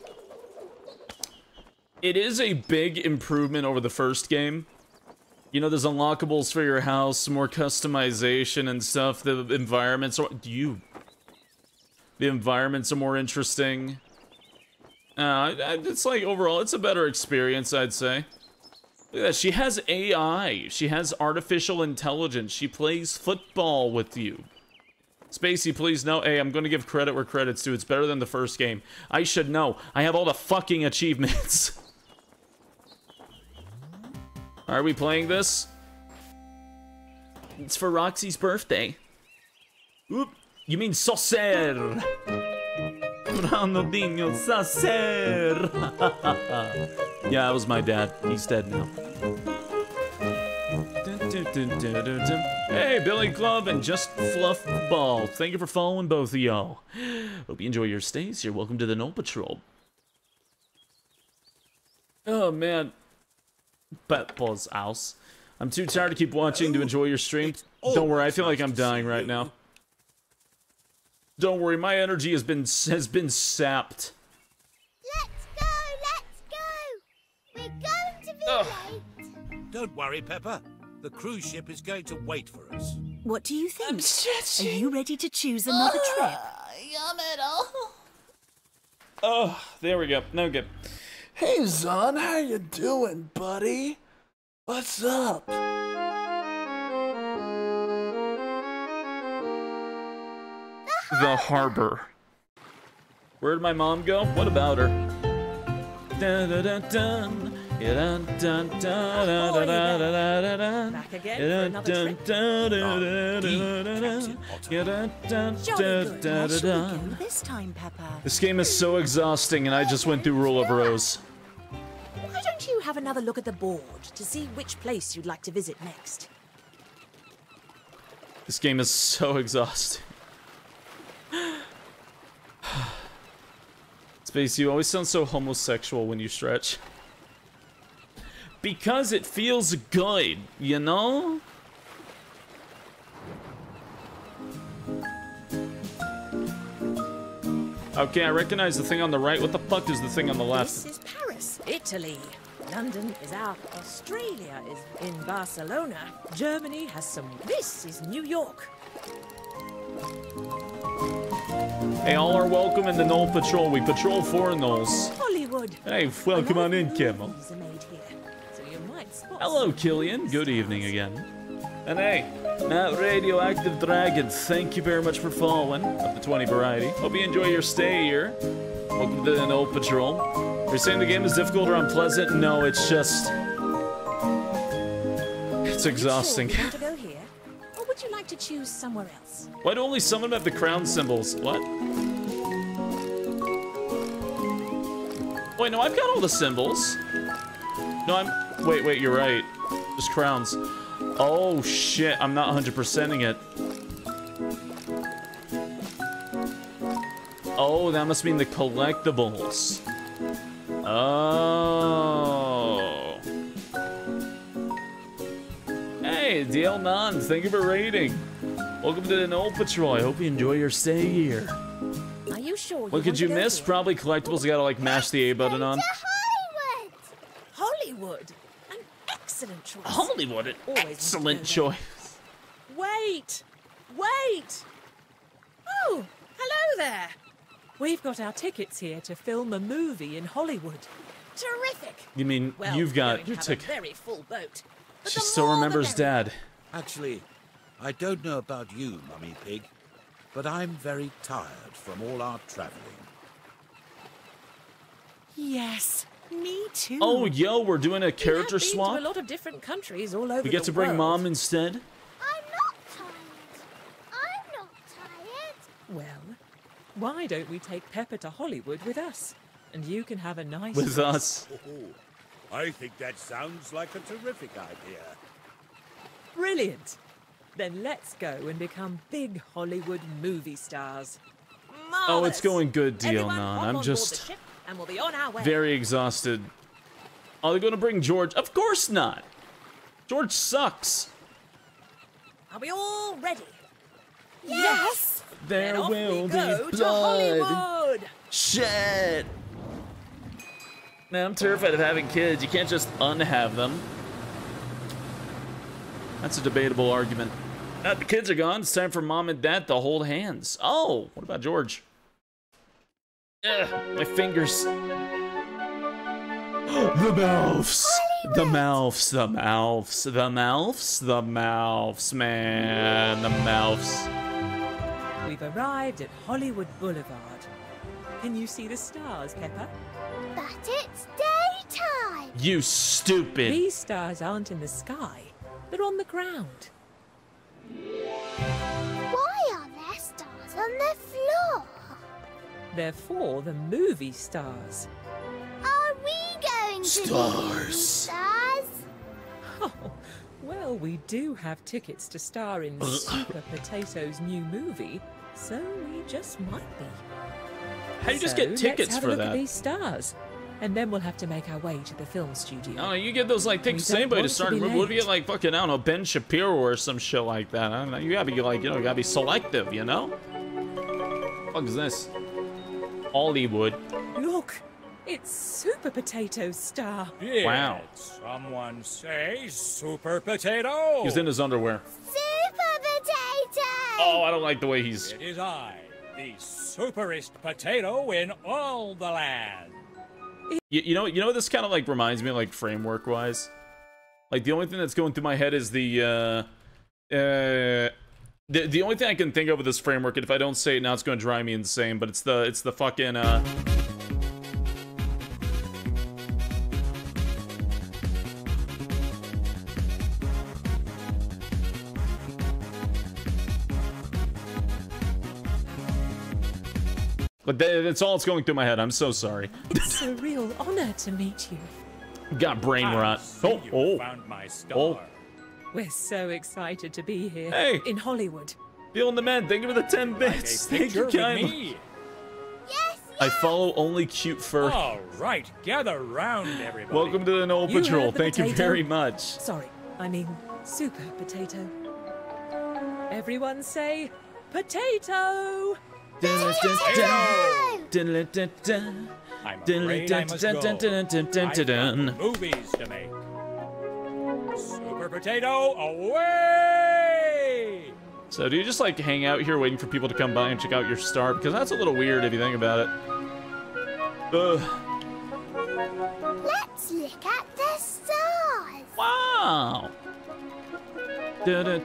it is a big improvement over the first game. You know, there's unlockables for your house, more customization and stuff. The environments are, do you? The environments are more interesting. Uh, it's like, overall, it's a better experience, I'd say. Look at that, she has AI. She has artificial intelligence. She plays football with you. Spacey, please no. Hey, I'm going to give credit where credit's due. It's better than the first game. I should know. I have all the fucking achievements. [LAUGHS] Are we playing this? It's for Roxy's birthday. Oop. You mean Saucer. Ronaldinho Saucer. [LAUGHS] yeah, that was my dad. He's dead now. Hey, Billy Club and Just Fluff Ball. Thank you for following both of y'all. Hope you enjoy your stays here. Welcome to the Knoll Patrol. Oh, man. Petball's house. I'm too tired to keep watching to enjoy your stream. Don't worry, I feel like I'm dying right now. Don't worry, my energy has been has been sapped. Let's go, let's go. We're going to be late. Don't worry, Peppa. The cruise ship is going to wait for us. What do you think? Are you ready to choose another ah, trip? Yum it all. Oh, there we go. No good. Hey, Zon, how you doing, buddy? What's up? The harbor. Where'd my mom go? What about her? Dun, dun, dun, this time, This game is so exhausting, and I just went through Rule of Rose. Why don't you have another look at the board to see which place you'd like to visit next? This game is so exhausting. Space, you always sound so homosexual when you stretch. Because it feels good, you know? Okay, I recognize the thing on the right. What the fuck is the thing on the left? This is Paris, Italy. London is out. Australia is in Barcelona. Germany has some. This is New York. Hey, all are welcome in the Knoll Patrol. We patrol four Knolls. Hollywood. Hey, welcome on in, Kimmel. Hello, Killian. Good evening again. And hey, Matt Radioactive Dragon, thank you very much for following of the 20 variety. Hope you enjoy your stay here. Welcome to the Knoll Patrol. Are you saying the game is difficult or unpleasant? No, it's just. It's exhausting. Sure you to go here, or would you like to choose somewhere else? Why do only some of them have the crown symbols? What? Wait, no, I've got all the symbols. No, I'm. Wait, wait, you're right. Just crowns. Oh shit, I'm not 100%ing it. Oh, that must mean the collectibles. Oh. Hey, DL Nuns, thank you for raiding. Welcome to the Knoll Patrol. I hope you enjoy your stay here. Are you sure? What want could you miss? here? Probably collectibles. You gotta like mash the A button on. Hollywood. An excellent choice. Hollywood, an Always excellent choice. Wait! Wait! Oh, hello there! We've got our tickets here to film a movie in Hollywood. Terrific! You mean Well, you've got going to your have ticket? Very full boat. But She still remembers. Dad. Actually, I don't know about you, Mummy Pig, but I'm very tired from all our travelling. Yes, me too. Oh, yo, we're doing a We character have been swap. to a lot of different countries all over We get the to bring world. mom instead. I'm not tired. I'm not tired. Well, why don't we take Peppa to Hollywood with us? And you can have a nice With us. Oh, I think that sounds like a terrific idea. Brilliant. Then let's go and become big Hollywood movie stars. Oh, it's going good, DL Everyone, Non. I'm board the just ship and we'll be on our way. very exhausted. Are they going to bring George? Of course not. George sucks. Are we all ready? Yes. There Then will we be go to blood. Hollywood. Shit. Man, I'm terrified of having kids. You can't just unhave them. That's a debatable argument. Uh, the kids are gone. It's time for mom and dad to hold hands. Oh, what about George? Ugh, my fingers. [GASPS] the mouths. The mouths. The mouths. The mouths. The mouths, man. The mouths. We've arrived at Hollywood Boulevard. Can you see the stars, Peppa? But it's daytime. You stupid. These stars aren't in the sky. They're on the ground. Why are there stars on the floor? They're for the movie stars. Are we going to the movie stars? [LAUGHS] Oh, well, we do have tickets to star in Super Potato's new movie, so we just might be. How do you just get tickets let's have for a look that? At these stars, and then we'll have to make our way to the film studio. Oh, you get those like tickets to anybody to want to start. be What if you get like fucking I don't know Ben Shapiro or some shit like that? I don't know. You gotta be like you know you gotta be selective, you know. What is this? Hollywood. Look, it's Super Potato star. Did Wow. someone say Super Potato? He's in his underwear. Super potato. Oh, I don't like the way he's. It is I, the superest potato in all the land. You, you know, you know this kind of like reminds me, of, like framework wise. Like the only thing that's going through my head is the, uh, uh, the, the only thing I can think of with this framework, and if I don't say it now, it's going to drive me insane, but it's the, it's the fucking, uh... But that's all that's going through my head. I'm so sorry. It's a real honor to meet you. Got brain rot. Oh, oh, oh. We're so excited to be here. Hey. In Hollywood. Feeling the man. Thank you for the 10 bits. Take a Thank you, picture with kindly. me. I follow only cute fur. All right, gather round, everybody. Welcome to the Noel You Patrol. heard the Thank you very much. Sorry, I mean super potato. Everyone say potato. I'm afraid I must go. I've got movies to make. Super Potato, away! So do you just like hang out here waiting for people to come by and check out your star? Because that's a little weird if you think about it. Ugh. Let's look at the stars. Wow. The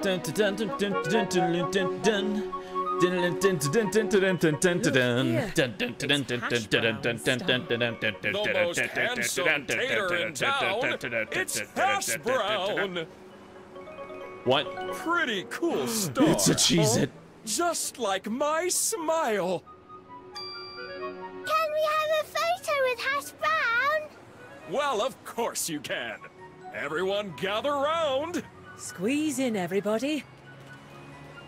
most handsome tater in town. It's Hash Brown. What? Pretty cool star. It's a Cheez-It. Just like my smile. Can we have a photo with Hash Brown? Well, of course you can. Everyone gather round. Squeeze in, everybody.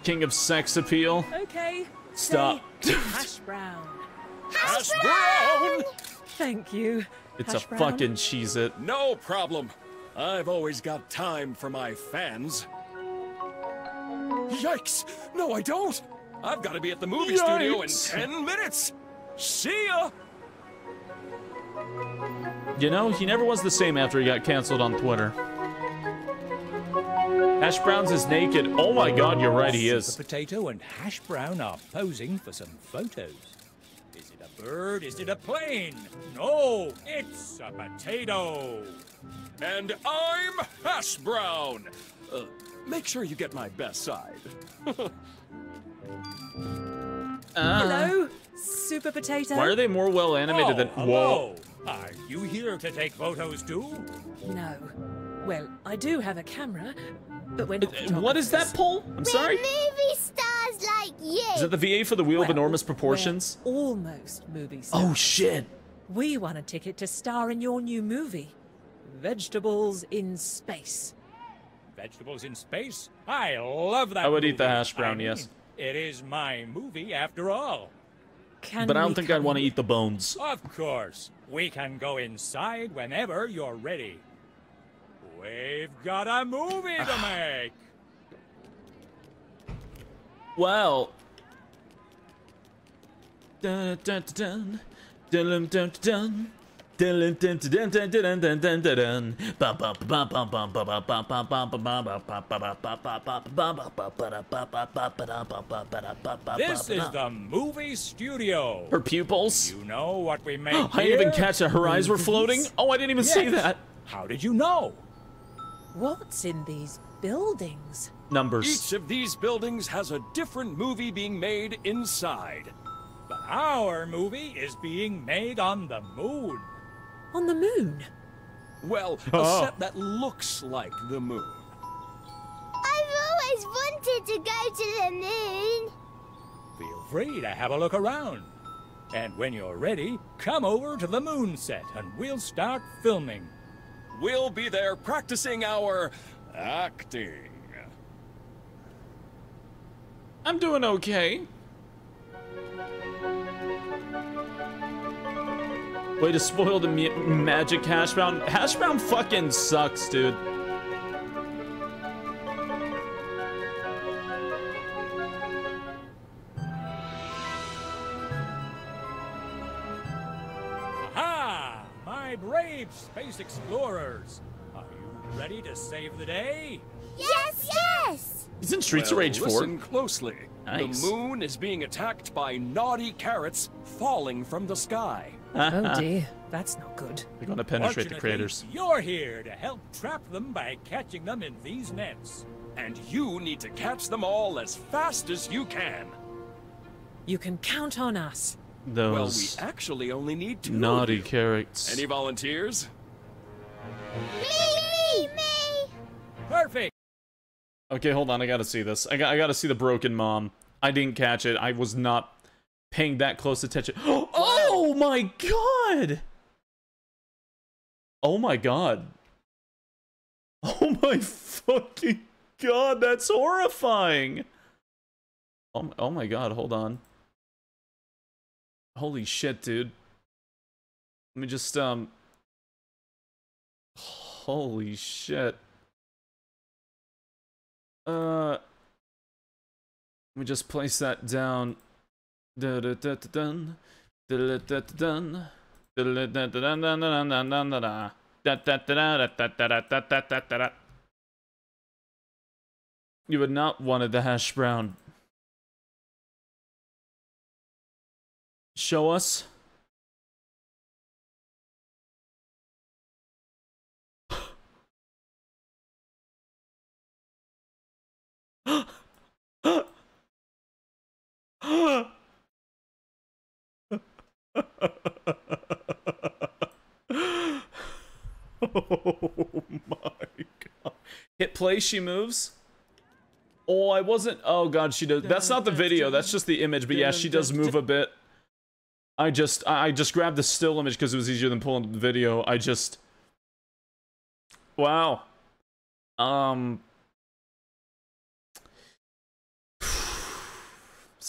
King of sex appeal. Okay. Stop. [LAUGHS] Hash brown. Hash Brown! Thank you. It's Hash a brown. fucking cheese it. No problem. I've always got time for my fans. Yikes! No, I don't! I've got to be at the movie studio in 10 minutes! See ya! You know, he never was the same after he got canceled on Twitter. Hash Browns is naked. Oh my god, you're right, he is. Super Potato and Hash Brown are posing for some photos. Is it a bird? Is it a plane? No, it's a potato. And I'm Hash Brown! Uh, make sure you get my best side. [LAUGHS] Hello, super potato. Why are they more well animated oh, than. hello. Are you here to take photos too? No. Well, I do have a camera, but we're not. Uh, What is that poll? I'm sorry? Movie stars like you. Is that the VA for the Wheel of Enormous Proportions? Almost movie stars. Oh shit. We won a ticket to star in your new movie, Vegetables in Space. Vegetables in space? I love that. I would eat the hash brown, I mean, yes. It is my movie after all. Can But I don't think I'd want to eat the bones. Of course. We can go inside whenever you're ready. We've got a movie to make. Well. This is the movie studio. Her pupils. You know what we make. I didn't even catch that her eyes were floating. Oh, I didn't even see that. How did you know? What's in these buildings? Numbers. Each of these buildings has a different movie being made inside. But our movie is being made on the moon. On the moon? Well, a Oh. set that looks like the moon. I've always wanted to go to the moon. Feel free to have a look around. And when you're ready, come over to the moon set and we'll start filming. We'll be there practicing our acting. I'm doing okay. Way to spoil the magic hash brown. Hash brown fucking sucks, dude. Space explorers! Are you ready to save the day? Yes, yes. He's in Streets of Rage 4. Listen closely. Nice. The moon is being attacked by naughty carrots falling from the sky. [LAUGHS] oh dear, that's not good. They're gonna penetrate the craters. You're here to help trap them by catching them in these nets. And you need to catch them all as fast as you can. You can count on us. Well, we actually only need two. naughty carrots. Any volunteers? Me, me, me. Perfect! Okay, hold on. I gotta see this. I got. I gotta see the broken mom. I didn't catch it. I was not. paying that close attention. [GASPS] Oh my god! Oh my god. Oh my fucking god, that's horrifying! Oh, oh my god, hold on. Holy shit, dude. Let me just, um... Holy shit. Uh, let me just place that down. You would not wanted the hash brown. Show us. Oh my god. Hit play, she moves. Oh, I wasn't. Oh god, she does. That's not the video. That's just the image. But yeah, she does move a bit. I just, I just grabbed the still image because it was easier than pulling the video. I just, wow. Um,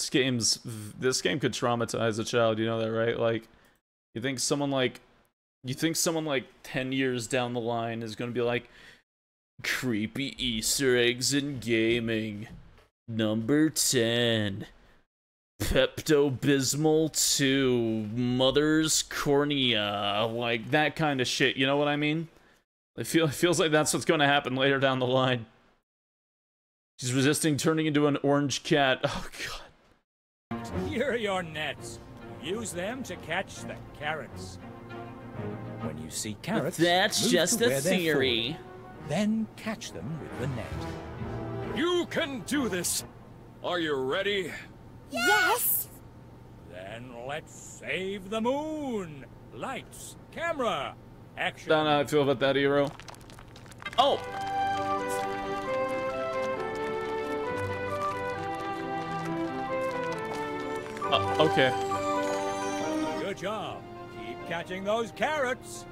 this game's, this game could traumatize a child. You know that, right? Like, you think someone like, you think someone like ten years down the line is gonna be like, creepy Easter eggs in gaming, number ten. Pepto Bismol to Mother's Cornea, like that kind of shit. You know what I mean? It, feel, it feels like that's what's going to happen later down the line. She's resisting turning into an orange cat. [LAUGHS] Oh god. Here are your nets. Use them to catch the carrots. When you see carrots, that's move just to a where theory. Then catch them with the net. You can do this. Are you ready? Yes! Then let's save the moon. Lights, camera, action. Don't know how I feel about that hero. Oh! Okay. Good job. Keep catching those carrots.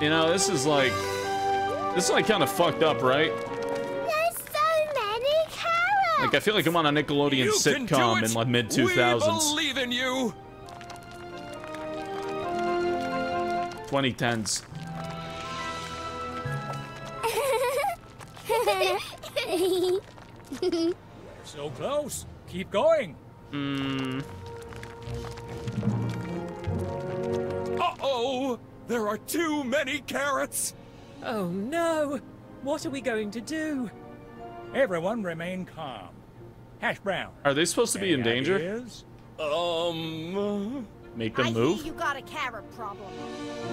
You know, this is like... This is like kind of fucked up, right? There's so many carrots! Like, I feel like I'm on a Nickelodeon You sitcom in like mid-2000s. believe in you. 2010s. [LAUGHS] So close. Keep going. Mm. Uh-oh! There are too many carrots! Oh no! What are we going to do? Everyone remain calm. Hash brown. Are they supposed to be in Any danger? ideas? Um... Make I them hear move? you got a carrot problem.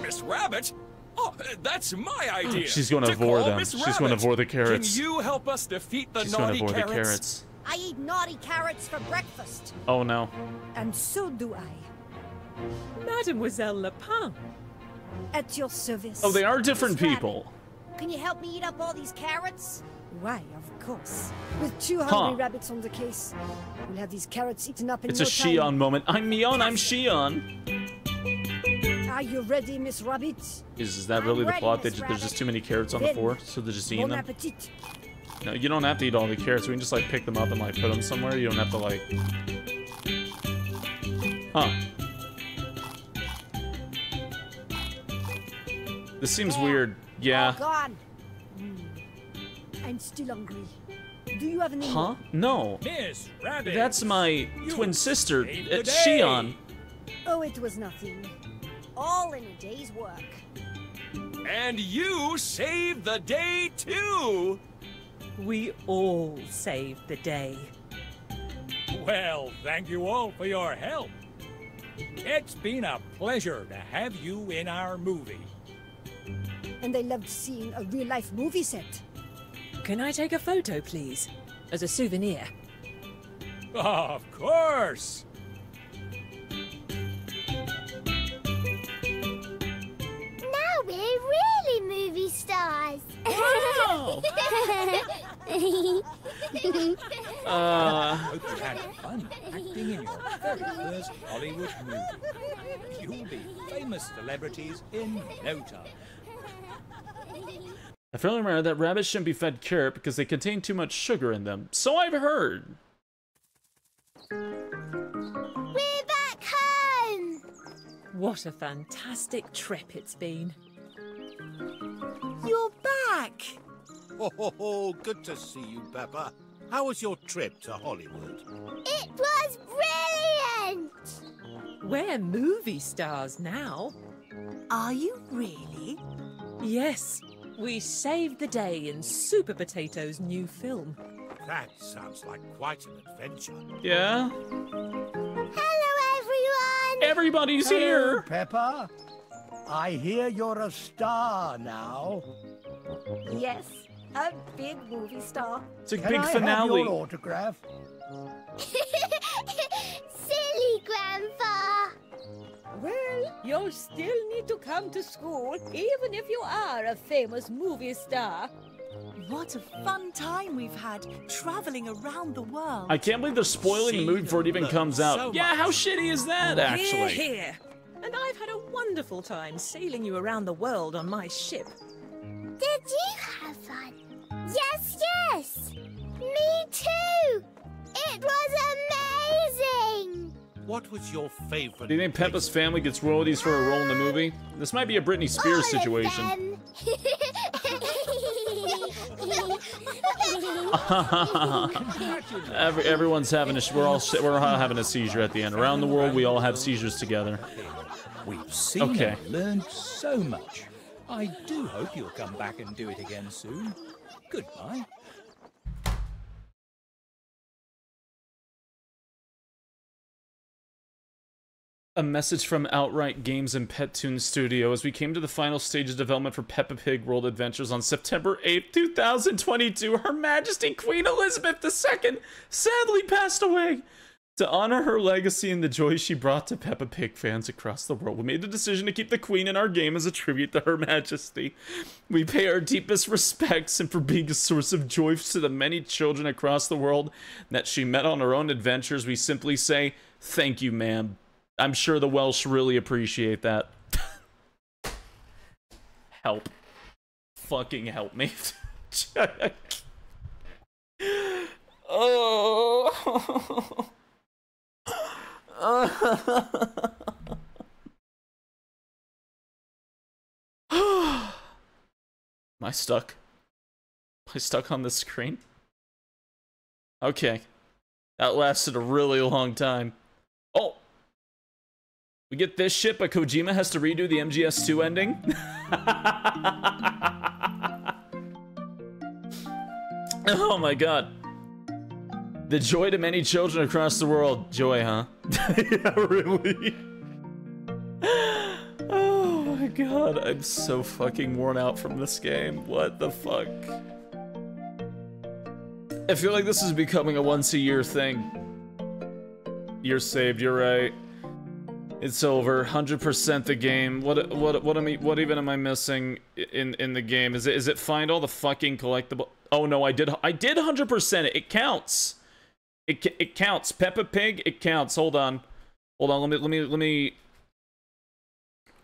Miss Rabbit? Oh, that's my idea. She's gonna to vor them. Miss She's gonna vor the carrots. Can you help us defeat the She's gonna naughty vor the carrots? Carrots. I eat naughty carrots for breakfast. Oh no. And so do I. Mademoiselle Lapin. At your service. Oh, they are different Miss Rabbit, people. Can you help me eat up all these carrots? Why, of course. With two Huh. hungry rabbits on the case, we'll have these carrots eaten up in It's no a time. Shion moment. I'm Mion, I'm Shion. Are you ready, Miss Rabbit? Is, is that really the plot? They just, there's just too many carrots on the floor, so they're just eating Bon them? appetit. No, you don't have to eat all the carrots. We can just like pick them up and like put them somewhere. You don't have to like. Huh. This seems weird. Yeah. All gone. Mm. I'm still hungry. Do you have any Huh? No. Miss Rabbit. That's my twin sister. saved It's day. Shion. Oh, it was nothing. All in a day's work. And you saved the day too! We all saved the day. Well, thank you all for your help. It's been a pleasure to have you in our movie. And I loved seeing a real-life movie set. Can I take a photo, please? As a souvenir. Of course. Now we're really movie stars. Wow. [LAUGHS] Uh. Hope you had fun acting in your very first Hollywood movie. You'll be famous [LAUGHS] celebrities in no time. I firmly remember that rabbits shouldn't be fed carrot because they contain too much sugar in them. So I've heard. We're back home! What a fantastic trip it's been. You're back! Oh, ho, ho, good to see you, Peppa. How was your trip to Hollywood? It was brilliant! We're movie stars now. Are you really? Yes, we saved the day in Super Potato's new film. That sounds like quite an adventure. Yeah? Hello, everyone! Everybody's Hello, here! Peppa. I hear you're a star now. Yes, a big movie star. It's a Can big I finale. Have your autograph? [LAUGHS] Silly Grandpa! Well, you'll still need to come to school, even if you are a famous movie star. What a fun time we've had traveling around the world. I can't believe they're spoiling the movie before it even comes out. so yeah, how shitty is that, actually? Here, here. And I've had a wonderful time sailing you around the world on my ship. Did you have fun? Yes, yes! Me too! It was amazing! What was your favorite? Do you think Peppa's family gets royalties for a role in the movie? This might be a Britney Spears All situation. [LAUGHS] Every, everyone's having a we're all we're all having a seizure at the end. Around the world, we all have seizures together. We've seen Okay. and learned so much. I do hope you'll come back and do it again soon. Goodbye. A message from Outright Games and Petoon Studio as we came to the final stage of development for Peppa Pig World Adventures on September 8th, 2022. Her Majesty Queen Elizabeth II sadly passed away. To honor her legacy and the joy she brought to Peppa Pig fans across the world, we made the decision to keep the Queen in our game as a tribute to Her Majesty. We pay our deepest respects and for being a source of joy to the many children across the world that she met on her own adventures. We simply say, Thank you, ma'am. I'm sure the Welsh really appreciate that. [LAUGHS] help. Fucking help me. [LAUGHS] [LAUGHS] oh. Am I stuck? Am I stuck on the screen? Okay. That lasted a really long time. Oh! We get this shit, but Kojima has to redo the MGS2 ending? [LAUGHS] oh my god. The joy to many children across the world. Joy, huh? [LAUGHS] yeah, really? oh my god, I'm so fucking worn out from this game. What the fuck? I feel like this is becoming a once a year thing. You're saved, you're right. It's over. 100% the game. What what what am I what even am I missing in in the game? Is it is it find all the fucking collectible Oh no, I did I did 100% it. It counts. It it counts. Peppa Pig, it counts. Hold on. Hold on. Let me let me let me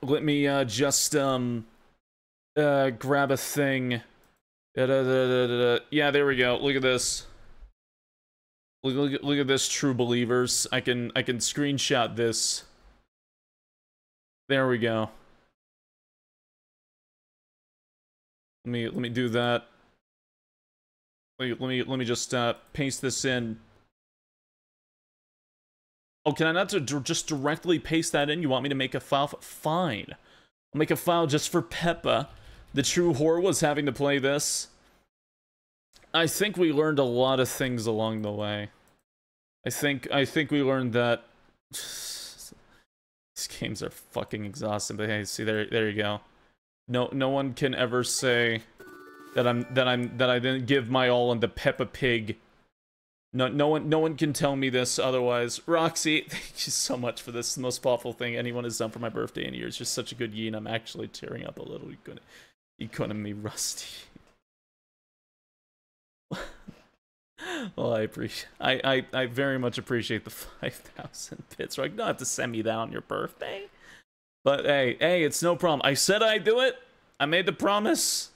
let me uh just um uh grab a thing. Da-da-da-da-da-da. Yeah, there we go. Look at this. Look, look, at- look at this, true believers. I can I can screenshot this. There we go. Let me let me do that. Let me let me, let me just uh, paste this in. Oh, can I not just directly paste that in? You want me to make a file? Fine. I'll make a file just for Peppa. The true horror was having to play this. I think we learned a lot of things along the way. I think I think we learned that [SIGHS] these games are fucking exhausting. But hey, see there there you go. No no one can ever say that I'm that I'm that I didn't give my all into Peppa Pig. No no one no one can tell me this otherwise. Roxy, [LAUGHS] thank you so much for this. The most thoughtful thing anyone has done for my birthday in years. Just such a good yeen. I'm actually tearing up a little. Econ- Economy rusty. [LAUGHS] well, I appreciate. I, I I very much appreciate the [LAUGHS] five thousand bits. Right, you don't have to send me that on your birthday. But hey, hey, it's no problem. I said I'd do it. I made the promise.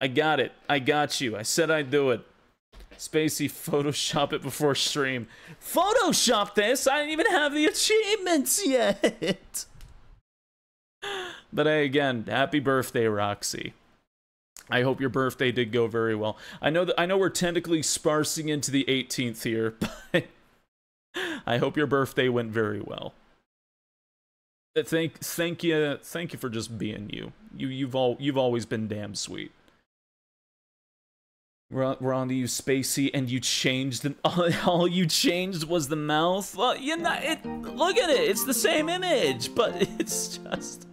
I got it. I got you. I said I'd do it. Spacey, Photoshop it before stream. Photoshop this? I didn't even have the achievements yet. but hey, again, happy birthday, Roxy. I hope your birthday did go very well. I know that I know we're technically sparsing into the 18th here, [LAUGHS] but I hope your birthday went very well. Thank thank you thank you for just being you. You you've all you've always been damn sweet. We're on, to you, Spacey, and you changed the [LAUGHS] all you changed was the mouth. Well, you know, it. Look at it; it's the same image, but [LAUGHS] it's just.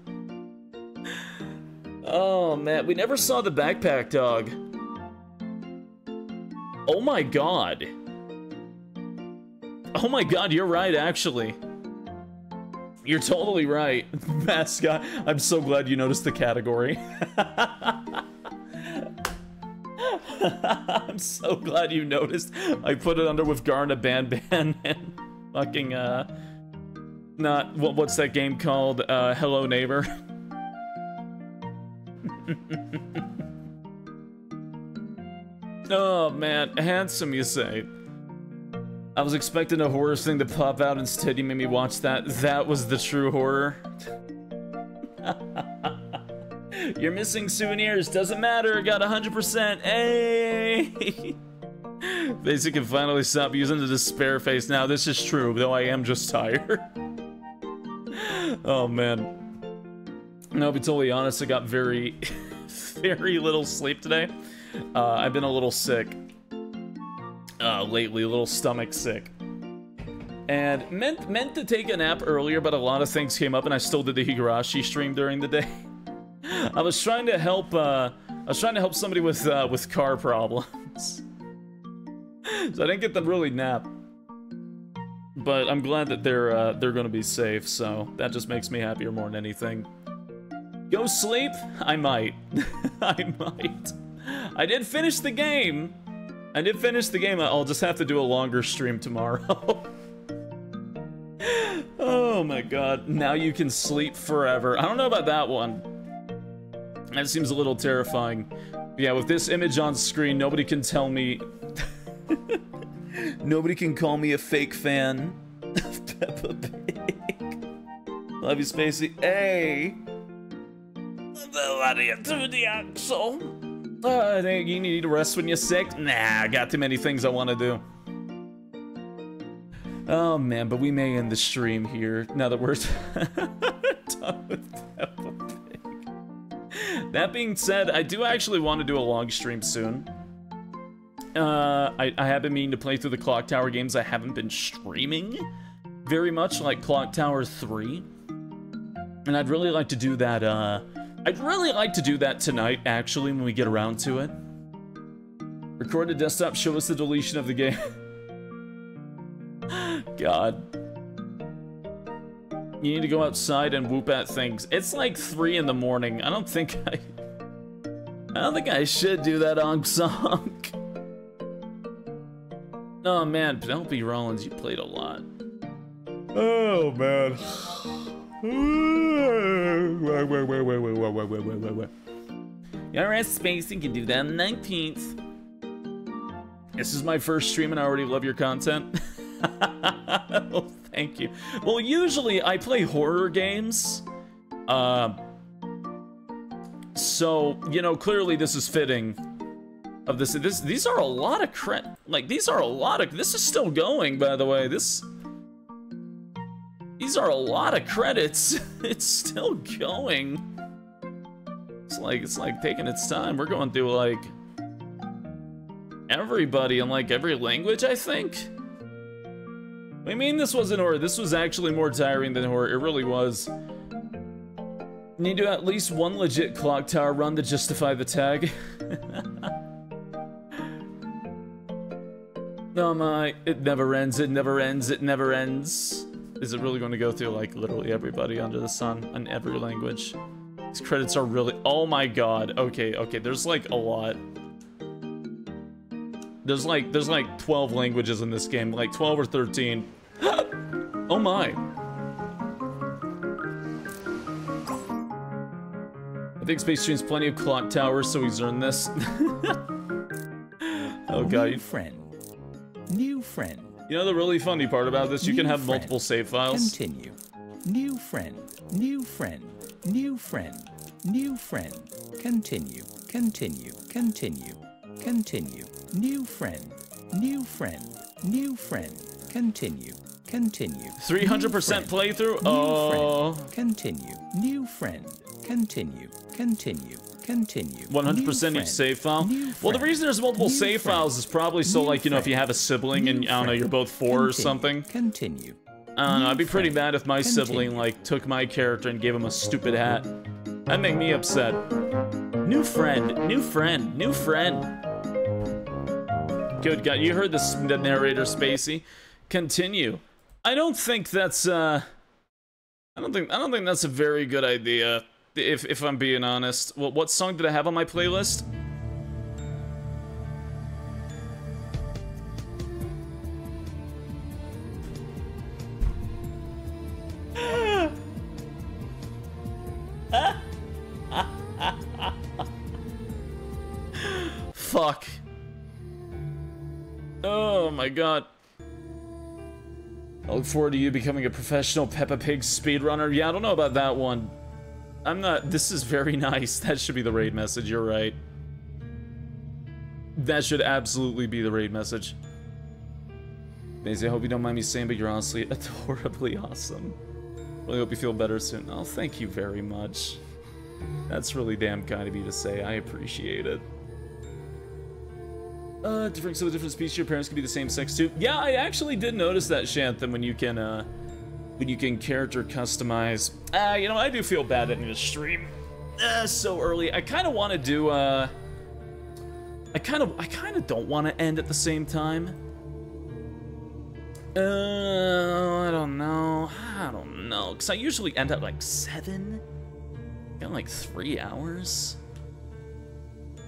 Oh man, we never saw the backpack dog. Oh my god. Oh my god, you're right, actually. You're totally right. [LAUGHS] Mascot, I'm so glad you noticed the category. [LAUGHS] I'm so glad you noticed. I put it under with Garten of Banban [LAUGHS] and fucking, uh... Not, what, what's that game called? Uh, Hello Neighbor. [LAUGHS] oh man, handsome you say. I was expecting a horror thing to pop out, instead you made me watch that. That was the true horror. [LAUGHS] You're missing souvenirs, doesn't matter, got 100%, hey! [LAUGHS] Basic can finally stop using the despair face now, this is true, though I am just tired. [LAUGHS] oh man. No, to be totally honest, I got very, very little sleep today. Uh, I've been a little sick. Uh, lately, a little stomach sick. And meant meant to take a nap earlier, but a lot of things came up and I still did the Higurashi stream during the day. I was trying to help, uh, I was trying to help somebody with, uh, with car problems. [LAUGHS] so I didn't get them really nap. But I'm glad that they're, uh, they're gonna be safe, so that just makes me happier more than anything. Go sleep? I might. [LAUGHS] I might. I did finish the game. I did finish the game. I'll just have to do a longer stream tomorrow. [LAUGHS] oh my god. Now you can sleep forever. I don't know about that one. That seems a little terrifying. Yeah, with this image on screen, nobody can tell me... [LAUGHS] nobody can call me a fake fan of Peppa Pig. Love you, Spacey. Hey! to the axle. Uh, you need to rest when you're sick? Nah, I got too many things I want to do. Oh man, but we may end the stream here now that we're [LAUGHS] done with Peppa Pig. That being said, I do actually want to do a long stream soon. Uh, I, I have been meaning to play through the Clock Tower games I haven't been streaming very much, like Clock Tower 3. And I'd really like to do that, uh, I'd really like to do that tonight, actually, when we get around to it. Record the desktop, show us the deletion of the game. [LAUGHS] God. You need to go outside and whoop at things. It's like 3 in the morning. I don't think I... I don't think I should do that on song. [LAUGHS] oh man, Penelope Rollins, you played a lot. Oh man. space you can do that on the 19th. This is my first stream and I already love your content. [LAUGHS] thank you. Well, usually I play horror games. Uh, so, you know, clearly this is fitting of this. This These are a lot of cre- Like, these are a lot of- This is still going, by the way. This... These are a lot of credits. [LAUGHS] it's still going. It's like it's like taking its time. We're going through like everybody in like every language, I think. I mean, this wasn't horror. This was actually more tiring than horror. It really was. Need to at least one legit clock tower run to justify the tag. [LAUGHS] no, my, it never ends, it never ends, it never ends. Is it really going to go through, like, literally everybody under the sun in every language? These credits are really- oh my god. Okay, okay, there's, like, a lot. There's like there's like 12 languages in this game, like 12 or 13. Oh my. I think Space Stream's plenty of clock towers, so he's earned this. [LAUGHS] oh god. New friend. New friend. You know the really funny part about this? You New can have friend. multiple save files. Continue. New friend. New friend. New friend. New friend. Continue. Continue. Continue. Continue. New friend. New friend. New friend. Continue. Continue. 300% playthrough? New Oh. friend. Continue. New friend. Continue. Continue. Continue. 100% each save file. Well, the reason there's multiple New save friend. files is probably so, New like, you know, if you have a sibling and, I don't know, you're both four or something. Continue. Uh, I don't know, I'd be pretty friend. mad if my sibling, like, took my character and gave him a stupid hat. That'd make me upset. New friend, new friend, new friend. Good God, you heard this, the narrator, Spacey. Continue. I don't think that's, uh... I don't think, I don't think that's a very good idea, if, if I'm being honest. What, what song did I have on my playlist? [LAUGHS] Fuck. Oh my god. Look forward to you becoming a professional Peppa Pig speedrunner. Yeah, I don't know about that one. I'm not. This is very [LAUGHS] nice. That should be the raid message. You're right. That should absolutely be the raid message. Maisie, I hope you don't mind me saying, but you're honestly [LAUGHS] adorably awesome. Really hope you feel better soon. Oh, thank you very much. That's really damn kind of you to say. I appreciate it. Uh, different so different species your parents can be the same sex too. Yeah, I actually did notice that Shantham when you can uh when you can character customize. Ah, uh, you know, I do feel bad ending the stream uh, so early. I kind of want to do uh I kind of I kind of don't want to end at the same time. Uh, I don't know. I don't know. Because I usually end at like 7. Got like 3 hours.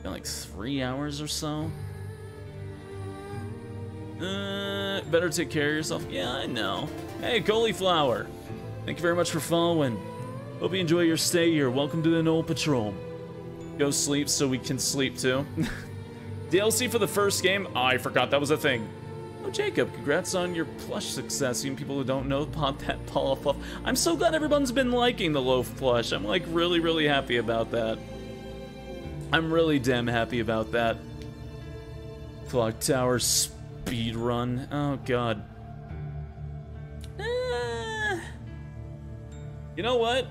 Got like 3 hours or so. Uh, better take care of yourself. Yeah, I know. Hey, Cauliflower. Thank you very much for following. Hope you enjoy your stay here. Welcome to the Knoll Patrol. Go sleep so we can sleep too. [LAUGHS] DLC for the first game? Oh, I forgot that was a thing. Oh, Jacob, congrats on your plush success. Even people who don't know about [LAUGHS] that Paula. I'm so glad everyone's been liking the loaf plush. I'm like really, really happy about that. I'm really damn happy about that. Clock Tower speed run. Oh god. Eh. You know what?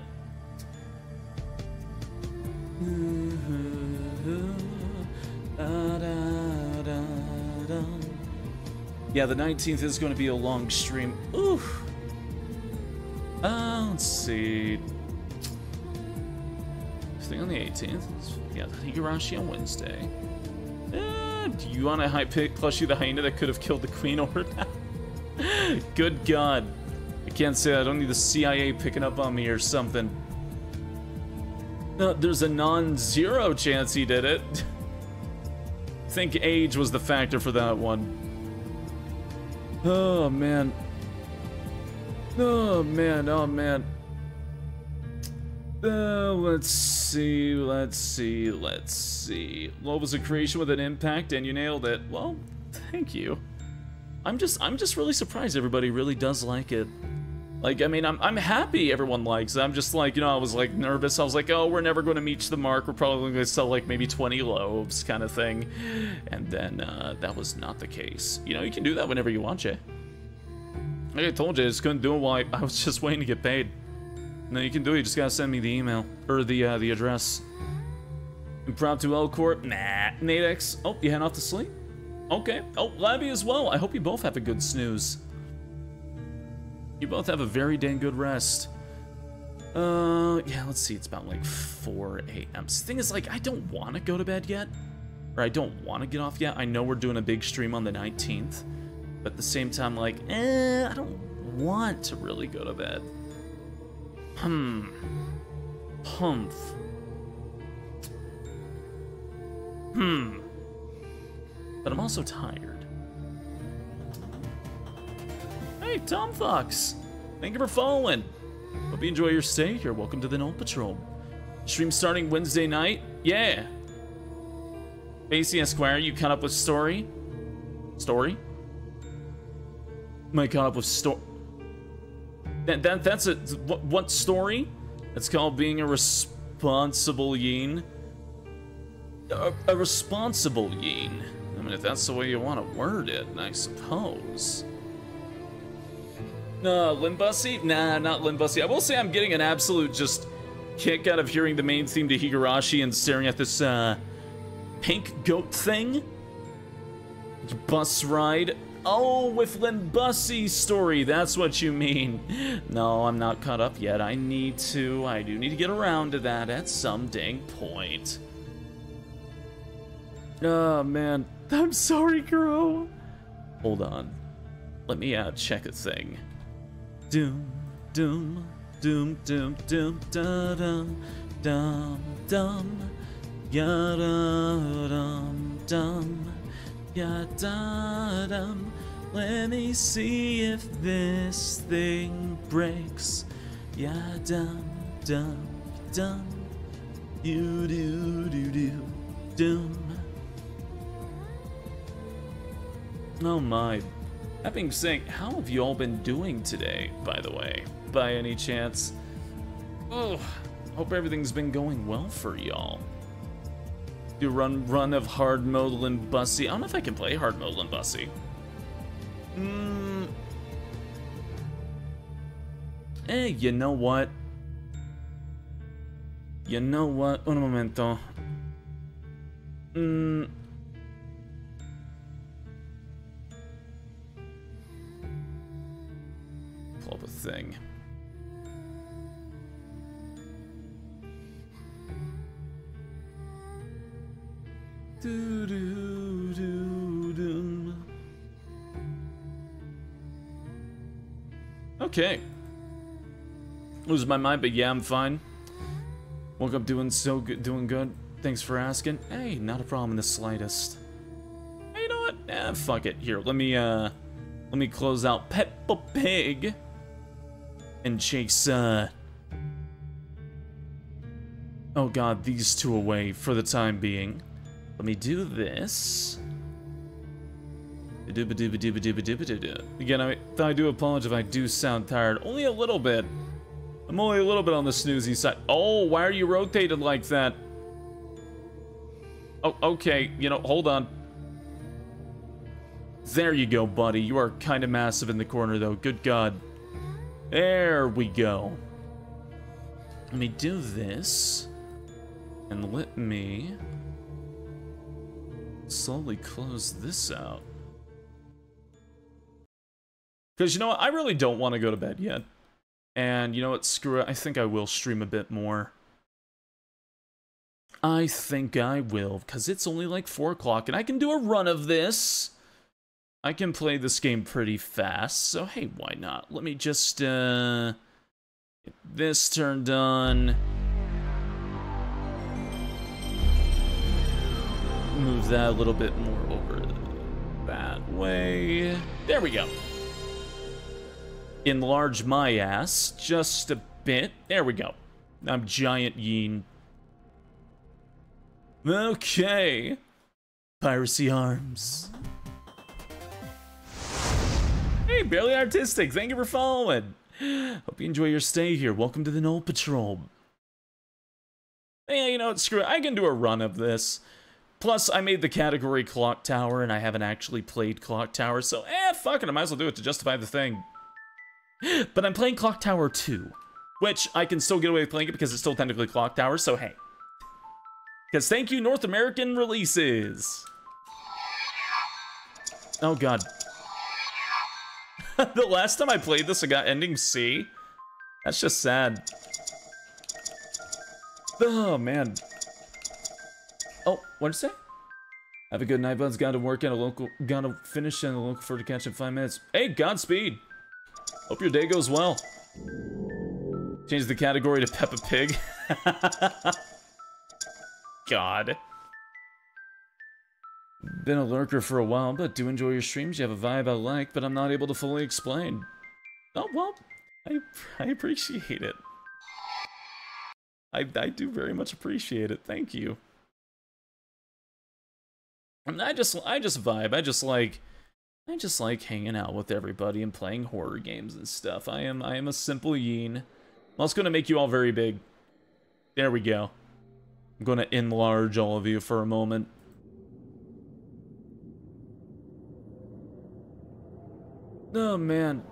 Yeah, the 19th is going to be a long stream. Oof. Uh, let's see. Thing on the 18th. Yeah, Higurashi on Wednesday. Uh, do you want a high pick plus you the hyena that could have killed the queen that? [LAUGHS] Good God. I can't say. I don't need the CIA picking up on me or something. No, there's a non-zero chance he did it. I [LAUGHS] think age was the factor for that one. Oh, man. Oh, man. Oh, man. Uh, let's see, let's see, let's see. What was a creation with an impact and you nailed it? Well, thank you. I'm just, I'm just really surprised everybody really does like it. Like, I mean, I'm, I'm happy everyone likes it. I'm just like, you know, I was like nervous. I was like, oh, we're never going to meet the mark. We're probably going to sell like maybe 20 loaves kind of thing. And then uh, that was not the case. You know, you can do that whenever you want, Jay. Like I told you, I just couldn't do it while I, I was just waiting to get paid. No, you can do it. You just gotta send me the email or the uh, the address. Impromptu L Corp. Nah. Nadex. Oh, you heading off to sleep? Okay. Oh, Labby as well. I hope you both have a good snooze. You both have a very dang good rest. Uh, yeah. Let's see. It's about like 4 a.m. The thing is, like, I don't want to go to bed yet, or I don't want to get off yet. I know we're doing a big stream on the 19th, but at the same time, like, eh, I don't want to really go to bed. Hmm. Humph. Hmm. but I'm also tired. Hey, Tom Fox! Thank you for following. Hope you enjoy your stay here. Welcome to the Knoll Patrol. Stream starting Wednesday night? Yeah. Basie Esquire, you caught up with Story? Story? I caught up with Story? That, that, that's a, what, story? It's called being a responsible yeen. A, a responsible yeen. I mean, if that's the way you want to word it, I suppose. No, Limbussy? Nah, not Limbussy. I will say I'm getting an absolute just kick out of hearing the main theme to Higurashi and staring at this, uh, pink goat thing. Bus ride. Oh, with Limbussy's story, that's what you mean. No, I'm not caught up yet. I need to. I do need to get around to that at some dang point. Oh, man. I'm sorry, Crow. Hold on. Let me uh, check a thing. Doom, doom, doom, doom, doom, da dum, dum, dum, ya dum, dum, ya da dum. Let me see if this thing breaks. Yeah, dum, dum, dum, you do do do, doom. Oh my. That being said, how have you all been doing today, by the way? By any chance? Oh, hope everything's been going well for y'all. Do run run of hard mode bussy. I don't know if I can play hard mode Limbussy. Hmm. Eh, you know what? You know what? Un momento. Hmm. Pull up a thing. Do do do. Okay. Lose my mind, but yeah, I'm fine. Woke up doing so good, doing good. Thanks for asking. Hey, not a problem in the slightest. Hey, you know what? Eh, fuck it. Here, let me uh, let me close out Peppa Pig and chase uh. Oh god, these two away for the time being. Let me do this. Again, I, I do apologize if I do sound tired. Only a little bit. I'm only a little bit on the snoozy side. Oh, why are you rotated like that? Oh, okay. You know, hold on. There you go, buddy. You are kind of massive in the corner, though. Good God. There we go. Let me do this. And let me slowly close this out. Because you know what? I really don't want to go to bed yet. And you know what? Screw it. I think I will stream a bit more. I think I will, because it's only like 4 o'clock, and I can do a run of this. I can play this game pretty fast, so hey, why not? Let me just, uh... Get this turned on. Move that a little bit more over that way. There we go enlarge my ass just a bit. There we go. I'm giant yeen. Okay. Piracy arms. Hey, barely artistic. Thank you for following. Hope you enjoy your stay here. Welcome to the Knoll Patrol. Yeah, you know what? Screw it. I can do a run of this. Plus, I made the category Clock Tower, and I haven't actually played Clock Tower, so eh, fuck it. I might as well do it to justify the thing. But I'm playing Clock Tower 2, which I can still get away with playing it because it's still technically Clock Tower, so hey. Because thank you, North American releases. Oh god. [LAUGHS] the last time I played this, I got ending C. That's just sad. Oh, man. Oh, what'd you say? Have a good night, buds. Got to work at a local, got to finish and a local for to catch in five minutes. Hey, Godspeed. Hope your day goes well. Change the category to Peppa Pig. [LAUGHS] God. Been a lurker for a while, but do enjoy your streams. You have a vibe I like, but I'm not able to fully explain. Oh, well, I, I appreciate it. I, I do very much appreciate it. Thank you. And I just I just vibe. I just like I just like hanging out with everybody and playing horror games and stuff. I am I am a simple yeen. I'm also gonna make you all very big. There we go. I'm gonna enlarge all of you for a moment. Oh man.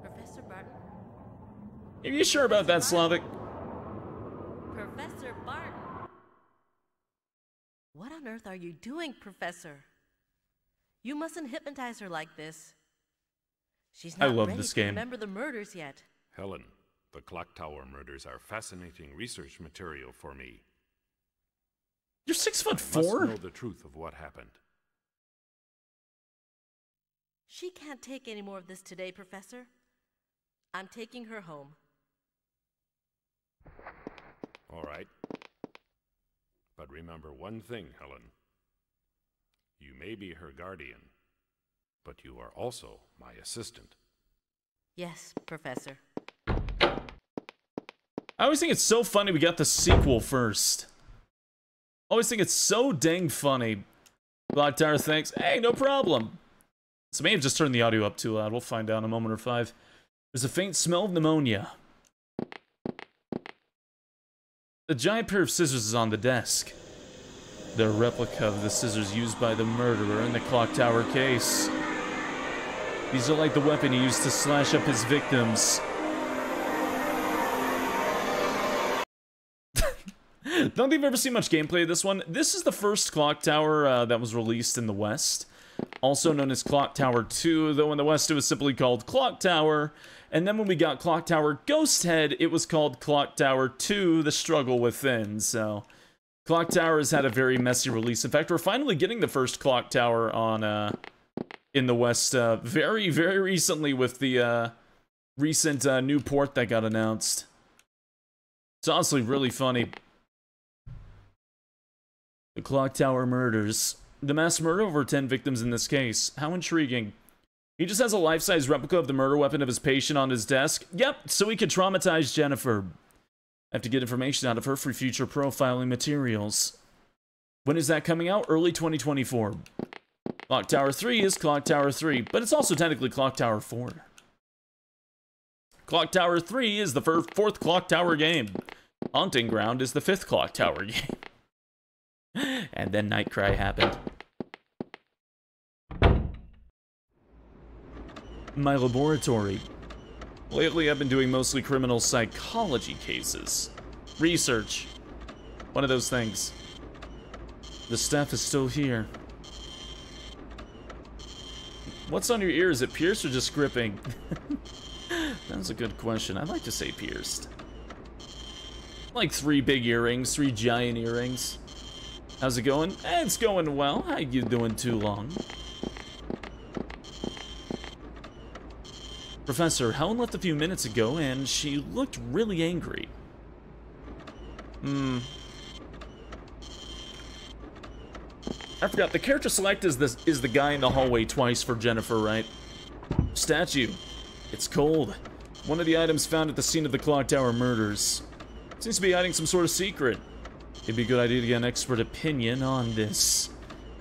Professor Barton. Are you sure about that, Slavic? Professor Barton. What on earth are you doing, Professor? You mustn't hypnotize her like this. She's I not love ready this to game. remember the murders yet. Helen, the clock tower murders are fascinating research material for me. You're six foot I must know the truth of what happened. She can't take any more of this today, Professor. I'm taking her home. All right. But remember one thing, Helen. You may be her guardian, but you are also my assistant. Yes, Professor. I always think it's so funny we got the sequel first. I always think it's so dang funny. Black Tower, thanks. Hey, no problem. So may have just turned the audio up too loud. We'll find out in a moment or five. There's a faint smell of pneumonia. A giant pair of scissors is on the desk. They're replica of the scissors used by the murderer in the clock tower case. These are like the weapon he used to slash up his victims. [LAUGHS] Don't think I've ever seen much gameplay of this one. This is the first clock tower uh, that was released in the West, also known as Clock Tower 2, though in the West it was simply called Clock Tower. And then when we got Clock Tower Ghost Head, it was called Clock Tower 2, The Struggle Within. So, Clock Tower has had a very messy release. In fact, we're finally getting the first Clock Tower on uh, in the West uh, very, very recently with the uh, recent uh, new port that got announced. It's honestly really funny. The Clock Tower murders. The mass murder over 10 victims in this case. How intriguing. He just has a life-size replica of the murder weapon of his patient on his desk. Yep, so he could traumatize Jennifer. Have to get information out of her for future profiling materials. When is that coming out? Early 2024. Clock Tower 3 is Clock Tower 3, but it's also technically Clock Tower 4. Clock Tower 3 is the fourth Clock Tower game. Haunting Ground is the fifth Clock Tower [LAUGHS] game. and then Nightcry happened. My laboratory. Lately, I've been doing mostly criminal psychology cases. Research. One of those things. The staff is still here. What's on your ear? Is it pierced or just gripping? [LAUGHS] That's a good question. I'd like to say pierced. Like three big earrings, three giant earrings. How's it going? Eh, it's going well. How you doing too long? Professor, Helen left a few minutes ago and she looked really angry. Hmm. I forgot, the character select is this is the guy in the hallway twice for Jennifer, right? Statue. It's cold. One of the items found at the scene of the Clock Tower murders. Seems to be hiding some sort of secret. It'd be a good idea to get an expert opinion on this.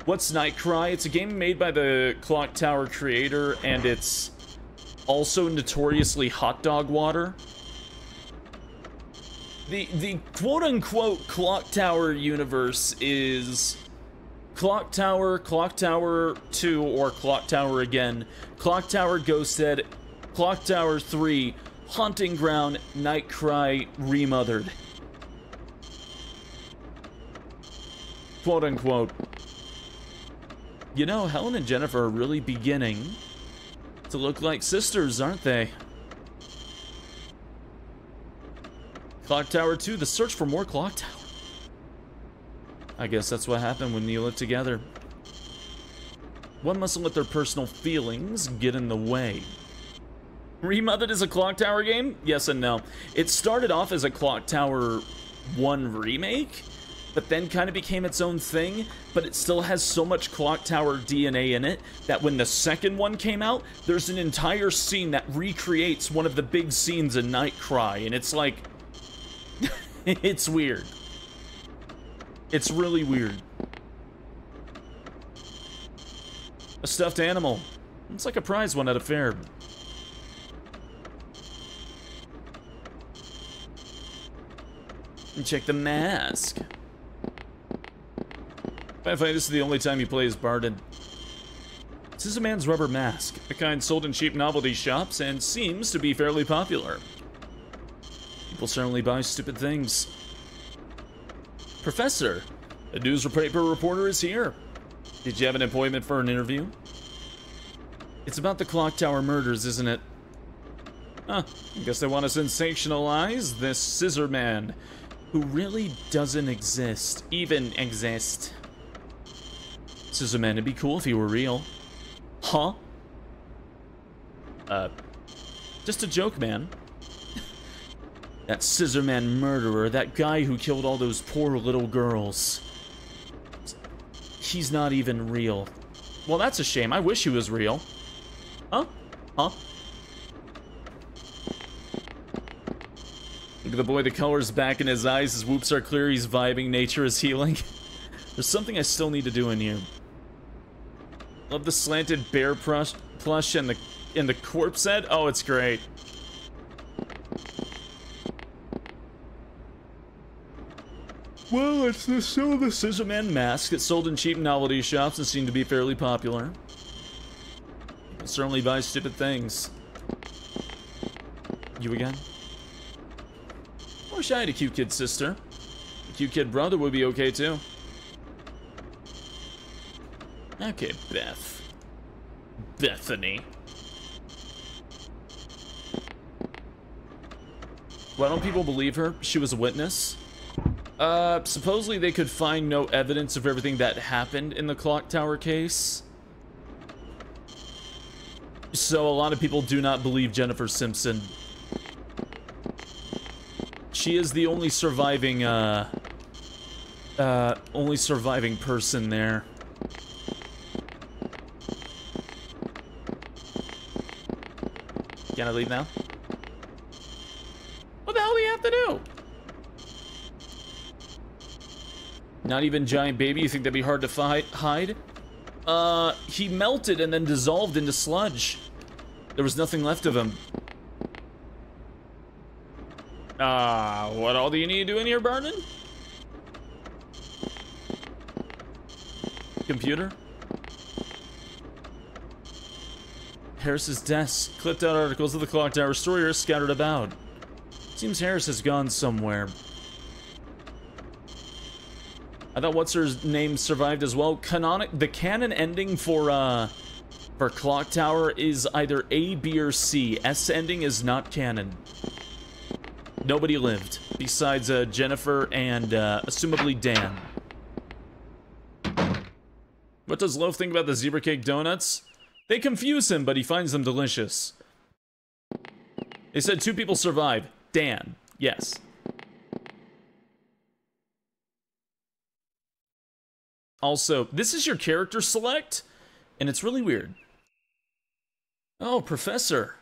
What's Nightcry? It's a game made by the Clock Tower creator, and it's also notoriously hot dog water. The the quote-unquote Clock Tower universe is Clock Tower, Clock Tower 2, or Clock Tower again, Clock Tower Ghost Head, Clock Tower 3, Haunting Ground, Night Cry, Remothered. Quote unquote. You know, Helen and Jennifer are really beginning to look like sisters, aren't they? Clock Tower 2, the search for more Clock Tower. I guess that's what happened when you live together. One mustn't let their personal feelings get in the way. Remothered is a Clock Tower game? Yes and no. It started off as a Clock Tower 1 remake, but then kind of became its own thing, but it still has so much Clock Tower DNA in it that when the second one came out, there's an entire scene that recreates one of the big scenes in Nightcry, and it's like... [LAUGHS] it's weird. It's really weird. A stuffed animal. It's like a prize one at a fair. And check the mask. I find this is the only time he plays Barton. This is a man's rubber mask, a kind sold in cheap novelty shops and seems to be fairly popular. People certainly buy stupid things. Professor, a newspaper reporter is here. Did you have an appointment for an interview? It's about the Clock Tower murders, isn't it? Huh, I guess they want to sensationalize this scissor man, who really doesn't exist, even exist. Scissor man, it'd be cool if he were real. Huh? Uh, just a joke, man. [LAUGHS] that Scissor Man murderer, that guy who killed all those poor little girls. He's not even real. Well, that's a shame. I wish he was real. Huh? Huh? Look at the boy, the color's back in his eyes, his whoops are clear, he's vibing, nature is healing. [LAUGHS] There's something I still need to do in here. Love the slanted bear plush, plush and the and the corpse head. Oh, it's great. Well, it's the still the Scissor Man mask that's sold in cheap novelty shops and seemed to be fairly popular. People certainly buy stupid things. You again? Wish I had a cute kid sister. A cute kid brother would be okay too. Okay, Beth. Bethany. Why don't people believe her? She was a witness. Uh, supposedly they could find no evidence of everything that happened in the clock tower case. So a lot of people do not believe Jennifer Simpson. She is the only surviving, uh, uh, only surviving person there. Can I leave now? What the hell do you have to do? Not even giant baby? You think that'd be hard to fight, hide? Uh, he melted and then dissolved into sludge. There was nothing left of him. Ah, uh, what all do you need to do in here, Barton? Computer? Harris's desk. Clipped out articles of the Clock Tower story scattered about. Seems Harris has gone somewhere. I thought what's her name survived as well. Canonic the canon ending for uh for Clock Tower is either A, B, or C. S ending is not canon. Nobody lived besides uh, Jennifer and uh, assumably Dan. What does Loaf think about the zebra cake donuts? They confuse him, but he finds them delicious. They said two people survive. Dan. Yes. Also, this is your character select, and it's really weird. Oh, Professor.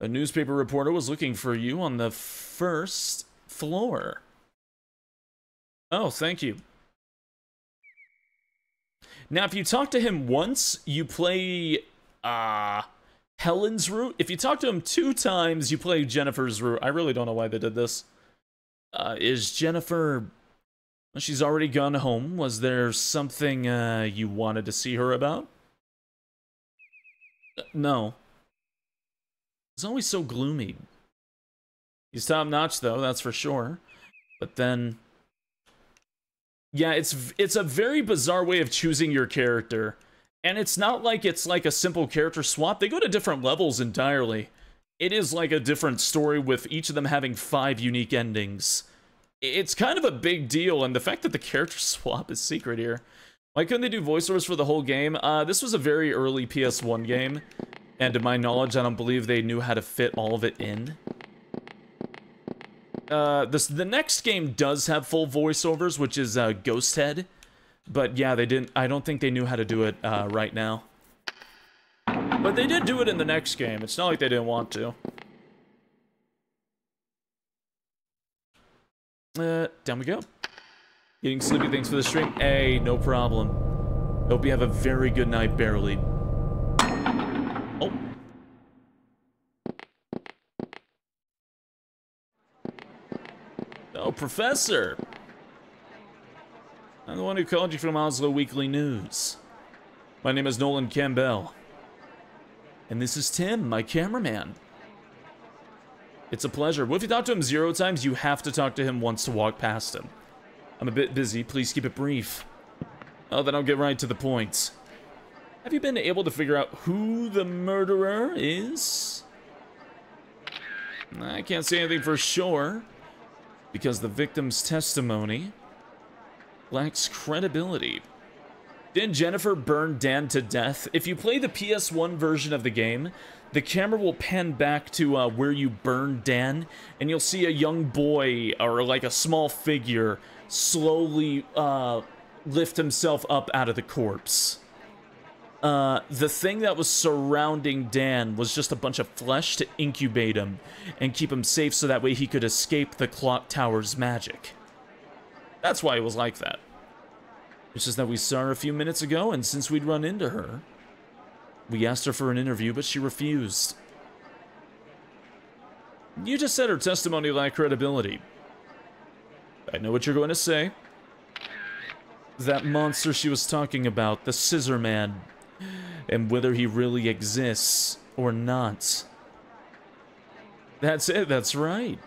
A newspaper reporter was looking for you on the first floor. Oh, thank you. Now, if you talk to him once, you play uh, Helen's route. If you talk to him two times, you play Jennifer's route. I really don't know why they did this. Uh, is Jennifer... She's already gone home. Was there something uh, you wanted to see her about? Uh, no. He's always so gloomy. He's top notch, though, that's for sure. But then yeah, it's it's a very bizarre way of choosing your character. And it's not like it's like a simple character swap. They go to different levels entirely. It is like a different story with each of them having five unique endings. It's kind of a big deal, and the fact that the character [LAUGHS] swap is secret here. Why couldn't they do voiceovers for the whole game? Uh, this was a very early PS1 game, and to my knowledge, I don't believe they knew how to fit all of it in. Uh, this the next game does have full voiceovers, which is uh, Ghost Head, but yeah, they didn't. I don't think they knew how to do it uh, right now. But they did do it in the next game. It's not like they didn't want to. Uh, down we go. Getting sleepy, thanks for the stream. Hey, no problem. Hope you have a very good night, barely. Oh, Professor! I'm the one who called you from Oslo Weekly News. My name is Nolan Campbell. And this is Tim, my cameraman. It's a pleasure. Well, if you talk to him zero times, you have to talk to him once to walk past him. I'm a bit busy. Please keep it brief. Oh, then I'll get right to the point. Have you been able to figure out who the murderer is? I can't say anything for sure, because the victim's testimony lacks credibility. Didn't Jennifer burn Dan to death? If you play the PS1 version of the game, the camera will pan back to uh, where you burned Dan, and you'll see a young boy, or like a small figure, slowly uh, lift himself up out of the corpse. Uh, the thing that was surrounding Dan was just a bunch of flesh to incubate him and keep him safe so that way he could escape the clock tower's magic. That's why it was like that. It's just that we saw her a few minutes ago, and since we'd run into her, we asked her for an interview, but she refused. You just said her testimony lacked credibility. I know what you're going to say. That monster she was talking about, the Scissor Man, and whether he really exists or not. That's it, that's right.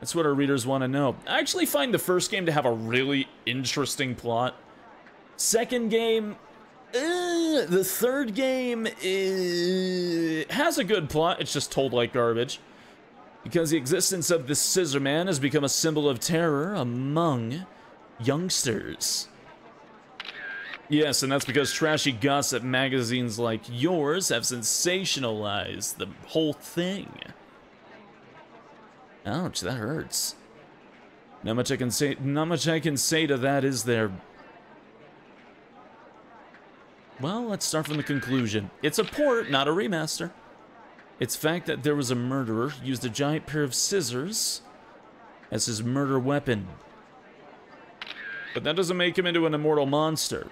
That's what our readers want to know. I actually find the first game to have a really interesting plot. Second game, uh, the third game is, has a good plot, it's just told like garbage. Because the existence of this Scissor Man has become a symbol of terror among youngsters. Yes, and that's because trashy gossip magazines like yours have sensationalized the whole thing. Ouch, that hurts. Not much I can say not much I can say to that, is there? Well, let's start from the conclusion. It's a port, not a remaster. It's fact that there was a murderer who used a giant pair of scissors as his murder weapon. But that doesn't make him into an immortal monster.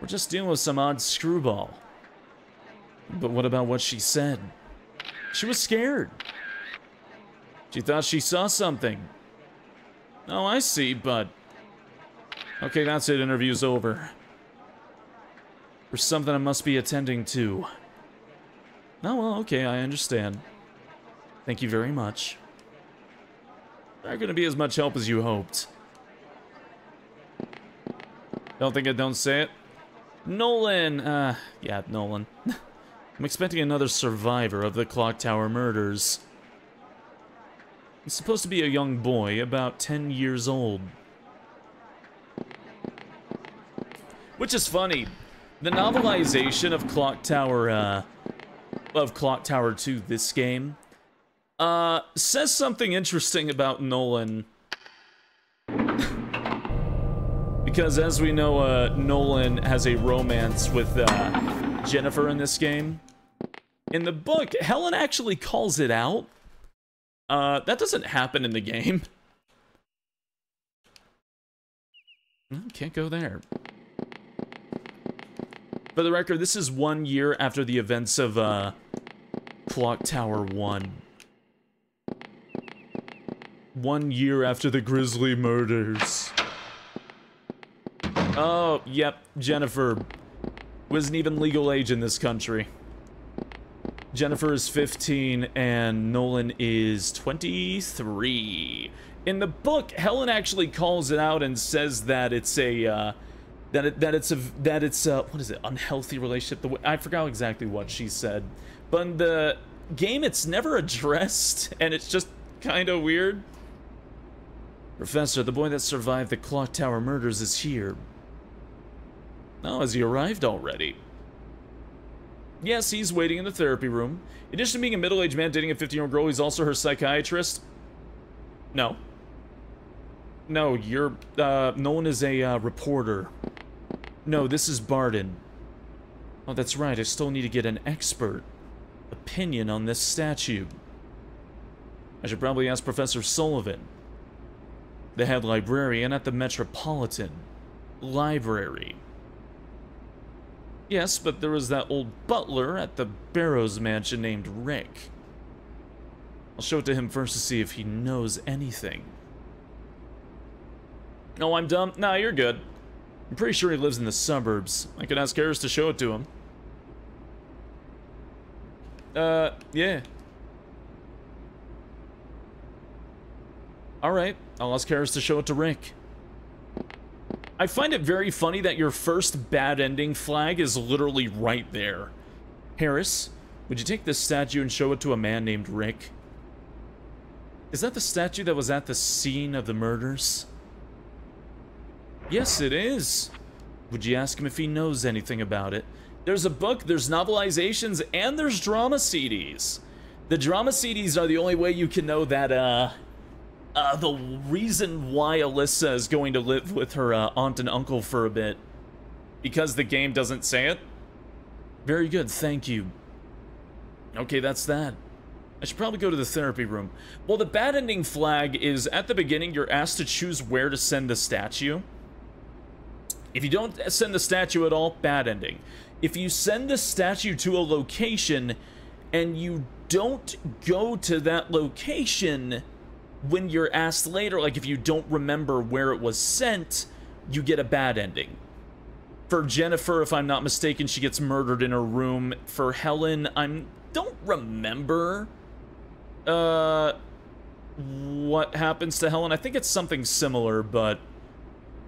We're just dealing with some odd screwball. But what about what she said? She was scared. She thought she saw something. Oh, I see, but... Okay, that's it. Interview's over. There's something I must be attending to. Oh, well, okay, I understand. Thank you very much. Not gonna be as much help as you hoped. Don't think I don't say it? Nolan! Uh, yeah, Nolan. [LAUGHS] I'm expecting another survivor of the Clock Tower murders. He's supposed to be a young boy, about 10 years old. Which is funny. The novelization of Clock Tower, uh, of Clock Tower 2, this game, uh, says something interesting about Nolan. [LAUGHS] because as we know, uh, Nolan has a romance with, uh, Jennifer in this game. In the book, Helen actually calls it out. Uh, that doesn't happen in the game. Can't go there. For the record, this is one year after the events of, uh, Clock Tower 1. One year after the Grisly murders. Oh, yep, Jennifer wasn't even legal age in this country. Jennifer is 15 and Nolan is 23. In the book, Helen actually calls it out and says that it's a uh, that it, that it's a that it's a what is it unhealthy relationship. The way, I forgot exactly what she said, but in the game, it's never addressed, [LAUGHS] and it's just kind of weird. Professor, the boy that survived the Clock Tower murders is here. Oh, has he arrived already? Yes, he's waiting in the therapy room. In addition to being a middle-aged man dating a 15-year-old girl, he's also her psychiatrist. No. No, you're, uh, Nolan is a, uh, reporter. No, this is Barton. Oh, that's right, I still need to get an expert opinion on this statue. I should probably ask Professor Sullivan, the head librarian at the Metropolitan Library. Yes, but there was that old butler at the Barrows mansion named Rick. I'll show it to him first to see if he knows anything. No, I'm dumb. Nah, you're good. I'm pretty sure he lives in the suburbs. I could ask Harris to show it to him. Uh, yeah. Alright, I'll ask Harris to show it to Rick. I find it very funny that your first bad ending flag is literally right there. Harris, would you take this statue and show it to a man named Rick? Is that the statue that was at the scene of the murders? Yes, it is. Would you ask him if he knows anything about it? There's a book, there's novelizations, and there's drama CDs. The drama CDs are the only way you can know that, uh, uh, the reason why Alyssa is going to live with her uh, aunt and uncle for a bit. Because the game doesn't say it? Very good, thank you. Okay, that's that. I should probably go to the therapy room. Well, the bad ending flag is at the beginning, you're asked to choose where to send the statue. If you don't send the statue at all, bad ending. If you send the statue to a location and you don't go to that location, when you're asked later, like if you don't remember where it was sent, you get a bad ending. For Jennifer, if I'm not mistaken, she gets murdered in her room. For Helen, I don't remember uh, what happens to Helen. I think it's something similar, but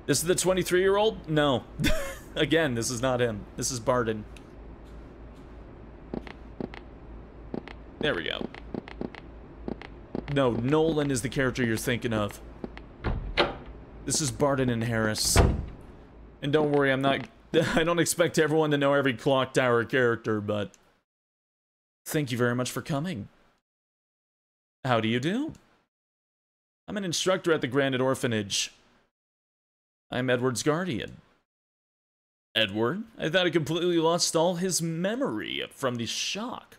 this is the 23-year-old? No. [LAUGHS] Again, this is not him. This is Barton. There we go. No, Nolan is the character you're thinking of. This is Barton and Harris. And don't worry, I'm not... [LAUGHS] I don't expect everyone to know every Clock Tower character, but... Thank you very much for coming. How do you do? I'm an instructor at the Granite Orphanage. I'm Edward's guardian. Edward? I thought he completely lost all his memory from the shock.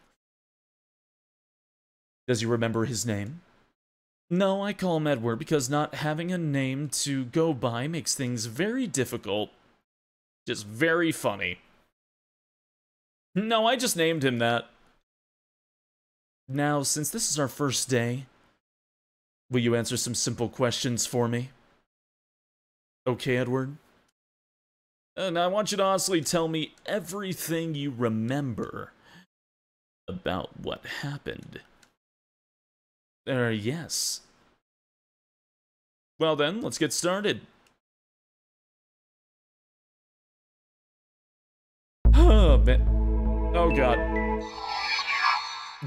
Does he remember his name? No, I call him Edward because not having a name to go by makes things very difficult. Just very funny. No, I just named him that. Now, since this is our first day, will you answer some simple questions for me? Okay, Edward? And I want you to honestly tell me everything you remember about what happened. Uh, yes. Well then, let's get started. Oh, man. Oh, God.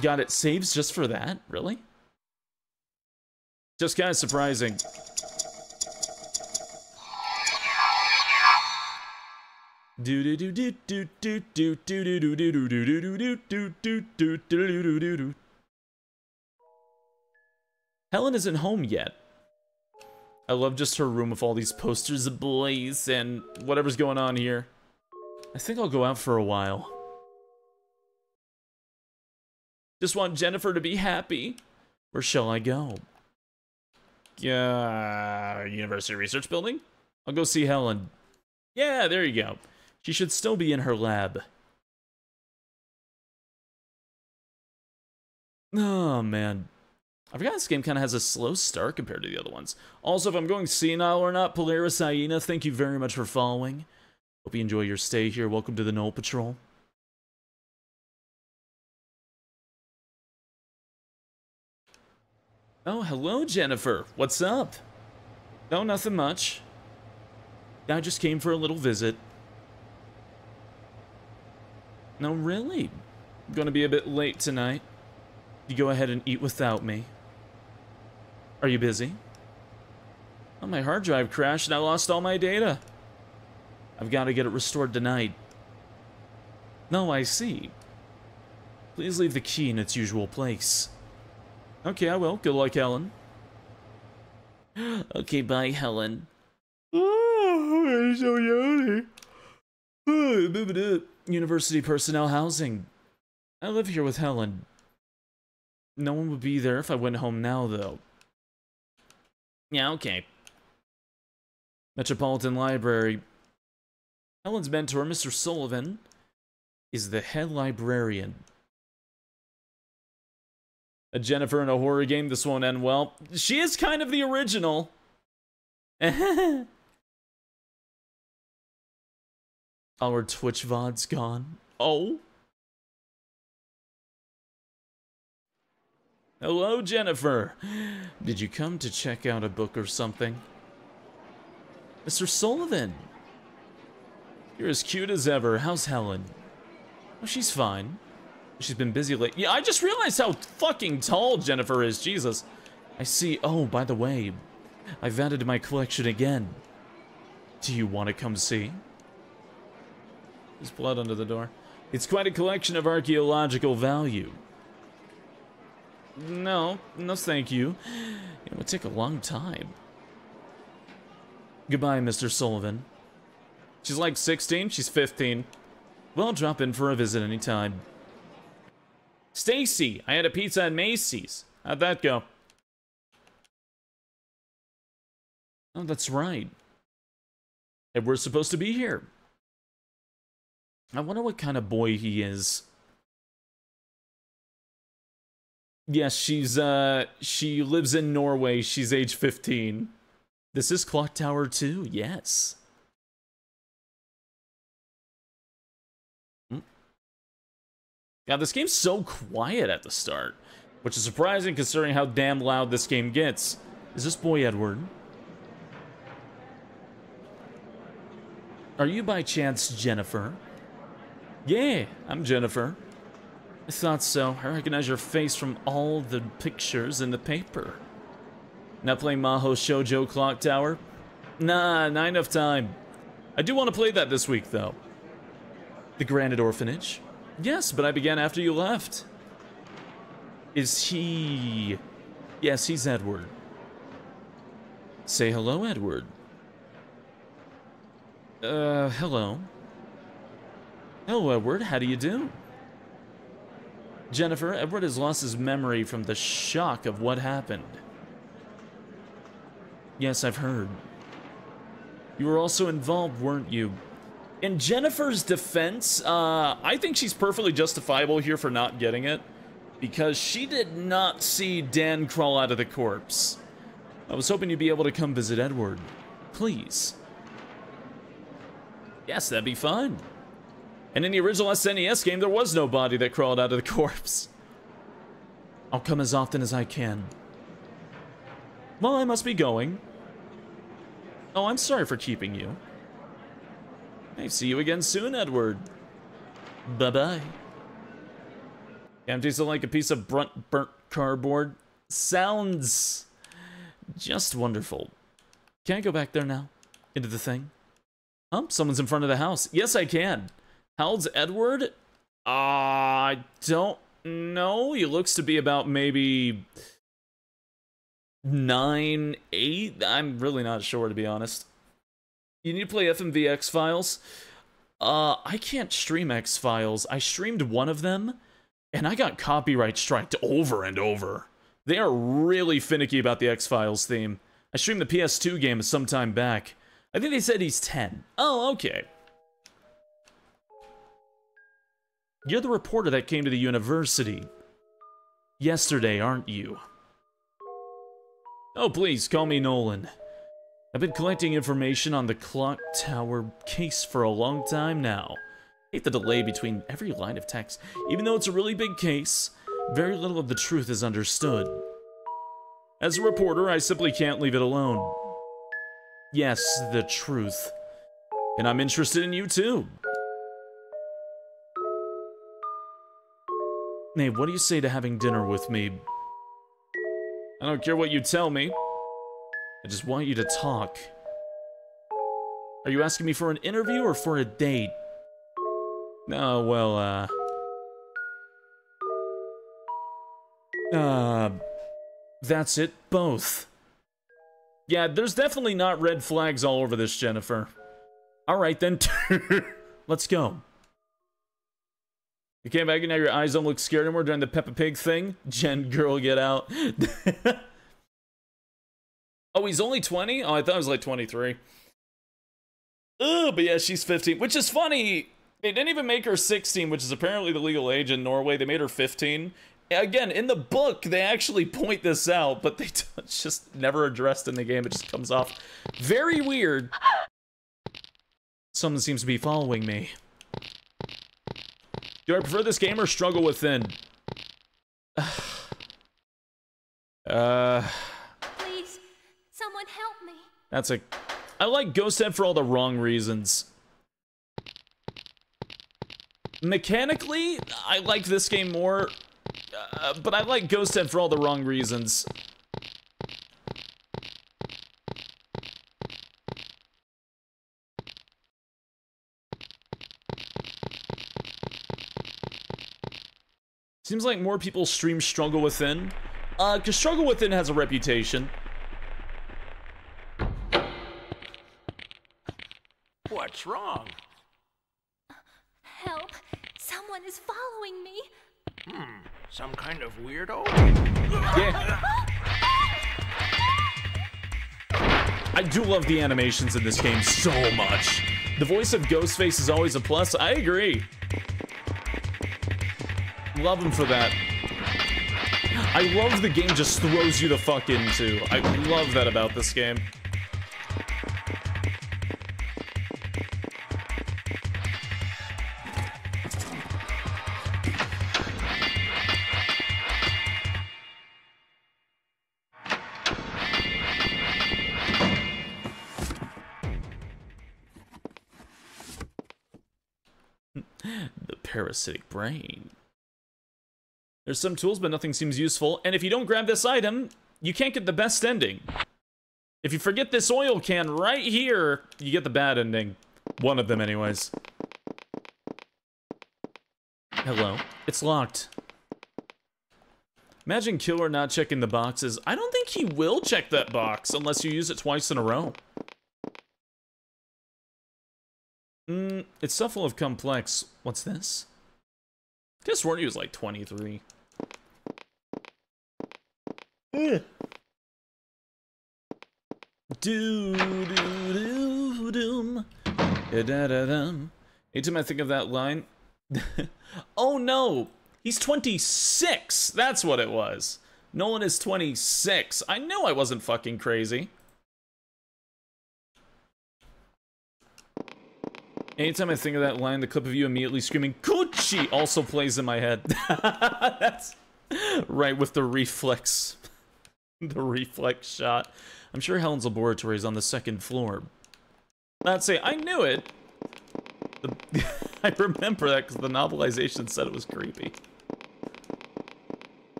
God, it saves just for that? Really? Just kind of surprising. Do do do do do do do do do do do do do do do do do do do do Helen isn't home yet. I love just her room with all these posters of boys and whatever's going on here. I think I'll go out for a while. Just want Jennifer to be happy. Where shall I go? Yeah, University Research Building? I'll go see Helen. Yeah, there you go. She should still be in her lab. Oh, man. I forgot this game kind of has a slow start compared to the other ones. Also, if I'm going senile or not, Polaris Hyena, thank you very much for following. Hope you enjoy your stay here. Welcome to the Knoll Patrol. Oh, hello, Jennifer. What's up? No, nothing much. I just came for a little visit. No, really? I'm gonna be a bit late tonight. You go ahead and eat without me. Are you busy? Oh, my hard drive crashed and I lost all my data. I've got to get it restored tonight. No, I see. Please leave the key in its usual place. Okay, I will. Good luck, Helen. [GASPS] okay, bye, Helen. Oh, so yawny. [SIGHS] University personnel housing. I live here with Helen. No one would be there if I went home now, though. Yeah, okay. Metropolitan Library. Helen's mentor, Mr. Sullivan, is the head librarian. A Jennifer in a horror game, this won't end well. She is kind of the original. [LAUGHS] Our Twitch VOD's gone. Oh. Hello, Jennifer. Did you come to check out a book or something? Mr. Sullivan. You're as cute as ever. How's Helen? Oh, she's fine. She's been busy late. Yeah, I just realized how fucking tall Jennifer is. Jesus. I see. Oh, by the way, I've added to my collection again. Do you want to come see? There's blood under the door. It's quite a collection of archaeological value. No, no thank you. It would take a long time. Goodbye, Mr. Sullivan. She's like 16, she's 15. Well, drop in for a visit anytime. Stacy, I had a pizza at Macy's. How'd that go? Oh, that's right. And we're supposed to be here. I wonder what kind of boy he is. Yes, she's, uh, she lives in Norway. She's age 15. This is Clock Tower 2, yes. Hmm. Yeah, this game's so quiet at the start, which is surprising considering how damn loud this game gets. Is this boy Edward? Are you by chance Jennifer? Yeah, I'm Jennifer. I thought so. I recognize your face from all the pictures in the paper. Not playing Maho Shoujo Clock Tower? Nah, not enough time. I do want to play that this week, though. The Granite Orphanage? Yes, but I began after you left. Is he... Yes, he's Edward. Say hello, Edward. Uh, hello. Hello, Edward. How do you do? Jennifer, Edward has lost his memory from the shock of what happened. Yes, I've heard. You were also involved, weren't you? In Jennifer's defense, uh, I think she's perfectly justifiable here for not getting it. Because she did not see Dan crawl out of the corpse. I was hoping you'd be able to come visit Edward. Please. Yes, that'd be fun. And in the original SNES game, there was no body that crawled out of the [LAUGHS] corpse. I'll come as often as I can. Well, I must be going. Oh, I'm sorry for keeping you. Hey, see you again soon, Edward. Bye-bye. Empties like a piece of burnt, burnt cardboard. Sounds just wonderful. Can I go back there now? Into the thing? Huh? Someone's in front of the house. Yes, I can. How old's Edward? Uh, I don't know. He looks to be about maybe nine, eight. I'm really not sure to be honest. You need to play FMV X Files. Uh, I can't stream X Files. I streamed one of them, and I got copyright striked over and over. They are really finicky about the X Files theme. I streamed the PS2 game some time back. I think they said he's 10. Oh, okay. You're the reporter that came to the university yesterday, aren't you? Oh, please, call me Nolan. I've been collecting information on the clock tower case for a long time now. Hate the delay between every line of text. Even though it's a really big case, very little of the truth is understood. As a reporter, I simply can't leave it alone. Yes, the truth. And I'm interested in you too. Hey, what do you say to having dinner with me? I don't care what you tell me. I just want you to talk. Are you asking me for an interview or for a date? No, well, uh... Uh, that's it, both. Yeah, there's definitely not red flags all over this, Jennifer. All right, then. [LAUGHS] Let's go. You came back and now your eyes don't look scared anymore during the Peppa Pig thing? [LAUGHS] Jen, girl, get out. [LAUGHS] oh, he's only 20? Oh, I thought he was like 23. Oh, but yeah, she's 15, which is funny. They didn't even make her 16, which is apparently the legal age in Norway. They made her 15. Again, in the book, they actually point this out, but they [LAUGHS] it's just never addressed in the game. It just comes off very weird. Someone seems to be following me. Do I prefer this game or Struggle Within? [SIGHS] uh... Please, someone help me. That's a... I like Ghost Head for all the wrong reasons. Mechanically, I like this game more, uh, but I like Ghost Head for all the wrong reasons. Seems like more people stream Struggle Within. Uh, because Struggle Within has a reputation. What's wrong? Help! Someone is following me. Hmm, some kind of weirdo? Yeah. I do love the animations in this game so much. The voice of Ghostface is always a plus. I agree. Love him for that. I love the game just throws you the fuck into. I love that about this game. [LAUGHS] the parasitic brain. There's some tools, but nothing seems useful. And if you don't grab this item, you can't get the best ending. If you forget this oil can right here, you get the bad ending. One of them, anyways. Hello. It's locked. Imagine Killer not checking the boxes. I don't think he will check that box unless you use it twice in a row. Mm, it's stuff full of complex. What's this? Guess he was like 23. Do do do doom. Da da da dum. Anytime I think of that line. [LAUGHS] oh no! He's 26! That's what it was. Nolan is 26. I knew I wasn't fucking crazy. Anytime I think of that line, the clip of you immediately screaming, Gucci also plays in my head. [LAUGHS] That's right with the reflex. [LAUGHS] the reflex shot. I'm sure Helen's laboratory is on the second floor. I'd say, I knew it. The, [LAUGHS] I remember that because the novelization said it was creepy.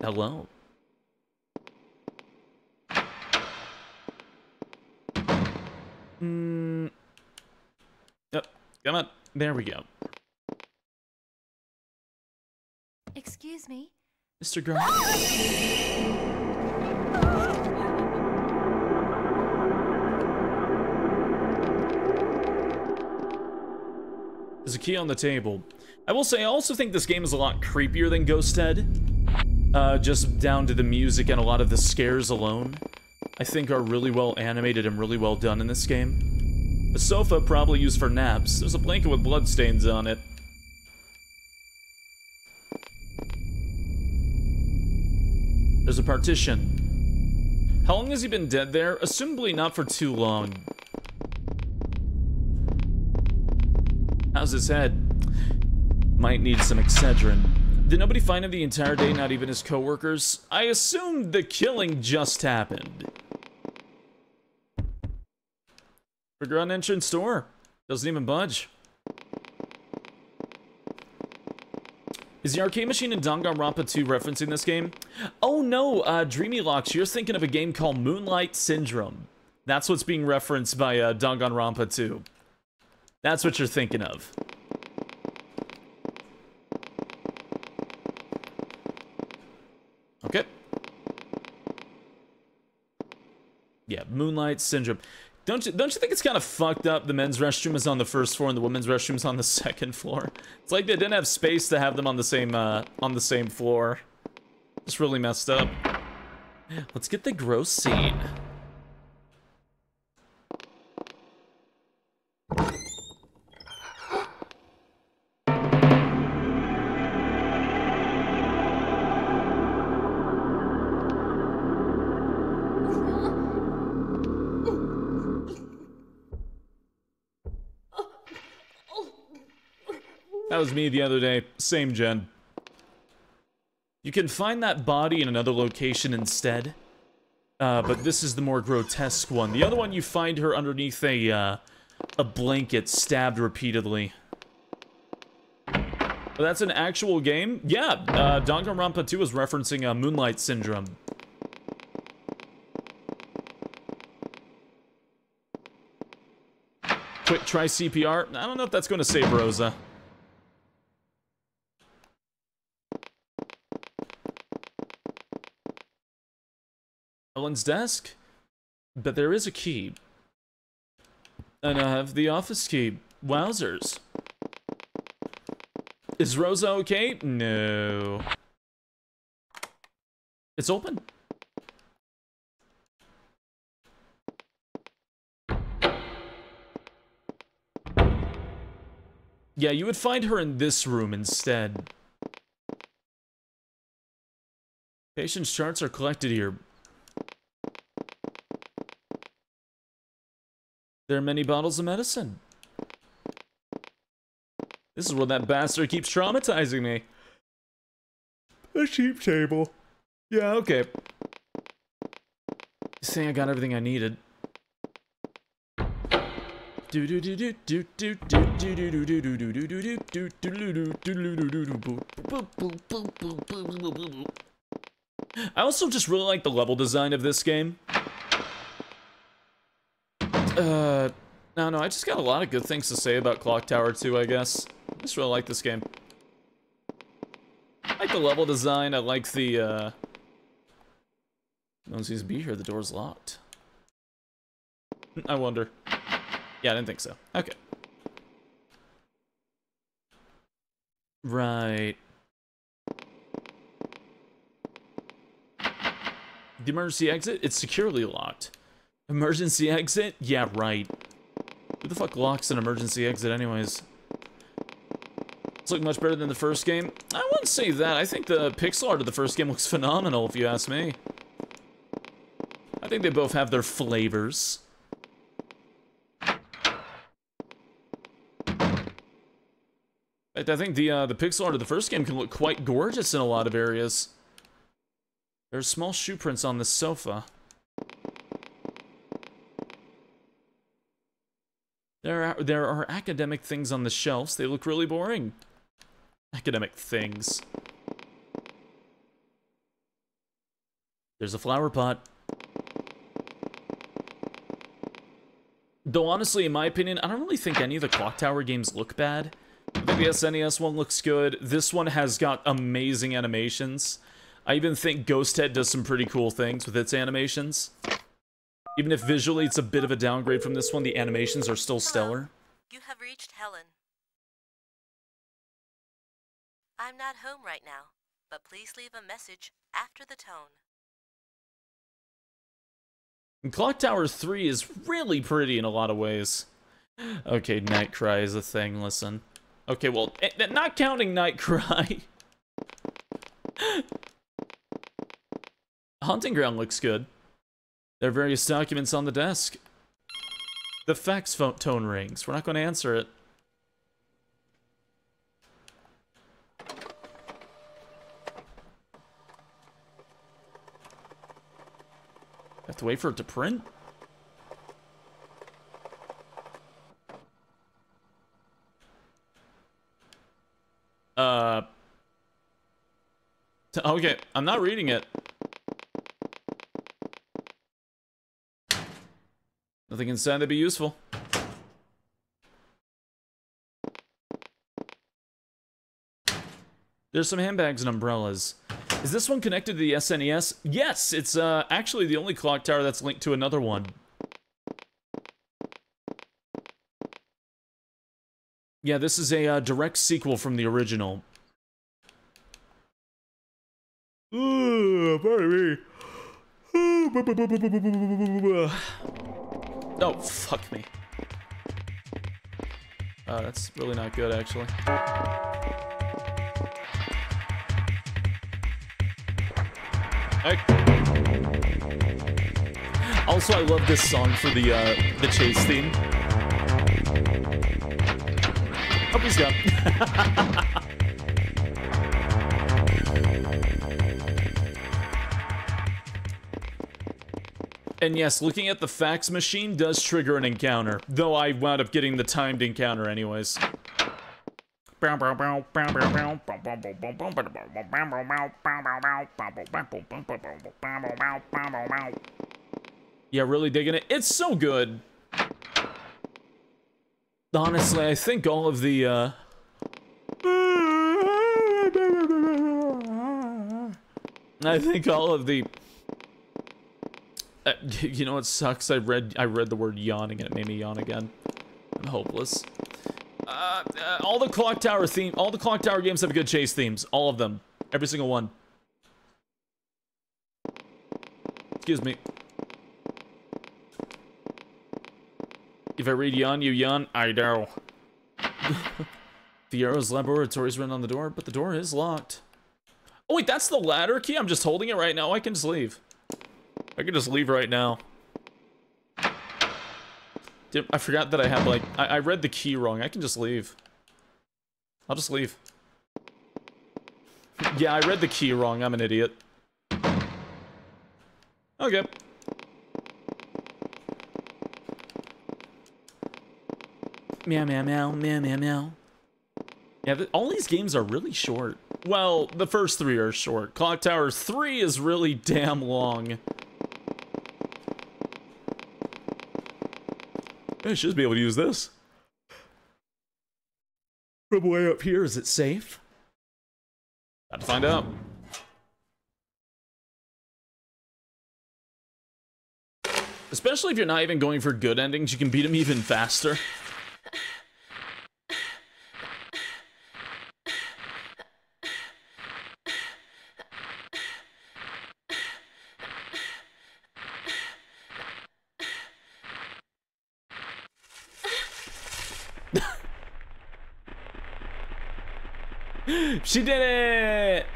Hello. Hmm. Yep. Come on. There we go. Excuse me. Mr. Grant. [LAUGHS] There's a key on the table. I will say, I also think this game is a lot creepier than Ghost Head. Uh, just down to the music and a lot of the scares alone. I think are really well animated and really well done in this game. A sofa probably used for naps. There's a blanket with bloodstains on it. There's a partition. How long has he been dead there? Assumably not for too long. How's his head? Might need some Excedrin. Did nobody find him the entire day, not even his coworkers? I assume the killing just happened. Forgotten entrance door. Doesn't even budge. Is the arcade machine in Danganronpa 2 referencing this game? Oh no, uh, Dreamy Locks, you're thinking of a game called Moonlight Syndrome. That's what's being referenced by uh, Danganronpa 2. That's what you're thinking of. Okay. Yeah, Moonlight Syndrome. Don't you, don't you think it's kind of fucked up the men's restroom is on the first floor and the women's restroom is on the [LAUGHS] second floor? It's like they didn't have space to have them on the same, uh, on the same floor. It's really messed up. Let's get the gross scene. That was me the other day. Same gen. You can find that body in another location instead. Uh, but this is the more grotesque one. The other one, you find her underneath a, uh, a blanket, stabbed repeatedly. That's an actual game? Yeah, uh, Danganronpa 2 is referencing uh, Moonlight Syndrome. Quick, try CPR. I don't know if that's going to save Rosa. Helen's desk? But there is a key. And I have the office key. Wowzers. Is Rosa okay? No. It's open. Yeah, you would find her in this room instead. Patient's charts are collected here. There are many bottles of medicine. This is where that bastard keeps traumatizing me. A cheap table. Yeah, okay. Saying I got everything I needed. I also just really like the level design of this game. Uh, no, no, I just got a lot of good things to say about Clock Tower 2, I guess. I just really like this game. I like the level design, I like the, uh... No one seems to be here, the door's locked. I wonder. Yeah, I didn't think so. Okay. Right. The emergency exit? It's securely locked. Emergency exit? Yeah, right. Who the fuck locks an emergency exit anyways? It's looking much better than the first game. I wouldn't say that. I think the pixel art of the first game looks phenomenal, if you ask me. I think they both have their flavors. I think the uh, the pixel art of the first game can look quite gorgeous in a lot of areas. There's small shoe prints on this sofa. There are, there are academic things on the shelves. They look really boring. Academic things. There's a flower pot. Though honestly, in my opinion, I don't really think any of the Clock Tower games look bad. The SNES one looks good. This one has got amazing animations. I even think Ghost Head does some pretty cool things with its animations. Even if visually it's a bit of a downgrade from this one, the animations are still stellar. You have reached Helen. I'm not home right now, but please leave a message after the tone. And Clock Tower 3 is really pretty in a lot of ways. Okay, Night Cry is a thing, listen. Okay, well, eh, eh, not counting Night Cry. [LAUGHS] Hunting Ground looks good. There are various documents on the desk. The fax phone tone rings. We're not going to answer it. Have to wait for it to print? Uh... Okay, I'm not reading it. Nothing inside that'd be useful. There's some handbags and umbrellas. Is this one connected to the SNES? Yes, it's uh, actually the only clock tower that's linked to another one. Yeah, this is a uh, direct sequel from the original. Ooh, pardon me. Oh, fuck me. Uh, that's really not good, actually. Also, I love this song for the uh, the chase theme. Oh, he's gone. [LAUGHS] and yes, looking at the fax machine does trigger an encounter, though I wound up getting the timed encounter anyways. Yeah, really digging it. It's so good. Honestly, I think all of the, uh... [LAUGHS] I think all of the... Uh, [LAUGHS] you know what sucks? I read I read the word yawning and it made me yawn again. I'm hopeless. Uh, uh, all the clock tower theme, all the clock tower games have good chase themes. All of them, every single one. Excuse me. If I read yawn, you yawn. I know. [LAUGHS] Fiero's laboratory's written on the door, but the door is locked. Oh wait, that's the ladder key. I'm just holding it right now. I can just leave. I can just leave right now. Dude, I forgot that I have, like, I, I read the key wrong. I can just leave. I'll just leave. yeah, I read the key wrong. I'm an idiot. Okay. Meow, meow, meow, meow, meow, meow. Yeah, the, all these games are really short. Well, the first three are short. Clock Tower 3 is really damn long. I should be able to use this. From way up here, is it safe? Got to find out. Especially if you're not even going for good endings, you can beat them even faster. She did it!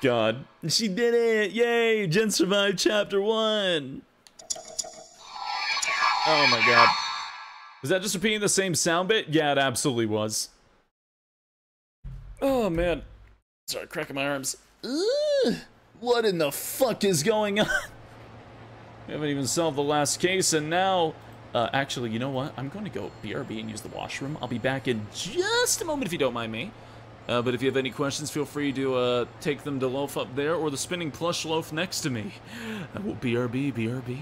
God. She did it! Yay! Jen survived chapter one! Oh my god. Was that just repeating the same sound bit? Yeah, it absolutely was. Oh man. Sorry, cracking my arms. Ugh, what in the fuck is going on? We haven't even solved the last case, and now... Uh, actually, you know what? I'm going to go BRB and use the washroom. I'll be back in just a moment if you don't mind me. Uh, but if you have any questions, feel free to uh, take them to Loaf up there or the spinning plush loaf next to me. I will BRB, BRB.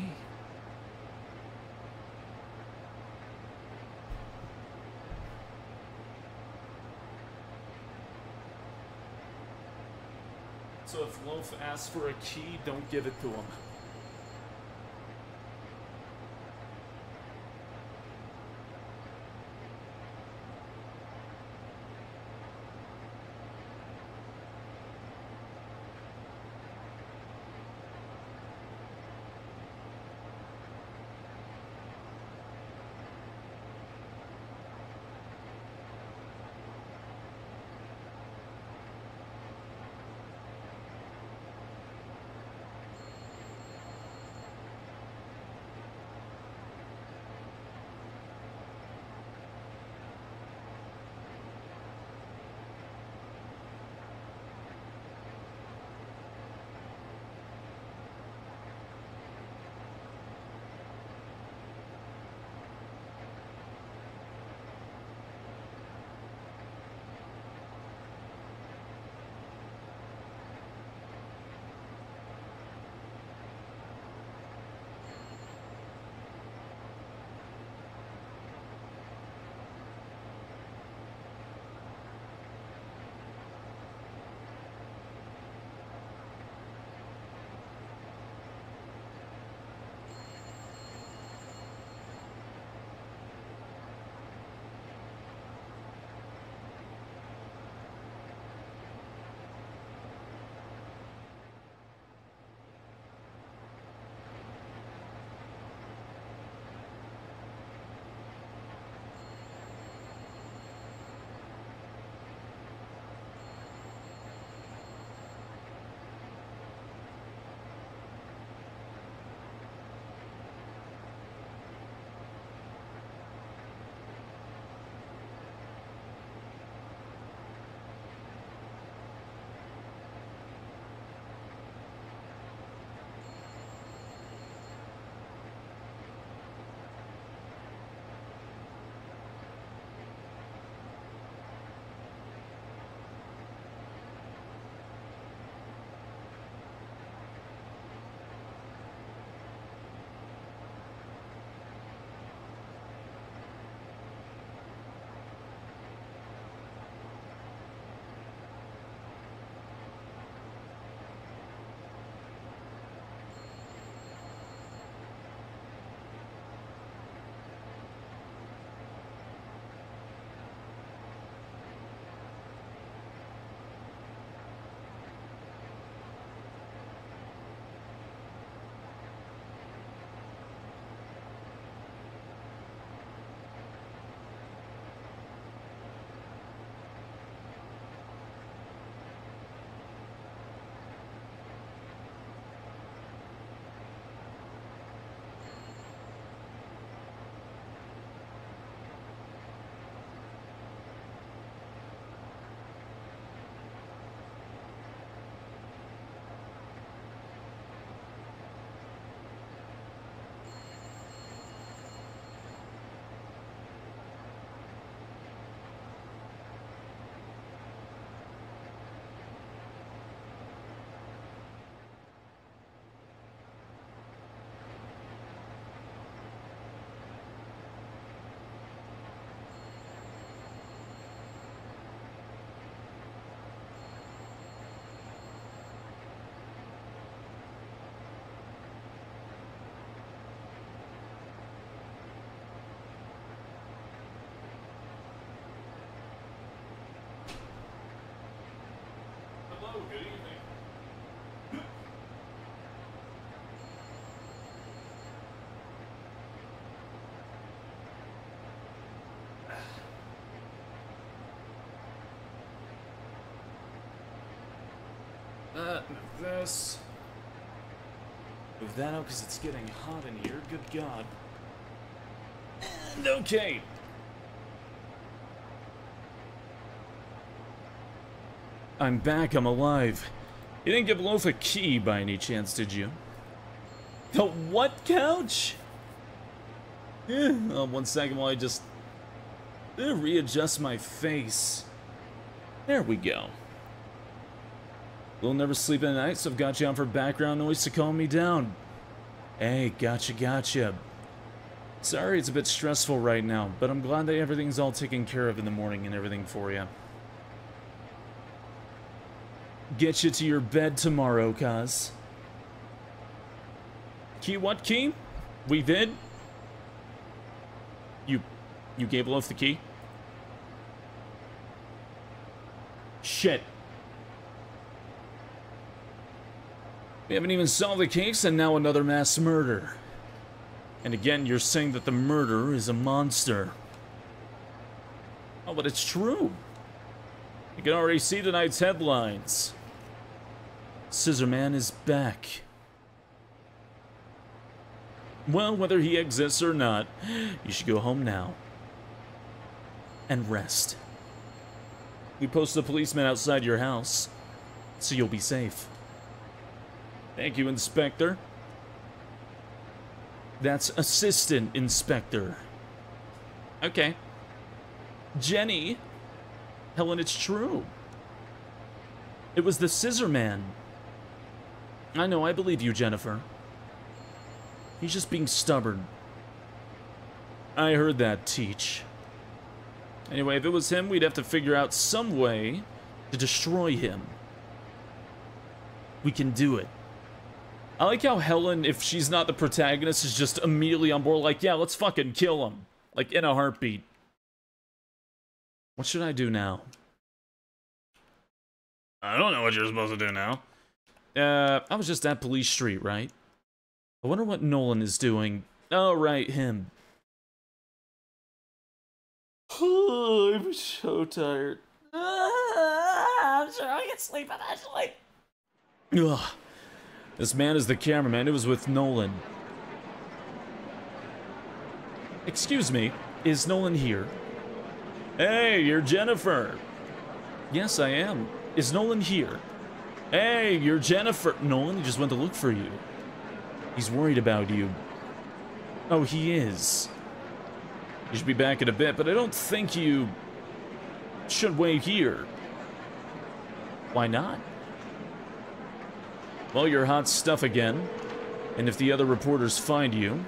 So if Loaf asks for a key, don't give it to him. That, move this. Move that out because it's getting hot in here. Good God. And okay. I'm back. I'm alive. You didn't give Loaf a key by any chance, did you? The what couch? Yeah, oh, one second while I just uh, readjust my face. There we go. We'll never sleep at night, so I've got you on for background noise to calm me down. Hey, gotcha, gotcha. Sorry it's a bit stressful right now, but I'm glad that everything's all taken care of in the morning and everything for you. Get you to your bed tomorrow, cuz. Key what key? We did? You you gave Loaf the key? Shit. We haven't even solved the case and now another mass murder. And again, you're saying that the murderer is a monster. Oh, but it's true. You can already see tonight's headlines. Scissorman is back. Well, whether he exists or not, you should go home now. And rest. We posted a policeman outside your house, so you'll be safe. Thank you, Inspector. That's Assistant Inspector. Okay. Jenny. Helen, it's true. It was the Scissor Man. I know, I believe you, Jennifer. He's just being stubborn. I heard that, Teach. Anyway, if it was him, we'd have to figure out some way to destroy him. We can do it. I like how Helen, if she's not the protagonist, is just immediately on board, like, yeah, let's fucking kill him. Like, in a heartbeat. What should I do now? I don't know what you're supposed to do now. Uh, I was just at Police Street, right? I wonder what Nolan is doing. Oh, right, him. Oh, [SIGHS] I'm so tired. [SIGHS] I'm sure I can sleep eventually. Ugh. This man is the cameraman. It was with Nolan. Excuse me, is Nolan here? Hey, you're Jennifer. Yes, I am. Is Nolan here? Hey, you're Jennifer. Nolan, he just went to look for you. He's worried about you. Oh, he is. You should be back in a bit, but I don't think you should wait here. Why not? Well, you're hot stuff again. And if the other reporters find you,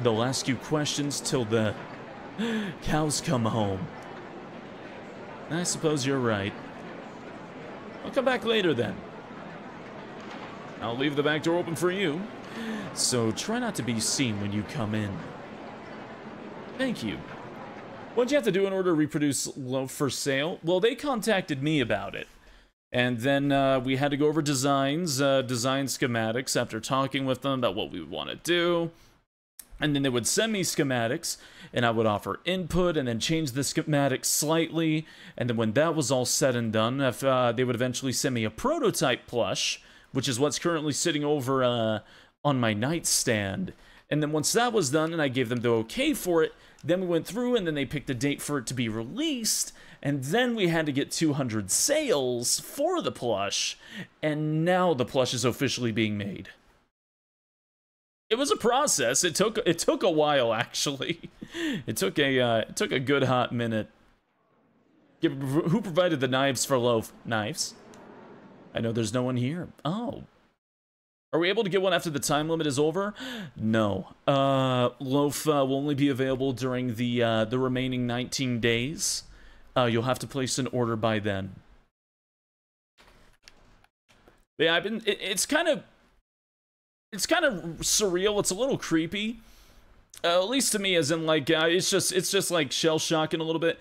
they'll ask you questions till the [GASPS] cows come home. I suppose you're right. I'll come back later then. I'll leave the back door open for you, so try not to be seen when you come in. Thank you. What'd you have to do in order to reproduce Loaf for sale? Well, they contacted me about it. And then uh, we had to go over designs, uh, design schematics after talking with them about what we would want to do. And then they would send me schematics, and I would offer input and then change the schematics slightly. And then when that was all said and done, if, uh, they would eventually send me a prototype plush, which is what's currently sitting over uh, on my nightstand. And then once that was done and I gave them the okay for it, then we went through and then they picked a date for it to be released. And then we had to get 200 sales for the plush. And now the plush is officially being made. It was a process. It took it took a while actually. [LAUGHS] It took a uh, it took a good hot minute. Who provided the knives for loaf? Knives? I know there's no one here. Oh. Are we able to get one after the time limit is over? No. Uh, loaf uh, will only be available during the uh, the remaining 19 days. Uh, you'll have to place an order by then. Yeah, I've been. It, it's kind of. It's kind of surreal. It's a little creepy. Uh, at least to me, as in like uh, it's just it's just like shell shocking a little bit.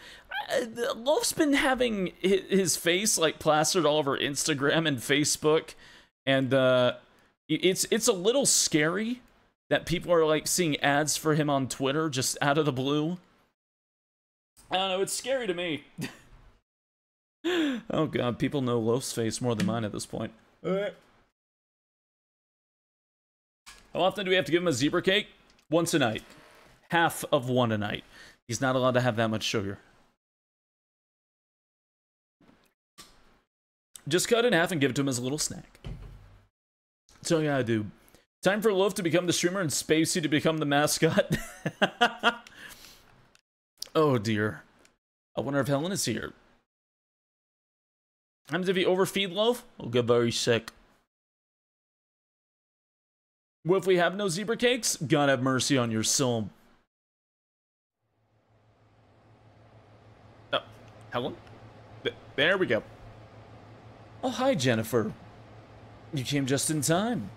Uh, Loaf's been having his face like plastered all over Instagram and Facebook, and uh, it's it's a little scary that people are like seeing ads for him on Twitter just out of the blue. I don't know, it's scary to me. [LAUGHS] oh god, people know Loaf's face more than mine at this point. How often do we have to give him a zebra cake? Once a night. Half of one a night. He's not allowed to have that much sugar. Just cut it in half and give it to him as a little snack. That's all you gotta do. Time for Loaf to become the streamer and Spacey to become the mascot. [LAUGHS] oh dear. I wonder if Helen is here. Happens if you overfeed Loaf, he'll get very sick. What if we have no zebra cakes? God have mercy on your soul. Oh, Helen? Th there we go. Oh, hi, Jennifer. You came just in time.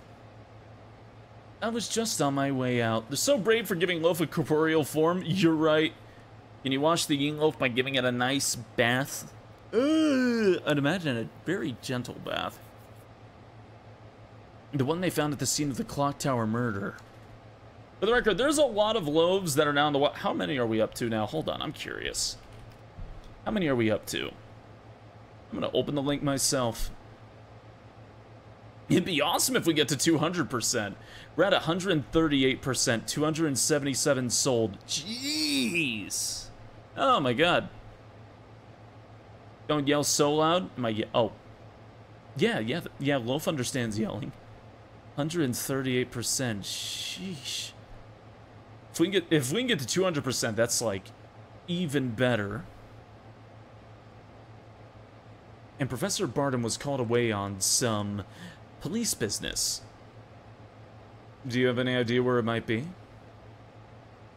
I was just on my way out. They're so brave for giving Loaf a corporeal form. You're right. Can you wash the Yeen Loaf by giving it a nice bath? Uh, I'd imagine a very gentle bath. The one they found at the scene of the clock tower murder. For the record, there's a lot of loaves that are now in the... How many are we up to now? Hold on, I'm curious. How many are we up to? I'm going to open the link myself. It'd be awesome if we get to 200%. We're at 138%, 277 sold. Jeez. Oh my god. Don't yell so loud. Am I oh. Yeah, yeah, yeah, Loaf understands yelling. 138%. Sheesh. If we can get if we can get to 200%, that's like even better. And Professor Barton was called away on some police business. Do you have any idea where it might be?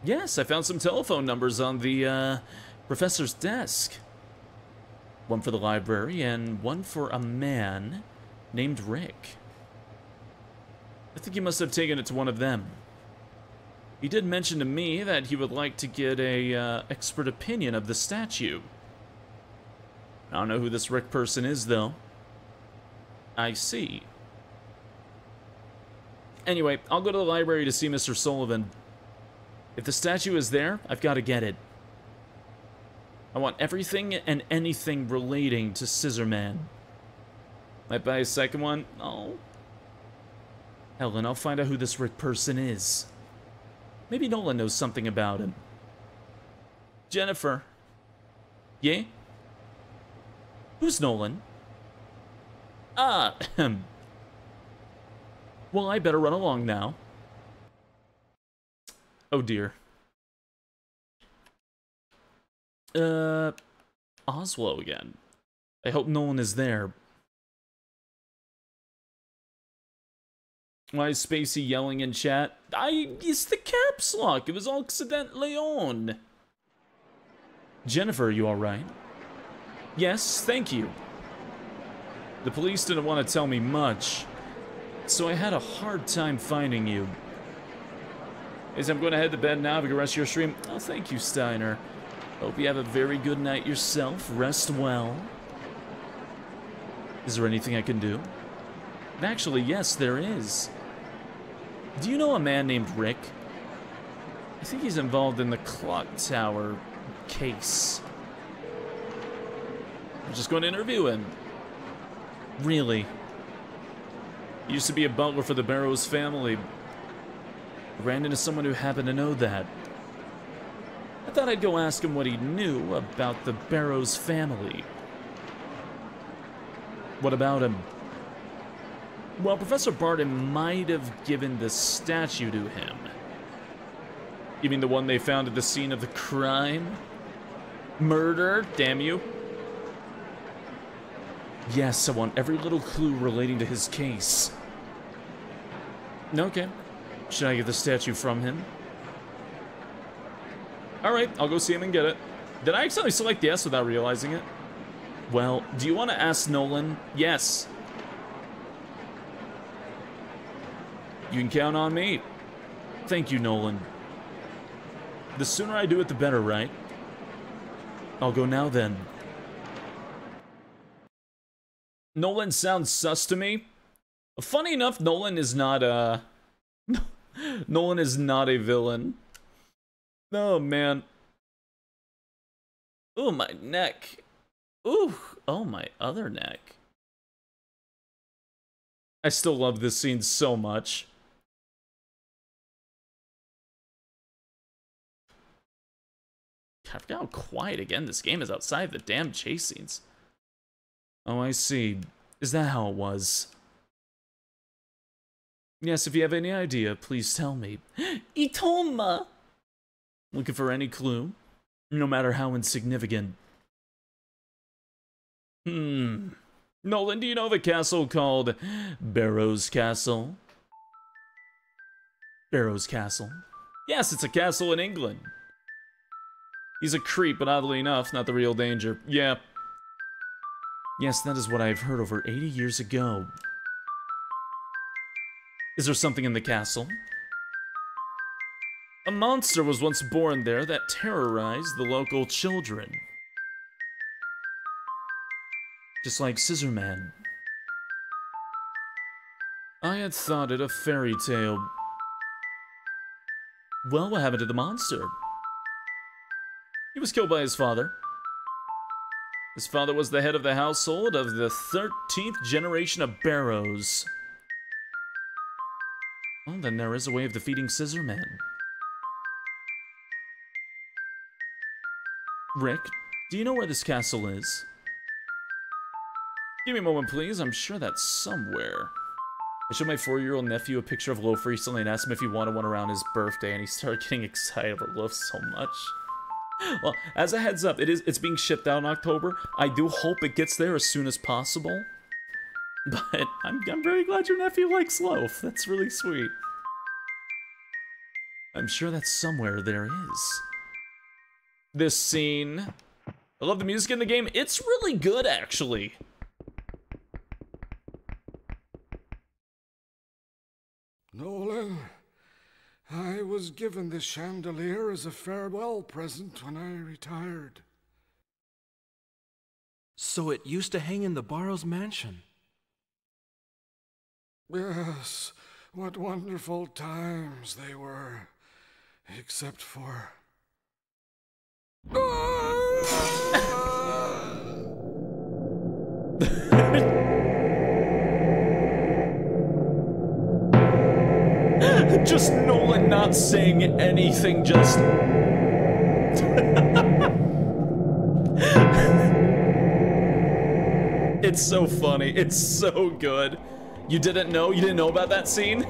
Yes, I found some telephone numbers on the uh, professor's desk. One for the library and one for a man named Rick. I think he must have taken it to one of them. He did mention to me that he would like to get a uh, expert opinion of the statue. I don't know who this Rick person is, though. I see. Anyway, I'll go to the library to see Mr. Sullivan. If the statue is there, I've got to get it. I want everything and anything relating to Scissorman. Might buy a second one? Oh. Helen, I'll find out who this Rick person is. Maybe Nolan knows something about him. Jennifer. Yeah? Who's Nolan? Ah, [CLEARS THROAT] Well, I better run along now. Oh dear. Uh, Oslo again. I hope no one is there. Why is Spacey yelling in chat? I it's the caps lock. It was accidentally on. Jennifer, you alright? Yes, thank you. The police didn't want to tell me much, so I had a hard time finding you. As I'm going to head to bed now, have a good rest of your stream. Oh, thank you, Steiner. Hope you have a very good night yourself. Rest well. Is there anything I can do? Actually, yes, there is. Do you know a man named Rick? I think he's involved in the clock tower case. I'm just going to interview him. Really? He used to be a butler for the Barrows family. Ran into someone who happened to know that. I thought I'd go ask him what he knew about the Barrows family. What about him? Well, Professor Barton might have given the statue to him. You mean the one they found at the scene of the crime? Murder, damn you. Yes, I want every little clue relating to his case. Okay. Should I get the statue from him? Alright, I'll go see him and get it. Did I accidentally select yes without realizing it? Well, do you want to ask Nolan? Yes. You can count on me. Thank you, Nolan. The sooner I do it, the better, right? I'll go now then. Nolan sounds sus to me. Funny enough, Nolan is not a... Nolan is not a villain. Oh, man. Oh, my neck. Ooh, oh my other neck. I still love this scene so much. I forgot how quiet again this game is outside the damn chase scenes. Oh, I see. Is that how it was? Yes, if you have any idea, please tell me. [GASPS] Itoma! Looking for any clue? No matter how insignificant. Hmm. Nolan, do you know of a castle called Barrows Castle? Barrows Castle. Yes, it's a castle in England. He's a creep, but oddly enough, not the real danger. Yeah. Yes, that is what I have heard over 80 years ago. Is there something in the castle? A monster was once born there that terrorized the local children. Just like Scissorman. I had thought it a fairy tale. Well, what happened to the monster? He was killed by his father. His father was the head of the household of the 13th generation of Barrows. Well, then there is a way of defeating Scissorman. Rick, do you know where this castle is? Give me a moment, please. I'm sure that's somewhere. I showed my four-year-old nephew a picture of Loaf recently and asked him if he wanted one around his birthday, and he started getting excited about Loaf so much. Well, as a heads up, it is it's being shipped out in October. I do hope it gets there as soon as possible. [LAUGHS] But I'm, I'm very glad your nephew likes Loaf. That's really sweet. I'm sure that somewhere there is. This scene. I love the music in the game. It's really good, actually. Nolan, I was given this chandelier as a farewell present when I retired. So it used to hang in the Barrows mansion. Yes, what wonderful times they were. Except for. [LAUGHS] just Nolan not saying anything, just. [LAUGHS] it's so funny. It's so good. You didn't know? You didn't know about that scene? you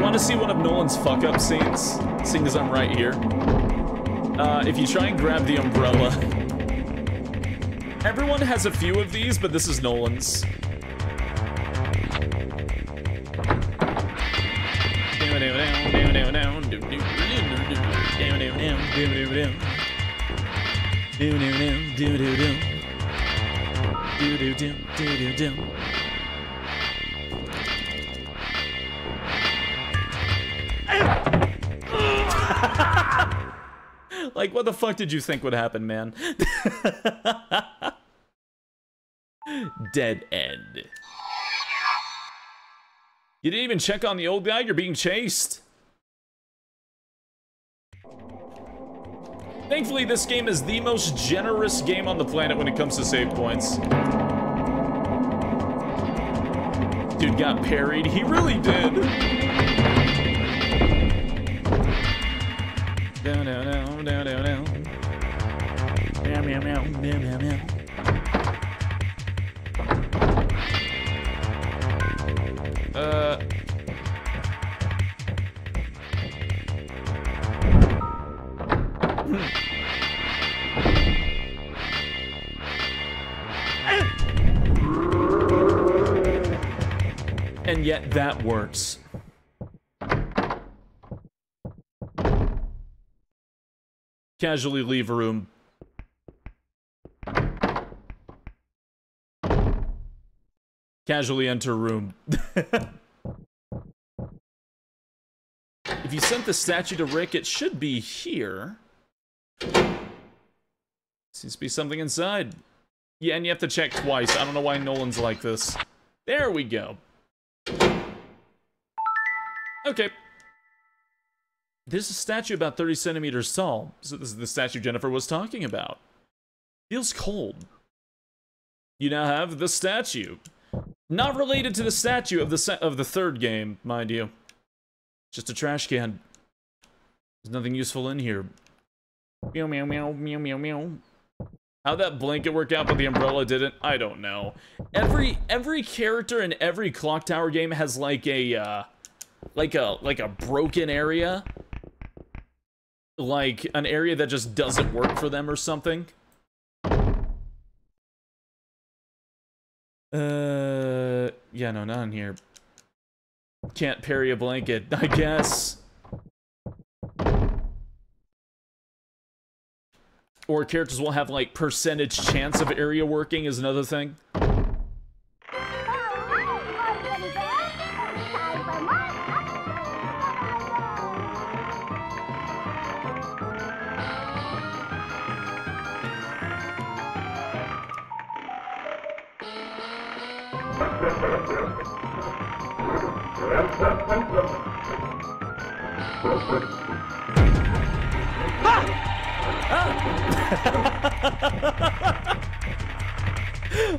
want to see one of Nolan's fuck up scenes? Seeing as I'm right here. Uh, if you try and grab the umbrella. Everyone has a few of these, but this is Nolan's. [LAUGHS] like, what the fuck did you think would happen, man? [LAUGHS] Dead end. You didn't even check on the old guy? You're being chased. Thankfully, this game is the most generous game on the planet when it comes to save points. Dude got parried. He really did. Down, down, down, down, down, down. Meow, meow, meow, meow, meow, meow. Uh... And yet that works. Casually leave a room. Casually enter room. [LAUGHS] if you sent the statue to Rick, it should be here. Seems to be something inside. Yeah, and you have to check twice. I don't know why Nolan's like this. There we go. Okay. This is a statue about 30 centimeters tall. So this is the statue Jennifer was talking about. Feels cold. You now have the statue. Not related to the statue of the of the third game, mind you. Just a trash can. There's nothing useful in here. Meow meow meow meow meow meow. How that blanket worked out but the umbrella didn't, I don't know. Every every character in every clock tower game has like a uh like a like a broken area. Like an area that just doesn't work for them or something. Uh yeah, no, not in here. Can't parry a blanket, [LAUGHS] I guess. Or characters will have like percentage chance of area working is another thing. [LAUGHS]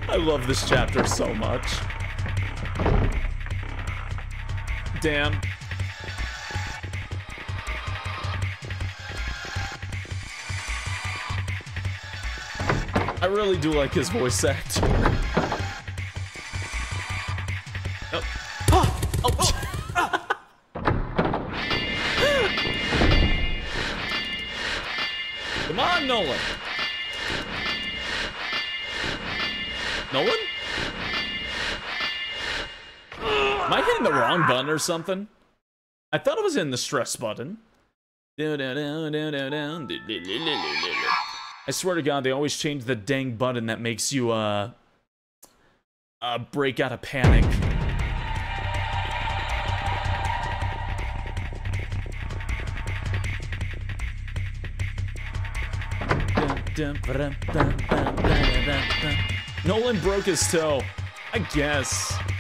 I love this chapter so much. Damn. I really do like his voice actor. Nolan. Nolan? Am I hitting the wrong button or something? I thought it was in the stress button. I swear to God, they always change the dang button that makes you, uh, uh, break out of panic. Nolan broke his toe. I guess.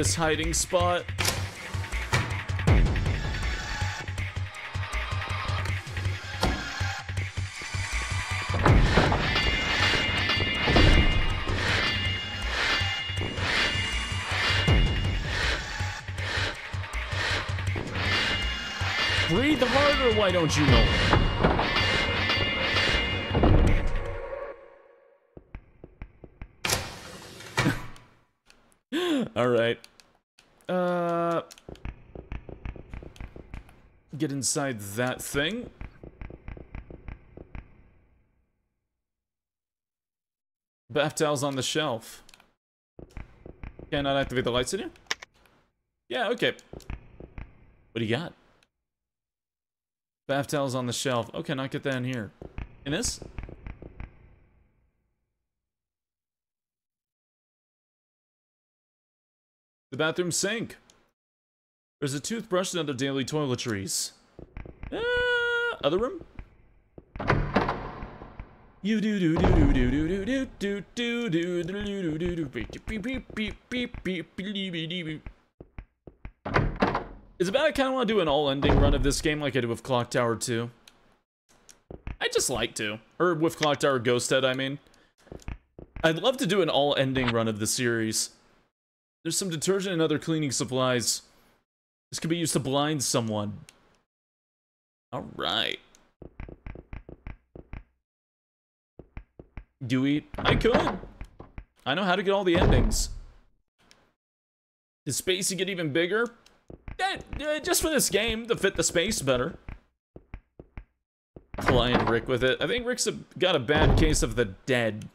This hiding spot. Breathe harder, why don't you know? All right. Uh get inside that thing. Bath towels on the shelf. Can I activate the lights in here? Yeah, okay. What do you got? Bath towels on the shelf. Okay, not get that in here. In this? The bathroom sink. There's a toothbrush and other daily toiletries. Uh, other room? You do do do do do do do do do do do do do do beep beep beep beep beep beep beep beep Is it bad I kind of want to do an all-ending run of this game like I did with Clock Tower 2? I just like to. Or with Clock Tower Ghost Head, I mean. I'd love to do an all-ending run of the series. There's some detergent and other cleaning supplies. This could be used to blind someone. Alright. Do we? I could. I know how to get all the endings. Does Spacey get even bigger? Eh, eh, just for this game, to fit the space better. Client Rick with it. I think Rick's a, got a bad case of the dead.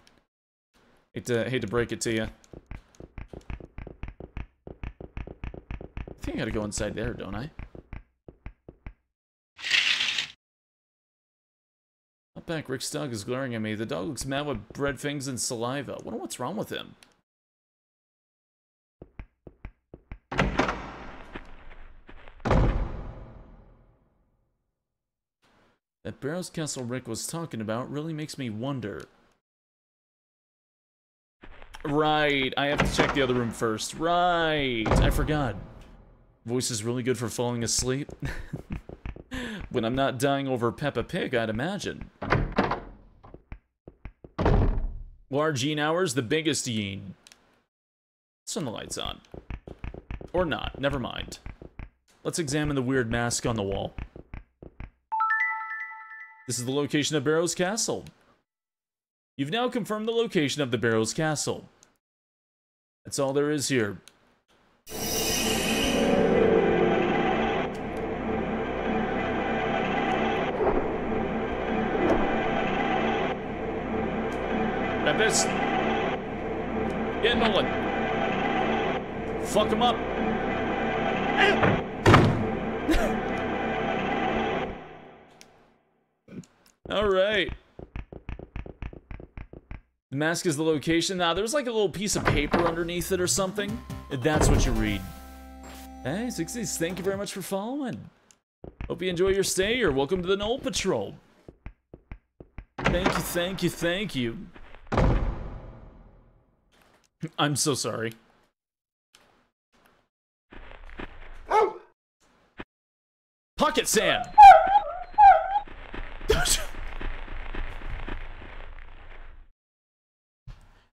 Hate to, hate to break it to you. I gotta go inside there, don't I? Up back. Rick's dog is glaring at me. The dog looks mad with bread fangs and saliva. Wonder what's wrong with him. That Barrows Castle Rick was talking about really makes me wonder. Right, I have to check the other room first. Right, I forgot. Voice is really good for falling asleep. [LAUGHS] when I'm not dying over Peppa Pig, I'd imagine. Large Yeen hours, the biggest Yeen. Turn the lights on. Or not, never mind. Let's examine the weird mask on the wall. This is the location of Barrows Castle. You've now confirmed the location of the Barrows Castle. That's all there is here. Nolan. Fuck him up. [LAUGHS] All right. The mask is the location. Now, there's like a little piece of paper underneath it or something. That's what you read. Hey, Sixties, thank you very much for following. Hope you enjoy your stay here. welcome to the Knoll Patrol. Thank you, thank you, thank you. I'm so sorry. Oh! Pocket sand!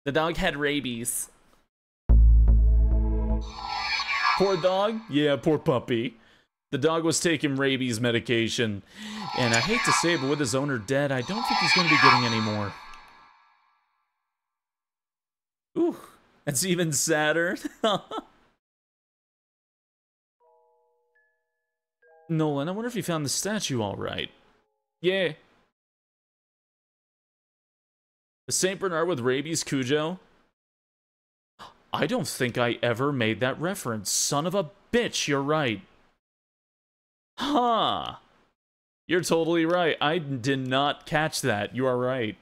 the dog had rabies. Poor dog? Yeah, poor puppy. The dog was taking rabies medication. And I hate to say it, but with his owner dead, I don't think he's going to be getting any more. Ooh, that's even sadder. [LAUGHS] Nolan, I wonder if you found the statue all right. Yeah. The St. Bernard with rabies Cujo? I don't think I ever made that reference. Son of a bitch, you're right. Huh. You're totally right. I did not catch that. You are right.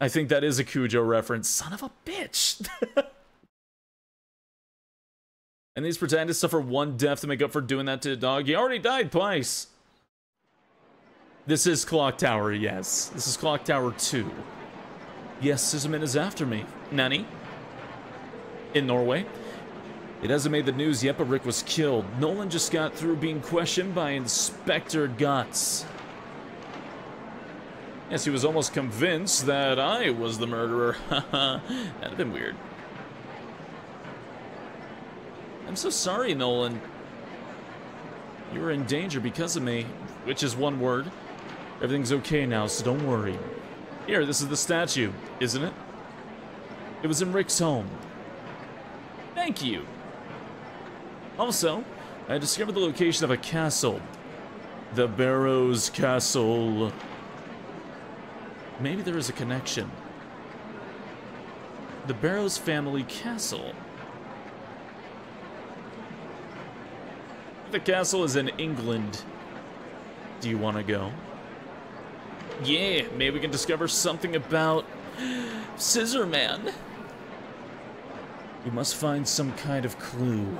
I think that is a Cujo reference. Son of a bitch. [LAUGHS] and these protagonists suffer one death to make up for doing that to a dog. He already died twice. This is Clock Tower, yes. This is Clock Tower 2. Yes, Scissorman is after me. Nanny? In Norway? It hasn't made the news yet, but Rick was killed. Nolan just got through being questioned by Inspector Gotts. Yes, he was almost convinced that I was the murderer. [LAUGHS] That'd have been weird. I'm so sorry, Nolan. You were in danger because of me, which is one word. Everything's okay now, so don't worry. Here, this is the statue, isn't it? It was in Rick's home. Thank you. Also, I discovered the location of a castle. The Barrows Castle. Maybe there is a connection. The Barrows family castle. The castle is in England. Do you want to go? Yeah, maybe we can discover something about Scissor Man. We must find some kind of clue.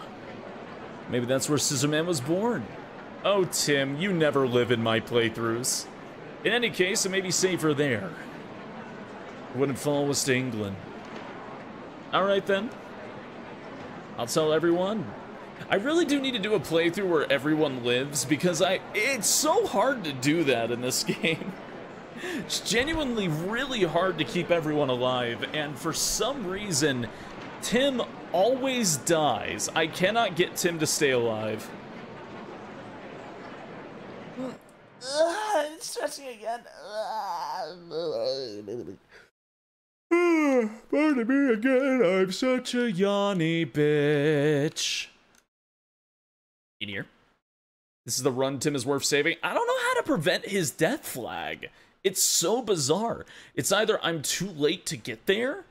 Maybe that's where Scissor Man was born. Oh, Tim, you never live in my playthroughs. In any case, it may be safer there. Wouldn't fall us to England. Alright then. I'll tell everyone. I really do need to do a playthrough where everyone lives because I it's so hard to do that in this [LAUGHS] game. It's genuinely really hard to keep everyone alive, and for some reason, Tim always dies. I cannot get Tim to stay alive. Ugh, stretching again. Pardon me again, I'm such a yawny bitch. In here. This is the run Tim is worth saving. I don't know how to prevent his death flag. It's so bizarre. It's either I'm too late to get there,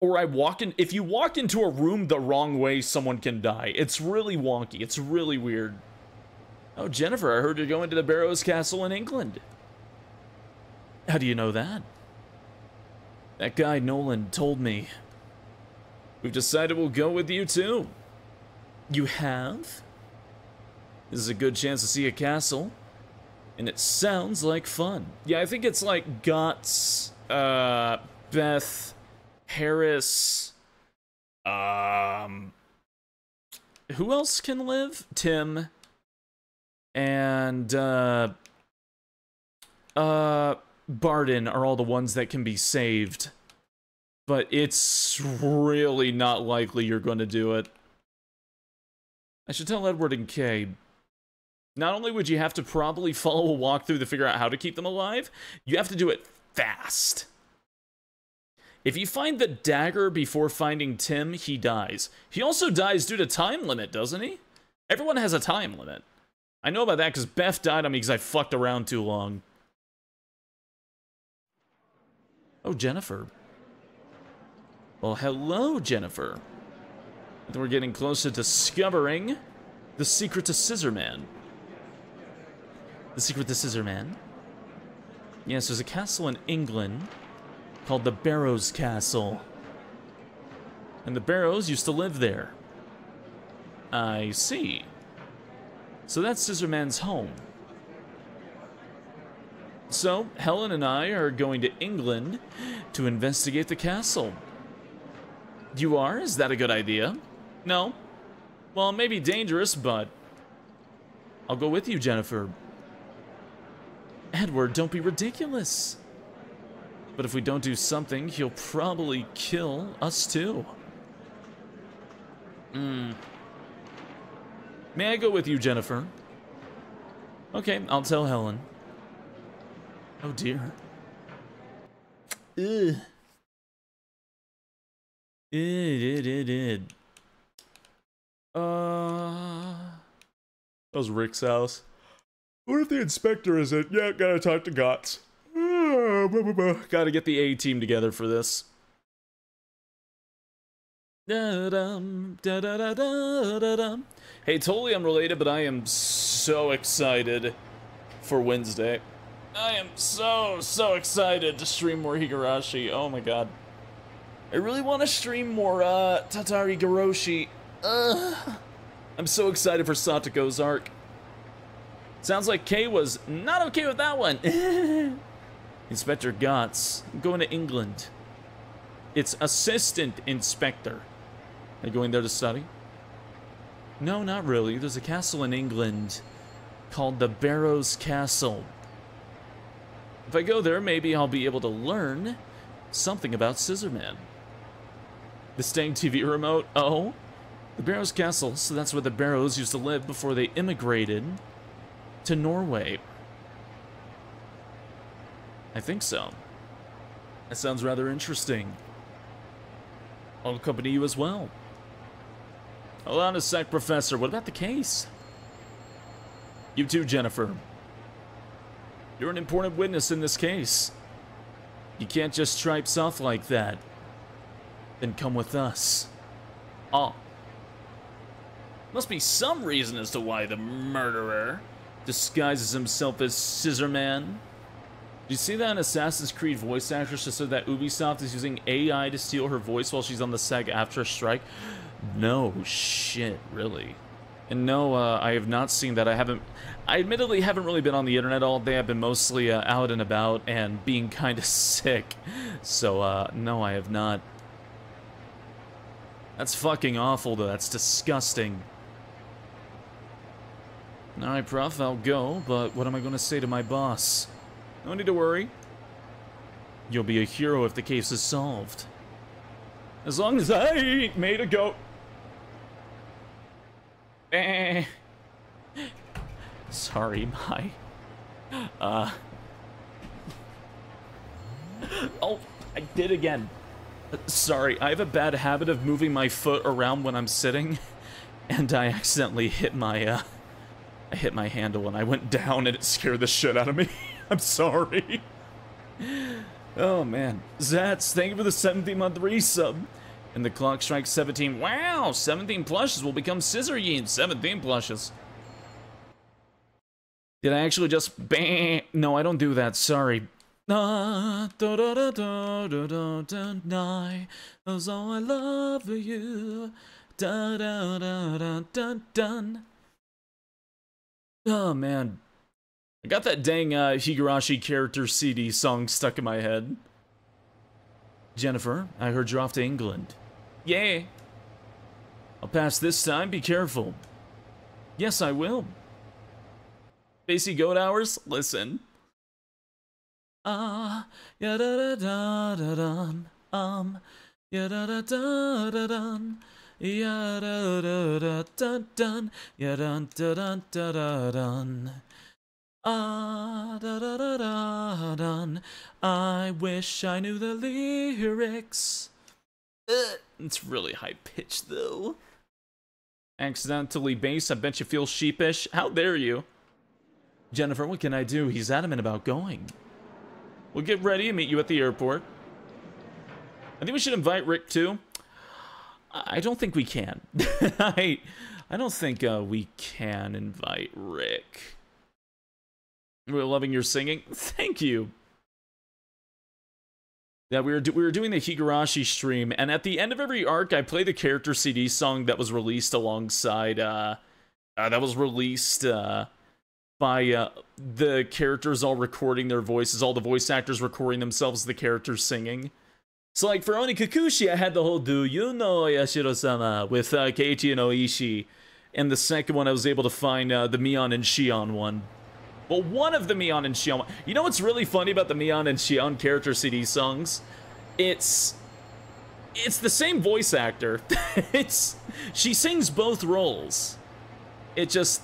or I walked in. If you walked into a room the wrong way, someone can die. It's really wonky. It's really weird. Oh, Jennifer, I heard you're going to the Barrows Castle in England. How do you know that? That guy Nolan told me. We've decided we'll go with you too. You have? This is a good chance to see a castle. And it sounds like fun. Yeah, I think it's like Gotts, uh, Beth, Harris, um, who else can live? Tim, and, uh, uh, Barton are all the ones that can be saved. But it's really not likely you're going to do it. I should tell Edward and Kay. Not only would you have to probably follow a walkthrough to figure out how to keep them alive, you have to do it fast. If you find the dagger before finding Tim, he dies. He also dies due to time limit, doesn't he? Everyone has a time limit. I know about that because Beth died on me because I fucked around too long. Oh, Jennifer. Well, hello, Jennifer. I think we're getting close to discovering the secret to Scissorman. The secret to Scissorman? Yes, there's a castle in England called the Barrows Castle. And the Barrows used to live there. I see. So that's Scissorman's home. So, Helen and I are going to England to investigate the castle. You are? Is that a good idea? No? Well, it may be dangerous, but... I'll go with you, Jennifer. Edward, don't be ridiculous. But if we don't do something, he'll probably kill us too. Hmm. May I go with you, Jennifer? Okay, I'll tell Helen. Oh dear. Ugh. It, it, it, it. Uh. That was Rick's house. What if the inspector is it? Yeah, gotta talk to Gotts. [SIGHS] gotta get the A team together for this. Da-dum, da-da-da-da-da-dum. Hey, totally unrelated, but I am so excited for Wednesday. I am so, so excited to stream more Higurashi. Oh my god. I really want to stream more uh, Tatarigoroshi. Ugh. I'm so excited for Satoko's arc. Sounds like Kay was not okay with that one. [LAUGHS] Inspector Gotts, going to England. It's Assistant Inspector. Are you going there to study? No, not really. There's a castle in England called the Barrows Castle. If I go there, maybe I'll be able to learn something about Scissorman. The Stang TV remote? Oh, the Barrows Castle, so that's where the Barrows used to live before they immigrated to Norway. I think so. That sounds rather interesting. I'll accompany you as well. Hold on a sec, Professor. What about the case? You too, Jennifer. You're an important witness in this case. You can't just stripes off like that. Then come with us. Oh. Must be some reason as to why the murderer disguises himself as Scissorman. Did you see that an Assassin's Creed voice actress just said that Ubisoft is using AI to steal her voice while she's on the SAG-AFTRA strike? No shit, really. And no, uh, I have not seen that. I haven't. I admittedly haven't really been on the internet all day. I've been mostly uh, out and about and being [LAUGHS] kind of sick. So, uh, no, I have not. That's fucking awful, though. That's disgusting. Alright, Prof, I'll go, but what am I going to say to my boss? No need to worry. You'll be a hero if the case is solved. As long as I ain't made a goat. Eh. [LAUGHS] Sorry, my... Uh... Oh, I did again. Sorry, I have a bad habit of moving my foot around when I'm sitting, [LAUGHS] and I accidentally hit my, uh... I hit my handle and I went down and it scared the shit out of me. [LAUGHS] I'm sorry. Oh, man. Zats, thank you for the 17 month resub. And the clock strikes 17. Wow, 17 plushes will become Scissor Yeen. 17 plushes. Did I actually just bang? No, I don't do that. Sorry. Da da da da all I love you. Da da da da da da. Oh man. I got that dang uh, Higurashi character CD song stuck in my head. Jennifer, I heard you're off to England. Yeah. I'll pass this time, be careful. Yes, I will. Basie goat hours? Listen. Ah, ya da da da da dum, um, ya da da da da dum, ya da da da da dun, ya dun da da da da dun. Ah, da da da da dun. I wish I knew the lyrics. Ugh, it's really high pitched though. Accidentally bass, I bet you feel sheepish. How dare you? Jennifer, what can I do? He's adamant about going. We'll get ready and meet you at the airport. I think we should invite Rick too. I don't think we can. [LAUGHS] I, I don't think uh, we can invite Rick. We're loving your singing. [LAUGHS] Thank you. Yeah, we were we were doing the Higurashi stream, and at the end of every arc, I play the character CD song that was released alongside. Uh, uh that was released. Uh, by uh, the characters all recording their voices, all the voice actors recording themselves, the characters singing. So, like for Onikakushi, I had the whole "Do you know Yashiro-sama" with uh, Keiichi and Oishi, and the second one I was able to find uh, the Mion and Shion one. Well, one of the Mion and Shion. You know what's really funny about the Mion and Shion character CD songs? It's it's the same voice actor. [LAUGHS] it's she sings both roles. It just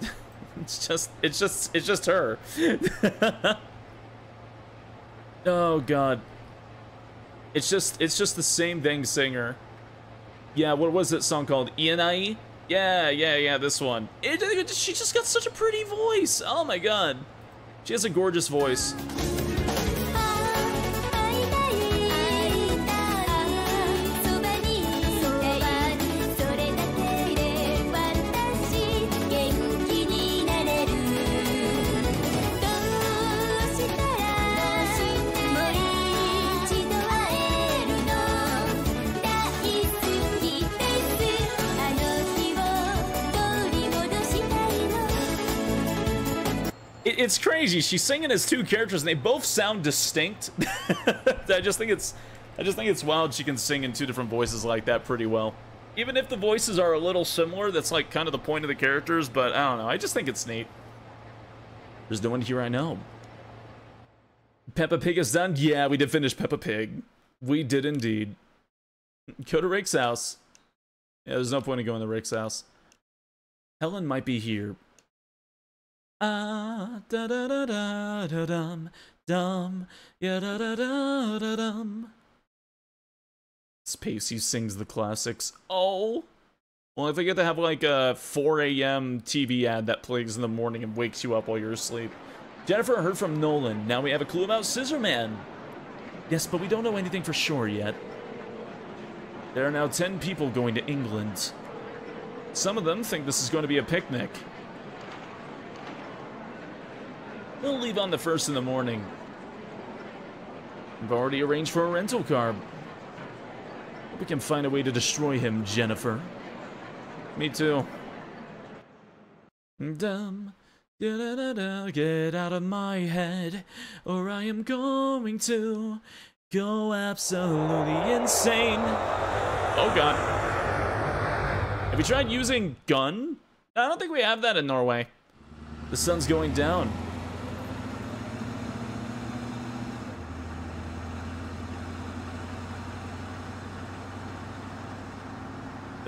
[LAUGHS] it's just, it's just, it's just her. [LAUGHS] oh god. It's just, it's just the same thing singer. Yeah, what was that song called? Ianai? Yeah, yeah, yeah, this one. It, it, she just got such a pretty voice. Oh my god. She has a gorgeous voice. It's crazy. She's singing as two characters, and they both sound distinct. [LAUGHS] I just think it's, I just think it's wild. She can sing in two different voices like that pretty well. Even if the voices are a little similar, that's like kind of the point of the characters. But I don't know. I just think it's neat. There's no one here I know. Peppa Pig is done. Yeah, we did finish Peppa Pig. We did indeed. Go to Rick's house. Yeah, there's no point in going to Rick's house. Helen might be here. Ah, da da da da da dum, dum, yeah da da da da dum. Spacey sings the classics. Oh! Well, if I get to have like a 4 a.m. TV ad that plays in the morning and wakes you up while you're asleep. Jennifer heard from Nolan. Now we have a clue about Scissorman. Yes, but we don't know anything for sure yet. There are now 10 people going to England. Some of them think this is going to be a picnic. We'll leave on the first in the morning. I've already arranged for a rental car. Hope we can find a way to destroy him, Jennifer. Me too. Dumb. Da -da -da get out of my head, or I am going to go absolutely insane. Oh god. Have you tried using gun? I don't think we have that in Norway. The sun's going down.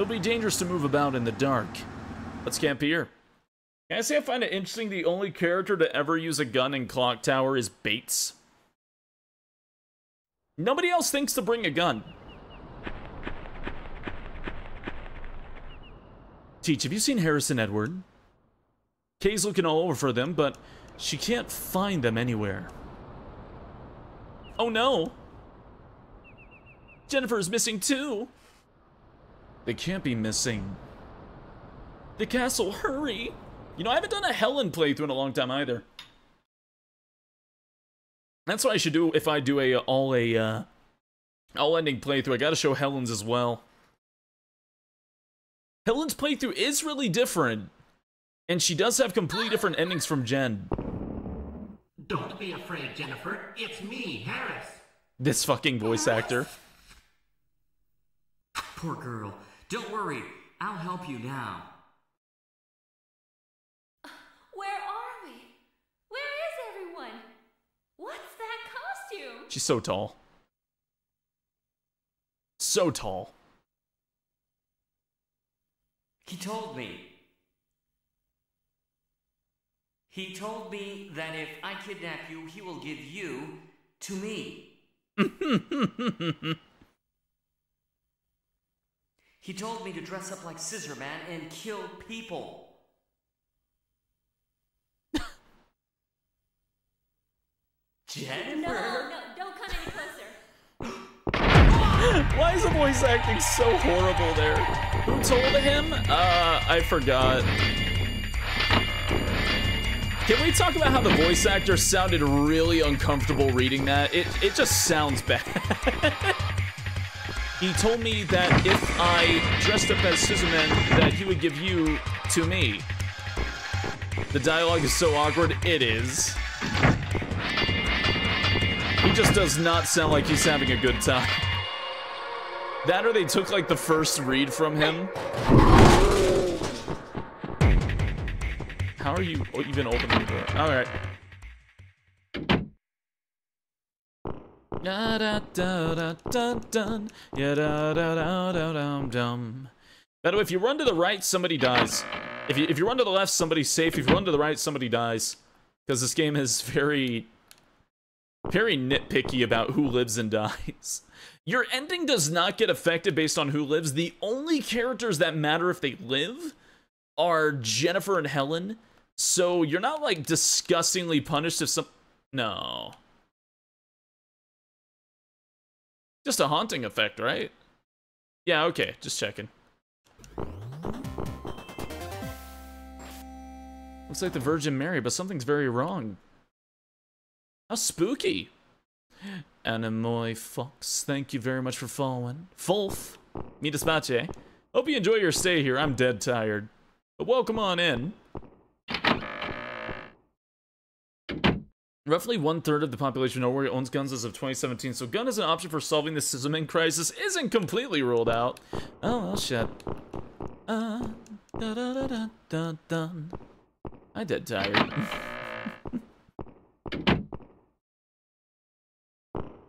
It'll be dangerous to move about in the dark. Let's camp here. Can I say I find it interesting the only character to ever use a gun in Clock Tower is Bates? Nobody else thinks to bring a gun. Teach, have you seen Harris and Edward? Kay's looking all over for them, but she can't find them anywhere. Oh no! Jennifer is missing too! They can't be missing. The castle, hurry! You know, I haven't done a Helen playthrough in a long time either. That's what I should do if I do a all a uh, all ending playthrough. I gotta show Helen's as well. Helen's playthrough is really different, and she does have completely different endings from Jen. Don't be afraid, Jennifer. It's me, Harris. This fucking voice actor. Poor girl. Don't worry. I'll help you now. Where are we? Where is everyone? What's that costume? She's so tall. So tall. He told me. He told me that if I kidnap you, he will give you to me. [LAUGHS] he told me to dress up like Scissor Man and kill people. [LAUGHS] Jennifer. No, no, don't come any closer. Why is the voice acting so horrible there? Who told him? Uh, I forgot. Can we talk about how the voice actor sounded really uncomfortable reading that? It it just sounds bad. [LAUGHS] he told me that if I dressed up as Scissorman, that he would give you to me. The dialogue is so awkward. It is. He just does not sound like he's having a good time. That or they took like the first read from him. How are you even opening the door? Alright. Da da da da da da da da da. By the way, if you run to the right, somebody dies. If you if you run to the left, somebody's safe. If you run to the right, somebody dies. Because this game is very very nitpicky about who lives and [LAUGHS] dies. Your ending does not get affected based on who lives. The only characters that matter if they live are Jennifer and Helen. So you're not like disgustingly punished if some. No. Just a haunting effect, right? Yeah, okay, just checking. Looks like the Virgin Mary, but something's very wrong. How spooky. Anemoy Fox, thank you very much for following. Fulf, mi dispace. Eh? Hope you enjoy your stay here. I'm dead tired. But welcome on in. Roughly one third of the population of Norway owns guns as of 2017, so gun as an option for solving the Scissorman crisis isn't completely ruled out. Oh, well, shit. Uh, da da da da da da. I dead tired. [LAUGHS]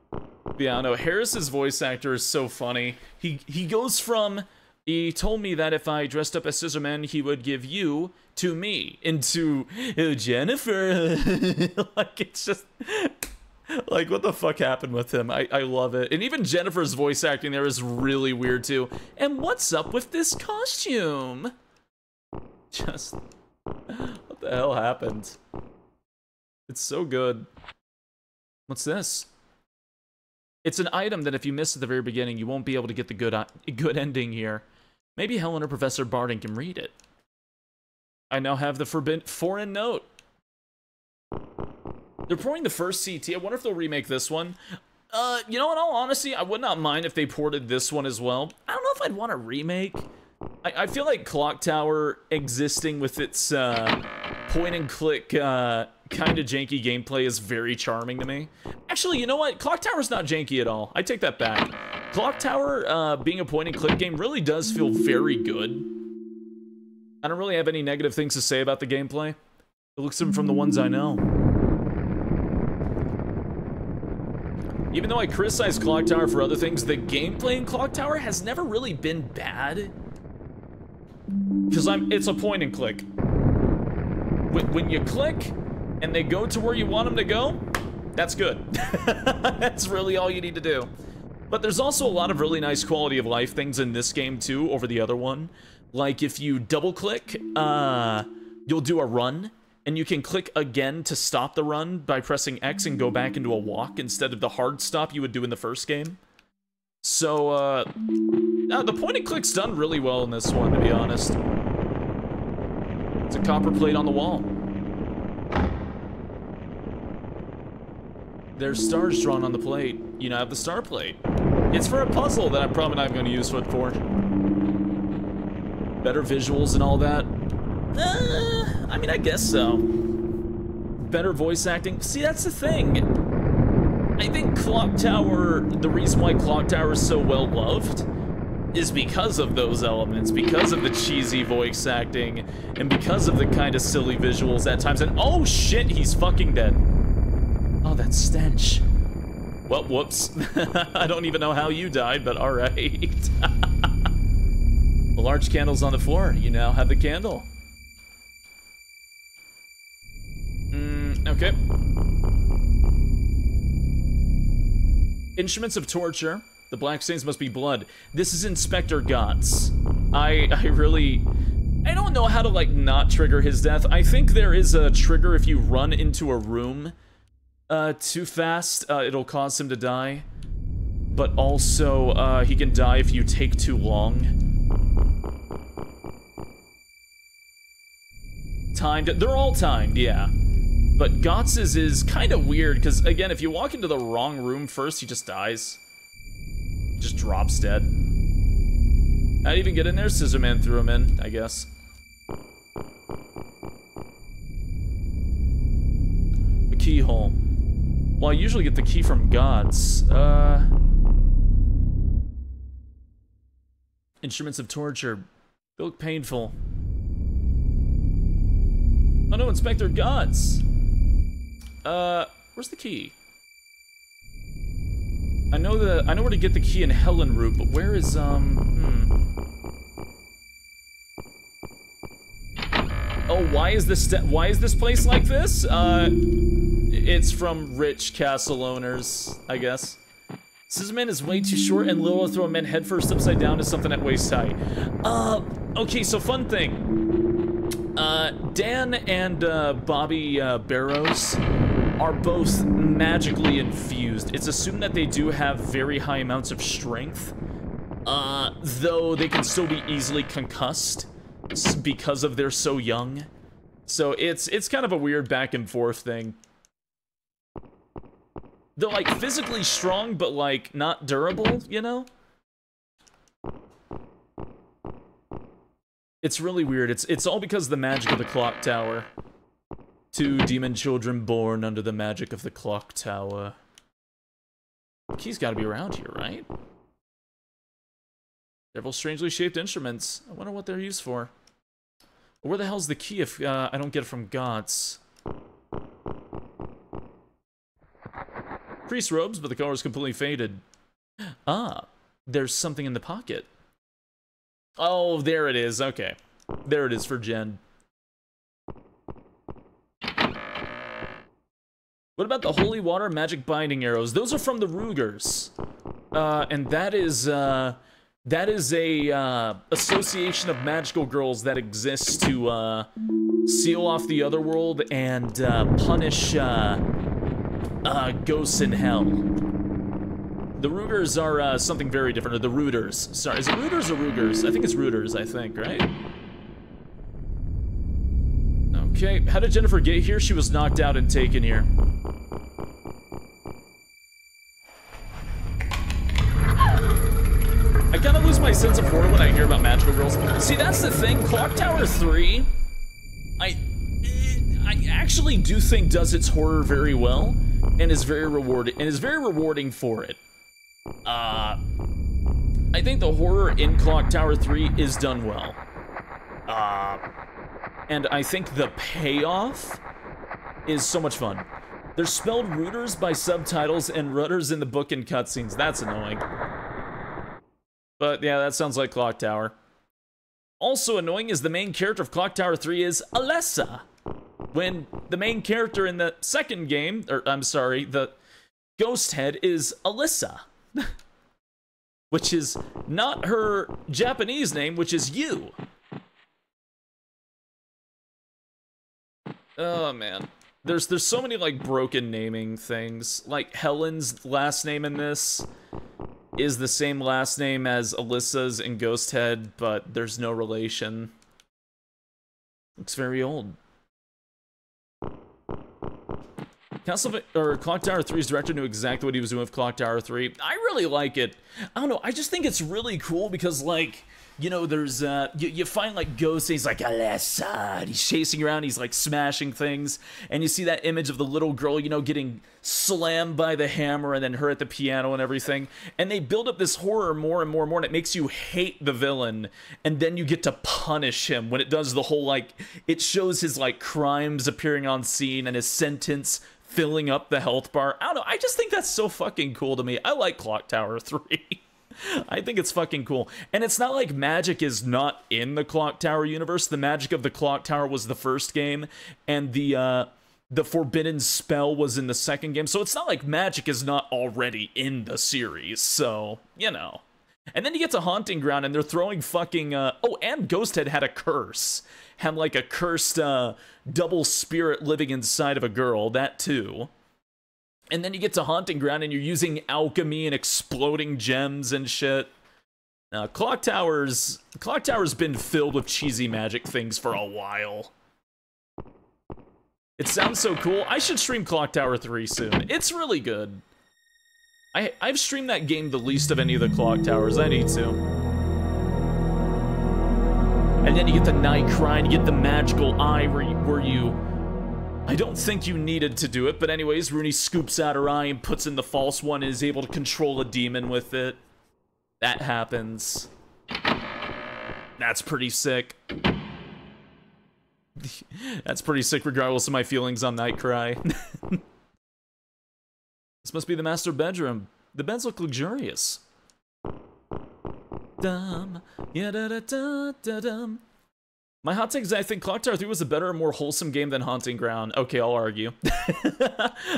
yeah, no, Harris's voice actor is so funny. He he goes from he told me that if I dressed up as Scissorman, he would give you to me into oh, Jennifer. [LAUGHS] like it's just like what the fuck happened with him? I I love it. And even Jennifer's voice acting there is really weird too. And what's up with this costume? Just what the hell happened? It's so good. What's this? It's an item that if you miss at the very beginning, you won't be able to get the good uh, good ending here. Maybe Helen or Professor Barton can read it. I now have the forbid foreign note. They're porting the first CT. I wonder if they'll remake this one. Uh, you know, in all honesty, I would not mind if they ported this one as well. I don't know if I'd want a remake. I, I feel like Clock Tower existing with its uh, point and click uh, kind of janky gameplay is very charming to me. Actually, you know what? Clock Tower's not janky at all. I take that back. Clock Tower, uh, being a point and click game, really does feel very good. I don't really have any negative things to say about the gameplay. It looks different from the ones I know. Even though I criticize Clock Tower for other things, the gameplay in Clock Tower has never really been bad. Because I'm it's a point and click. When, when you click and they go to where you want them to go, that's good. [LAUGHS] that's really all you need to do. But there's also a lot of really nice quality of life things in this game too over the other one. Like if you double click, uh, you'll do a run and you can click again to stop the run by pressing X and go back into a walk instead of the hard stop you would do in the first game. So, uh, the point and click's done really well in this one, to be honest. It's a copper plate on the wall. There's stars drawn on the plate. You know, have the star plate. It's for a puzzle that I'm probably not going to use it for. Better visuals and all that. Uh, I mean, I guess so. Better voice acting. See, that's the thing. I think Clock Tower, the reason why Clock Tower is so well loved is because of those elements, because of the cheesy voice acting, and because of the kind of silly visuals at times. And oh shit, he's fucking dead. Oh, that stench. Well, whoops. [LAUGHS] I don't even know how you died, but alright. the [LAUGHS] large candle's on the floor. You now have the candle. Mm, okay. Instruments of torture. The black stains must be blood. This is Inspector Gotts. I I really I don't know how to like not trigger his death. I think there is a trigger if you run into a room uh, too fast, uh, it'll cause him to die. But also, uh, he can die if you take too long. Timed, they're all timed, yeah. But Gotts's is kind of weird, because again, if you walk into the wrong room first, he just dies just drops dead. How'd even get in there? Scissor Man threw him in, I guess. A keyhole. Well, I usually get the key from Gotts. Uh... Instruments of torture. They look painful. Oh no, Inspector Gotts! Uh, where's the key? I know the I know where to get the key in Helen route, but where is um hmm. Oh, why is this why is this place like this? Uh it's from rich castle owners, I guess. Scissorman is way too short and Lil will throw a man headfirst upside down to something at waist height. Uh, okay, so fun thing. Uh, Dan and uh, Bobby uh, Barrows are both magically infused. It's assumed that they do have very high amounts of strength, uh, though they can still be easily concussed because of they're so young. So it's it's kind of a weird back and forth thing. They're like physically strong, but like not durable, you know? It's really weird. It's it's all because of the magic of the clock tower. Two demon children born under the magic of the clock tower. The key's gotta be around here, right? Several strangely shaped instruments. I wonder what they're used for. Where the hell's the key if uh, I don't get it from Gotts? Priest robes, but the color is completely faded. Ah, there's something in the pocket. Oh, there it is. Okay. There it is for Jen. What about the holy water magic binding arrows? Those are from the Rugers. Uh, and that is, uh, that is a, uh, association of magical girls that exists to, uh, seal off the other world and, uh, punish, uh, ghosts in hell. The Rugers are, something very different, or the Rooters. Sorry, is it Rooters or Rugers? I think it's Rooters, I think, right? Okay, how did Jennifer get here? She was knocked out and taken here. I kind of lose my sense of horror when I hear about magical girls. See, that's the thing. Clock Tower 3, I, I actually do think does its horror very well and is very rewarding and is very rewarding for it. Uh, I think the horror in Clock Tower 3 is done well. Uh, and I think the payoff is so much fun. They're spelled rooters by subtitles and rudders in the book and cutscenes. That's annoying. But yeah, that sounds like Clock Tower. Also annoying is the main character of Clock Tower 3 is Alessa. When the main character in the second game, or I'm sorry, the ghost head is Alyssa. [LAUGHS] which is not her Japanese name, which is you. Oh man. There's there's so many like broken naming things. Like Helen's last name in this is the same last name as Alyssa's in Ghost Head, but there's no relation. Looks very old. Castle or Clock Tower 3's director knew exactly what he was doing with Clock Tower 3. I really like it. I don't know, I just think it's really cool because like you know, there's uh, you, you find like Ghost, he's like Alessa, he's chasing around, he's like smashing things, and you see that image of the little girl, you know, getting slammed by the hammer, and then her at the piano and everything, and they build up this horror more and more and more, and it makes you hate the villain, and then you get to punish him when it does the whole like it shows his like crimes appearing on scene and his sentence filling up the health bar. I don't know, I just think that's so fucking cool to me. I like Clock Tower 3. [LAUGHS] I think it's fucking cool. And it's not like magic is not in the Clock Tower universe. The magic of the Clock Tower was the first game, and the uh the forbidden spell was in the second game. So it's not like magic is not already in the series. So, you know. And then you get to Haunting Ground and they're throwing fucking uh oh, and Ghosthead had a curse. Had like a cursed uh double spirit living inside of a girl, that too. And then you get to Haunting Ground and you're using alchemy and exploding gems and shit. Now, Clock Tower's Clock Tower's been filled with cheesy magic things for a while. It sounds so cool. I should stream Clock Tower 3 soon. It's really good. I, I've streamed that game the least of any of the Clock Towers. I need to. And then you get the Night Cry, and you get the magical eye where you, where you I don't think you needed to do it, but anyways, Rooney scoops out her eye and puts in the false one and is able to control a demon with it. That happens. That's pretty sick. [LAUGHS] That's pretty sick regardless of my feelings on Nightcry. [LAUGHS] this must be the master bedroom. The beds look luxurious. Dum, yeah da da da da dum. My hot take is I think Clock Tower 3 was a better more wholesome game than Haunting Ground. Okay, I'll argue. [LAUGHS]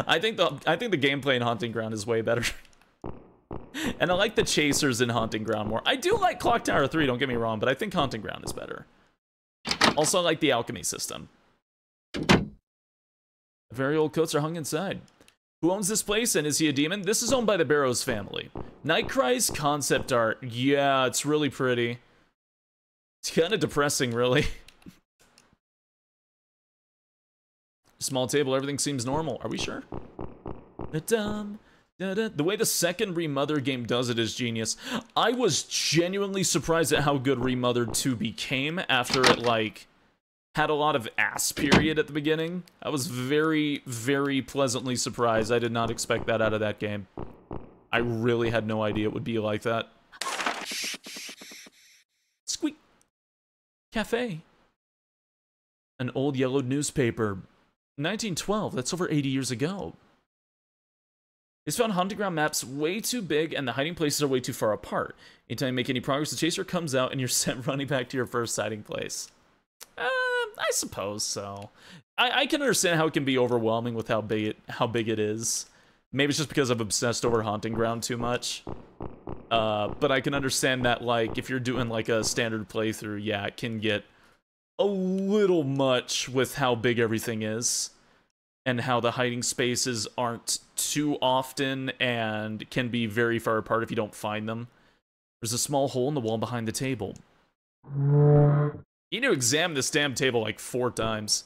I think the I think the gameplay in Haunting Ground is way better. [LAUGHS] and I like the chasers in Haunting Ground more. I do like Clock Tower 3, don't get me wrong, but I think Haunting Ground is better. Also, I like the alchemy system. Very old coats are hung inside. Who owns this place and is he a demon? This is owned by the Barrows family. Nightcry's concept art. Yeah, it's really pretty. It's kind of depressing, really. Small table, everything seems normal. Are we sure? The way the second Remothered game does it is genius. I was genuinely surprised at how good Remothered 2 became after it, like, had a lot of ass period at the beginning. I was very, very pleasantly surprised. I did not expect that out of that game. I really had no idea it would be like that. Cafe. An old yellowed newspaper. 1912, that's over 80 years ago. It's found Haunting Ground maps way too big and the hiding places are way too far apart. Anytime you make any progress, the chaser comes out and you're [LAUGHS] sent running back to your first hiding place. Uh, I suppose so. I, I can understand how it can be overwhelming with how big it how big it is. Maybe it's just because I've obsessed over haunting ground too much. Uh, but I can understand that, like, if you're doing, like, a standard playthrough, yeah, it can get a little much with how big everything is. And how the hiding spaces aren't too often and can be very far apart if you don't find them. There's a small hole in the wall behind the table. You need to examine this damn table like four times.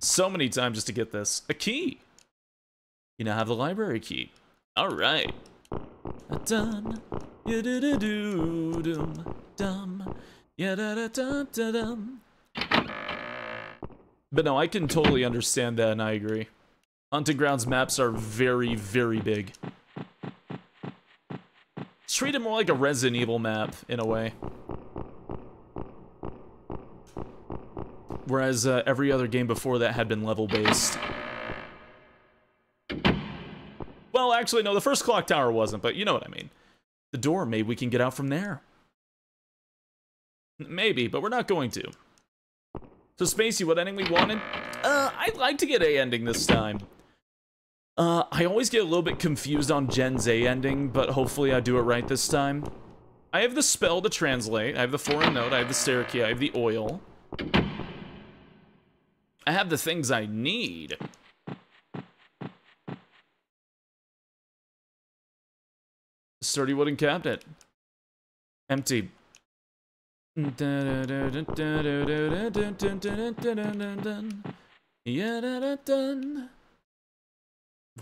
So many times just to get this. A key! You now have the library key. Alright. Dun, ya da da doo dum, dum, ya da da da dum. But no, I can totally understand that, and I agree. Haunting Grounds maps are very, very big. It's treated more like a Resident Evil map, in a way. Whereas uh, every other game before that had been level-based. Well, actually, no, the first clock tower wasn't, but you know what I mean. The door, maybe we can get out from there. Maybe, but we're not going to. So, Spacey, what ending we wanted? Uh, I'd like to get A ending this time. Uh, I always get a little bit confused on Jen's A ending, but hopefully I do it right this time. I have the spell to translate, I have the foreign note, I have the stair key, I have the oil. I have the things I need. Sturdy wooden cabinet. Empty.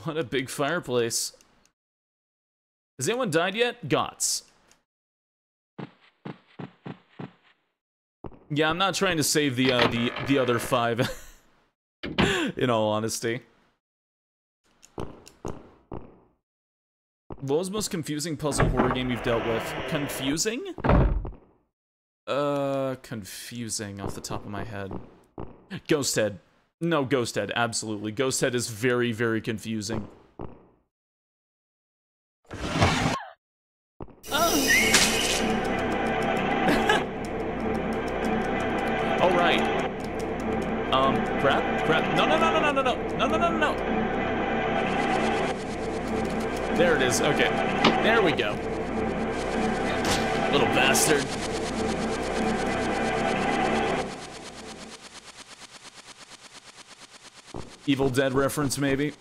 What a big fireplace. Has anyone died yet? Gotts. Yeah, I'm not trying to save the uh, the the other five. [LAUGHS] in all honesty. What was the most confusing puzzle horror game you've dealt with? Confusing? Uh, confusing off the top of my head. Ghost Head. No, Ghost Head, absolutely. Ghost Head is very, very confusing. Oh! [LAUGHS] All right. Um, crap, crap. No, no, no, no, no, no, no, no, no, no, no. There it is. Okay. There we go. Little bastard. Evil Dead reference, maybe.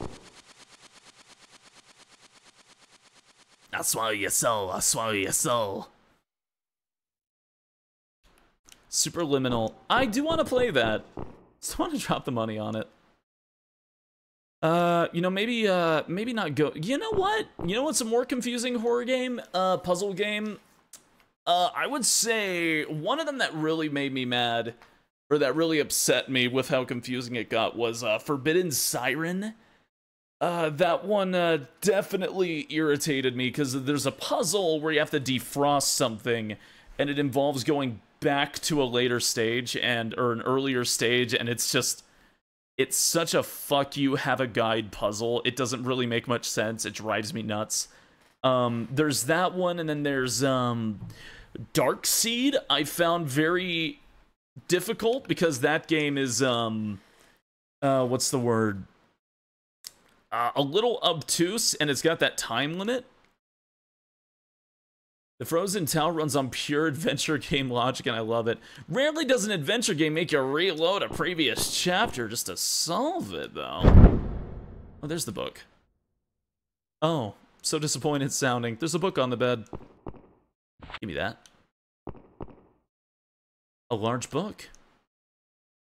I'll swallow your soul. I'll swallow your soul. Superliminal. I do want to play that. Just want to drop the money on it. Uh, you know, maybe, uh, maybe not go. You know what? You know what's a more confusing horror game? Uh, puzzle game? Uh, I would say one of them that really made me mad, or that really upset me with how confusing it got, was uh, Forbidden Siren. Uh, that one uh, definitely irritated me because there's a puzzle where you have to defrost something, and it involves going back to a later stage and or an earlier stage, and it's just it's such a fuck you have a guide puzzle. It doesn't really make much sense. It drives me nuts. Um, there's that one, and then there's um, Dark Seed. I found very difficult because that game is um, uh, what's the word? Uh, a little obtuse, and it's got that time limit. The Frozen Town runs on pure adventure game logic, and I love it. Rarely does an adventure game make you reload a previous chapter just to solve it, though. Oh, there's the book. Oh, so disappointed sounding. There's a book on the bed. Give me that. A large book.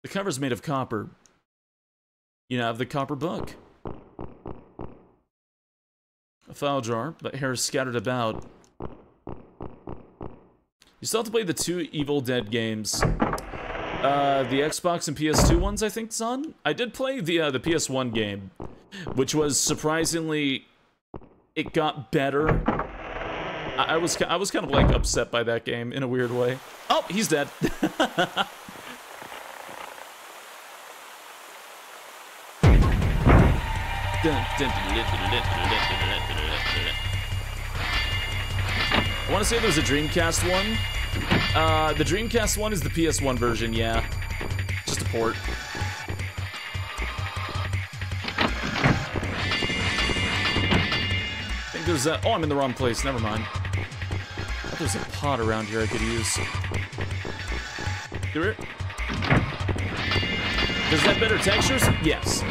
The cover's made of copper. You have the copper book. A file jar, but hair is scattered about. You still have to play the two Evil Dead games. Uh, the Xbox and PS2 ones, I think, son. I did play the uh, the PS1 game, which was surprisingly, it got better. I, I was I was kind of like upset by that game in a weird way. Oh, he's dead. I want to say there's a Dreamcast one. Uh, the Dreamcast one is the PS1 version, yeah. Just a port. I think there's a... Oh, I'm in the wrong place. Never mind. There's a pot around here I could use. Do it. Does that better textures? Yes.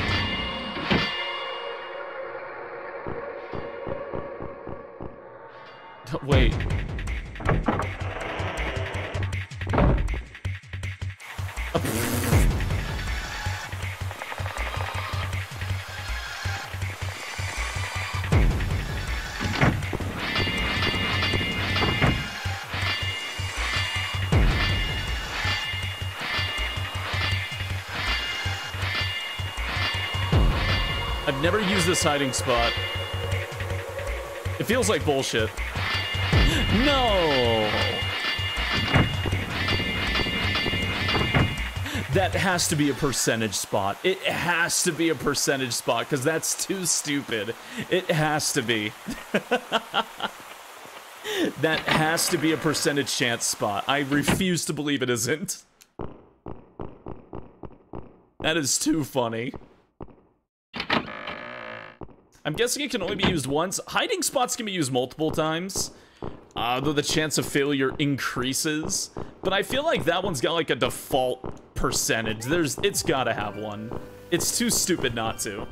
Hiding spot. It feels like bullshit. [LAUGHS] No! That has to be a percentage spot. It has to be a percentage spot, because that's too stupid. It has to be. [LAUGHS] that has to be a percentage chance spot. I refuse to believe it isn't. That is too funny. I'm guessing it can only be used once. Hiding spots can be used multiple times, uh, though the chance of failure increases. But I feel like that one's got like a default percentage. There's, it's gotta have one. It's too stupid not to.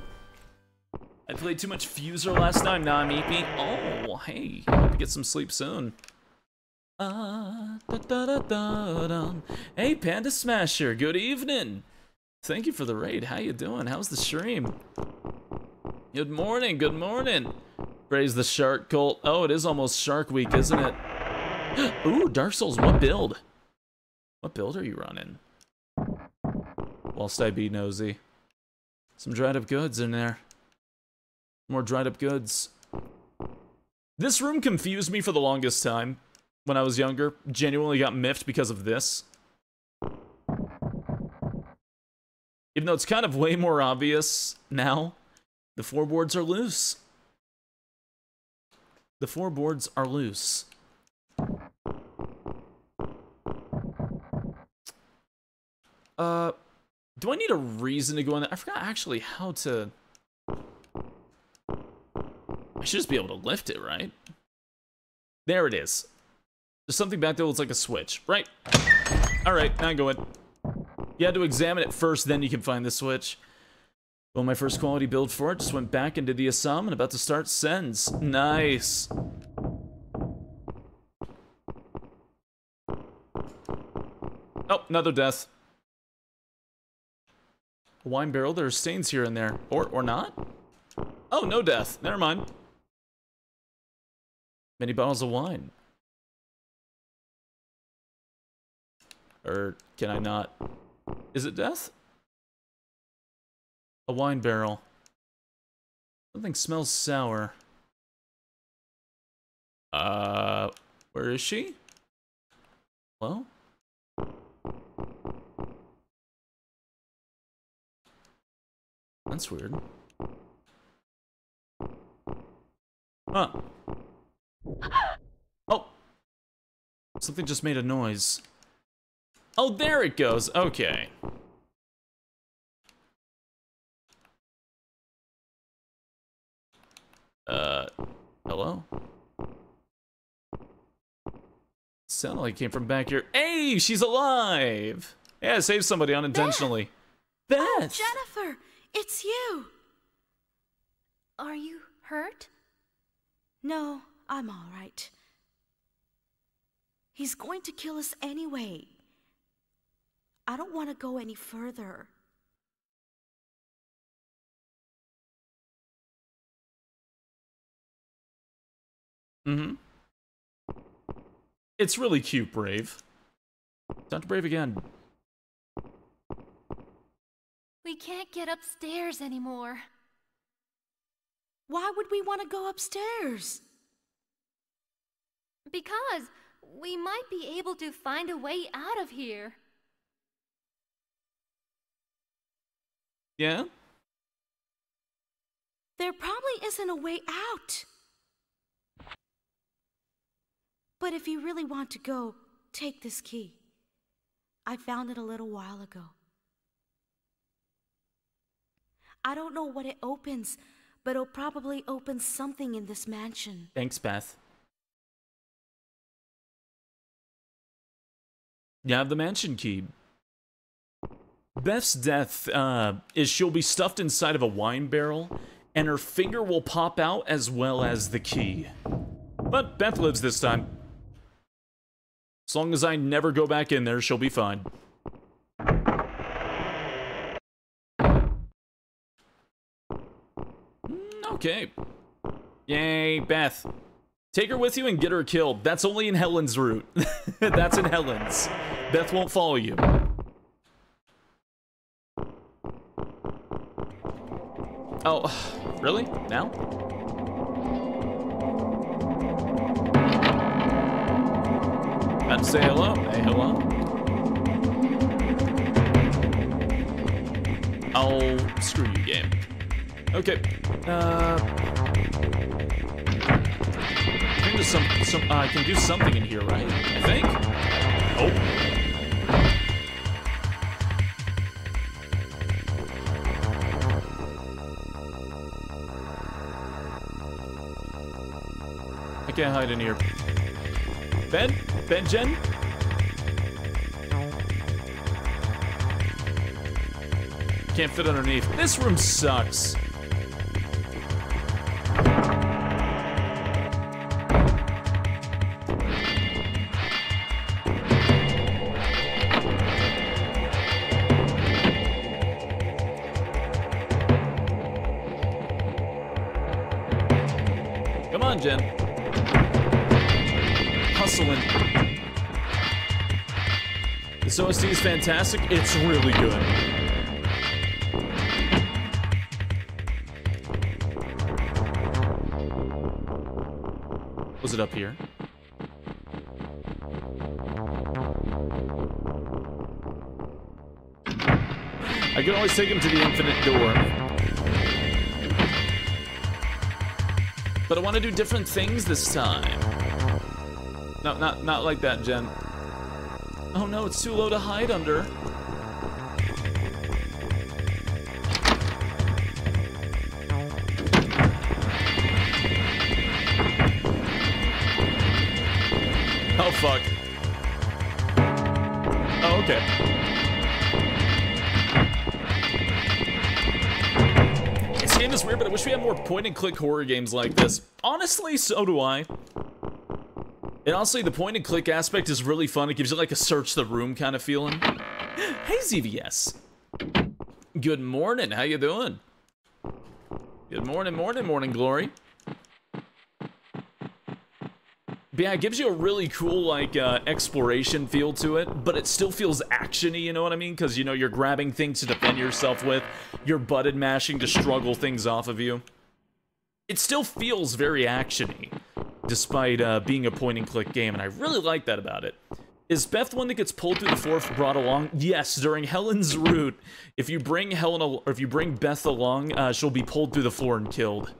I played too much Fuser last time. Now I'm eeping. Oh, hey, hope you get some sleep soon. Uh, da, da, da, hey, Panda Smasher, good evening. Thank you for the raid. How you doing? How's the stream? Good morning, good morning. Praise the shark cult. Oh, it is almost Shark Week, isn't it? [GASPS] Ooh, Dark Souls, what build? What build are you running? Whilst I be nosy. Some dried up goods in there. More dried up goods. This room confused me for the longest time when I was younger. Genuinely got miffed because of this. Even though it's kind of way more obvious now, the floorboards are loose. The floorboards are loose. Uh, do I need a reason to go in there? I forgot actually how to... I should just be able to lift it, right? There it is. There's something back there that looks like a switch, right? Alright, now go in. You had to examine it first, then you can find the switch. Well, my first quality build for it just went back into the Assam and about to start sends. Nice. Oh, another death. A wine barrel, there are stains here and there. Or, or not? Oh, no death. Never mind. Many bottles of wine. Or can I not? Is it death? A wine barrel. Something smells sour. Uh, where is she? Hello? That's weird. Huh. [GASPS] Oh! Something just made a noise. Oh, there it goes. Okay. Uh, hello? Sounded like it came from back here. Hey, she's alive! Yeah, saved somebody unintentionally. Beth! Oh, Jennifer! It's you! Are you hurt? No, I'm all right. He's going to kill us anyway. I don't want to go any further. Mm-hmm. It's really cute, Brave. Time to Brave again. We can't get upstairs anymore. Why would we want to go upstairs? Because we might be able to find a way out of here. Yeah? There probably isn't a way out. But if you really want to go, take this key. I found it a little while ago. I don't know what it opens, but it'll probably open something in this mansion. Thanks, Beth. You have the mansion key. Beth's death uh, is she'll be stuffed inside of a wine barrel, and her finger will pop out as well as the key. But Beth lives this time. As long as I never go back in there, she'll be fine. Mm, okay. Yay, Beth. Take her with you and get her killed. That's only in Helen's route. [LAUGHS] That's in Helen's. Beth won't follow you. Oh, [SIGHS] really? Now? To say hello. Hey, hello. I'll screw you, game. Okay. Uh, I think there's some, some. Uh, I can do something in here, right? I think. Oh. I can't hide in here. Ben? Ben Jen? Can't fit underneath. This room sucks. Fantastic. It's really good. Was it up here? I can always take him to the infinite door. But I want to do different things this time. No, not not like that, Jen. Oh no, it's too low to hide under. Oh fuck. Oh, okay. This game is weird, but I wish we had more point and click horror games like this. Honestly, so do I. And honestly, the point and click aspect is really fun. It gives you like a search the room kind of feeling. [GASPS] Hey, ZVS. Good morning. How you doing? Good morning, morning, morning, glory. But yeah, it gives you a really cool, like, uh, exploration feel to it, but it still feels actiony, you know what I mean? Because, you know, you're grabbing things to defend yourself with, you're button mashing to struggle things off of you. It still feels very actiony, despite uh, being a point-and-click game, and I really like that about it. Is Beth one that gets pulled through the floor brought along? Yes, during Helen's route. If you bring Helen, or if you bring Beth along, uh, she'll be pulled through the floor and killed.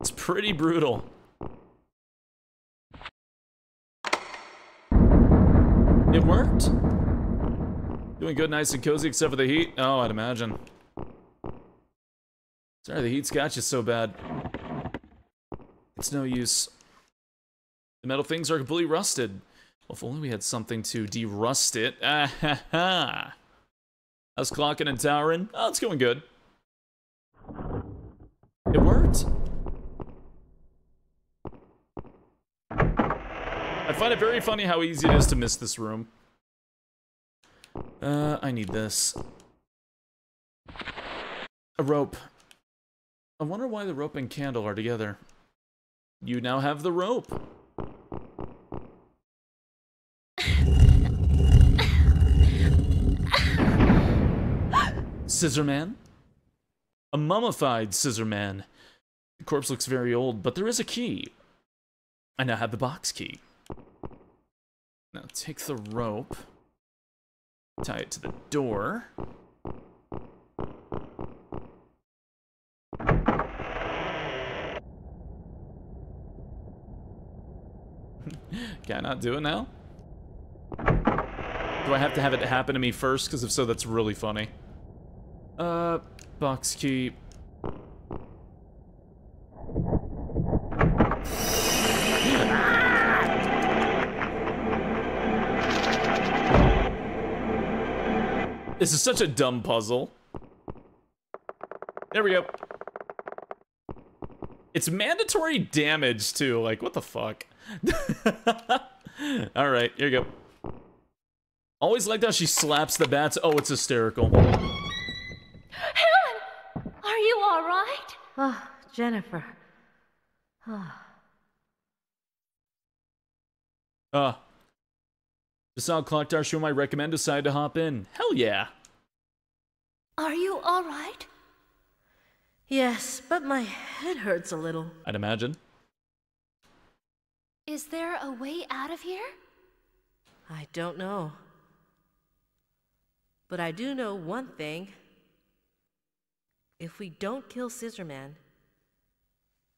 It's pretty brutal. It worked. Doing good, nice and cozy, except for the heat. Oh, I'd imagine. Sorry, the heat's got you so bad. It's no use. The metal things are completely rusted. Well, if only we had something to de-rust it. Ah ha ha. How's clocking and towering? Oh, it's going good. It worked. I find it very funny how easy it is to miss this room. Uh, I need this. A rope. I wonder why the rope and candle are together. You now have the rope. Scissor Man? A mummified Scissor Man. The corpse looks very old, but there is a key. I now have the box key. Now take the rope, tie it to the door. [LAUGHS] Can I not do it now? Do I have to have it happen to me first? Because if so, that's really funny. Uh, box key. This is such a dumb puzzle. There we go. It's mandatory damage, too. Like, what the fuck? [LAUGHS] Alright, here you go. Always liked how she slaps the bats. Oh, it's hysterical. Helen! All right? Oh, Jennifer. Oh. Uh. Just saw a clock tower show I recommend decided to hop in. Hell yeah. Are you all right? Yes, but my head hurts a little. I'd imagine. Is there a way out of here? I don't know. But I do know one thing. If we don't kill Scissorman,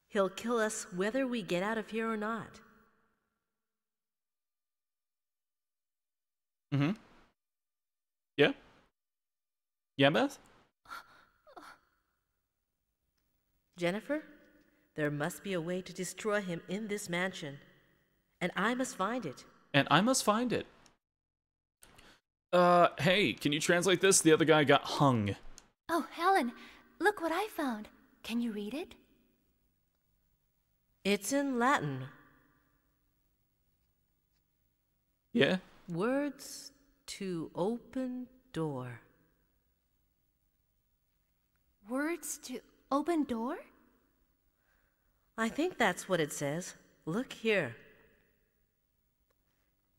he'll kill us whether we get out of here or not. Mm-hmm. Yeah? Yeah, Beth? Jennifer, there must be a way to destroy him in this mansion, and I must find it. And I must find it. Uh, hey, can you translate this? The other guy got hung. Oh, Helen, look what I found. Can you read it? It's in Latin. Yeah? Words to open door. Words to open door? I think that's what it says. Look here.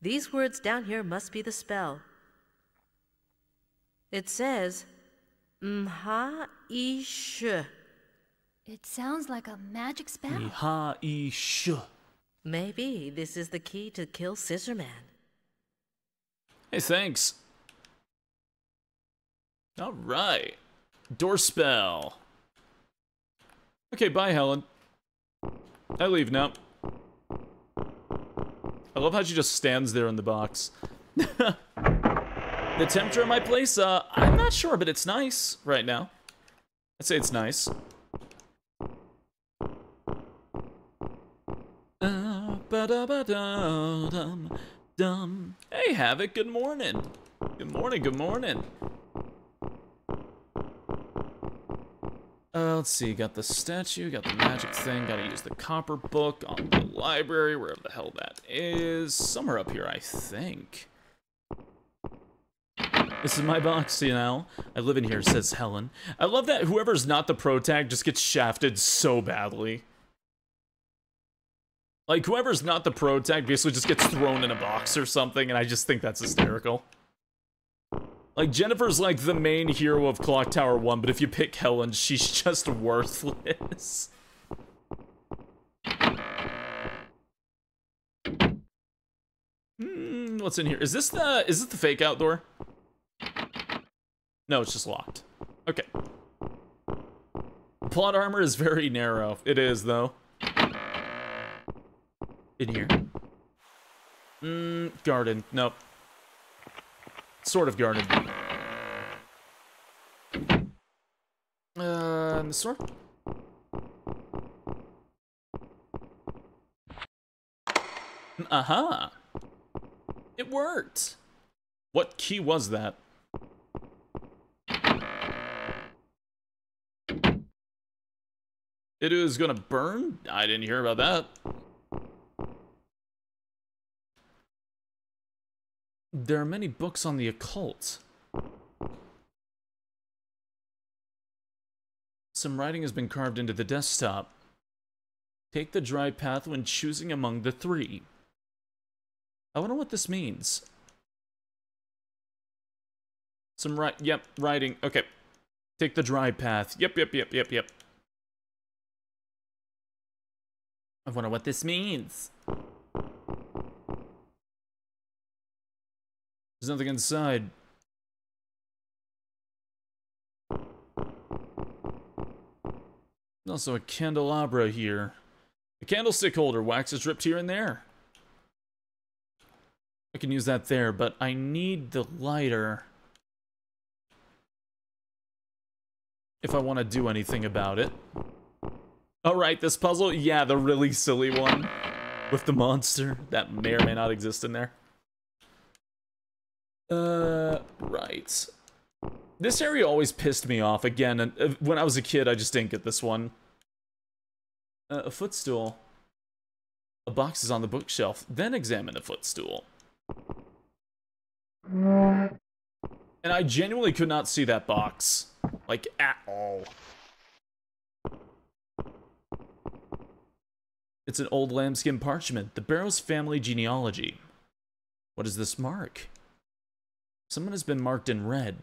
These words down here must be the spell. It says, Mha Ish. It sounds like a magic spell. Iha Ish. Maybe this is the key to kill Scissorman. Hey, thanks. All right. Door spell. Okay, bye, Helen. I leave now. I love how she just stands there in the box. [LAUGHS] the temperature in my place, uh, I'm not sure, but it's nice right now. I'd say it's nice. Uh, dum. Hey, Havoc, good morning. Good morning, good morning. Uh, let's see, got the statue, got the magic thing, gotta use the copper book on the library, wherever the hell that is. Somewhere up here, I think. This is my box, you know? I live in here, says Helen. I love that whoever's not the pro tag just gets shafted so badly. Like, whoever's not the pro tag basically just gets thrown in a box or something, and I just think that's hysterical. Like, Jennifer's like the main hero of Clock Tower 1, but if you pick Helen, she's [LAUGHS] just worthless. Hmm, what's in here? Is this the, is this the fake out door? No, it's just locked. Okay. Plot armor is very narrow. It is, though. In here. Mmm, garden. Nope. Sort of garden. Uh, in the store? Uh-huh. It worked. What key was that? It is gonna burn? I didn't hear about that. There are many books on the occult. Some writing has been carved into the desktop. Take the dry path when choosing among the three. I wonder what this means. Some right, yep, writing, okay. Take the dry path, yep, yep, yep, yep, yep. I wonder what this means. There's nothing inside. Also a candelabra here. A candlestick holder, wax is ripped here and there. I can use that there, but I need the lighter. If I want to do anything about it. Alright, this puzzle, yeah, the really silly one. With the monster that may or may not exist in there. Uh, right. This area always pissed me off. Again, uh, when I was a kid, I just didn't get this one. Uh, a footstool. A box is on the bookshelf. Then examine the footstool. And I genuinely could not see that box. Like, at all. It's an old lambskin parchment. The Barrows family genealogy. What is this mark? Someone has been marked in red.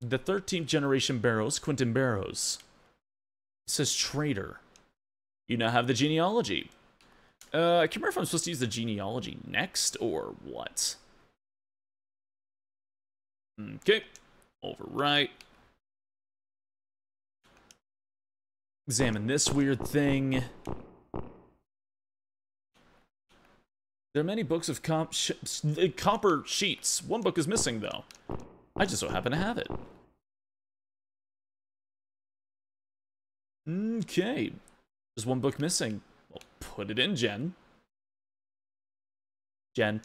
The 13th generation Barrows, Quentin Barrows. It says traitor. You now have the genealogy. Uh, I can't remember if I'm supposed to use the genealogy next or what. Okay. Overwrite. Examine this weird thing. There are many books of comp sh uh, copper sheets. One book is missing, though. I just so happen to have it. Okay. There's one book missing. Well, put it in, Jen. Jen.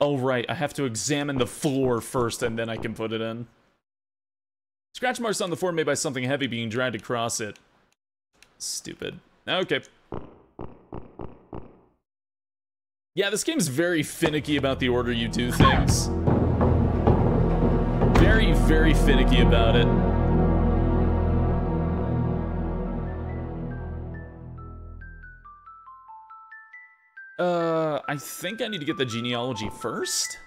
Oh, right. I have to examine the floor first, and then I can put it in. Scratch marks on the floor made by something heavy being dragged across it. Stupid. Okay. Yeah, this game's very finicky about the order you do things. Very, very finicky about it. Uh, I think I need to get the genealogy first.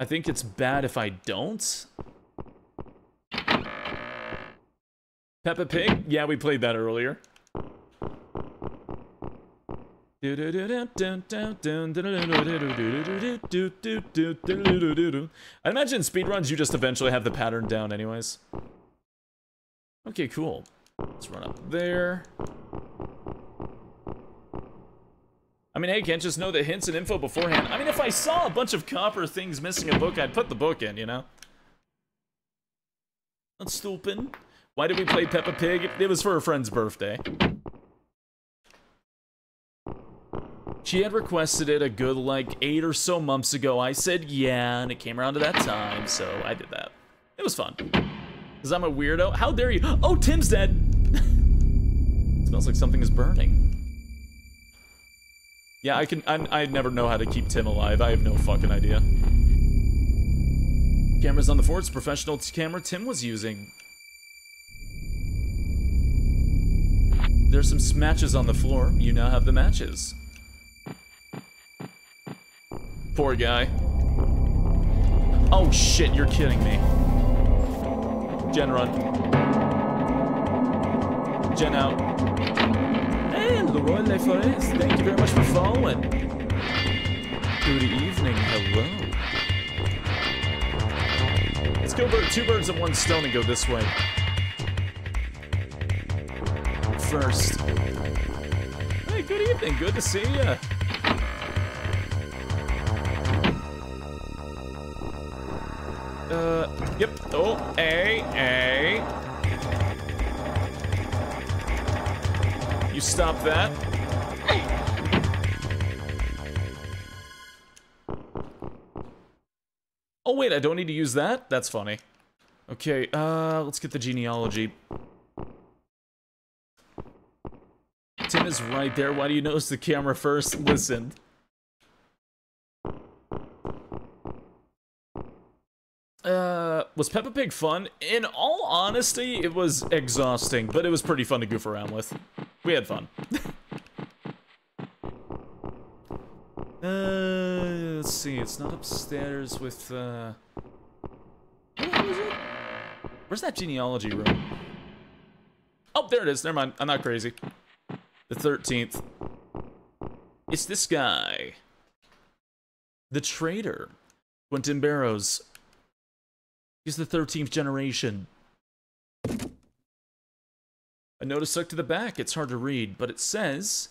I think it's bad if I don't. Peppa Pig? Yeah, we played that earlier. I imagine speedruns, you just eventually have the pattern down anyways. Okay, cool. Let's run up there. I mean, hey, can't just know the hints and info beforehand. I mean, if I saw a bunch of copper things missing a book, I'd put the book in, you know? That's stupid. Why did we play Peppa Pig? It was for a friend's birthday. She had requested it a good, like, eight or so months ago. I said yeah, and it came around to that time, so I did that. It was fun. Because I'm a weirdo. How dare you? Oh, Tim's dead! [LAUGHS] smells like something is burning. Yeah, I can. I, I never know how to keep Tim alive. I have no fucking idea. Cameras on the Ford's professional camera Tim was using. There's some matches on the floor. You now have the matches. Poor guy. Oh shit, you're kidding me. Jen run. Jen out. And Leroy LeForest, thank you very much for following. Good evening, hello. Let's go bird, two birds and one stone and go this way. First. Hey, good evening, good to see you. Uh, yep. Oh, A, A. You stop that. Oh, wait, I don't need to use that? That's funny. Okay, uh, let's get the genealogy. Tim is right there. Why do you notice the camera first? [LAUGHS] Listen. Uh, was Peppa Pig fun? In all honesty, it was exhausting, but it was pretty fun to goof around with. We had fun. [LAUGHS] uh, let's see, it's not upstairs with, uh... Where's that genealogy room? Oh, there it is. Never mind. I'm not crazy. The 13th. It's this guy. The traitor. Quentin Barrows. He's the 13th generation. A notice stuck to the back. It's hard to read, but it says,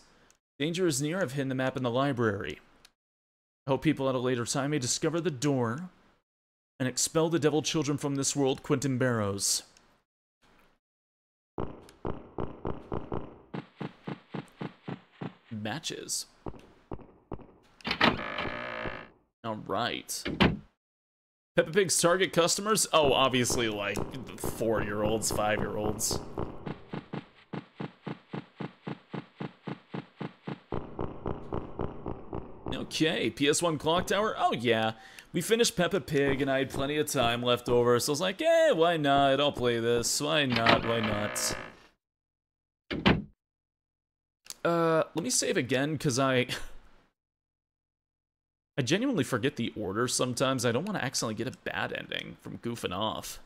Danger is near. I've hidden the map in the library. I hope people at a later time may discover the door and expel the devil children from this world, Quentin Barrows. Matches. Alright. Peppa Pig's target customers? Oh, obviously, like, four-year-olds, five-year-olds. Okay, PS1 Clock Tower? Oh, yeah. We finished Peppa Pig, and I had plenty of time left over, so I was like, eh, why not? I'll play this. Why not? Why not? Uh, let me save again, because I... [LAUGHS] I genuinely forget the order sometimes. I don't want to accidentally get a bad ending from goofing off.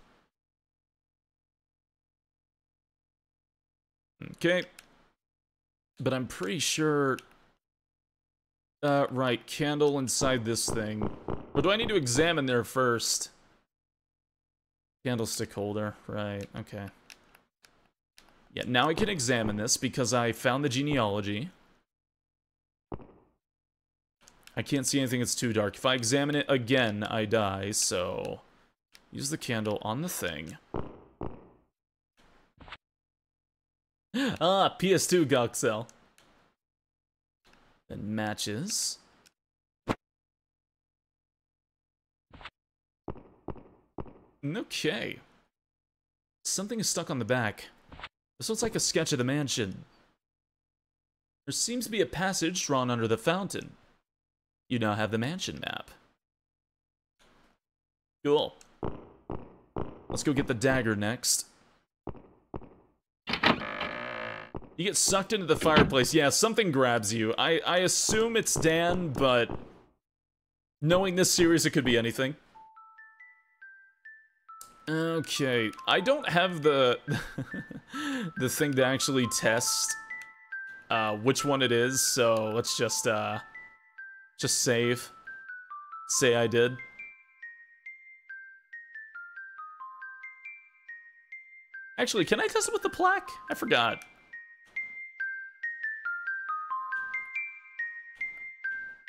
Okay. But I'm pretty sure... Uh, right, candle inside this thing. Or do I need to examine there first? Candlestick holder, right, okay. Yeah, now I can examine this because I found the genealogy. I can't see anything, it's too dark. If I examine it again, I die, so... Use the candle on the thing. ah, PS2 Goxel. Then matches. Okay. Something is stuck on the back. This looks like a sketch of the mansion. There seems to be a passage drawn under the fountain. You now have the mansion map. Cool. Let's go get the dagger next. You get sucked into the fireplace. Yeah, something grabs you. I, I assume it's Dan, but knowing this series, it could be anything. Okay, I don't have the [LAUGHS] the thing to actually test uh, which one it is, so let's just uh, just save. Say I did. Actually, can I test it with the plaque? I forgot.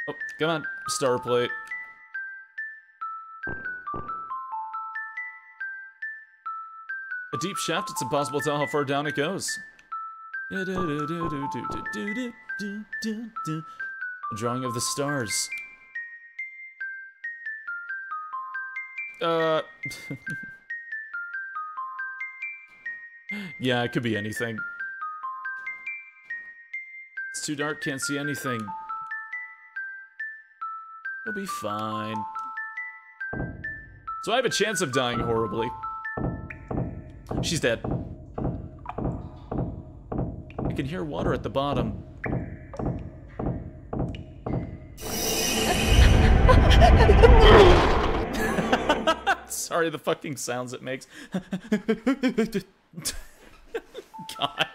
Oh, come on, star plate. A deep shaft, it's impossible to tell how far down it goes. A drawing of the stars. Uh... [LAUGHS] yeah, it could be anything. It's too dark, can't see anything. You'll be fine. So I have a chance of dying horribly. She's dead. I can hear water at the bottom. [LAUGHS] Sorry, the fucking sounds it makes. [LAUGHS] God.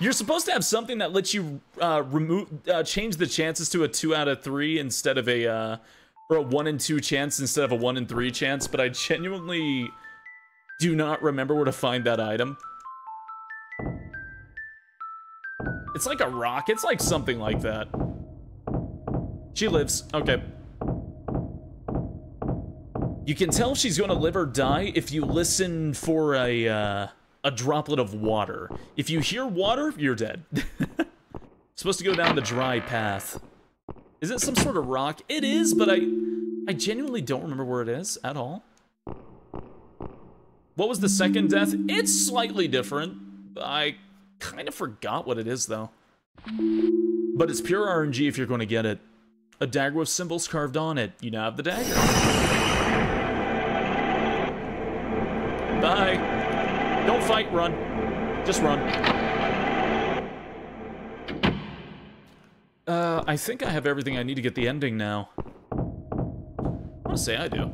You're supposed to have something that lets you uh, remove, uh, change the chances to a two out of three instead of a, uh, or a one in two chance instead of a one in three chance. But I genuinely do not remember where to find that item. It's like a rock. It's like something like that. She lives. Okay. You can tell she's to live or die if you listen for a, uh, a droplet of water. If you hear water, you're dead. [LAUGHS] Supposed to go down the dry path. Is it some sort of rock? It is, but I, I genuinely don't remember where it is at all. What was the second death? It's slightly different. I kind of forgot what it is, though. But it's pure RNG if you're going to get it. A dagger with symbols carved on it. You now have the dagger. Bye. Don't fight, run. Just run. Uh, I think I have everything I need to get the ending now. I want to say I do.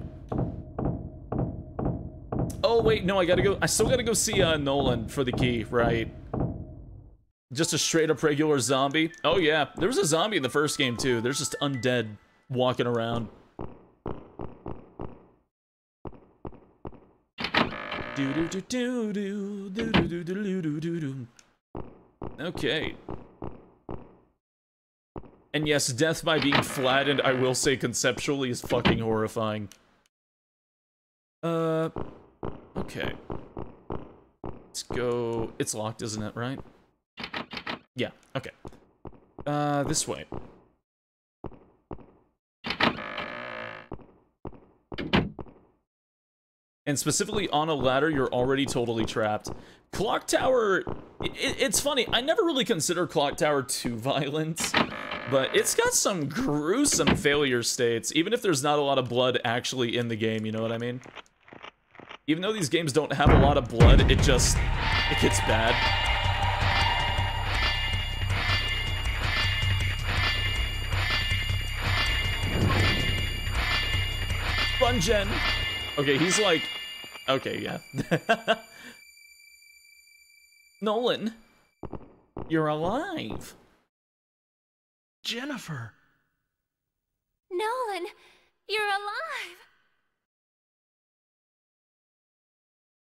Oh, wait, no, I gotta go. I still gotta go see uh, Nolan for the key, right? Just a straight up regular zombie. Oh yeah, there was a zombie in the first game too. There's just undead walking around. Okay. And yes, death by being flattened, I will say conceptually, is fucking horrifying. Uh, okay. Let's go... It's locked, isn't it, right? Yeah, okay. Uh, this way. And specifically on a ladder, you're already totally trapped. Clock Tower, it, it's funny, I never really consider Clock Tower too [LAUGHS] violent, but it's got some gruesome failure states, even if there's not a lot of blood actually in the game, you know what I mean? Even though these games don't have a lot of blood, it just, it gets bad. Run, Jen! Okay, he's like, okay, yeah. [LAUGHS] Nolan, you're alive. Jennifer. Nolan, you're alive.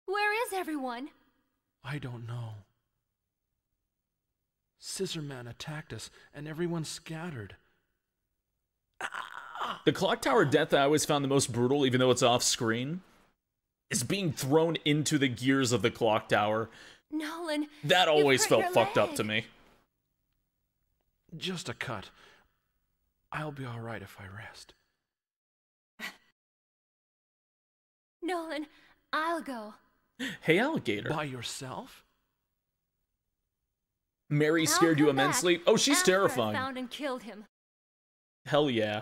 Where is everyone? I don't know. Scissorman attacked us, and everyone scattered. The clock tower death I always found the most brutal, even though it's off screen, is being thrown into the gears of the clock tower. Nolan. That always felt fucked leg. up to me. Just a cut. I'll be alright if I rest. [LAUGHS] Nolan, I'll go. Hey, alligator. By yourself? Mary scared you immensely? Oh, she's terrifying. found and killed him. Hell yeah.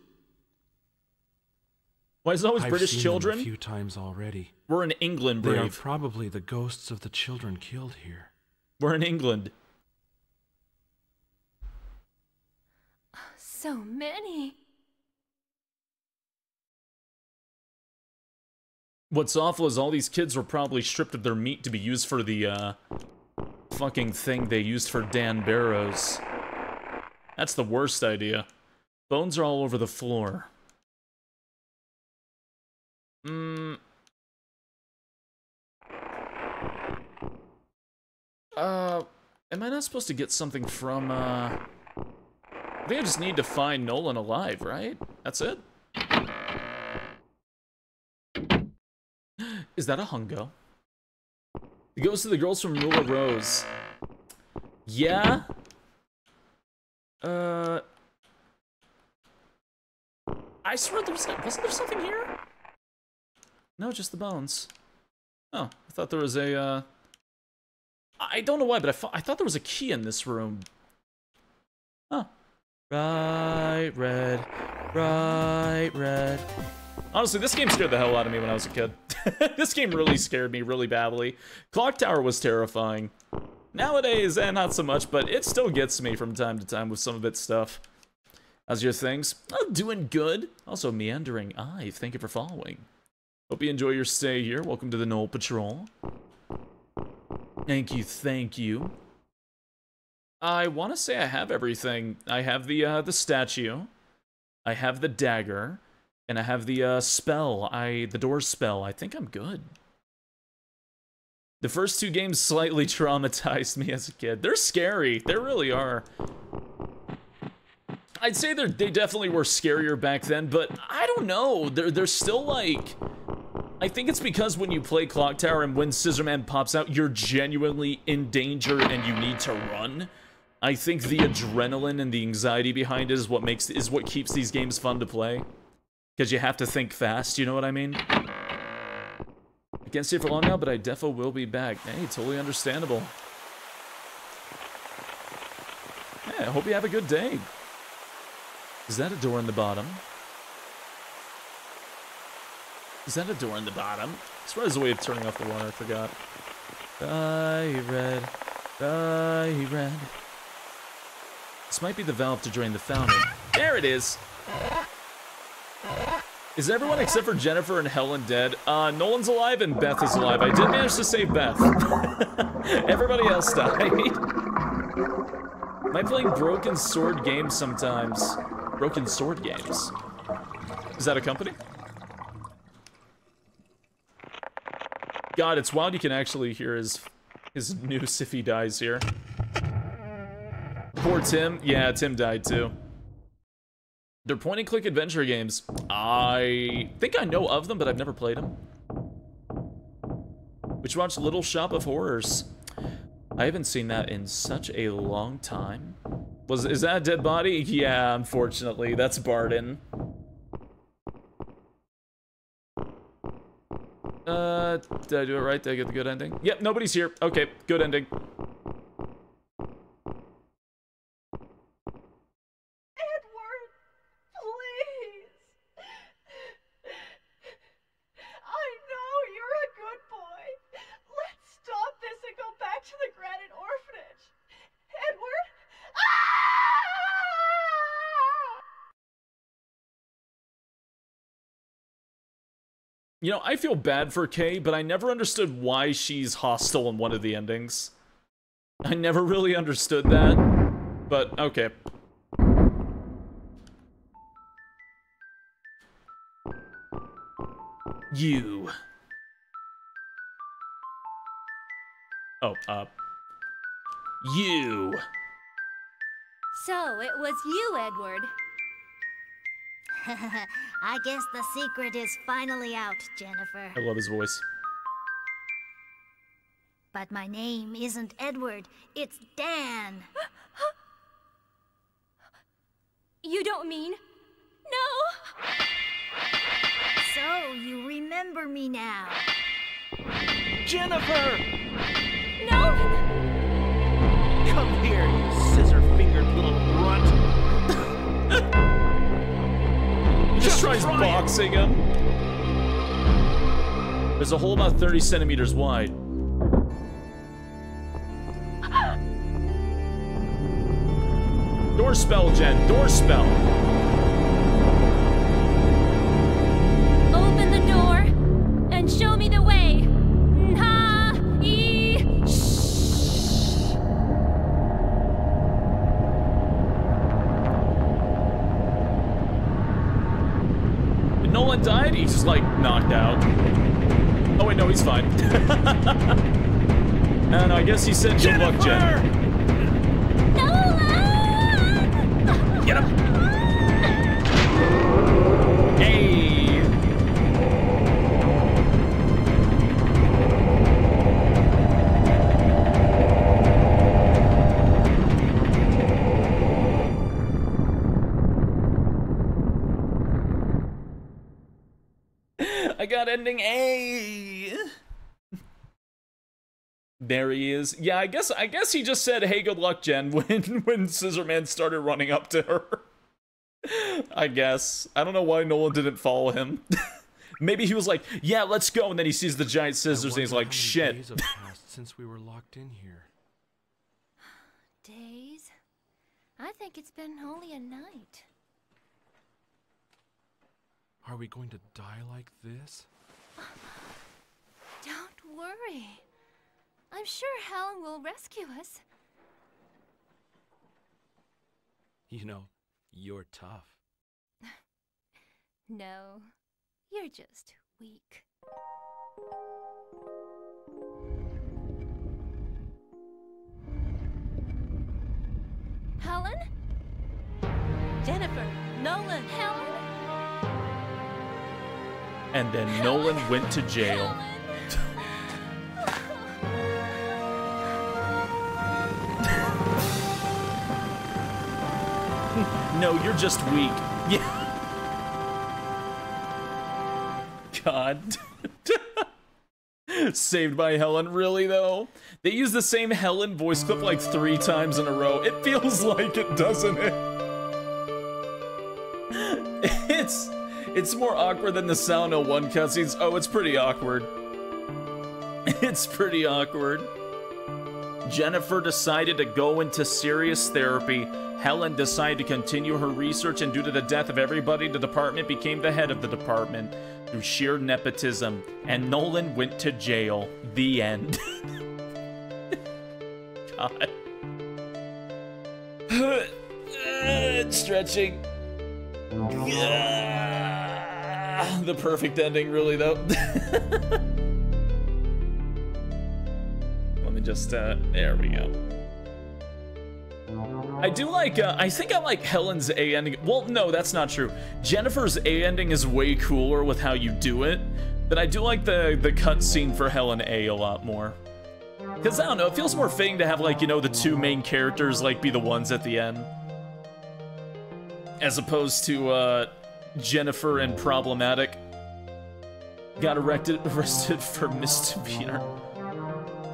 Why is it always I've British seen them children? a few times already. We're in England, They are probably the ghosts of the children killed here. We're in England. So many. What's awful is all these kids were probably stripped of their meat to be used for the, uh, fucking thing they used for Dan Barrows. That's the worst idea. Bones are all over the floor. Hmm. Uh, am I not supposed to get something from, uh... I think I just need to find Nolan alive, right? That's it? [GASPS] Is that a hungo? It goes to the girls from Rule of Rose. Yeah? Uh... I swear there was... Wasn't there something here? No, just the bones. Oh, I thought there was a, uh... I don't know why, but I, thought I thought there was a key in this room. Huh. Right, red. Right, red. Honestly, this game scared the hell out of me when I was a kid. [LAUGHS] this game really scared me really badly. Clock Tower was terrifying. Nowadays, eh, not so much, but it still gets me from time to time with some of its stuff. How's your things? Oh, doing good. Also, meandering Eye, thank you for following. Hope you enjoy your stay here. Welcome to the Knoll Patrol. Thank you, thank you. I want to say I have everything. I have the uh, the statue, I have the dagger, and I have the uh, spell. I the door spell. I think I'm good. The first two games slightly [LAUGHS] traumatized me as a kid. They're scary. They really are. I'd say they they definitely were scarier back then, but I don't know. They're they're still like. I think it's because when you play Clock Tower and when Scissorman pops out, you're genuinely in danger and you need to run. I think the adrenaline and the anxiety behind it is what makes is what keeps these games fun to play. Because you have to think fast, you know what I mean? I can't stay for long now, but I defo will be back. Hey, totally understandable. Yeah, I hope you have a good day. Is that a door in the bottom? Is that a door in the bottom? Swear there's a way of turning off the water, I forgot. Die red, die red. This might be the valve to drain the fountain. There it is! Is everyone except for Jennifer and Helen dead? Uh, Nolan's alive and Beth is alive. I did manage to save Beth. [LAUGHS] Everybody else died. [LAUGHS] Am I playing Broken Sword games sometimes? Broken Sword games. Is that a company? God, it's wild you can actually hear his his noose if he dies here. Poor Tim. Yeah, Tim died too. They're point and click adventure games. I think I know of them, but I've never played them. We should watch Little Shop of Horrors. I haven't seen that in such a long time. Was is that a dead body? Yeah, unfortunately, that's Barton. Uh, did I do it right? Did I get the good ending? Yep, nobody's here. Okay, good ending. Edward, please. I know you're a good boy. Let's stop this and go back to the Granite Orphanage. Edward? You know, I feel bad for Kay, but I never understood why she's hostile in one of the endings. I never really understood that, but okay. You. Oh, uh. You. So, it was you, Edward. [LAUGHS] I guess the secret is finally out, Jennifer. I love his voice. But my name isn't Edward, it's Dan. [GASPS] you don't mean... No! So, you remember me now. Jennifer! No! Come here, you scissor-fingered little brunt. [LAUGHS] scissor boxing him. There's a hole about 30 centimeters wide. Door spell, Jen. Door spell. Knocked out. Oh wait, no, he's fine. [LAUGHS] and I guess he said good luck, Jen. There. Yeah, I guess I guess he just said, "Hey, good luck, Jen." [LAUGHS] When when Scissorman started running up to her. I guess I don't know why Nolan didn't follow him. [LAUGHS] Maybe he was like, "Yeah, let's go," and then he sees the giant scissors and he's like, "Shit." Days have passed since we were locked in here. [SIGHS] Days? I think it's been only a night. Are we going to die like this? [SIGHS] Don't worry. I'm sure Helen will rescue us. You know, you're tough. [LAUGHS] No, you're just weak. Helen? Jennifer, Nolan, Helen? And then Nolan went to jail. No, you're just weak. Yeah. God. Saved by Helen, really though? They use the same Helen voice clip like three times in a row. It feels [LAUGHS] like it, doesn't it? [LAUGHS] It's it's more awkward than the Sound 01 cutscenes. Oh, it's pretty awkward. [LAUGHS] It's pretty awkward. Jennifer decided to go into serious therapy. Helen decided to continue her research, and due to the death of everybody, the department became the head of the department through sheer nepotism. And Nolan went to jail. The end. [LAUGHS] God. [SIGHS] stretching. [LAUGHS] the perfect ending, really, though. [LAUGHS] just, uh, there we go. I do like, uh, I think I like Helen's A ending. Well, no, that's not true. Jennifer's A ending is way cooler with how you do it, but I do like the, the cutscene for Helen A a lot more. Because, I don't know, it feels more fitting to have, like, you know, the two main characters, like, be the ones at the end. As opposed to, uh, Jennifer and Problematic. Got arrested, [LAUGHS] arrested for misdemeanor.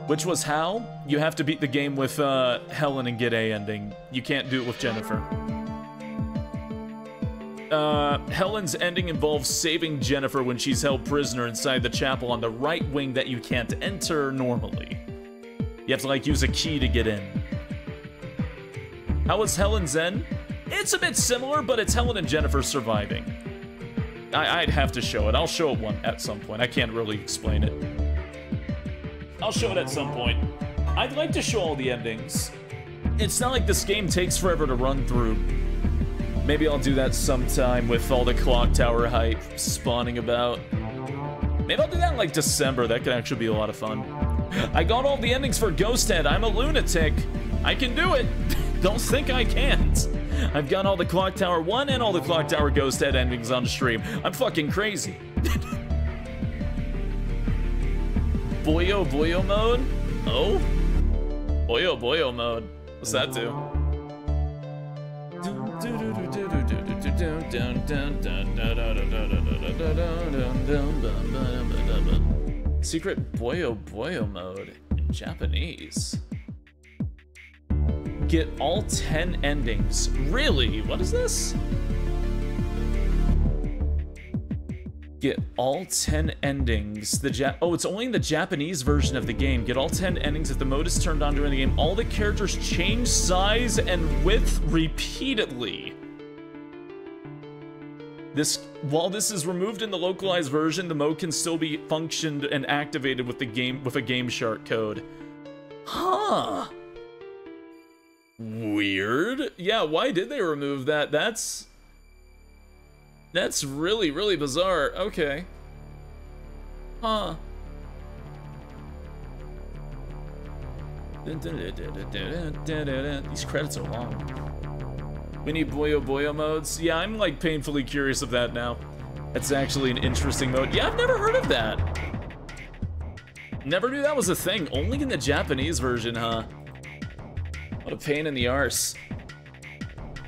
Which was how? You have to beat the game with uh, Helen and get A ending. You can't do it with Jennifer. Uh, Helen's ending involves saving Jennifer when she's held prisoner inside the chapel on the right wing that you can't enter normally. You have to like use a key to get in. How was Helen's end? It's a bit similar, but it's Helen and Jennifer surviving. I would have to show it. I'll show it one at some point. I can't really explain it. I'll show it at some point. I'd like to show all the endings. It's not like this game takes forever to run through. Maybe I'll do that sometime with all the clock tower hype spawning about. Maybe I'll do that in like December. That could actually be a lot of fun. I got all the endings for Ghost Head. I'm a lunatic. I can do it. [LAUGHS] Don't think I can't. I've got all the Clock Tower 1 and all the Clock Tower Ghost Head endings on the stream. I'm fucking crazy. [LAUGHS] Boyo Boyo mode? Oh? Boyo Boyo mode. What's that do? Secret Boyo Boyo mode in Japanese. Get all 10 endings. Really? What is this? Get all 10 endings. The ja Oh, it's only in the Japanese version of the game. Get all 10 endings if the mode is turned on during the game. All the characters change size and width repeatedly. This, while this is removed in the localized version, the mode can still be functioned and activated with the game with a Game Shark code. Huh. Weird. Yeah, why did they remove that? That's that's really, really bizarre. Okay. Huh. These credits are long. We need Boyo Boyo modes. Yeah, I'm like painfully curious of that now. That's actually an interesting mode. Yeah, I've never heard of that. Never knew that was a thing. Only in the Japanese version, huh? What a pain in the arse.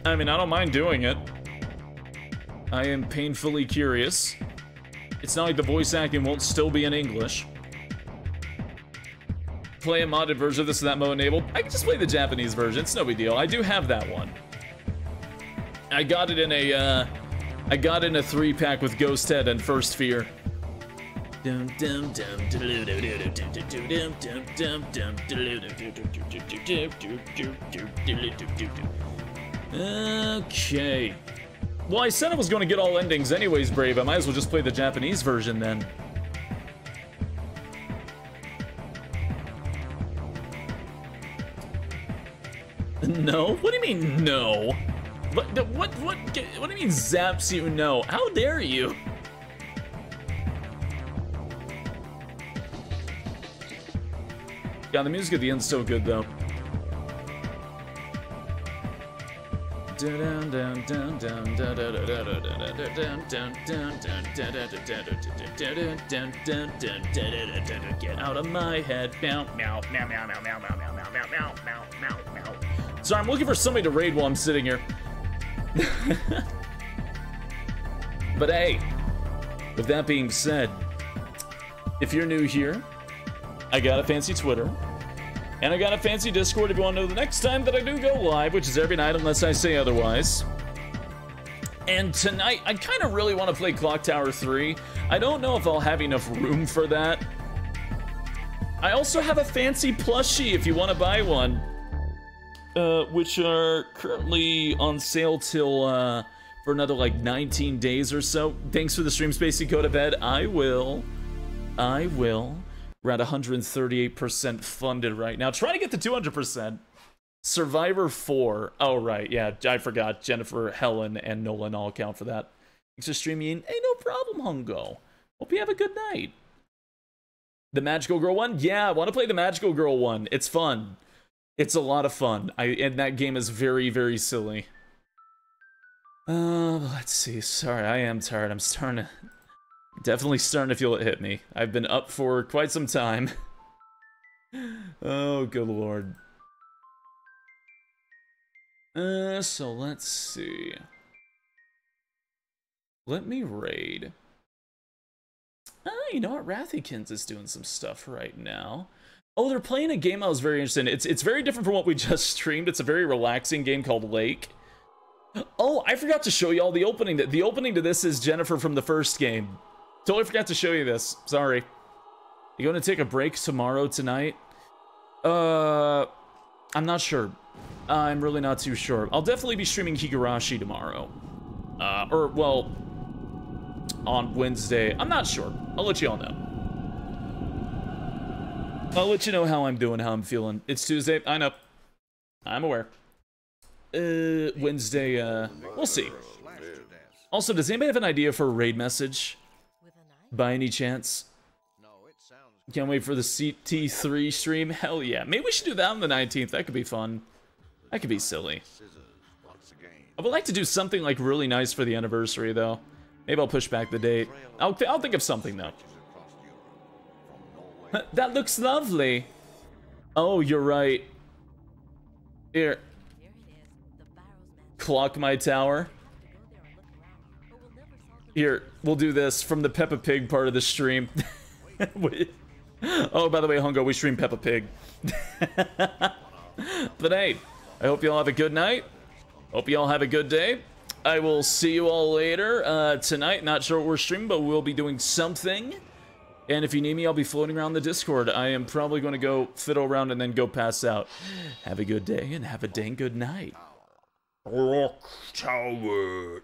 I mean, I don't mind doing it. I am painfully curious. It's not like the voice acting won't still be in English. Play a modded version of this and that mode enabled. I can just play the Japanese version. It's no big deal. I do have that one. I got it in a, uh, I got in a three pack with Ghost Head and First Fear. Okay. Well, I said I was going to get all endings anyways, Brave. I might as well just play the Japanese version then. No? What do you mean, no? What, what, what, what do you mean zaps you no? How dare you? Yeah, the music at the end's so good, though. Get out of my head. Meow, meow, meow, meow, meow, meow, meow, meow, meow, meow, meow, meow, meow. Sorry, I'm looking for somebody to raid while I'm sitting here. but hey, with that being said, if you're new here, I got a fancy Twitter. And I got a fancy Discord if you want to know the next time that I do go live, which is every night unless I say otherwise. And tonight, I kind of really want to play Clock Tower 3. I don't know if I'll have enough room for that. I also have a fancy plushie if you want to buy one. Uh, which are currently on sale till, uh, for another like 19 days or so. Thanks for the stream, Spacey. Go to bed. I will. I will. At 138% funded right now. Trying to get to 200%. Survivor 4. Oh, right. Yeah, I forgot. Jennifer, Helen, and Nolan all count for that. Thanks for streaming. Hey, no problem, Hungo. Hope you have a good night. The Magical Girl one? Yeah, I want to play the Magical Girl one. It's fun. It's a lot of fun. I And that game is very, very silly. Uh, let's see. Sorry, I am tired. I'm starting to Definitely starting to feel it hit me. I've been up for quite some time. [LAUGHS] oh, good lord. Uh, so let's see. Let me raid. Ah, you know what? Rathykins is doing some stuff right now. Oh, they're playing a game I was very interested in. It's, it's very different from what we [LAUGHS] just streamed. It's a very relaxing game called Lake. [GASPS] Oh, I forgot to show you all the opening. That the opening to this is Jennifer from the first game. Totally forgot to show you this. Sorry. You going to take a break tomorrow, tonight? Uh, I'm not sure. I'm really not too sure. I'll definitely be streaming Higurashi tomorrow. Uh, or, well, on Wednesday. I'm not sure. I'll let you all know. I'll let you know how I'm doing, how I'm feeling. It's Tuesday. I know. I'm aware. Uh, Wednesday, uh, we'll see. Also, does anybody have an idea for a raid message? By any chance? No, it sounds Can't wait for the CT3 stream. Hell yeah. Maybe we should do that on the 19th. That could be fun. That could be silly. I would like to do something like really nice for the anniversary though. Maybe I'll push back the date. I'll, th I'll think of something though. [LAUGHS] that looks lovely. Oh, you're right. Here. Clock my tower. Here, we'll do this from the Peppa Pig part of the stream. [LAUGHS] oh, by the way, Hungo, we stream Peppa Pig. [LAUGHS] but hey, I hope you all have a good night. Hope you all have a good day. I will see you all later. Uh, tonight, not sure what we're streaming, but we'll be doing something. And if you need me, I'll be floating around the Discord. I am probably going to go fiddle around and then go pass out. Have a good day and have a dang good night. Rock Tower